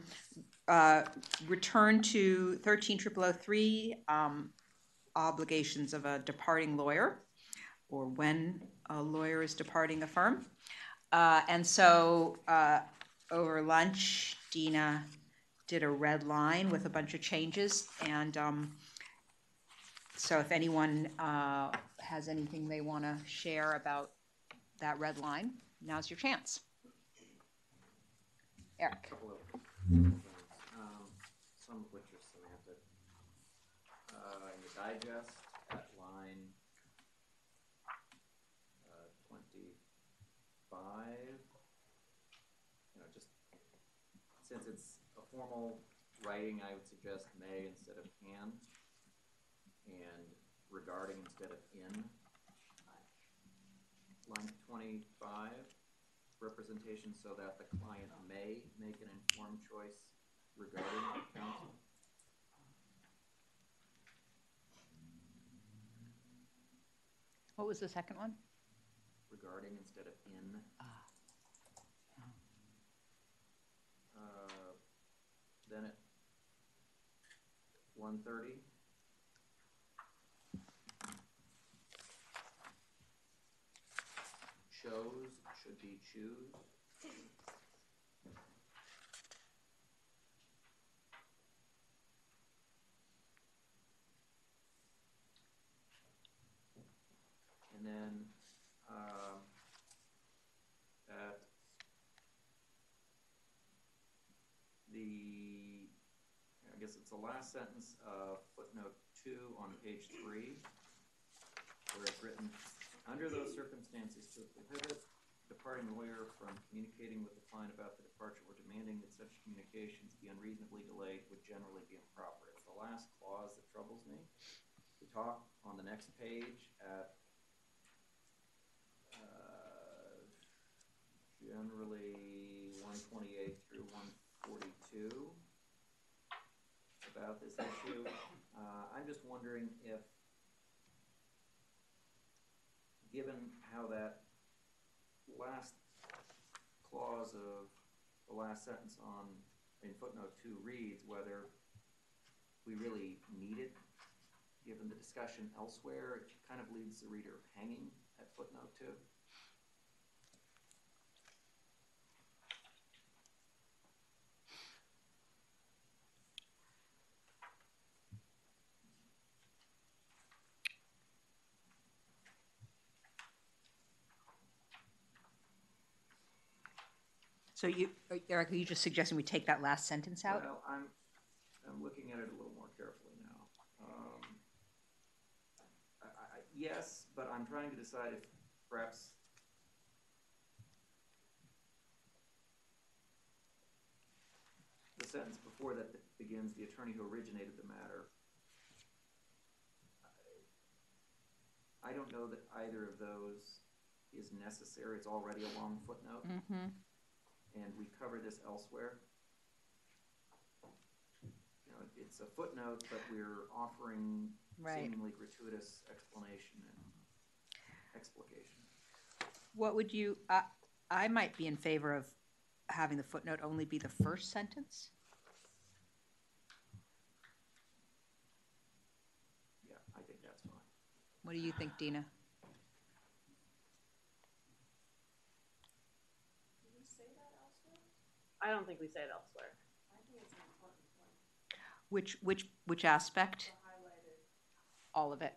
uh, return to thirteen triple oh three, um, obligations of a departing lawyer, or when a lawyer is departing a firm. Uh, And so uh, over lunch, Dina did a red line with a bunch of changes. And um, so if anyone uh, has anything they want to share about that red line, now's your chance. Eric. Um, some of which are semantic. Uh, in the digest, at line, uh, twenty-five, you know, just, since it's a formal writing, I would suggest may instead of can, and regarding instead of in. Line twenty-five, representation so that the client may make an informed choice regarding counsel. What was the second one? Regarding instead of in. Uh, Then at one thirty. Should be choose. And then, um, the, I guess it's the last sentence of footnote two on page three, where it's written, under those circumstances to prohibit departing lawyer from communicating with the client about the departure or demanding that such communications be unreasonably delayed would generally be improper. It's the last clause that troubles me. We talk on the next page at uh, generally one twenty-eight through one forty-two about this issue. Uh, I'm just wondering if, given how that last clause of the last sentence on, in footnote two reads, whether we really need it, given the discussion elsewhere, it kind of leaves the reader hanging at footnote two. So you, Eric, are you just suggesting we take that last sentence out? Well, I'm, I'm looking at it a little more carefully now. Um, I, I, yes, but I'm trying to decide if perhaps the sentence before that begins, the attorney who originated the matter. I don't know that either of those is necessary. It's already a long footnote. Mm-hmm. And we cover this elsewhere. You know, it's a footnote, but we're offering Right. seemingly gratuitous explanation and explication. What would you, I, I might be in favor of having the footnote only be the first sentence. Yeah, I think that's fine. What do you think, Dina? I don't think we say it elsewhere. Which, which, which aspect? All of it.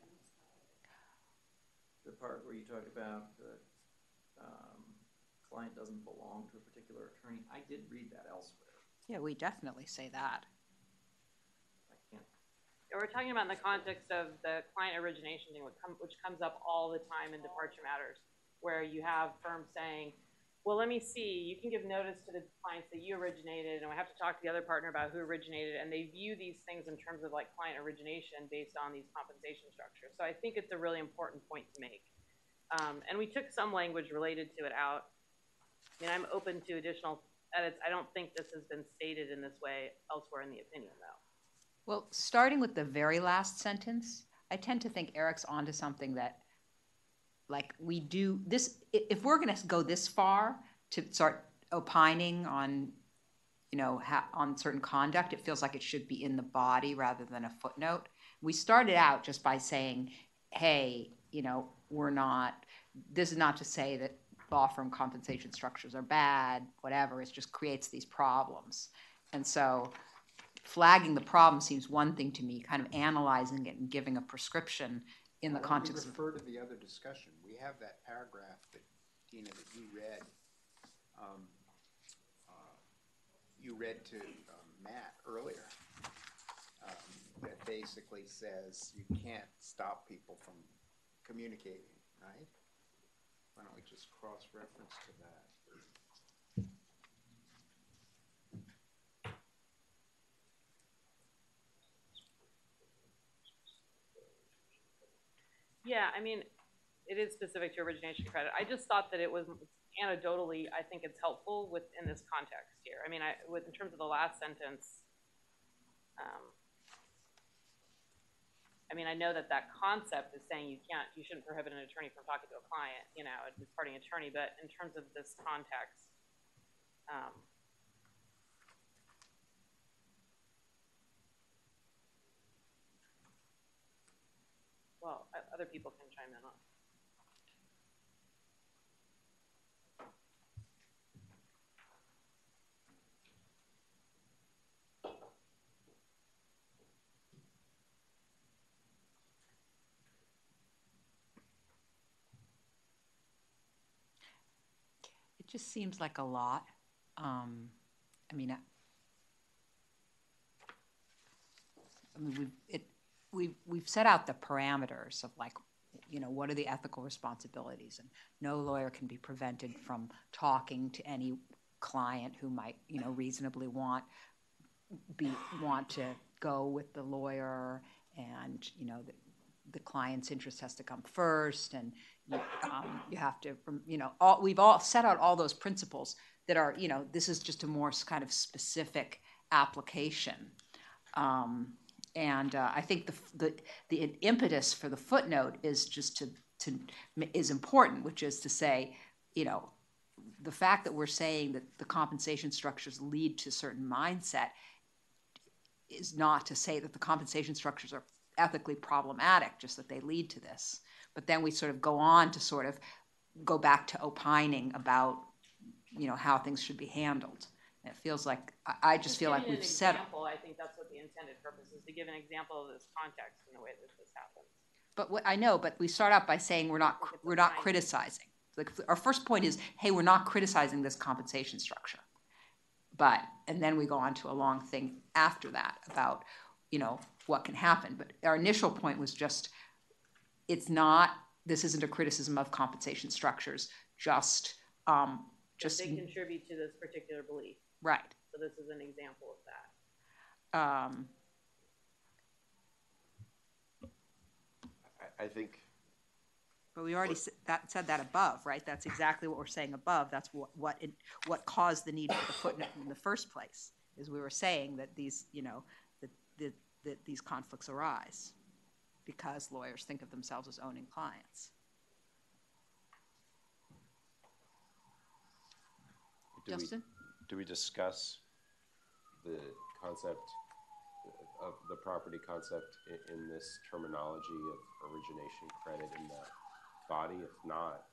The part where you talk about the, um, client doesn't belong to a particular attorney, I did read that elsewhere. Yeah, we definitely say that. I can't, Yeah, We're talking about in the context of the client origination thing, which come- which comes up all the time in departure matters, where you have firms saying, well, let me see, you can give notice to the clients that you originated, and we have to talk to the other partner about who originated, and they view these things in terms of like client origination based on these compensation structures. So I think it's a really important point to make. Um, and we took some language related to it out. I mean, I'm open to additional edits. I don't think this has been stated in this way elsewhere in the opinion, though. Well, starting with the very last sentence, I tend to think Eric's onto something that, like, we do this. If we're going to go this far to start opining on, you know, ha- on certain conduct, it feels like it should be in the body rather than a footnote. We started out just by saying, hey, you know, we're not, this is not to say that law firm compensation structures are bad, whatever, it just creates these problems. And so flagging the problem seems one thing to me, kind of analyzing it and giving a prescription in the Why don't we context of. Refer to the other discussion. We have that paragraph that, Dina, that you read. um, uh, You read to um, Matt earlier. um, That basically says you can't stop people from communicating, right? Why don't we just cross-reference to that? Yeah, I mean, it is specific to origination credit. I just thought that it was anecdotally, I think it's helpful within this context here. I mean, I, with, in terms of the last sentence, um, I mean, I know that that concept is saying you can't, you shouldn't prohibit an attorney from talking to a client, you know, a departing attorney, but in terms of this context, um, well, o- other people can chime in on. It just seems like a lot. Um, I mean, I, I mean, we've, it, we've, we've set out the parameters of like, you know, what are the ethical responsibilities? And no lawyer can be prevented from talking to any client who might, you know, reasonably want, be, want to go with the lawyer and, you know, the, the client's interest has to come first and you, um, you have to, um, you know, all, we've all set out all those principles that are, you know, this is just a more kind of specific application. Um, and uh, I think the, the, the impetus for the footnote is just to, to, is important, which is to say, you know, the fact that we're saying that the compensation structures lead to certain mindset is not to say that the compensation structures are ethically problematic, just that they lead to this. But then we sort of go on to sort of go back to opining about, you know, how things should be handled. And it feels like, I, I just feel like we've said, example, I think that's what the intended purpose is, to give an example of this context in the way that this happens. but what, I know, but we start out by saying we're not, we're not criticizing. Like, our first point is, hey, we're not criticizing this compensation structure. But, and then we go on to a long thing after that about, you know, what can happen. But our initial point was just, it's not, this isn't a criticism of compensation structures, just, um, Just just, they contribute to this particular belief. Right. So this is an example of that. Um, I, I think But we already said that, said that above, right? That's exactly what we're saying above. That's what, what, it- what caused the need for the footnote in the first place, is we were saying that these, you know, that, that, that these conflicts arise because lawyers think of themselves as owning clients. Do we- Justin? Do we discuss the concept of the property concept in, in this terminology of origination credit in the body? If not,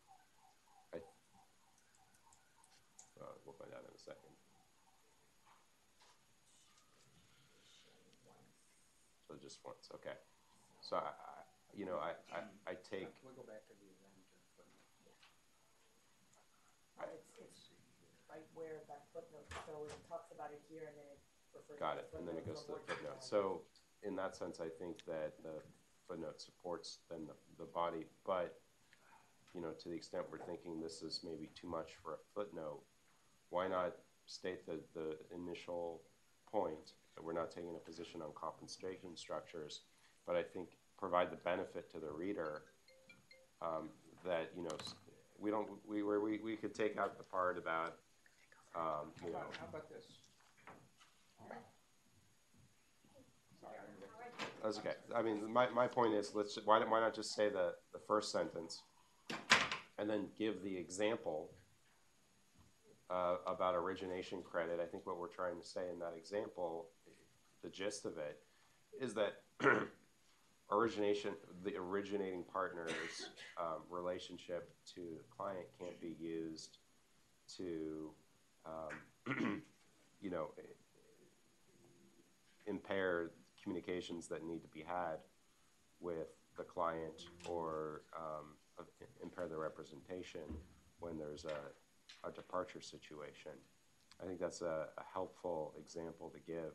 I, uh, we'll find out in a second. So just once, okay. So I, I, you know, I, I, I take, We'll go back to the footnote. It's, it's right where that footnote, so it talks about it here and then it refers to Got the it, and then it goes to the more footnote. detail. So in that sense, I think that the footnote supports then the, the body, but, you know, to the extent we're thinking this is maybe too much for a footnote, why not state the, the initial point that we're not taking a position on compensation structures, but I think provide the benefit to the reader, um, that, you know, s- we don't, we, where we, we could take out the part about, um, How you know, about, how about this? Sorry, I interrupted. That's okay. I mean, my, my point is, let's, why, don't- why not just say the, the first sentence and then give the example uh, about origination credit, I think what we're trying to say in that example, the gist of it, is that origination, the originating partner's um, relationship to the client can't be used to, um, you know, impair communications that need to be had with the client or um, impair the representation when there's a, a departure situation. I think that's a, a helpful example to give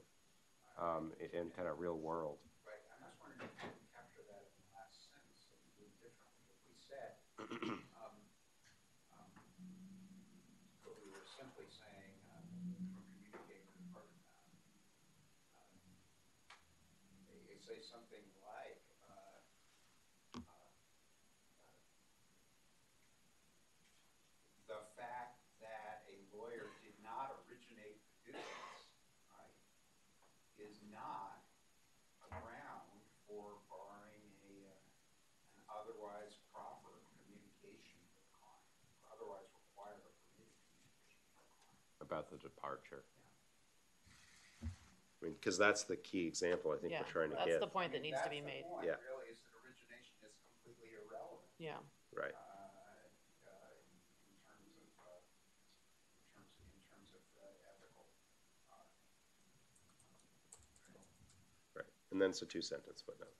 um, in, in kind of real world. Right, I'm just wondering if you can capture that in the last sentence a little differently. If we said, um, um, what we were simply saying, uh, from communicating with the partner, uh, uh, they, they say something like, uh, uh, uh, the fact that a lawyer did not originate the business, right, is not a ground for barring a, uh, an otherwise proper communication with the client, or otherwise require a permitted communication with the client. About the departure. I mean, because that's the key example I think Yeah, we're trying to get. that's get. the point that needs to be made. Point Yeah. really is that origination is completely irrelevant. Yeah. Right. Uh, uh, in terms of, uh, in terms, in terms of uh, ethical, uh, Right, and then it's a two-sentence footnote.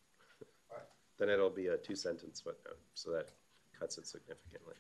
What? Then it'll be a two-sentence footnote, so that cuts it significantly.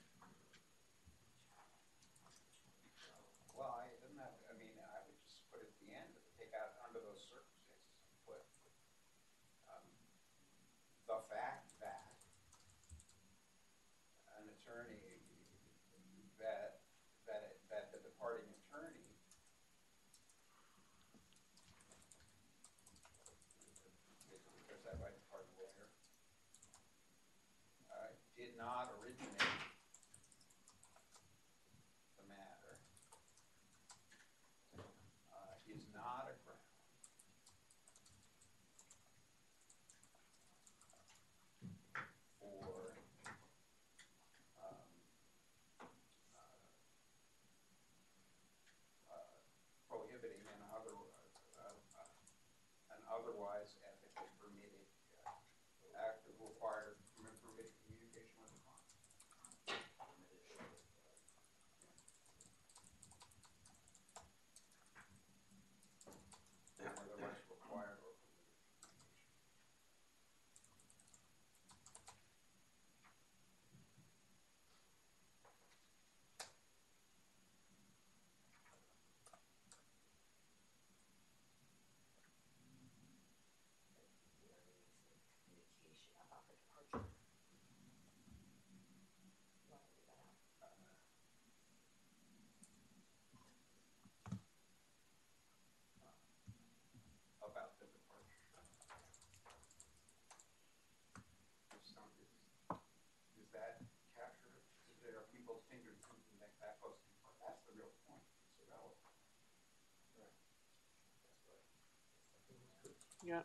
Yeah.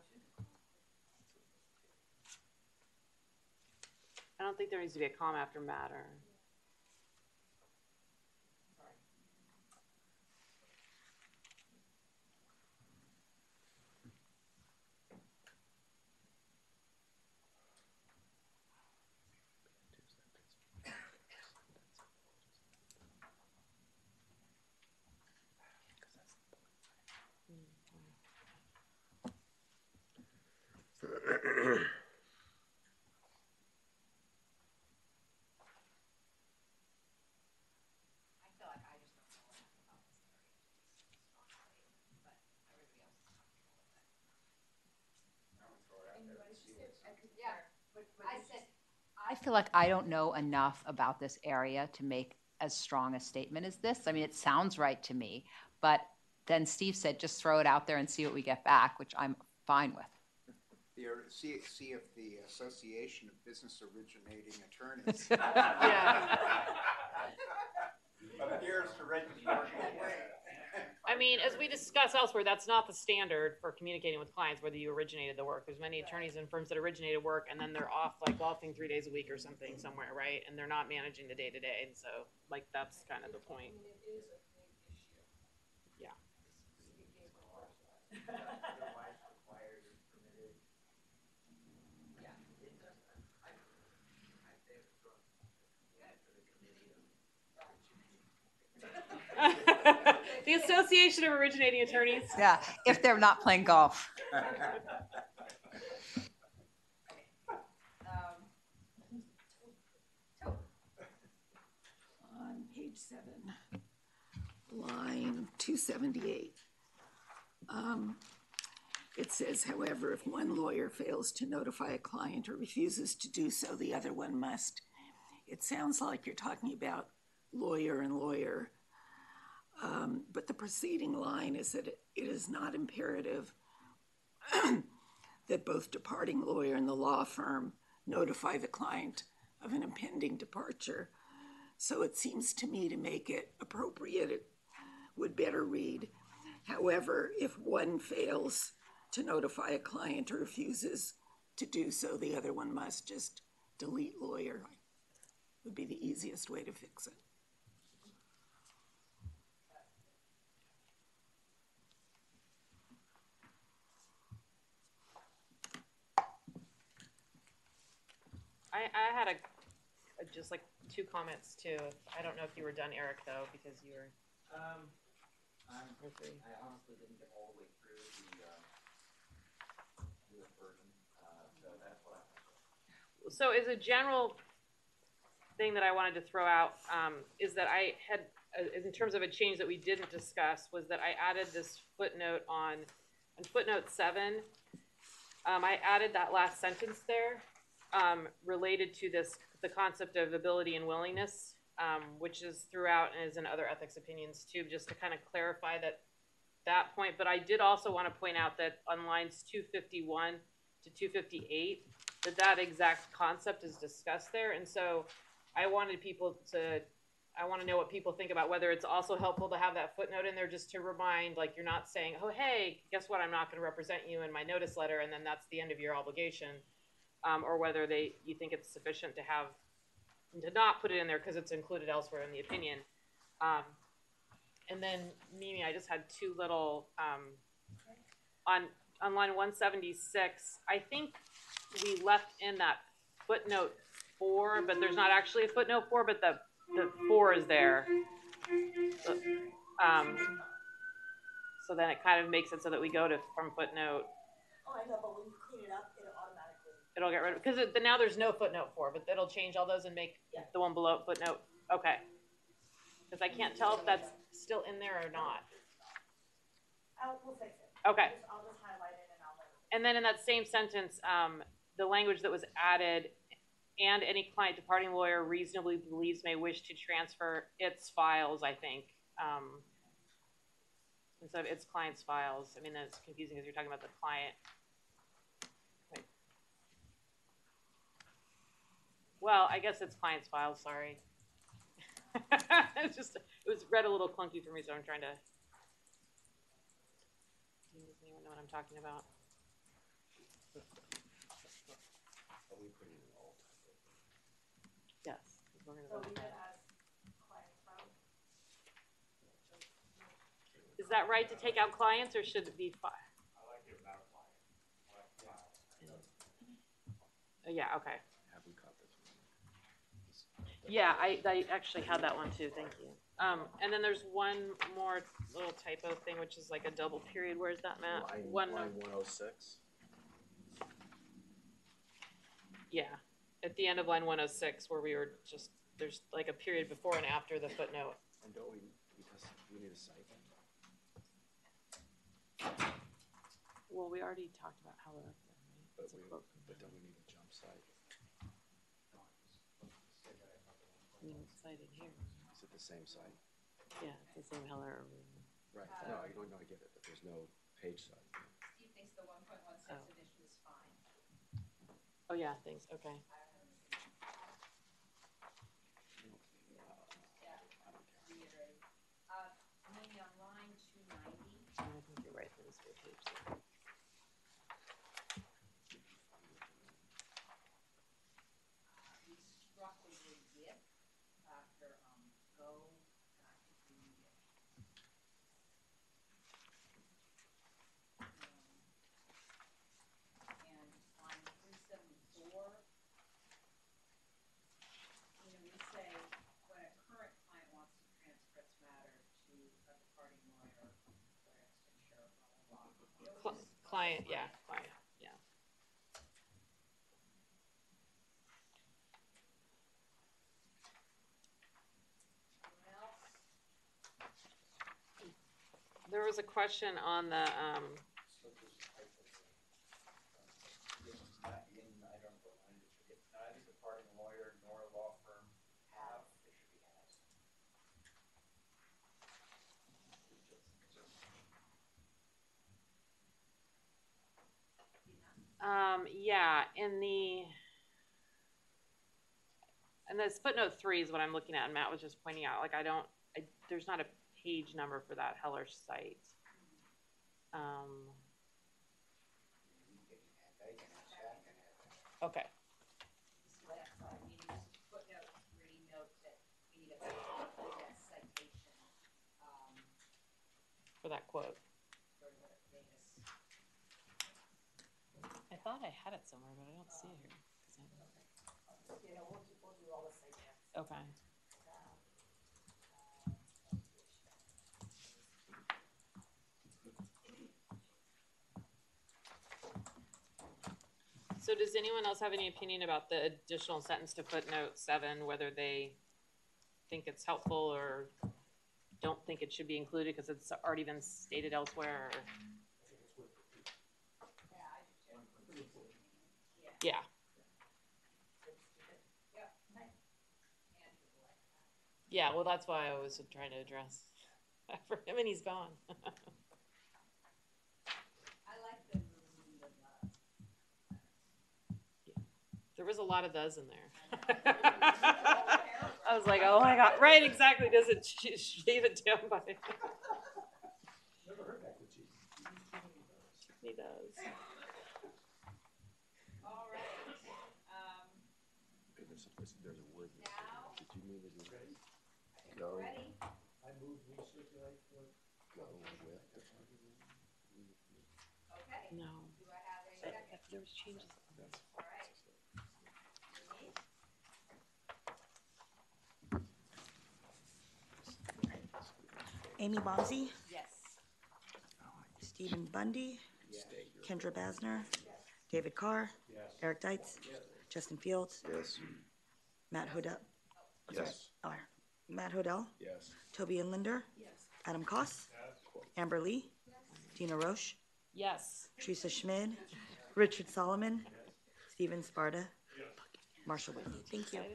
I don't think there needs to be a comma after matter. I feel like I don't know enough about this area to make as strong a statement as this. I mean, it sounds right to me, but then Steve said, just throw it out there and see what we get back, which I'm fine with. The, uh, see, see if the Association of Business Originating Attorneys. Yeah. Appears to register. I mean, as we discuss elsewhere, that's not the standard for communicating with clients, whether you originated the work. There's many attorneys and firms that originated work and then they're off like golfing three days a week or something somewhere, right? And they're not managing the day to day. And so, like, that's kind of the point. Yeah. The Association of Originating Attorneys. Yeah, if they're not playing golf. On page seven, line two seventy-eight. Um, it says, however, if one lawyer fails to notify a client or refuses to do so, the other one must. It sounds like you're talking about lawyer and lawyer. Um, but the preceding line is that it is not imperative that both departing lawyer and the law firm notify the client of an impending departure. So it seems to me to make it appropriate, it would better read. However, if one fails to notify a client or refuses to do so, the other one must just delete lawyer. Would be the easiest way to fix it. I, I had a, just like two comments too. I don't know if you were done, Eric, though, because you were. Um, I'm, I honestly didn't get all the way through the, uh, version, uh, so that's what I. So as a general thing that I wanted to throw out, um, is that I had, uh, in terms of a change that we didn't discuss, was that I added this footnote on, on footnote seven. Um, I added that last sentence there, um, related to this, the concept of ability and willingness, um, which is throughout and is in other ethics opinions too, just to kind of clarify that, that point. But I did also want to point out that on lines two fifty-one to two fifty-eight, that that exact concept is discussed there. And so I wanted people to, I want to know what people think about whether it's also helpful to have that footnote in there just to remind, like, you're not saying, oh, hey, guess what? I'm not going to represent you in my notice letter, and then that's the end of your obligation. Um, or whether they, you think it's sufficient to have, to not put it in there because it's included elsewhere in the opinion. Um, and then Mimi, I just had two little, um, on, on line one seventy-six, I think we left in that footnote four, but there's not actually a footnote four, but the, the four is there. So, Um, so then it kind of makes it so that we go to, from footnote, Oh, I know, but when you clean it up, it'll get rid of, because now there's no footnote four, but it'll change all those and make Yeah. the one below it footnote, okay. Because I can't tell if that's still in there or not. I'll, we'll fix it. Okay. I'll just- I'll just highlight it and I'll let it. And then in that same sentence, um, the language that was added, and any client departing lawyer reasonably believes may wish to transfer its files, I think. Um, instead of its client's files, I mean, that's confusing because you're talking about the client. Well, I guess it's client's files, sorry. It's just, it was read a little clunky for me, so I'm trying to. Does anyone know what I'm talking about? Are we putting it all? Yes. we're gonna So vote on leave that. as client's file. Is that right to take out clients or should it be fi- I like it without client. File. uh, yeah, okay. Have we caught this one? Yeah, I, I actually had that one too, thank you. Um, and then there's one more little typo thing, which is like a double period, where's that, Matt? Line, One, line one oh six? yeah, at the end of line one oh six, where we were just, there's like a period before and after the footnote. And don't we, because we need a cite. Well, we already talked about how that's there, right? But It's a we, quote but don't we need a jump cite? I mean, it's cited here. Is it the same cite? Yeah, it's the same header. Right, no, I don't, no, I get it, but there's no page cite. Steve thinks the one point one six Oh. edition is fine. Oh, yeah, thanks, okay. Yeah, reiterate. Uh, maybe on line two ninety, I think you're right, there was a page there. we struck the word with after, um, go, and I think we need it. Um, And line three seventy-four, client, yeah, client, yeah. There was a question on the, um, Not in, I don't know, what line it is. if neither departing lawyer nor law firm have, it should be has. Um, yeah, in the, and this footnote three is what I'm looking at, and Matt was just pointing out, like, I don't, I, there's not a page number for that Heller cite. Um, okay, for that quote. for the latest. I thought I had it somewhere, but I don't see it here. Okay. So does anyone else have any opinion about the additional sentence to footnote seven, whether they think it's helpful or don't think it should be included because it's already been stated elsewhere? or- Yeah. Yeah, well, that's why I was trying to address for him, and he's gone. I like the removing the the. There was a lot of does in there. I was like, oh my god, right, exactly, does it sh- shave it down by? Never heard that. He does. All right, um, There's there's a word. now, Did you mean to do? we're ready. I move recirculate for Go with. Okay. No. Do I have a But second? There was changes. All right. Denise? Amy Bomse, Yes. Stephen Bundy, Yes. Kendra Basner, David Carr, Yes. Eric Dietz, Justin Fields, Yes. Matt Hodel. Yes. oh, Matt Hodel, Yes. Tobi Inlender, Adam Koss, Amber Lee, Dina Roche, Yes. Teresa Schmid, Richard Solomon, Stephen Sparta, Marshall Whitney. Thank you.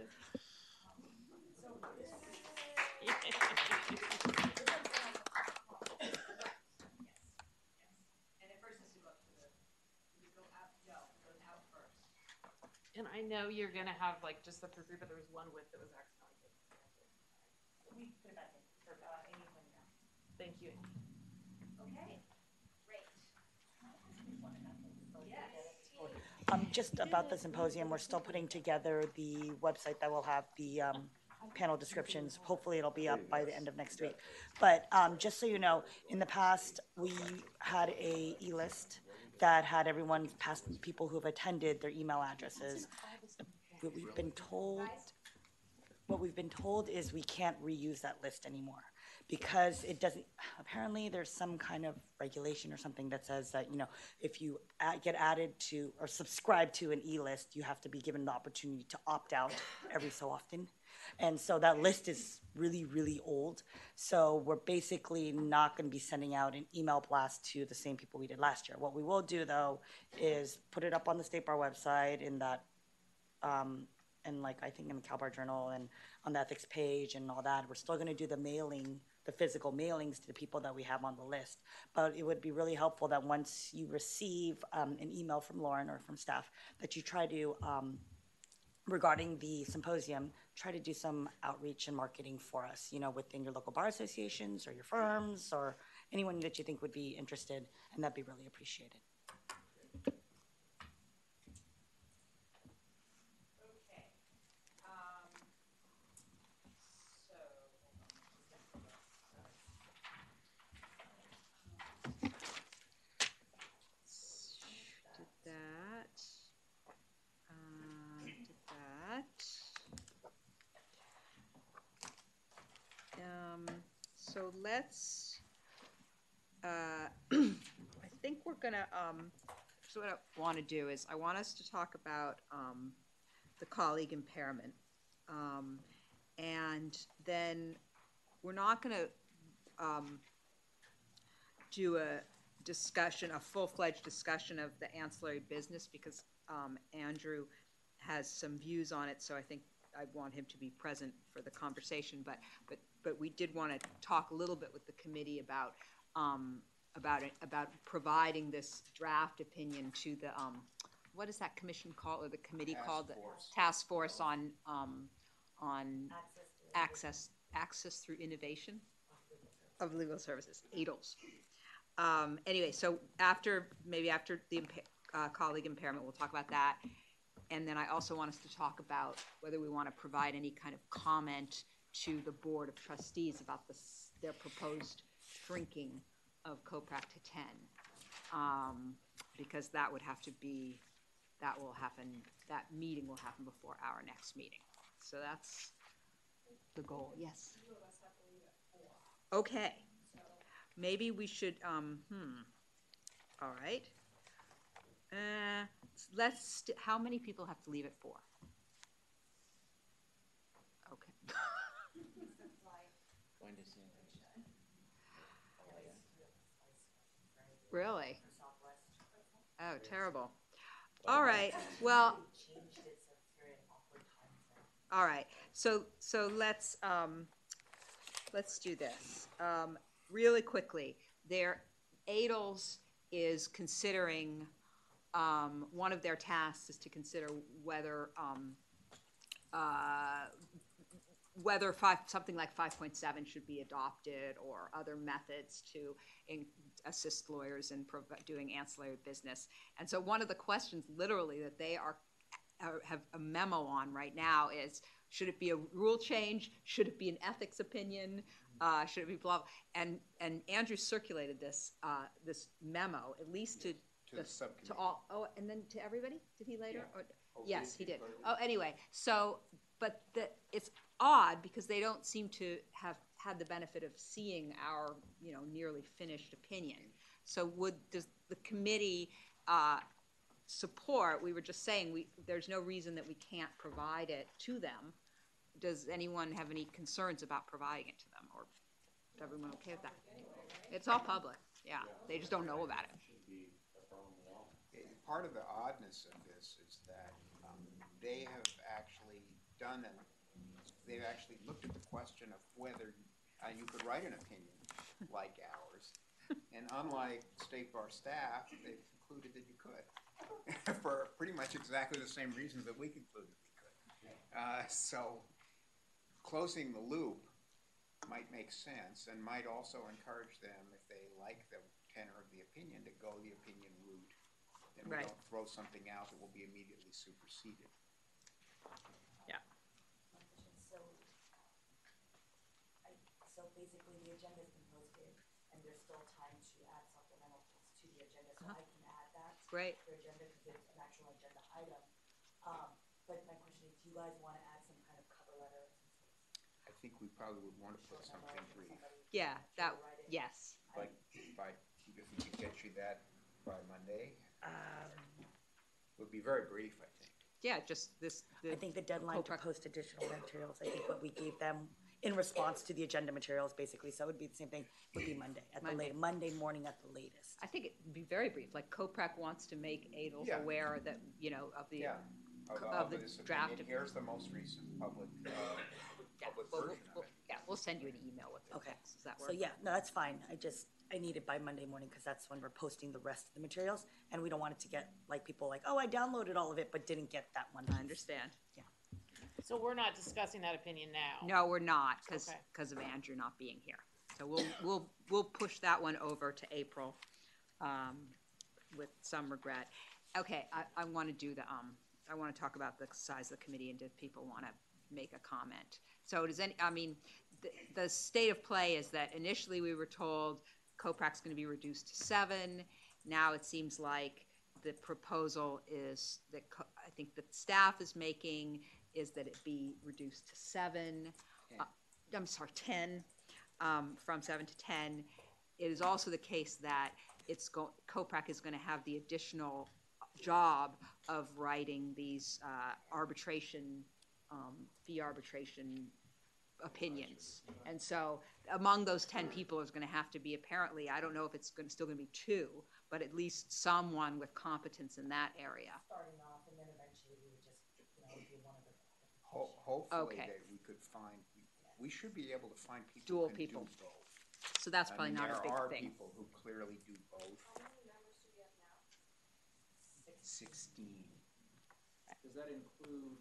And it first has to go up to the, does it go out, no, it goes out first. And I know you're gonna have like just the proofread, but there was one with that was accidentally. taken. We put it back in, for, uh, Amy put it down. Thank you. Okay, great. Yes. Um, just about the symposium, we're still putting together the website that will have the, um, panel descriptions. Hopefully it'll be up by the end of next week. But, um, just so you know, in the past, we had a E-list that had everyone, past people who've attended, their email addresses. What we've been told, what we've been told is we can't reuse that list anymore. Because it doesn't, apparently there's some kind of regulation or something that says that, you know, if you add- get added to or subscribe to an E-list, you have to be given the opportunity to opt out every so often. And so that list is really, really old. So we're basically not gonna be sending out an email blast to the same people we did last year. What we will do though is put it up on the State Bar website in that, um, and like, I think in the CalBar Journal and on the ethics page and all that. We're still gonna do the mailing, the physical mailings to the people that we have on the list. But it would be really helpful that once you receive, um, an email from Lauren or from staff, that you try to, um, regarding the symposium, try to do some outreach and marketing for us, you know, within your local bar associations or your firms or anyone that you think would be interested, and that'd be really appreciated. Okay, um, so, hold on. Did that. Uh, did that. Um, so let's, uh, I think we're gonna, um, so what I wanna do is, I want us to talk about, um, the colleague impairment. Um, and then, we're not gonna, um, do a discussion, a full-fledged discussion of the ancillary business, because, um, Andrew has some views on it, so I think I want him to be present for the conversation, but, but, but we did wanna talk a little bit with the committee about, um, about it, about providing this draft opinion to the, um, what is that commission called, or the committee Task called? The. Task force on, um, on access, access through innovation of legal services, ATILS. Um, anyway, so after, maybe after the impa- uh, colleague impairment, we'll talk about that. And then I also want us to talk about whether we want to provide any kind of comment to the Board of Trustees about this, their proposed shrinking of COPRAC to ten. Um, because that would have to be, that will happen, that meeting will happen before our next meeting. So that's the goal, yes. Okay, maybe we should, um, hmm, all right. Uh, let's, how many people have to leave at four? Okay. Going to see Really? Oh, terrible. All right, well. All right, so, so let's, um, let's do this. Um, really quickly, there, ATILS is considering, um, one of their tasks is to consider whether, um, uh, whether five, something like five point seven should be adopted or other methods to in, assist lawyers in prov- doing ancillary business. And so one of the questions literally that they are, have a memo on right now is, should it be a rule change? Should it be an ethics opinion? Uh, should it be blah? And, and Andrew circulated this, uh, this memo, at least to. To the. To all, oh, and then to everybody? Did he later? Yeah. Or- Oh, Yes, he he did. later? Oh, anyway, so, but the, it's odd because they don't seem to have had the benefit of seeing our, you know, nearly finished opinion. So would, does the committee, uh, support, we were just saying, we, there's no reason that we can't provide it to them. Does anyone have any concerns about providing it to them, or is everyone okay with that? It's all public, yeah, they just don't know about it. Part of the oddness of this is that um, they have actually done, an- they've actually looked at the question of whether uh, you could write an opinion like ours. And unlike State Bar staff, they've concluded that you could, for pretty much exactly the same reasons that we concluded we could. Uh, So closing the loop might make sense and might also encourage them, if they like the tenor of the opinion, to go the opinion route. And we Right. don't throw something out that will be immediately superseded. Yeah. So, I, so basically the agenda's been posted and there's still time to add supplemental text to the agenda, so Uh-huh. I can add that. Great. To the agenda because it's an actual agenda item. Um, but my question is, do you guys wanna add some kind of cover letter? I think we probably would want to put something brief, Yeah, that, yes. like, by, if we could get you that by Monday, Um, would be very brief, I think. Yeah, just this. I think the deadline to post additional materials, I think what we gave them in response to the agenda materials, basically, so it would be the same thing, would be Monday, at the Monday. late, Monday morning at the latest. I think it'd be very brief, like COPRAC wants to make ATILS Yeah. aware that, you know, of the, Yeah. Of, of of the this draft. opinion, here's the most recent public, uh, Yeah, public we'll- version of we'll- it. Yeah, we'll send you an email with the Okay. text, does that work? So, yeah, no, that's fine, I just, I need it by Monday morning, because that's when we're posting the rest of the materials, and we don't want it to get, like, people like, oh, I downloaded all of it, but didn't get that one. I understand. Yeah. So we're not discussing that opinion now? No, we're not, because, Okay. of Andrew not being here. So we'll, we'll, we'll push that one over to April, um, with some regret. Okay, I, I want to do the, um, I want to talk about the size of the committee and do people want to make a comment? So does any, I mean, the, the state of play is that initially we were told COPRAC's going to be reduced to seven. Now it seems like the proposal is that, co- I think that staff is making is that it be reduced to seven. Uh, I'm sorry, ten, um, from seven to ten. It is also the case that it's go, COPRAC is gonna have the additional job of writing these, uh, arbitration, um, fee arbitration opinions. And so among those ten people is gonna have to be apparently, I don't know if it's gonna, still gonna be two, but at least someone with competence in that area. Starting off, and then eventually we would just, you know, do one of the. Ho- hopefully Okay. that we could find, we should be able to find people Dual who can do people. both. So that's I probably mean, not a big There are thing. people who clearly do both. Sixteen. Does that include,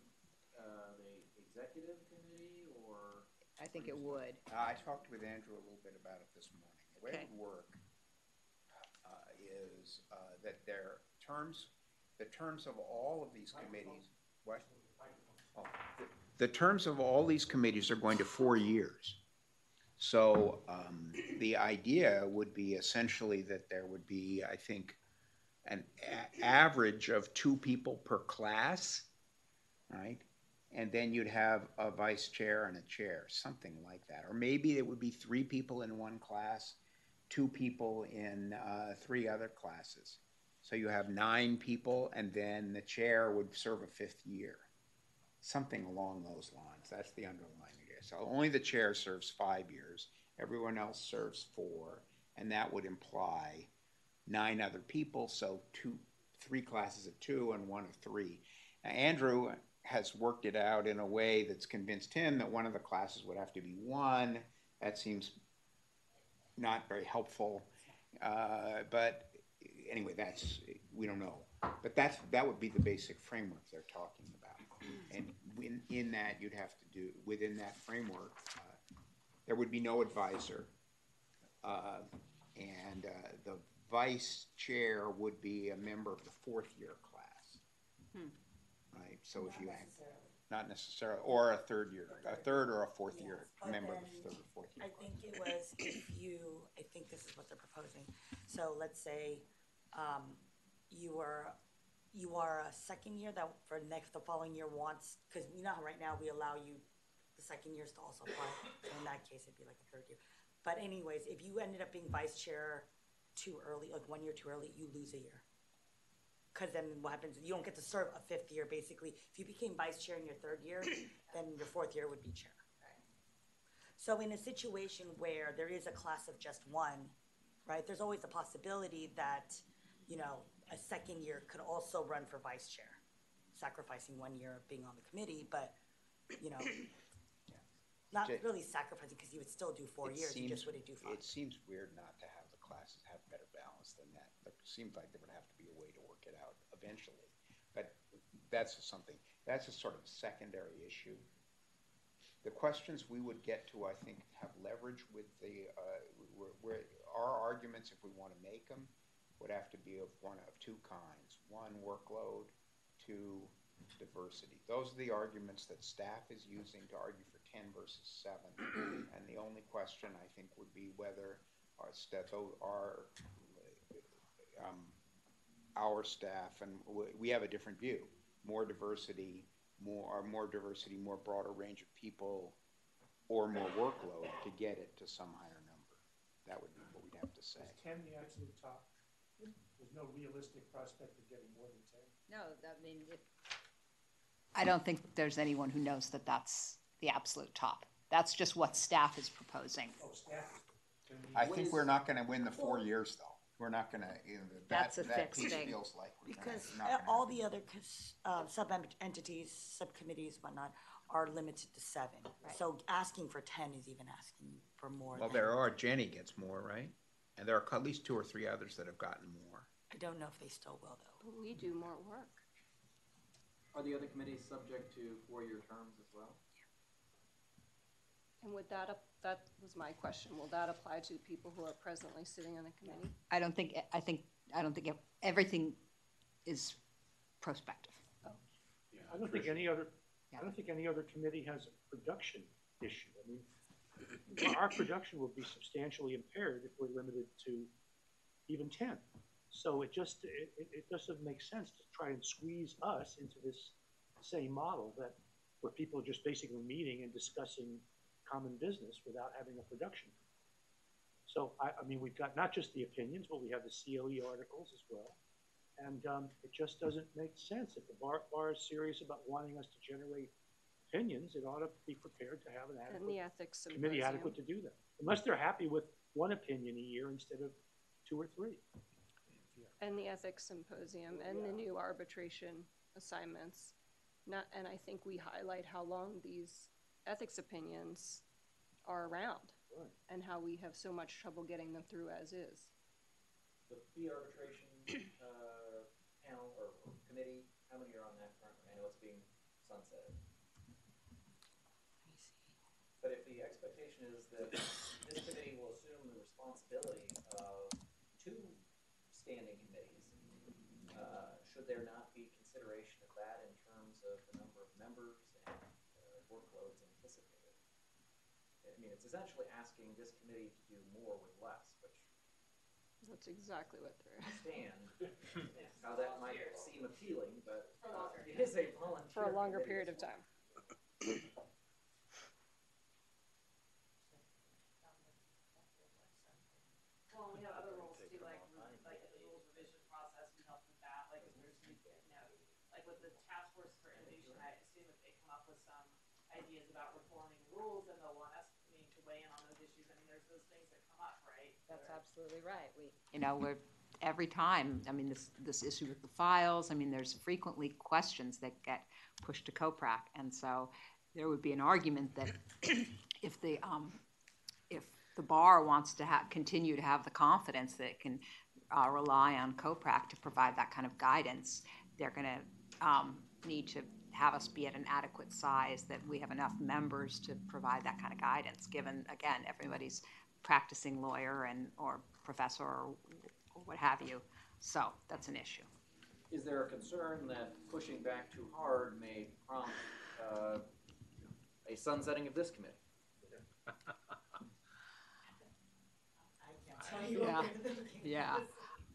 uh, the executive committee or? I think it would. Uh, I talked with Andrew a little bit about it this morning. The way Okay. it would work uh, is uh, that their terms, the terms of all of these committees, what? The- The terms of all these committees are going to four years. So um, the idea would be essentially that there would be, I think, an a- average of two people per class, right? And then you'd have a vice chair and a chair, something like that. Or maybe it would be three people in one class, two people in uh, three other classes. So you have nine people, and then the chair would serve a fifth year. Something along those lines. That's the underlying idea. So only the chair serves five years, everyone else serves four, and that would imply nine other people, so two, three classes of two and one of three. Now, Andrew has worked it out in a way that's convinced him that one of the classes would have to be one. That seems not very helpful. Uh, but anyway, that's, we don't know. But that's, that would be the basic framework they're talking about. And in, in that, you'd have to do, within that framework, uh, there would be no advisor. Uh, and, uh, the vice chair would be a member of the fourth year class. Hmm. Right, so if you, not necessarily, or a third year, a third or a fourth year, but member of the third or fourth year. I think it was if you, I think this is what they're proposing. So let's say, um, you are, you are a second year that for next, the following year wants, cause you know how right now we allow you the second years to also apply. So in that case, it'd be like a third year. But anyways, if you ended up being vice chair too early, like one year too early, you lose a year. Cause then what happens, you don't get to serve a fifth year, basically. If you became vice chair in your third year, then your fourth year would be chair. So in a situation where there is a class of just one, right, there's always a possibility that, you know, a second year could also run for vice chair, sacrificing one year of being on the committee, but, you know, not Jay- really sacrificing, because you would still do four It years, you seems- just wouldn't do five. It seems weird not to have the classes have better balance than that. It seems like there would have to be a way to work it out eventually. But that's something, that's a sort of secondary issue. The questions we would get to, I think, have leverage with the, uh, where, where, our arguments, if we want to make them, would have to be of one of two kinds. One, workload, two, diversity. Those are the arguments that staff is using to argue for ten versus seven. And the only question, I think, would be whether our staff, our, um, our staff, and we, have a different view, more diversity, more, more diversity, more broader range of people, or more workload to get it to some higher number. That would be what we'd have to say. Is ten the absolute top? There's no realistic prospect of getting more than ten? No, I mean, if. I don't think there's anyone who knows that that's the absolute top. That's just what staff is proposing. Oh, staff. can we- I think we're not gonna win the four years, though. We're not gonna, you know, that, That's a that fixed piece thing. feels like we're gonna, Because not uh, gonna all the other cons- uh, sub-entities, subcommittees, whatnot, are limited to seven. Right. So asking for ten is even asking for more Well, than, there are, Jenny gets more, right? And there are at least two or three others that have gotten more. I don't know if they still will, though. But we do more work. Are the other committees subject to four-year terms as well? And would that, ap- that was my question, will that apply to people who are presently sitting on the committee? I don't think, I think, I don't think everything is prospective. Oh. I don't think any other, I don't think any other committee has a production issue. I mean, our production will be substantially impaired if we're limited to even ten. So it just, it, it, doesn't make sense to try and squeeze us into this same model that, where people are just basically meeting and discussing common business without having a production. So I, I mean, we've got not just the opinions, but we have the COE articles as well. And um, it just doesn't make sense. If the bar, bar is serious about wanting us to generate opinions, it ought to be prepared to have an adequate the ethics committee adequate to do that. Unless they're happy with one opinion a year instead of two or three. And the ethics symposium and the new arbitration assignments. Not, and I think we highlight how long these ethics opinions are around. Right. And how we have so much trouble getting them through as is. The fee arbitration, uh, panel or or committee, how many are on that currently? I know it's being sunset. But if the expectation is that this committee will assume the responsibility of two standing committees, uh, there not be consideration of that in terms of the number of members and uh, workloads anticipated? I mean, it's essentially asking this committee to do more with less, which That's exactly what they're. understand how that might seem appealing, but uh, it is a volunteer. For a longer committee period of time. Well, we have other rules too, like, re- like the rules revision process, we help with that, like, if there's, you know, like with the task force for innovation, I assume if they come up with some ideas about reforming rules, and they'll want us, I mean, to weigh in on those issues, I mean, there's those things that come up, right? That's absolutely right. We, you know, we're, every time, I mean, this, this issue with the files, I mean, there's frequently questions that get pushed to COPRAC. And so there would be an argument that if the, um, if the bar wants to have, continue to have the confidence that it can uh, rely on COPRAC to provide that kind of guidance, they're gonna um, need to have us be at an adequate size, that we have enough members to provide that kind of guidance, given, again, everybody's practicing lawyer and, or professor or or what have you. So that's an issue. Is there a concern that pushing back too hard may prompt uh, a sunsetting of this committee? Yeah, yeah.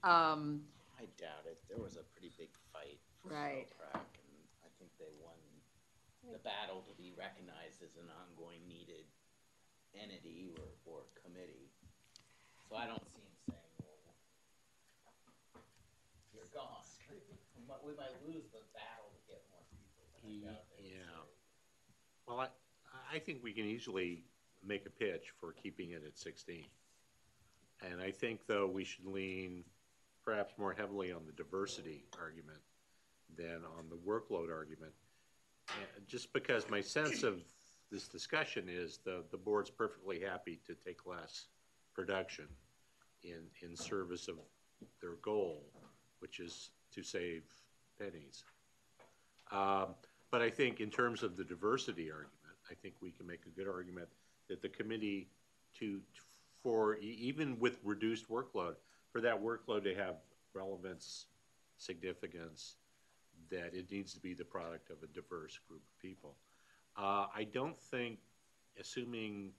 Um, I doubt it. There was a pretty big fight for Right. COPRAC, and I think they won the battle to be recognized as an ongoing needed entity or, or committee. So I don't see him saying, well, you're gone. We might, we might lose the battle to get more people. but I doubt they would Yeah. Well, I, I think we can easily make a pitch for keeping it at sixteen. And I think, though, we should lean perhaps more heavily on the diversity argument than on the workload argument. And Just because my sense of this discussion is the, the board's perfectly happy to take less production in, in service of their goal, which is to save pennies. Um, But I think in terms of the diversity argument, I think we can make a good argument that the committee to, for, even with reduced workload, for that workload to have relevance, significance, that it needs to be the product of a diverse group of people. Uh, I don't think, assuming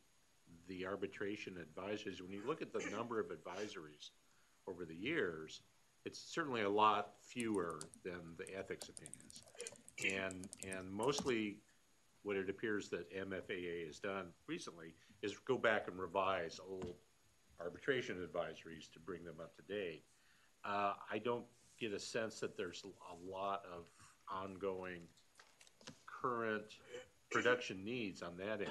the arbitration advisories, when you look at the number of advisories over the years, it's certainly a lot fewer than the ethics opinions. And, and mostly what it appears that MFAA has done recently is go back and revise old arbitration advisories to bring them up to date. Uh, I don't get a sense that there's a lot of ongoing current production needs on that end.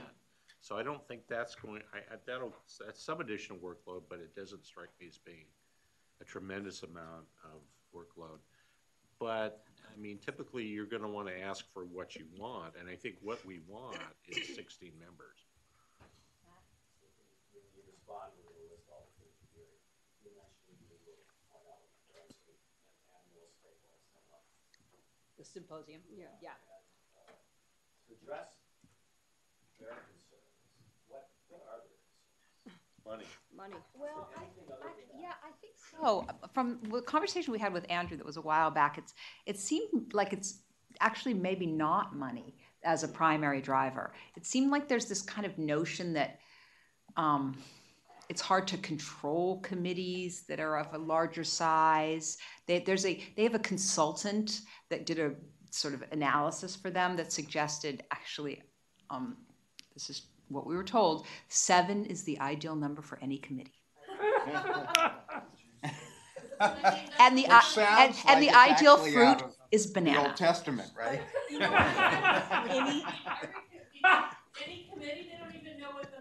So I don't think that's going, I, I, that'll, that's some additional workload, but it doesn't strike me as being a tremendous amount of workload. But, I mean, typically, you're gonna wanna ask for what you want, and I think what we want is sixteen members. When you respond, we will list all the things you hear. Eventually, we will point out diversity and, and we'll stabilize them up. The symposium, yeah. Yeah. To address their concerns, what, what are their concerns? Money. Money. Well, I, I, yeah, I think so. From the conversation we had with Andrew that was a while back, it's, it seemed like it's actually maybe not money as a primary driver. It seemed like there's this kind of notion that um, it's hard to control committees that are of a larger size. They, there's a, they have a consultant that did a sort of analysis for them that suggested actually, um, this is what we were told, seven is the ideal number for any committee. And the, Which i- and, sounds and like the ideal fruit out of is The banana. Old Testament, right? Any, Any committee, they don't even know what the,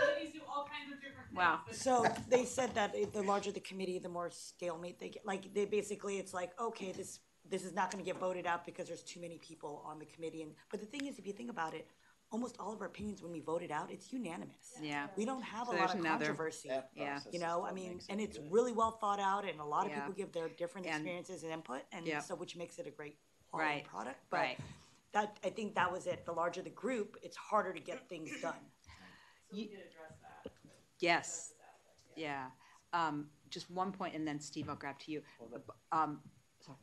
committees do all kinds of different things. Wow. So they said that the larger the committee, the more stalemate they get. Like they basically, it's like, okay, this this is not going to get voted out because there's too many people on the committee. And but the thing is, if you think about it, almost all of our opinions when we vote it out, it's unanimous. Yeah. We don't have So a lot of another- controversy. That Yeah. You know, I mean, and it's good. really well thought out, and a lot of Yeah. people give their different And- experiences and input, and Yep. so which makes it a great quality Right. product. But Right. that I think that was it. The larger the group, it's harder to get things done. So we did address that. Yes, yeah. Um, just one point, and then Steve, I'll grab to you. Um, sorry.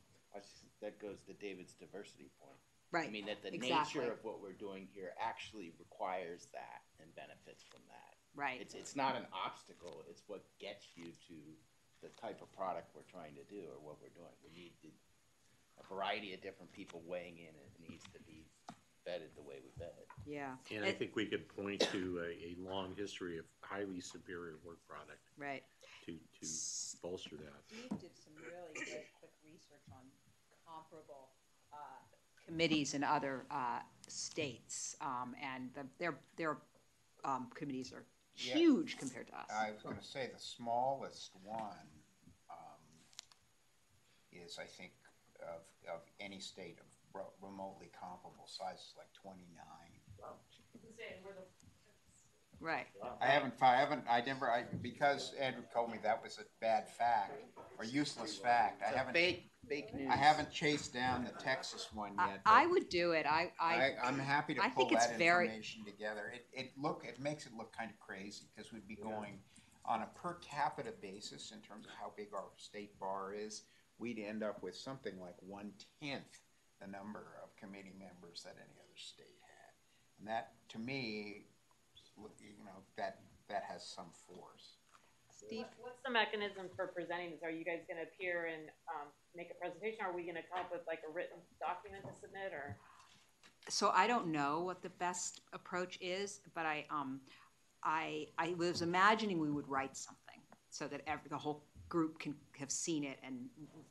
I s- That goes to David's diversity point. Right. I mean, that the exactly. nature of what we're doing here actually requires that and benefits from that. Right. It's, it's not an obstacle, it's what gets you to the type of product we're trying to do or what we're doing. We need the- a variety of different people weighing in, and it needs to be vetted the way we vet it. Yeah. And I think we could point to a, a long history of highly superior work product Right. to, to bolster that. Steve did some really good quick research on comparable, uh, committees in other uh, states, um, and the, their their um, committees are Yeah. huge compared to us. I was gonna say, the smallest one, um, is, I think, of, of any state of ro- remotely comparable sizes, like twenty-nine. Say, we're the, right. I haven't, fi- I haven't, I never, I, because Andrew told me that was a bad fact, or useless fact, I It's a haven't. fake, fake news. I haven't chased down the Texas one I, yet. I but would do it. I I, I, I'm happy to I pull think it's that very- information together. It, it look, it makes it look kind of crazy, because we'd be going on a per capita basis in terms of how big our state bar is, we'd end up with something like one-tenth the number of committee members that any other state had. And that, to me, look, you know, that, that has some force. Steve. What's the mechanism for presenting this? Are you guys gonna appear and, um, make a presentation? Are we gonna come up with like a written document to submit or? so I don't know what the best approach is, but I um I I was imagining we would write something so that every the whole group can have seen it and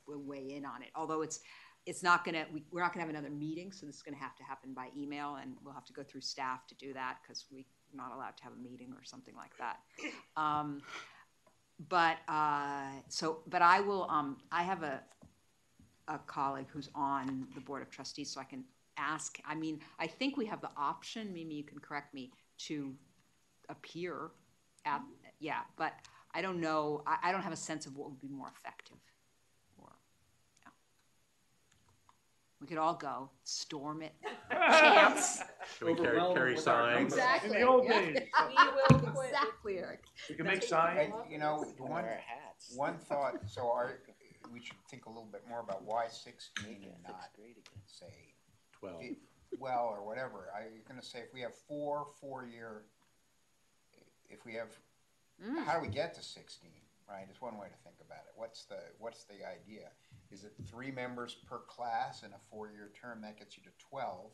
will weigh in on it. Although it's it's not gonna we, we're not gonna have another meeting, so this is gonna have to happen by email, and we'll have to go through staff to do that because we're not allowed to have a meeting or something like that. Um, but uh, so but I will um I have a a colleague who's on the board of trustees, so I can ask. I mean, I think we have the option. Mimi, you can correct me to appear at yeah, but I don't know. I, I don't have a sense of what would be more effective. Or yeah. We could all go storm it, chance. Can we carry, carry signs? Exactly. In the old yeah. days. We will quit. Exactly, Eric. We can make signs. And, you know, one, hats. one thought, so our, we should think a little bit more about why sixteen and not, Sixth grade again. say, Twelve. if- well, or whatever, I was gonna say, if we have four, four-year, if we have, Mm. how do we get to sixteen, right, is one way to think about it, what's the, what's the idea? Is it three members per class in a four-year term, that gets you to twelve,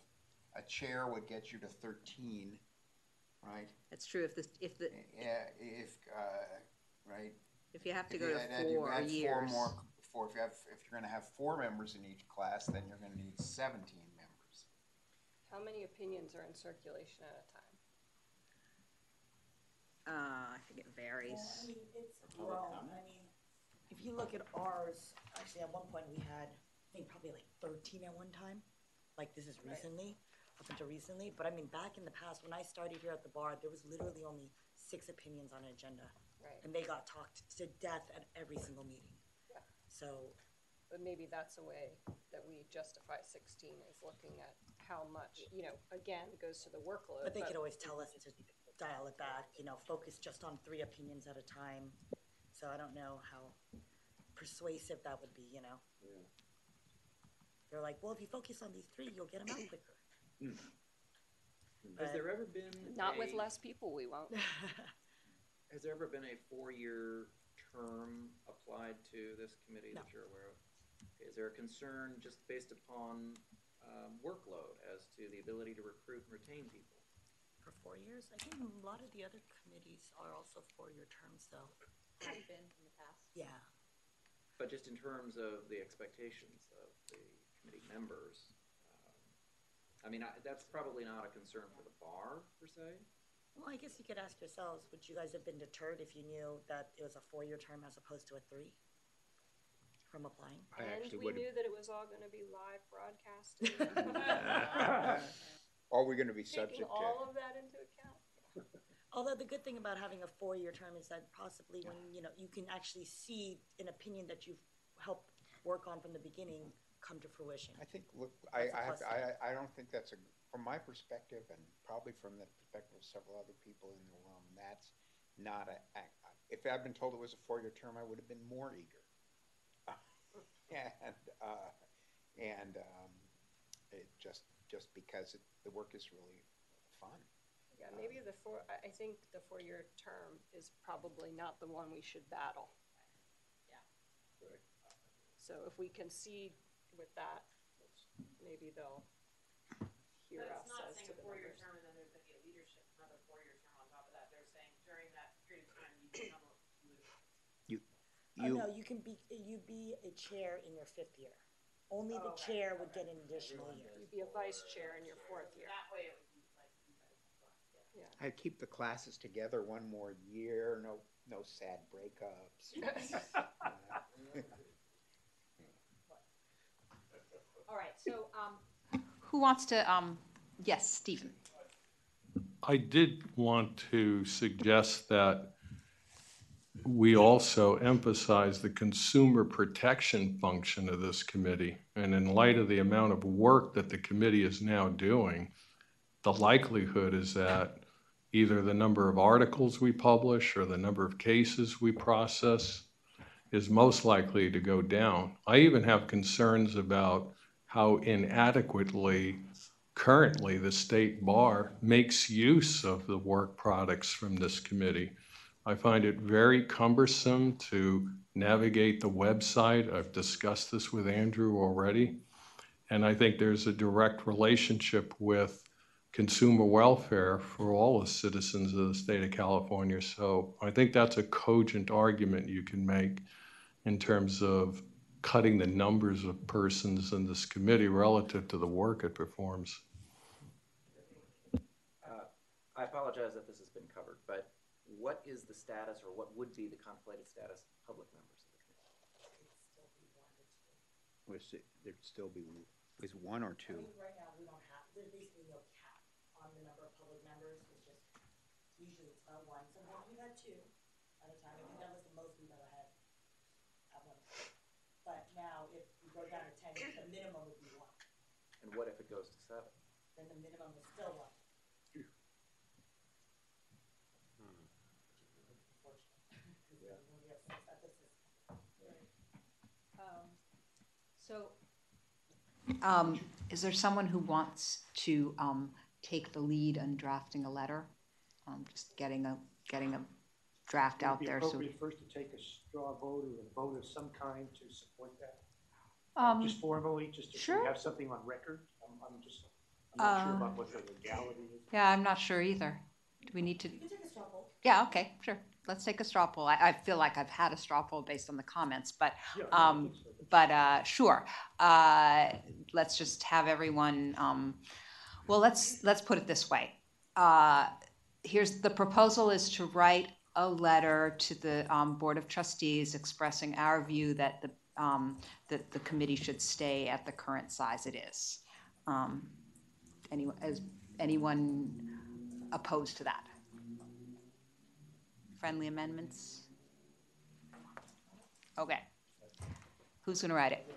a chair would get you to thirteen, right? That's true. If the if the Yeah, if, uh, right, if you have to if go you to add- add- you four add years, Four more, four, if you have, if you're gonna have four members in each class, then you're gonna need seventeen members. How many opinions are in circulation at a time? uh, I think it varies. I mean, it's grown. I mean, if you look at ours, actually, at one point we had, I think probably like thirteen at one time. Like this is recently, up until recently. But I mean, back in the past, when I started here at the bar, there was literally only six opinions on an agenda. Right. And they got talked to death at every single meeting. Yeah. So, But maybe that's a way that we justify sixteen is looking at how much, you know, again, it goes to the workload. but they could always tell us to dial it back, you know, focus just on three opinions at a time. So I don't know how persuasive that would be, you know? They're like, well, if you focus on these three, you'll get them out quicker. Has there ever been? Not with less people, we won't. Has there ever been a four-year term applied to this committee No. that you're aware of? Is there a concern just based upon um, workload as to the ability to recruit and retain people? For four years? I think a lot of the other committees are also four-year terms, though. Have been in the past. Yeah. But just in terms of the expectations of the committee members, um, I mean, I, that's probably not a concern for the bar per se. Well, I guess you could ask yourselves, would you guys have been deterred if you knew that it was a four-year term as opposed to a three? From applying? And we knew that it was all gonna be live broadcasted. Are we're gonna be subject Taking to. all of that into account. Although the good thing about having a four-year term is that possibly when, you know, you can actually see an opinion that you've helped work on from the beginning come to fruition. I think, look, I, I, have I, I don't think that's a, from my perspective, and probably from the perspective of several other people in the room, that's not a, a- if I'd been told it was a four-year term, I would have been more eager. And, uh, and, um, it just, just because it, the work is really fun. Yeah, maybe the four, I, I think the four-year term is probably not the one we should battle. Yeah. So if we concede with that, maybe they'll hear But us it's not as saying to a the four-year numbers. term and then there's gonna be a leadership, another four-year term on top of that. They're saying during that period of time, you become a, you Oh, no, you can be, you be a chair in your fifth year. Only the oh, chair would get an additional year. You'd be a vice chair in your fourth year. that way it would be like you guys. Yeah. I'd keep the classes together one more year, no, no sad breakups. All right, so, um. Who wants to, um, yes, Stephen? I did want to suggest that we also emphasize the consumer protection function of this committee. And in light of the amount of work that the committee is now doing, the likelihood is that either the number of articles we publish or the number of cases we process is most likely to go down. I even have concerns about how inadequately currently the state bar makes use of the work products from this committee. I find it very cumbersome to navigate the website. I've discussed this with Andrew already. And I think there's a direct relationship with consumer welfare for all the citizens of the state of California. So I think that's a cogent argument you can make in terms of cutting the numbers of persons in this committee relative to the work it performs. Uh, I apologize if this has been covered, but what is the status or what would be the contemplated status of public members of the committee? Was it, there'd still be, is one or two? Right now, we don't have, there's basically no cap on the number of public members, it's just, usually it's about one, sometimes we've had two at a time, I think that was the most we've ever had at one time. But now, if we go down to ten, the minimum would be one, And what if it goes to seven? then the minimum is still one. Unfortunately, we have six at this Um, So, um, is there someone who wants to, um, take the lead on drafting a letter? Um, just getting a, getting a draft out there, Would so. it be appropriate first to take a straw vote or a vote of some kind to support that? Um, Just formally, just to sure. have something on record? I'm, I'm just, I'm not sure Uh, about what the legality is. Yeah, I'm not sure either. Do we need to? You can take a straw poll. Yeah, okay, sure. Let's take a straw poll. I, I feel like I've had a straw poll based on the comments, but, Yeah, no, I um, think so. but, uh, sure. Uh, let's just have everyone, um, well, let's, let's put it this way. Uh, here's, the proposal is to write a letter to the, um, Board of Trustees expressing our view that the, um, that the committee should stay at the current size it is. Um, anyone, is anyone opposed to that? Friendly amendments? Okay. Who's gonna write it?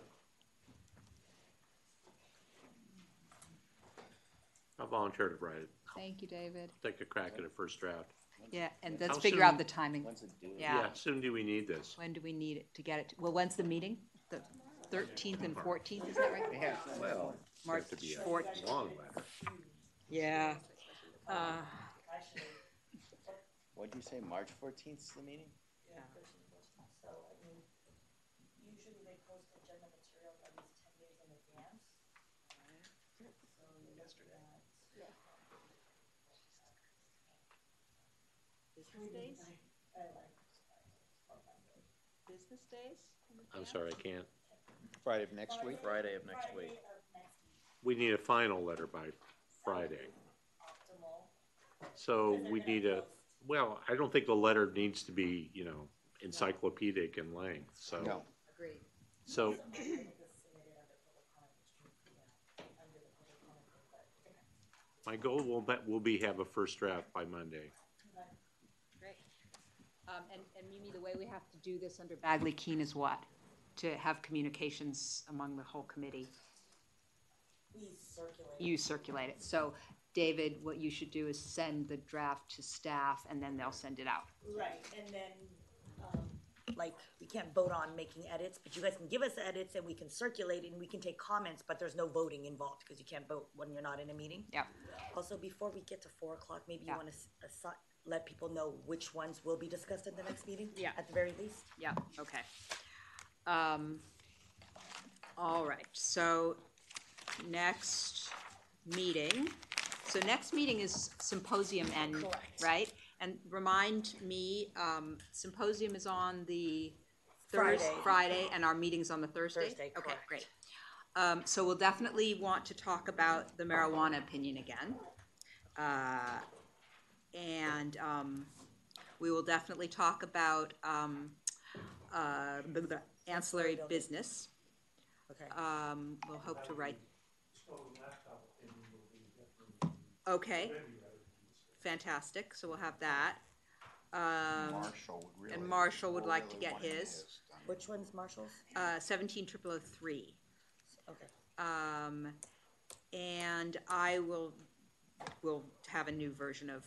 I'll volunteer to write it. Thank you, David. Take a crack at a first draft. Yeah, and let's How figure out soon- the timing. Yeah, Yeah, soon do we need this? when do we need it to get it? Well, when's the meeting? The thirteenth and fourteenth, is that right? Yeah, well, March have to be a fourth. long letter. Yeah. Uh, What'd you say, March fourteenth is the meeting? Yeah. So, I mean, usually they post agenda materials at least ten days in advance. So you're looking at. Business days? Business days? I'm sorry, I can't. Friday of next week? Friday of next week. We need a final letter by Friday. So we need a, well, I don't think the letter needs to be, you know, encyclopedic in length, so. No. Agreed. So, my goal will, be- will be have a first draft by Monday. Um, and, and Mimi, the way we have to do this under Bagley Keene is what? To have communications among the whole committee? We circulate. You circulate it. So, David, what you should do is send the draft to staff and then they'll send it out. Right, and then, um, like, we can't vote on making edits, but you guys can give us edits and we can circulate it and we can take comments, but there's no voting involved, because you can't vote when you're not in a meeting. Yeah. Also, before we get to four o'clock, maybe you Yeah. wanna, s- assi- let people know which ones will be discussed at the next meeting? Yeah. At the very least? Yeah, okay. Um, all right, so next meeting, so next meeting is symposium and, Correct. right? And remind me, um, symposium is on the Thursday, Friday. Friday, and our meeting's on the Thursday? Thursday, Okay, correct. great. Um, so we'll definitely want to talk about the marijuana opinion again. Uh, and, um, we will definitely talk about, um, uh, the, the ancillary business. Okay. Um, we'll hope to write. Okay, fantastic, so we'll have that. Um, Marshall would really. and Marshall would like to really get want his, Which one's Marshall's? uh, seventeen triple oh three. Okay. Um, and I will, will have a new version of,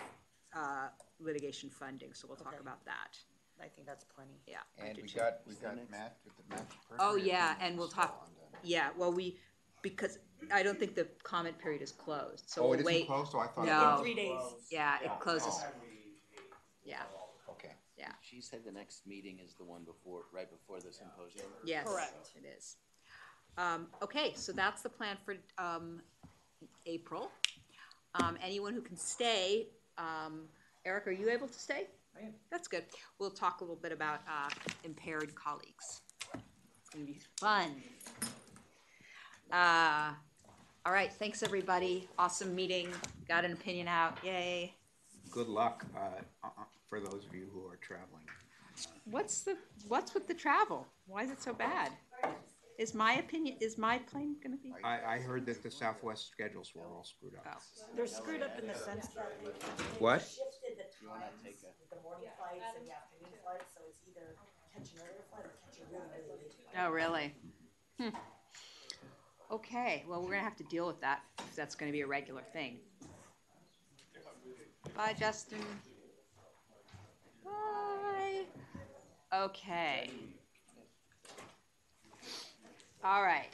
uh, litigation funding, so we'll talk Okay. about that, I think that's plenty. yeah. I And do we too. got, we got Matt, the Matt. Oh, Perjury yeah, opinion and we'll still talk, undone. yeah, well, we, because I don't think the comment period is closed, so Oh, we'll it isn't wait. closed? so I thought it No. was. Three days. Yeah, it closes, Oh. yeah, Okay. yeah, She said the next meeting is the one before, right before the symposium? yes, Correct. it is. Um, okay, so that's the plan for, um, April. Um, anyone who can stay, um, Eric, are you able to stay? I am. That's good. We'll talk a little bit about, uh, impaired colleagues. It's gonna be fun. Uh, all right, thanks, everybody. Awesome meeting. Got an opinion out. Yay. Good luck, uh, uh, for those of you who are traveling. What's the, what's with the travel? Why is it so bad? Is my opinion, is my plane gonna be? I, I heard that the Southwest schedules were all screwed up. Oh, They're screwed up in the sense that they What? shifted the times, the morning flights and the afternoon flights, so it's either catch an earlier flight or catch a really, really late flight. Oh, really? Hmm. Okay, well, we're gonna have to deal with that, if that's gonna be a regular thing. Bye, Justin. Bye. Okay. All right.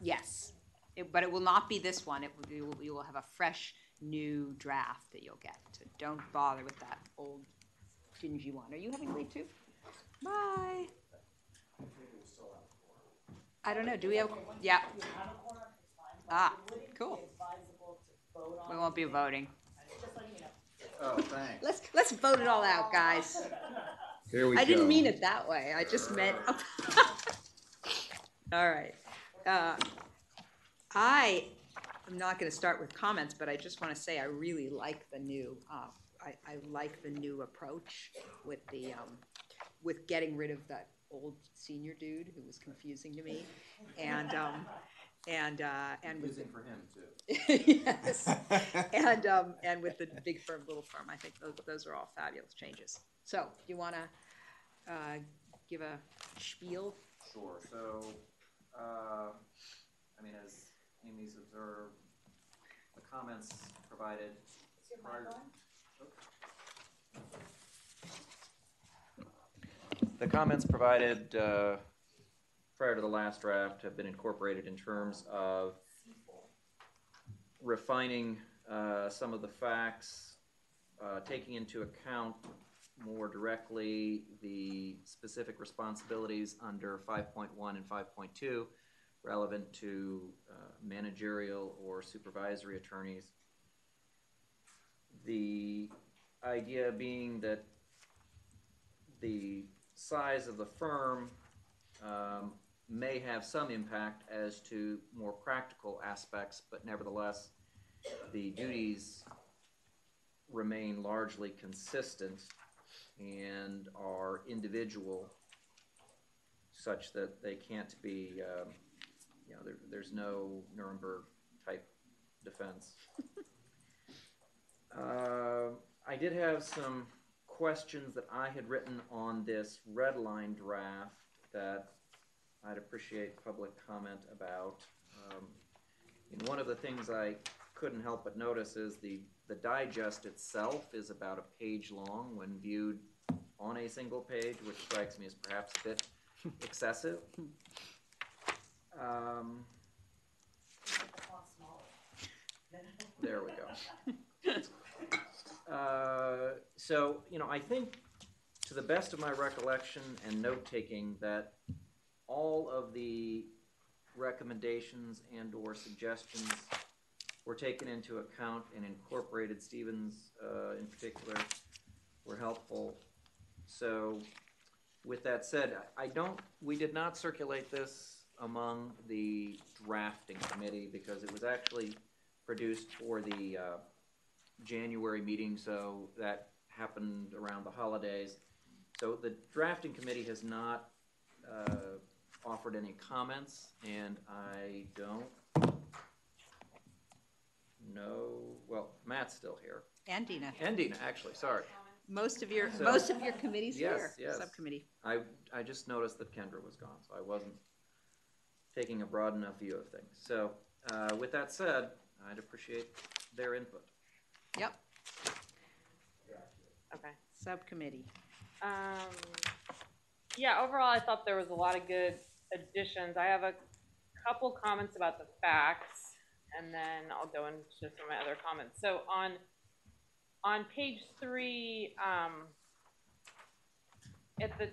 Yes, It- but it will not be this one, it will, you will, you will have a fresh, new draft that you'll get, so don't bother with that old dingy one. Are you having leave too? Bye. I don't know, do we have, yeah. Ah, cool. We won't be voting. Oh, thanks. Let's, let's vote it all out, guys. Here we I didn't mean it that way, I just meant. All right. Uh, I am not gonna start with comments, but I just wanna say I really like the new, uh, I, I like the new approach with the, um, with getting rid of that old senior dude who was confusing to me. And, um, and, uh, and with the. For him, too. Yes. And, um, and with the big firm, little firm, I think those, those are all fabulous changes. So, do you wanna, uh, give a spiel? Sure, so, uh, I mean, as Amy's observed, the comments provided prior. The comments provided, uh, prior to the last draft have been incorporated in terms of refining, uh, some of the facts, uh, taking into account more directly the specific responsibilities under five point one and five point two relevant to uh, managerial or supervisory attorneys. The idea being that the size of the firm um, may have some impact as to more practical aspects, but nevertheless, the duties remain largely consistent and are individual, such that they can't be, um, you know, there, there's no Nuremberg type defense. Uh, I did have some questions that I had written on this red line draft that I'd appreciate public comment about. Um, and one of the things I couldn't help but notice is the, the digest itself is about a page long when viewed on a single page, which strikes me as perhaps a bit excessive. Um, there we go. Uh, so, you know, I think to the best of my recollection and note taking that all of the recommendations and or suggestions were taken into account and incorporated. Stevens, uh, in particular, were helpful. So, with that said, I don't. We did not circulate this among the drafting committee because it was actually produced for the uh, January meeting, so that happened around the holidays. So the drafting committee has not uh, offered any comments, and I don't know, well, Matt's still here. And Dina. And Dina, actually, sorry. Most of your, So- most of your committee's Yes, here, yes. subcommittee. I, I just noticed that Kendra was gone, so I wasn't taking a broad enough view of things. So, uh, with that said, I'd appreciate their input. Yep, Okay. subcommittee. Um, yeah, overall, I thought there was a lot of good additions. I have a couple comments about the facts, and then I'll go into some of my other comments. So on, on page three, um, at the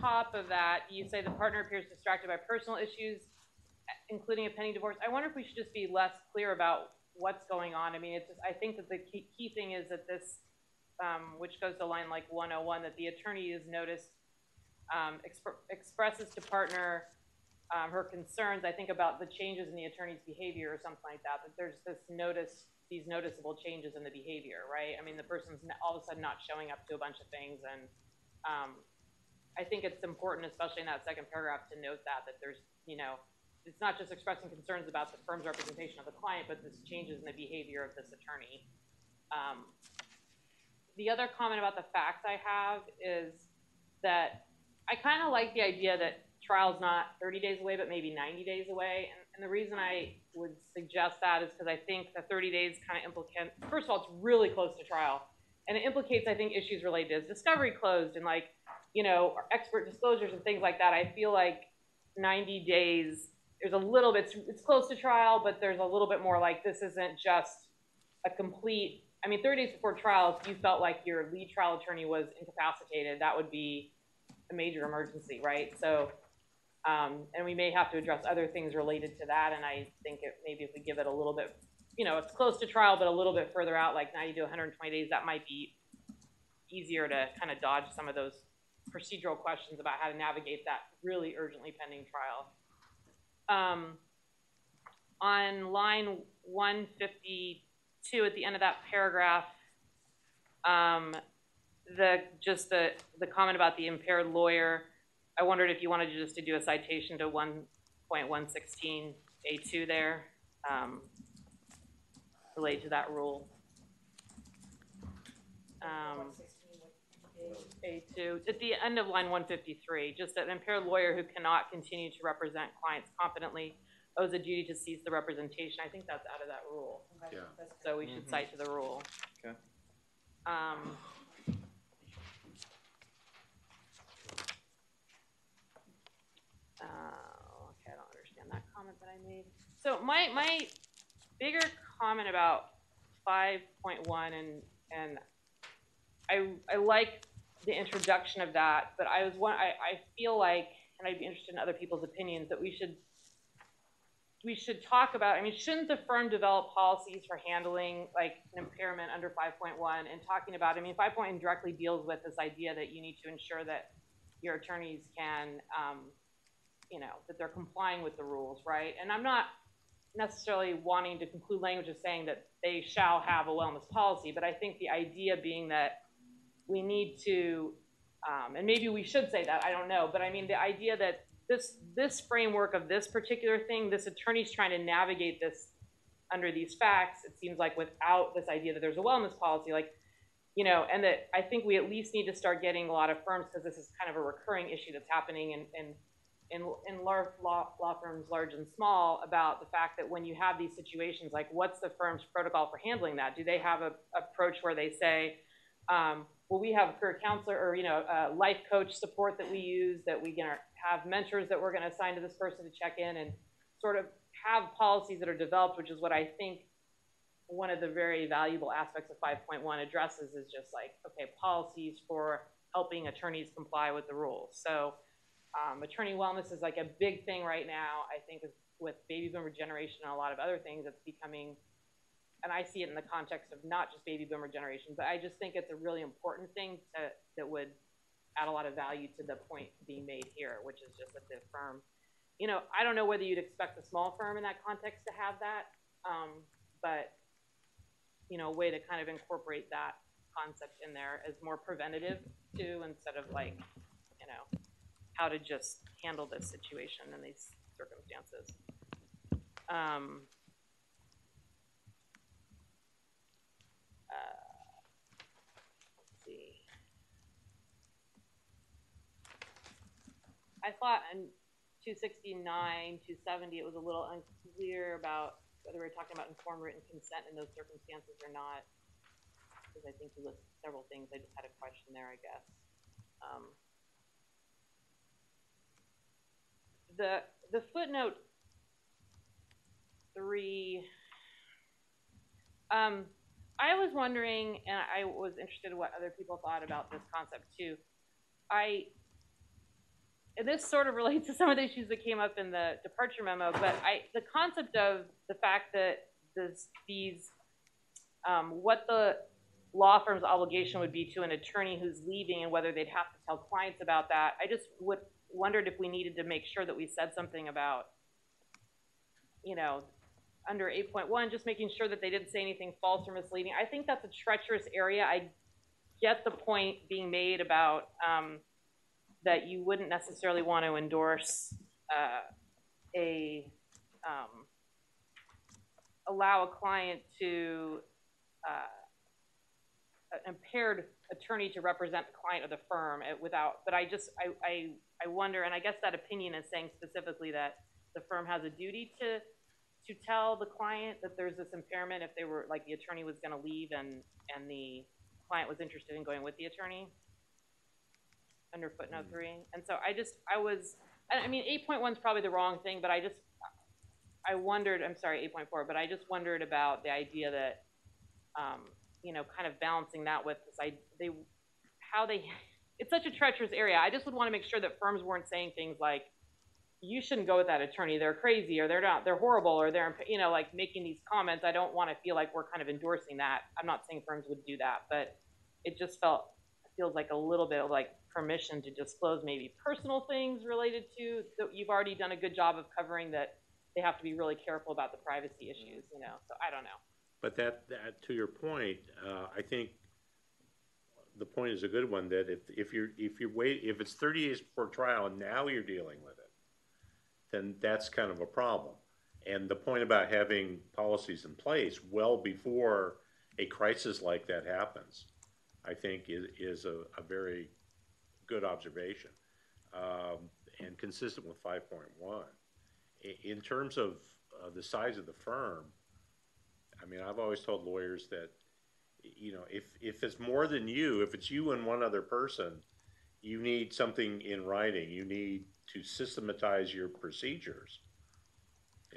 top of that, you say the partner appears distracted by personal issues, including a pending divorce. I wonder if we should just be less clear about what's going on. I mean, it's just, I think that the key, key thing is that this um, which goes to line like 101, that the attorney is noticed, um, expr- expresses to partner um, her concerns, I think about the changes in the attorney's behavior or something like that, that there's this notice, these noticeable changes in the behavior, right? I mean, the person's all of a sudden not showing up to a bunch of things, and um, I think it's important, especially in that second paragraph, to note that, that there's, you know, it's not just expressing concerns about the firm's representation of the client, but this changes in the behavior of this attorney. Um, the other comment about the facts I have is that I kind of like the idea that trial's not 30 days away, but maybe 90 days away. And, and the reason I would suggest that is because I think the 30 days kind of implicate, first of all, it's really close to trial. And it implicates, I think, issues related to discovery closed and like, you know, expert disclosures and things like that. I feel like 90 days, there's a little bit, it's close to trial, but there's a little bit more like this isn't just a complete I mean, 30 days before trial, if you felt like your lead trial attorney was incapacitated, that would be a major emergency, right? So, um, and we may have to address other things related to that. And I think it, maybe if we give it a little bit, you know, it's close to trial, but a little bit further out, like 90 to 120 days, that might be easier to kind of dodge some of those procedural questions about how to navigate that really urgently pending trial. Um, on line 152 at the end of that paragraph, um, the just the the comment about the impaired lawyer. I wondered if you wanted just to do a citation to one point one sixteen A two there, um, related to that rule. Um, A two at the end of line one fifty three, just an impaired lawyer who cannot continue to represent clients competently owes a duty to cease the representation. I think that's out of that rule. Yeah. So we should Mhm. cite to the rule. Okay. Um, uh, okay, I don't understand that comment that I made. So my, my bigger comment about five point one and, and I, I like the introduction of that, but I was one, I, I feel like, and I'd be interested in other people's opinions, that we should we should talk about, I mean, shouldn't the firm develop policies for handling like an impairment under five point one and talking about, I mean, five point one directly deals with this idea that you need to ensure that your attorneys can, um, you know, that they're complying with the rules, right? And I'm not necessarily wanting to conclude language as saying that they shall have a wellness policy, but I think the idea being that we need to, um, and maybe we should say that, I don't know, but I mean, the idea that this, this framework of this particular thing, this attorney's trying to navigate this under these facts, it seems like without this idea that there's a wellness policy, like, you know, and that I think we at least need to start getting a lot of firms, because this is kind of a recurring issue that's happening in, in, in, in law, law, law firms, large and small, about the fact that when you have these situations, like what's the firm's protocol for handling that? Do they have a approach where they say, um, well, we have a career counselor or, you know, life coach support that we use that we can have mentors that we're going to assign to this person to check in and sort of have policies that are developed, which is what I think one of the very valuable aspects of 5.1 addresses is just like, okay, policies for helping attorneys comply with the rules. So um, attorney wellness is like a big thing right now, I think, with, baby boomer generation and a lot of other things it's becoming and I see it in the context of not just baby boomer generation, but I just think it's a really important thing to, that would add a lot of value to the point being made here, which is just that the firm, you know, I don't know whether you'd expect a small firm in that context to have that, um, but you know, a way to kind of incorporate that concept in there as more preventative too, instead of like, how to just handle this situation in these circumstances. Um, I thought in 269, 270, it was a little unclear about whether we are talking about informed written consent in those circumstances or not. Because I think you listed several things. I just had a question there, I guess. Um, the the footnote three. Um, I was wondering, and I was interested in what other people thought about this concept too. I this sort of relates to some of the issues that came up in the departure memo, but I, the concept of the fact that this, these, um, what the law firm's obligation would be to an attorney who's leaving and whether they'd have to tell clients about that. I just would wondered if we needed to make sure that we said something about, you know, under 8.1, just making sure that they didn't say anything false or misleading. I think that's a treacherous area. I get the point being made about um, that you wouldn't necessarily want to endorse uh, a um, allow a client to uh, impaired attorney to represent the client of the firm without. But I just I, I I wonder, and I guess that opinion is saying specifically that the firm has a duty to to tell the client that there's this impairment if they were like the attorney was going to leave and and the client was interested in going with the attorney under footnote mm. three. And so I just, I was, I mean, eight point one is probably the wrong thing, but I just, I wondered, I'm sorry, eight point four, but I just wondered about the idea that, um, you know, kind of balancing that with this, I, they, how they, it's such a treacherous area. I just would want to make sure that firms weren't saying things like, you shouldn't go with that attorney. They're crazy or they're not, they're horrible or they're, you know, like making these comments. I don't want to feel like we're kind of endorsing that. I'm not saying firms would do that, but it just felt, feels like a little bit of like permission to disclose maybe personal things related to that you've already done a good job of covering that they have to be really careful about the privacy issues, you know. So I don't know. But that, that to your point, uh, I think the point is a good one that if, if you're if you wait if it's 30 days before trial and now you're dealing with it, then that's kind of a problem. And the point about having policies in place well before a crisis like that happens, I think is, is a, a very good observation um, and consistent with 5.1. In terms of uh, the size of the firm, I mean, I've always told lawyers that, you know, if, if it's more than you, if it's you and one other person, you need something in writing. You need to systematize your procedures.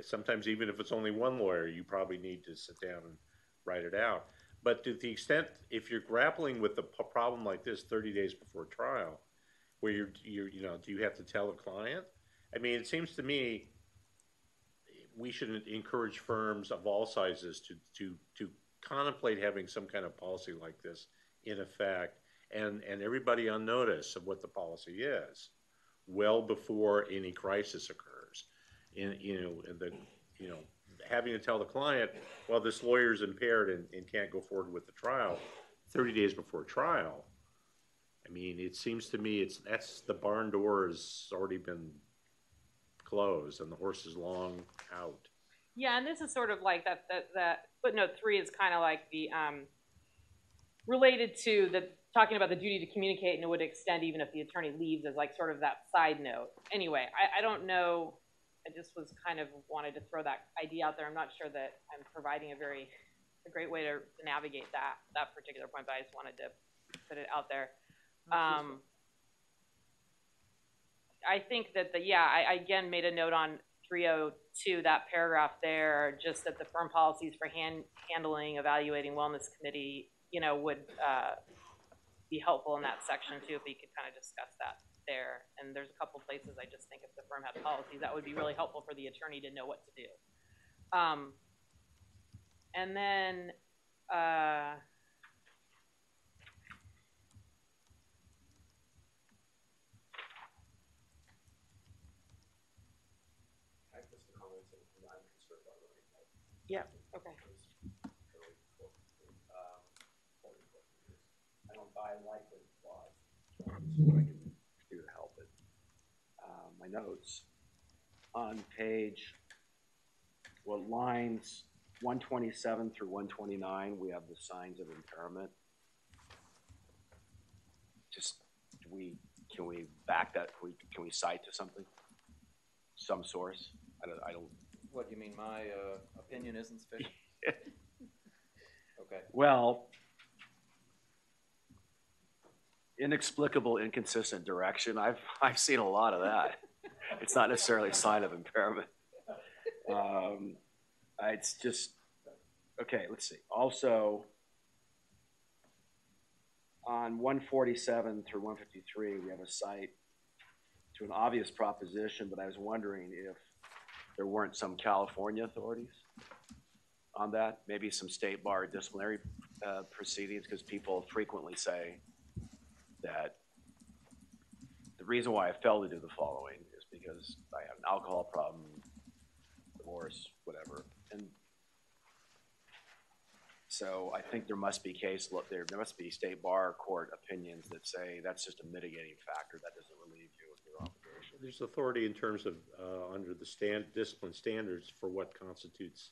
Sometimes, even if it's only one lawyer, you probably need to sit down and write it out. But to the extent, if you're grappling with a problem like this 30 days before trial, where you're, you're, you know, do you have to tell a client? I mean, it seems to me we should encourage firms of all sizes to, to, to contemplate having some kind of policy like this in effect, and, and everybody on notice of what the policy is, well before any crisis occurs. In, you know, and the, you know, having to tell the client, well, this lawyer's impaired and, and can't go forward with the trial thirty days before trial. I mean, it seems to me it's, that's, the barn door has already been closed and the horse is long out. Yeah, and this is sort of like that, that, that footnote three is kind of like the, um, related to the, talking about the duty to communicate and it would extend even if the attorney leaves as like sort of that side note. Anyway, I, I don't know, I just was kind of wanted to throw that idea out there. I'm not sure that I'm providing a very, a great way to, to navigate that, that particular point, but I just wanted to put it out there. Um, I think that the, yeah, I, I again made a note on three oh two, that paragraph there, just that the firm policies for hand, handling, evaluating wellness committee, you know, would, uh, be helpful in that section too, if we could kind of discuss that there. And there's a couple places I just think if the firm had policies, that would be really helpful for the attorney to know what to do. Um, and then, uh, I put some comments in, and I'm concerned about running out. Yeah, okay. Um, I don't buy likely clause, so I can do to help it. Uh, my notes, on page, well, lines one twenty-seven through one twenty-nine, we have the signs of impairment. Just, do we, can we back that, can we, can we cite to something? Some source? I don't, I don't, What, you mean my, uh, opinion isn't sufficient? Okay. Well, inexplicable, inconsistent direction. I've I've seen a lot of that. it's not necessarily a sign of impairment. Um, it's just okay. Let's see. Also, on 147 through 153, we have a cite to an obvious proposition, but I was wondering if there weren't some California authorities on that, maybe some state bar disciplinary uh, proceedings, because people frequently say that the reason why I failed to do the following is because I have an alcohol problem, divorce, whatever, and so I think there must be case, there must be state bar court opinions that say that's just a mitigating factor, that doesn't relieve you of your obligation. There's authority in terms of, uh, under the stand, discipline standards for what constitutes,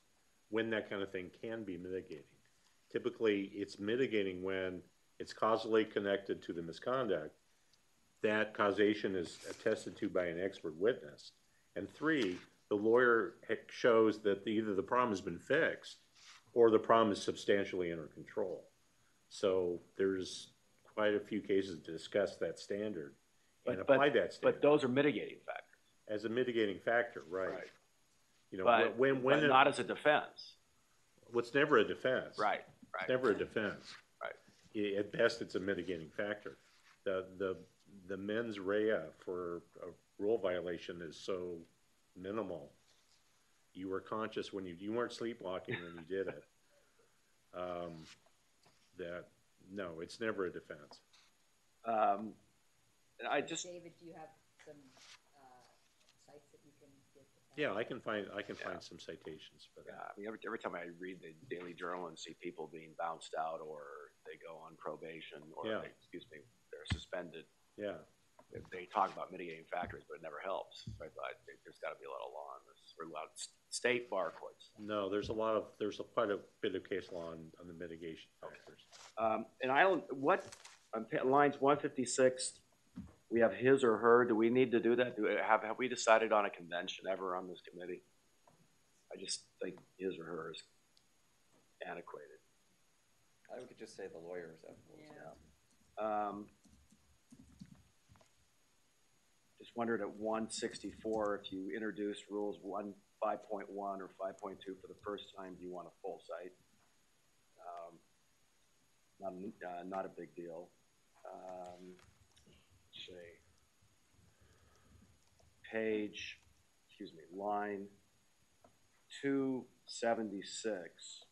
when that kind of thing can be mitigating. Typically, it's mitigating when it's causally connected to the misconduct. That causation is attested to by an expert witness. And three, the lawyer shows that the- either the problem has been fixed or the problem is substantially under control. So there's quite a few cases to discuss that standard and But- but- apply that standard. But those are mitigating factors. As a mitigating factor, right. You know, But, when, when. but not as a defense. Well, it's never a defense. Right, right. It's never a defense. Right. I- At best, it's a mitigating factor. The, the, the mens rea for a rule violation is so minimal. You were conscious when you, you weren't sleepwalking when you did it. Um, that, no, it's never a defense. Um, I just, David, do you have some, uh, cites that you can give to? Yeah, I can find, I can find some citations for yeah, that. I mean, every, every time I read the Daily Journal and see people being bounced out or they go on probation or, Yeah. they- excuse me, they're suspended, Yeah. they- they talk about mitigating factors, but it never helps. So I thought there- there's gotta be a lot of law on this, or a lot of s- state bar courts. No, there's a lot of, there's a quite a bit of case law on, on the mitigation factors. Um, and I don't, what, on pa- lines one fifty-six, we have his or her, do we need to do that? Do, we- have, have we decided on a convention ever on this committee? I just think his or her is antiquated. I could just say the lawyers have rules. Um, just wondered at one sixty-four, if you introduce rules one, five point one or five point two for the first time, do you want a full cite? Um, Not, a- uh, not a big deal. Um, let's. Page, excuse me, line two seventy-six,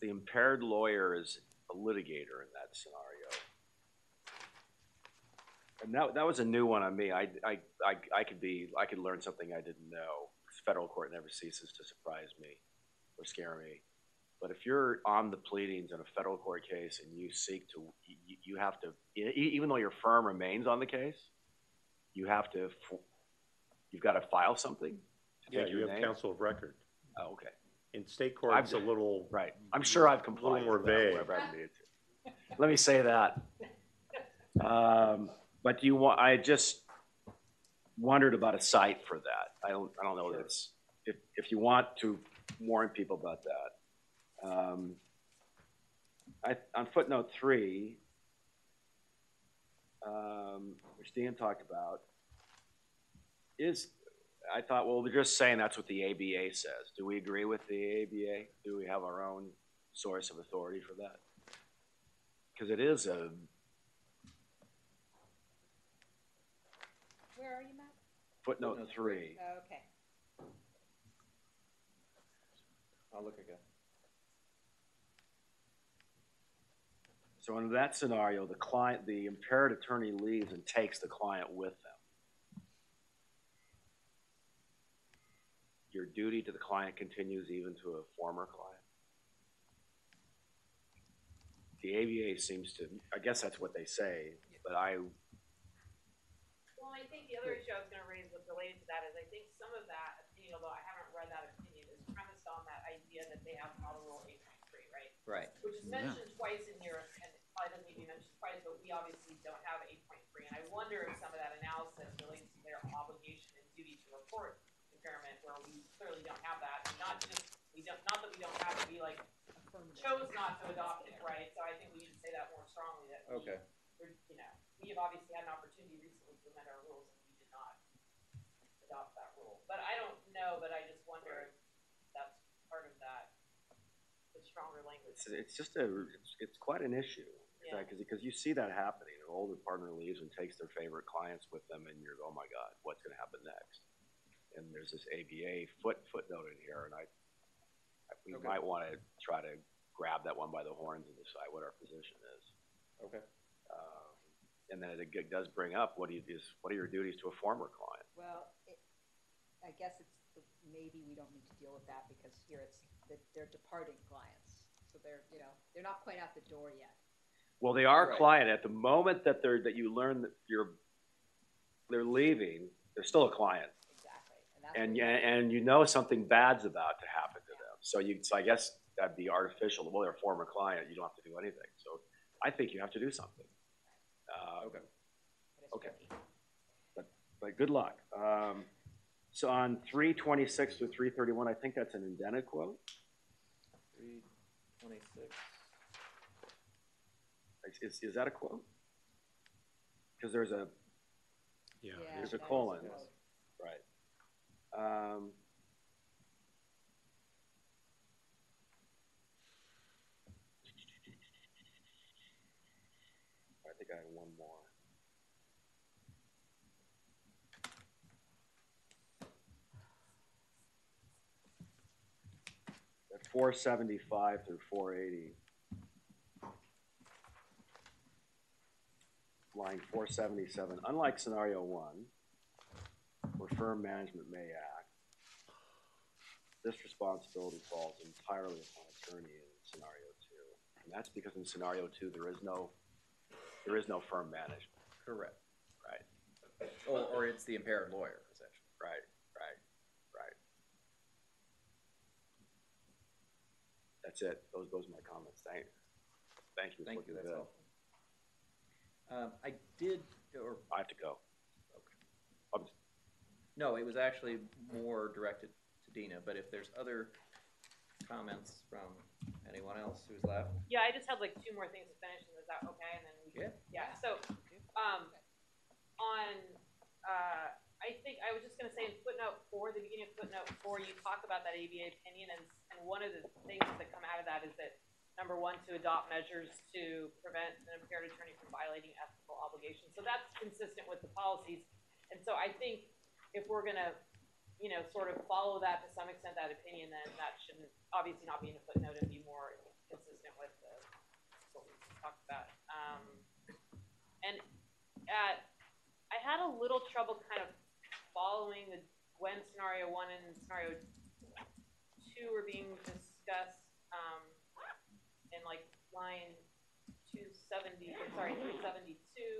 the impaired lawyer is a litigator in that scenario. And that, that was a new one on me. I, I, I, I could be, I could learn something I didn't know. Federal court never ceases to surprise me or scare me. But if you're on the pleadings in a federal court case and you seek to, you, you have to, even though your firm remains on the case, you have to, you've got to file something to Yeah, you have name. counsel of record. Oh, okay. In state court, it's a little. Right. I'm sure I've a complied little more vague. Let me say that. Um, but do you want, I just wondered about a cite for that. I don't, I don't know that it's, if, if you want to warn people about that. Um, I, on footnote three, um, which Dan talked about, is, I thought, well, we're just saying that's what the ABA says. Do we agree with the ABA? Do we have our own source of authority for that? Because it is a, Where are you, Matt? footnote three. Okay. I'll look again. So in that scenario, the client, the impaired attorney leaves and takes the client with them. Your duty to the client continues even to a former client. The ABA seems to, I guess that's what they say, but I, Well, I think the other issue I was gonna raise with related to that is I think some of that opinion, although I haven't read that opinion, is premised on that idea that they have model rule eight point three, right? Right. Which is Yeah. mentioned twice in here, and it probably doesn't need to be mentioned but we obviously don't have eight point three, and I wonder if some of that analysis relates to their obligation and duty to report impairment, where we clearly don't have that, and not just, we don't, not that we don't have it, we like chose not to adopt it, right? So I think we need to say that more strongly, that we Okay. we're, you know, we have obviously had an opportunity recently to amend our rules and we did not adopt that rule. But I don't know, but I just wonder if that's part of that, the stronger language. it's, it's just a, it's, it's quite an issue. Yeah. Because, because you see that happening, an older partner leaves and takes their favorite clients with them and you're, oh my God, what's gonna happen next? And there's this ABA foot, footnote in here and I, I- we Okay. might wanna try to grab that one by the horns and decide what our position is. Okay. Um, And then it g- does bring up, what do you, is, what are your duties to a former client? Well, it, I guess it's, the- maybe we don't need to deal with that because here it's, that they're departing clients. So they're, you know, they're not quite out the door yet. Well, they are a Right. client. At the moment that they're, that you learn that you're, they're leaving, they're still a client. Exactly. And that's And, what y- we- and you know something bad's about to happen to them. So you, so I guess that'd be artificial. Well, they're a former client, you don't have to do anything. So I think you have to do something. Uh, Okay. but okay. tricky. But good luck. Um, so on three twenty-six to three thirty-one, I think that's an indented quote. Three twenty-six. Is, is that a quote? Because there's a yeah, yeah there's a colon, right? Um, I think I have one more. At 475 through 480. Line four seventy-seven, unlike scenario one, where firm management may act, this responsibility falls entirely upon attorney in scenario two. And that's because in scenario two, there is no, there is no firm management. Correct. Right, Or, or it's the impaired lawyer, essentially. right, right, right. That's it. Those, those are my comments. Thank, thank you. Thank you, that's helpful. Um, I did, or, I have to go. I'm- no, it was actually more directed to Dina, but if there's other comments from anyone else who's left, Yeah, I just had like two more things to finish, and is that okay? And then we can, yeah, so, um, on, uh, I think, I was just gonna say in footnote four, the beginning of footnote four, you talk about that ABA opinion, and, and one of the things that come out of that is that, number one, to adopt measures to prevent an impaired attorney from violating ethical obligations. So that's consistent with the policies. And so I think if we're gonna, you know, sort of follow that to some extent, that opinion, then that shouldn't, obviously not be in a footnote and be more consistent with the, what we talked about. Um, and at, I had a little trouble kind of following the, when scenario one and scenario two were being discussed, line two seventy, sorry, three seventy-two.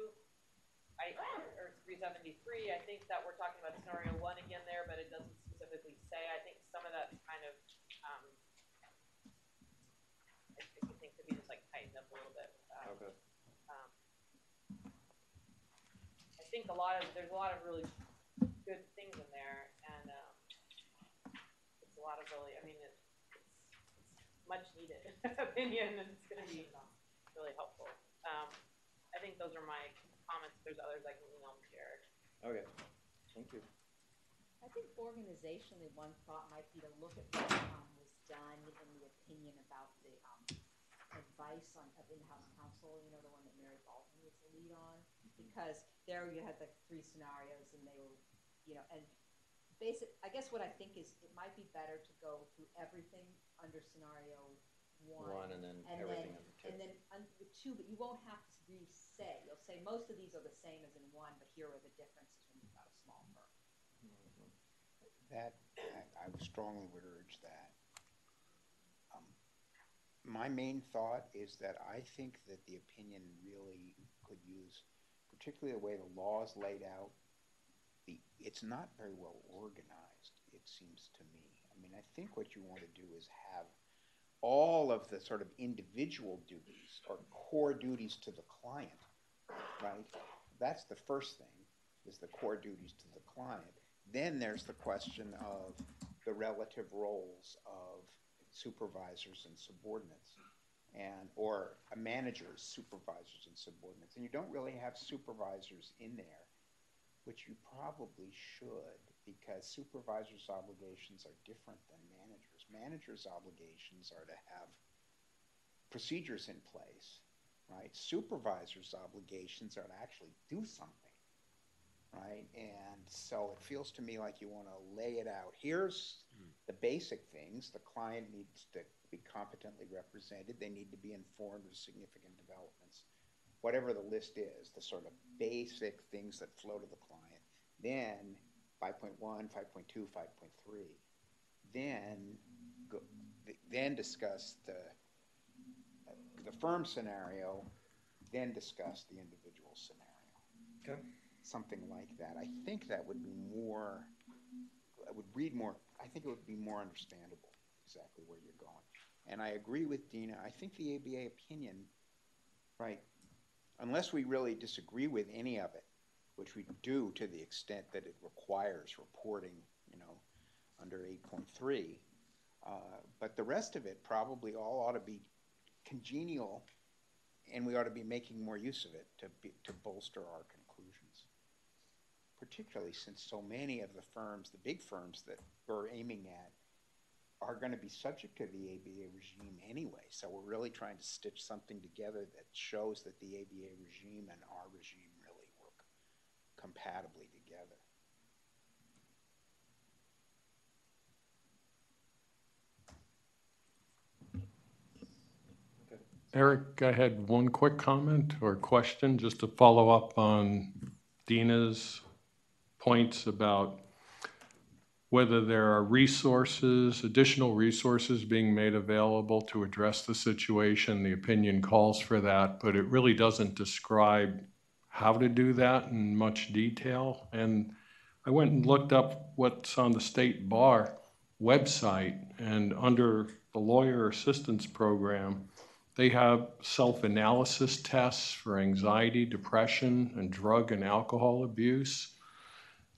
I, or three seventy-three, I think that we're talking about scenario one again there, but it doesn't specifically say, I think some of that's kind of, um, I think, I think could be just like tightened up a little bit with that. Okay. Um, I think a lot of, there's a lot of really good things in there, and, um, it's a lot of really, I mean, it's, it's, it's much needed opinion, and it's gonna be really helpful. Um, I think those are my comments, if there's others I can email them to Eric. Okay, thank you. I think organizationally, one thought might be to look at what um, was done in the opinion about the um, advice on of in-house counsel. You know, the one that Mary Baldwin was the lead on, because there you had the three scenarios, and they were, you know, and basic. I guess what I think is it might be better to go through everything under scenario one, One and then everything under two. and then under two, but you won't have to re-say. You'll say most of these are the same as in one, but here are the differences when you've got a small firm. That, I, I strongly would urge that. Um, My main thought is that I think that the opinion really could use, particularly the way the law is laid out, the, it's not very well organized, it seems to me. I mean, I think what you want to do is have all of the sort of individual duties or core duties to the client, right? That's the first thing, is the core duties to the client. Then there's the question of the relative roles of supervisors and subordinates and or a managers, supervisors and subordinates. And you don't really have supervisors in there, which you probably should because supervisors' obligations are different than managers. Managers' obligations are to have procedures in place, right? Supervisors' obligations are to actually do something, right? And so it feels to me like you want to lay it out. Here's hmm. the basic things. The client needs to be competently represented. They need to be informed of significant developments. Whatever the list is, the sort of basic things that flow to the client. Then 5.1, 5.2, 5.3. Then go, then discuss the the firm scenario, then discuss the individual scenario. Okay. Something like that. I think that would be more. I would read more. I think it would be more understandable exactly where you're going. And I agree with Dina. I think the ABA opinion, right, unless we really disagree with any of it, which we do to the extent that it requires reporting, you know, under 8.3. Uh, but the rest of it probably all ought to be congenial, and we ought to be making more use of it to, be, to bolster our conclusions. Particularly since so many of the firms, the big firms that we're aiming at, are going to be subject to the ABA regime anyway. So we're really trying to stitch something together that shows that the ABA regime and our regime compatibly together. Eric, I had one quick comment or question just to follow up on Dina's points about whether there are resources, additional resources being made available to address the situation. The opinion calls for that, but it really doesn't describe how to do that in much detail. And I went and looked up what's on the state bar website, and under the lawyer assistance program, they have self analysis tests for anxiety, depression, and drug and alcohol abuse.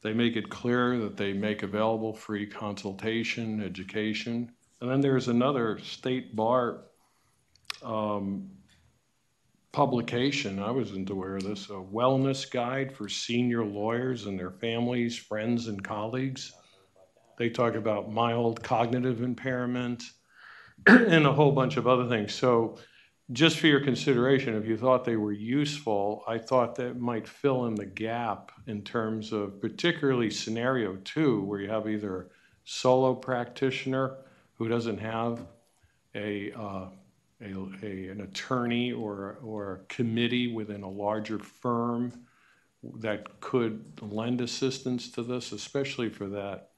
They make it clear that they make available free consultation, education. And then there's another state bar um, publication, I wasn't aware of this, a wellness guide for senior lawyers and their families, friends, and colleagues. They talk about mild cognitive impairment and a whole bunch of other things. So just for your consideration, if you thought they were useful, I thought that might fill in the gap in terms of particularly scenario two, where you have either a solo practitioner who doesn't have a, uh, a, a, an attorney or, or a committee within a larger firm that could lend assistance to this, especially for that,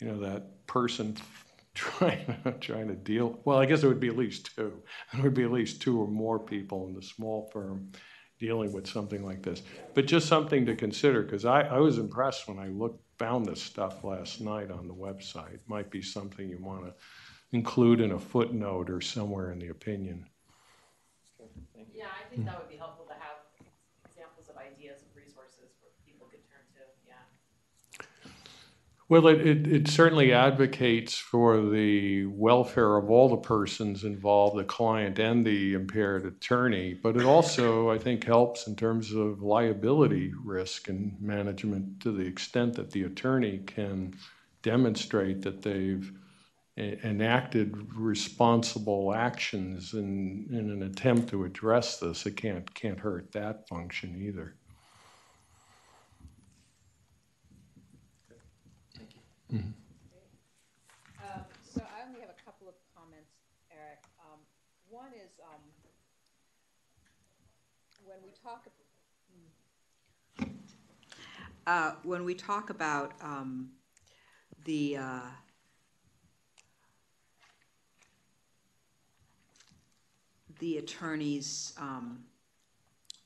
you know, that person trying, trying to deal, well, I guess it would be at least two. It would be at least two or more people in the small firm dealing with something like this. But just something to consider, because I, I was impressed when I looked, found this stuff last night on the website. Might be something you want to include in a footnote or somewhere in the opinion. Yeah, I think that would be helpful to have examples of ideas and resources where people could turn to, yeah. Well, it, it, it certainly advocates for the welfare of all the persons involved, the client and the impaired attorney, but it also, I think, helps in terms of liability risk and management to the extent that the attorney can demonstrate that they've enacted responsible actions in, in an attempt to address this. It can't, can't hurt that function either. Mhm. Um, so I only have a couple of comments, Eric. Um, one is, um, when we talk, Uh, when we talk about, um, the, uh, the attorney's, um,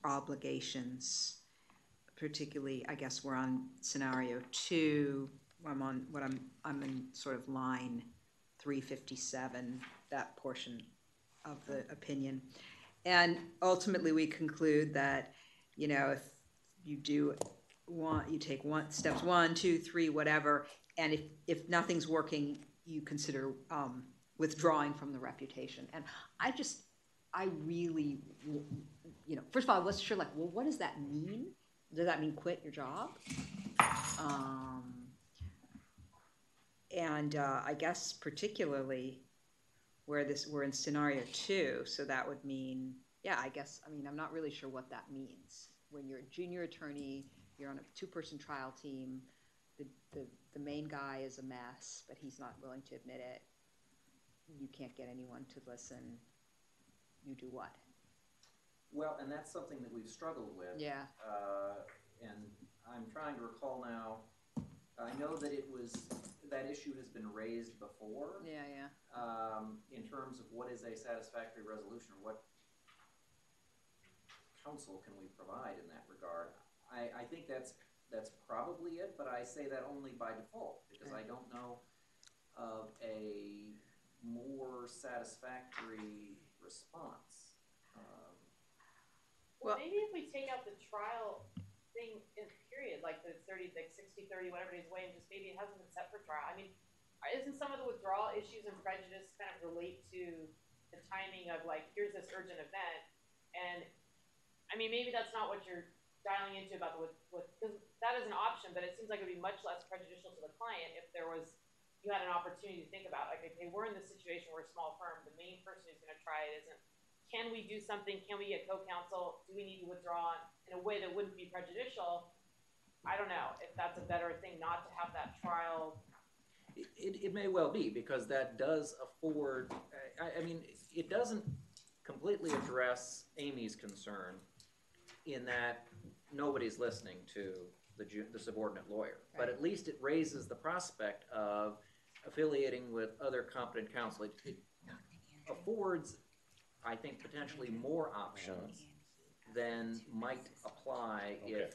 obligations, particularly, I guess we're on scenario two, I'm on, what I'm, I'm in sort of line three fifty-seven, that portion of the opinion. And ultimately, we conclude that, you know, if you do want, you take one, steps one, two, three, whatever, and if, if nothing's working, you consider, um, withdrawing from the reputation. And I just, I really, you know, first of all, I wasn't sure, like, well, what does that mean? Does that mean quit your job? Um, and uh, I guess particularly where this we're in scenario two, so that would mean, yeah, I guess I mean I'm not really sure what that means. When you're a junior attorney, you're on a two-person trial team. The, the the main guy is a mess, but he's not willing to admit it. You can't get anyone to listen. You do what? Well, and that's something that we've struggled with. Yeah. Uh, and I'm trying to recall now, I know that it was, that issue has been raised before. Yeah, yeah. Um, in terms of what is a satisfactory resolution, or what counsel can we provide in that regard? I, I think that's, that's probably it, but I say that only by default, because I don't know of a more satisfactory response. Um, Well, maybe if we take out the trial thing in period, like the thirty, like sixty, thirty, whatever it is, away, and just maybe it hasn't been set for trial. I mean, isn't some of the withdrawal issues and prejudice kind of relate to the timing of like, here's this urgent event? And, I mean, maybe that's not what you're dialing into about the with, with, because that is an option, but it seems like it'd be much less prejudicial to the client if there was, you had an opportunity to think about, like, okay, we're in this situation, we're a small firm, the main person who's gonna try it isn't can we do something? Can we get co-counsel? Do we need to withdraw in a way that wouldn't be prejudicial? I don't know if that's a better thing not to have that trial. It, it, may well be, because that does afford, I, I mean, it doesn't completely address Amy's concern in that nobody's listening to the the subordinate lawyer. But at least it raises the prospect of affiliating with other competent counsel. It, it affords, I think, potentially more options than might apply if,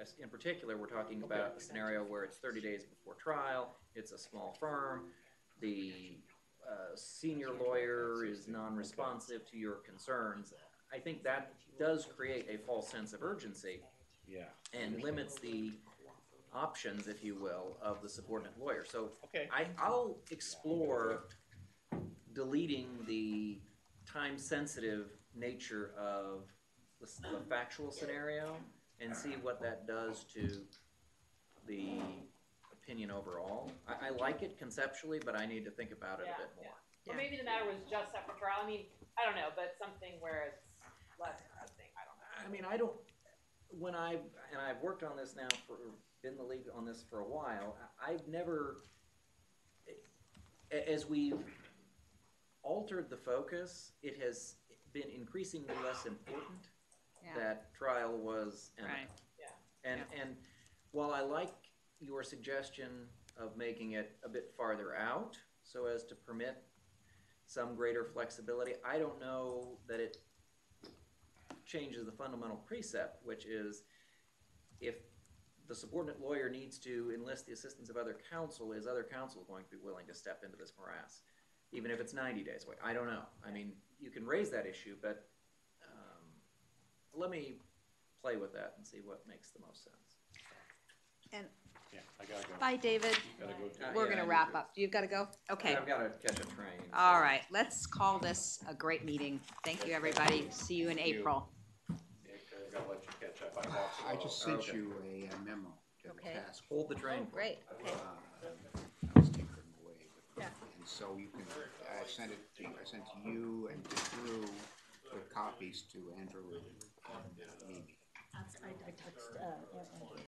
as- in particular, we're talking about a scenario where it's thirty days before trial, it's a small firm, the uh, senior lawyer is non-responsive to your concerns. I think that does create a false sense of urgency Yeah. and limits the options, if you will, of the subordinate lawyer. So Okay. I, I'll explore deleting the time-sensitive nature of the, the factual scenario and see what that does to the opinion overall. I, I like it conceptually, but I need to think about it a bit more. Or maybe the matter was just set for trial, I mean, I don't know, but something where it's less pressing, I don't know. I mean, I don't, when I, and I've worked on this now for, been in the league on this for a while, I- I've never, as we've altered the focus, it has been increasingly less important Yeah. that trial was imminent. Right. Yeah. And, and while I like your suggestion of making it a bit farther out so as to permit some greater flexibility, I don't know that it changes the fundamental precept, which is if the subordinate lawyer needs to enlist the assistance of other counsel, is other counsel going to be willing to step into this morass? Even if it's ninety days away, I don't know. I mean, you can raise that issue, but, um, let me play with that and see what makes the most sense. And Yeah, I gotta go. Bye, David. Gotta go. Uh, We're yeah, gonna do wrap too. up. You've gotta go? Okay. I've gotta catch a train. so- All right, let's call this a great meeting. Thank you, everybody. See you in Thank you. April. Yeah, I've gotta let you catch up. I walked I slow. just sent Okay. you a uh, memo to the Okay. task. Hold the drain. Oh, great, okay. Uh, I was taking them away, but, Yeah. and so you can, I sent it to, I sent to you and to Drew with copies to Andrew and uh, Mimi. I, I texted, uh, Andrew.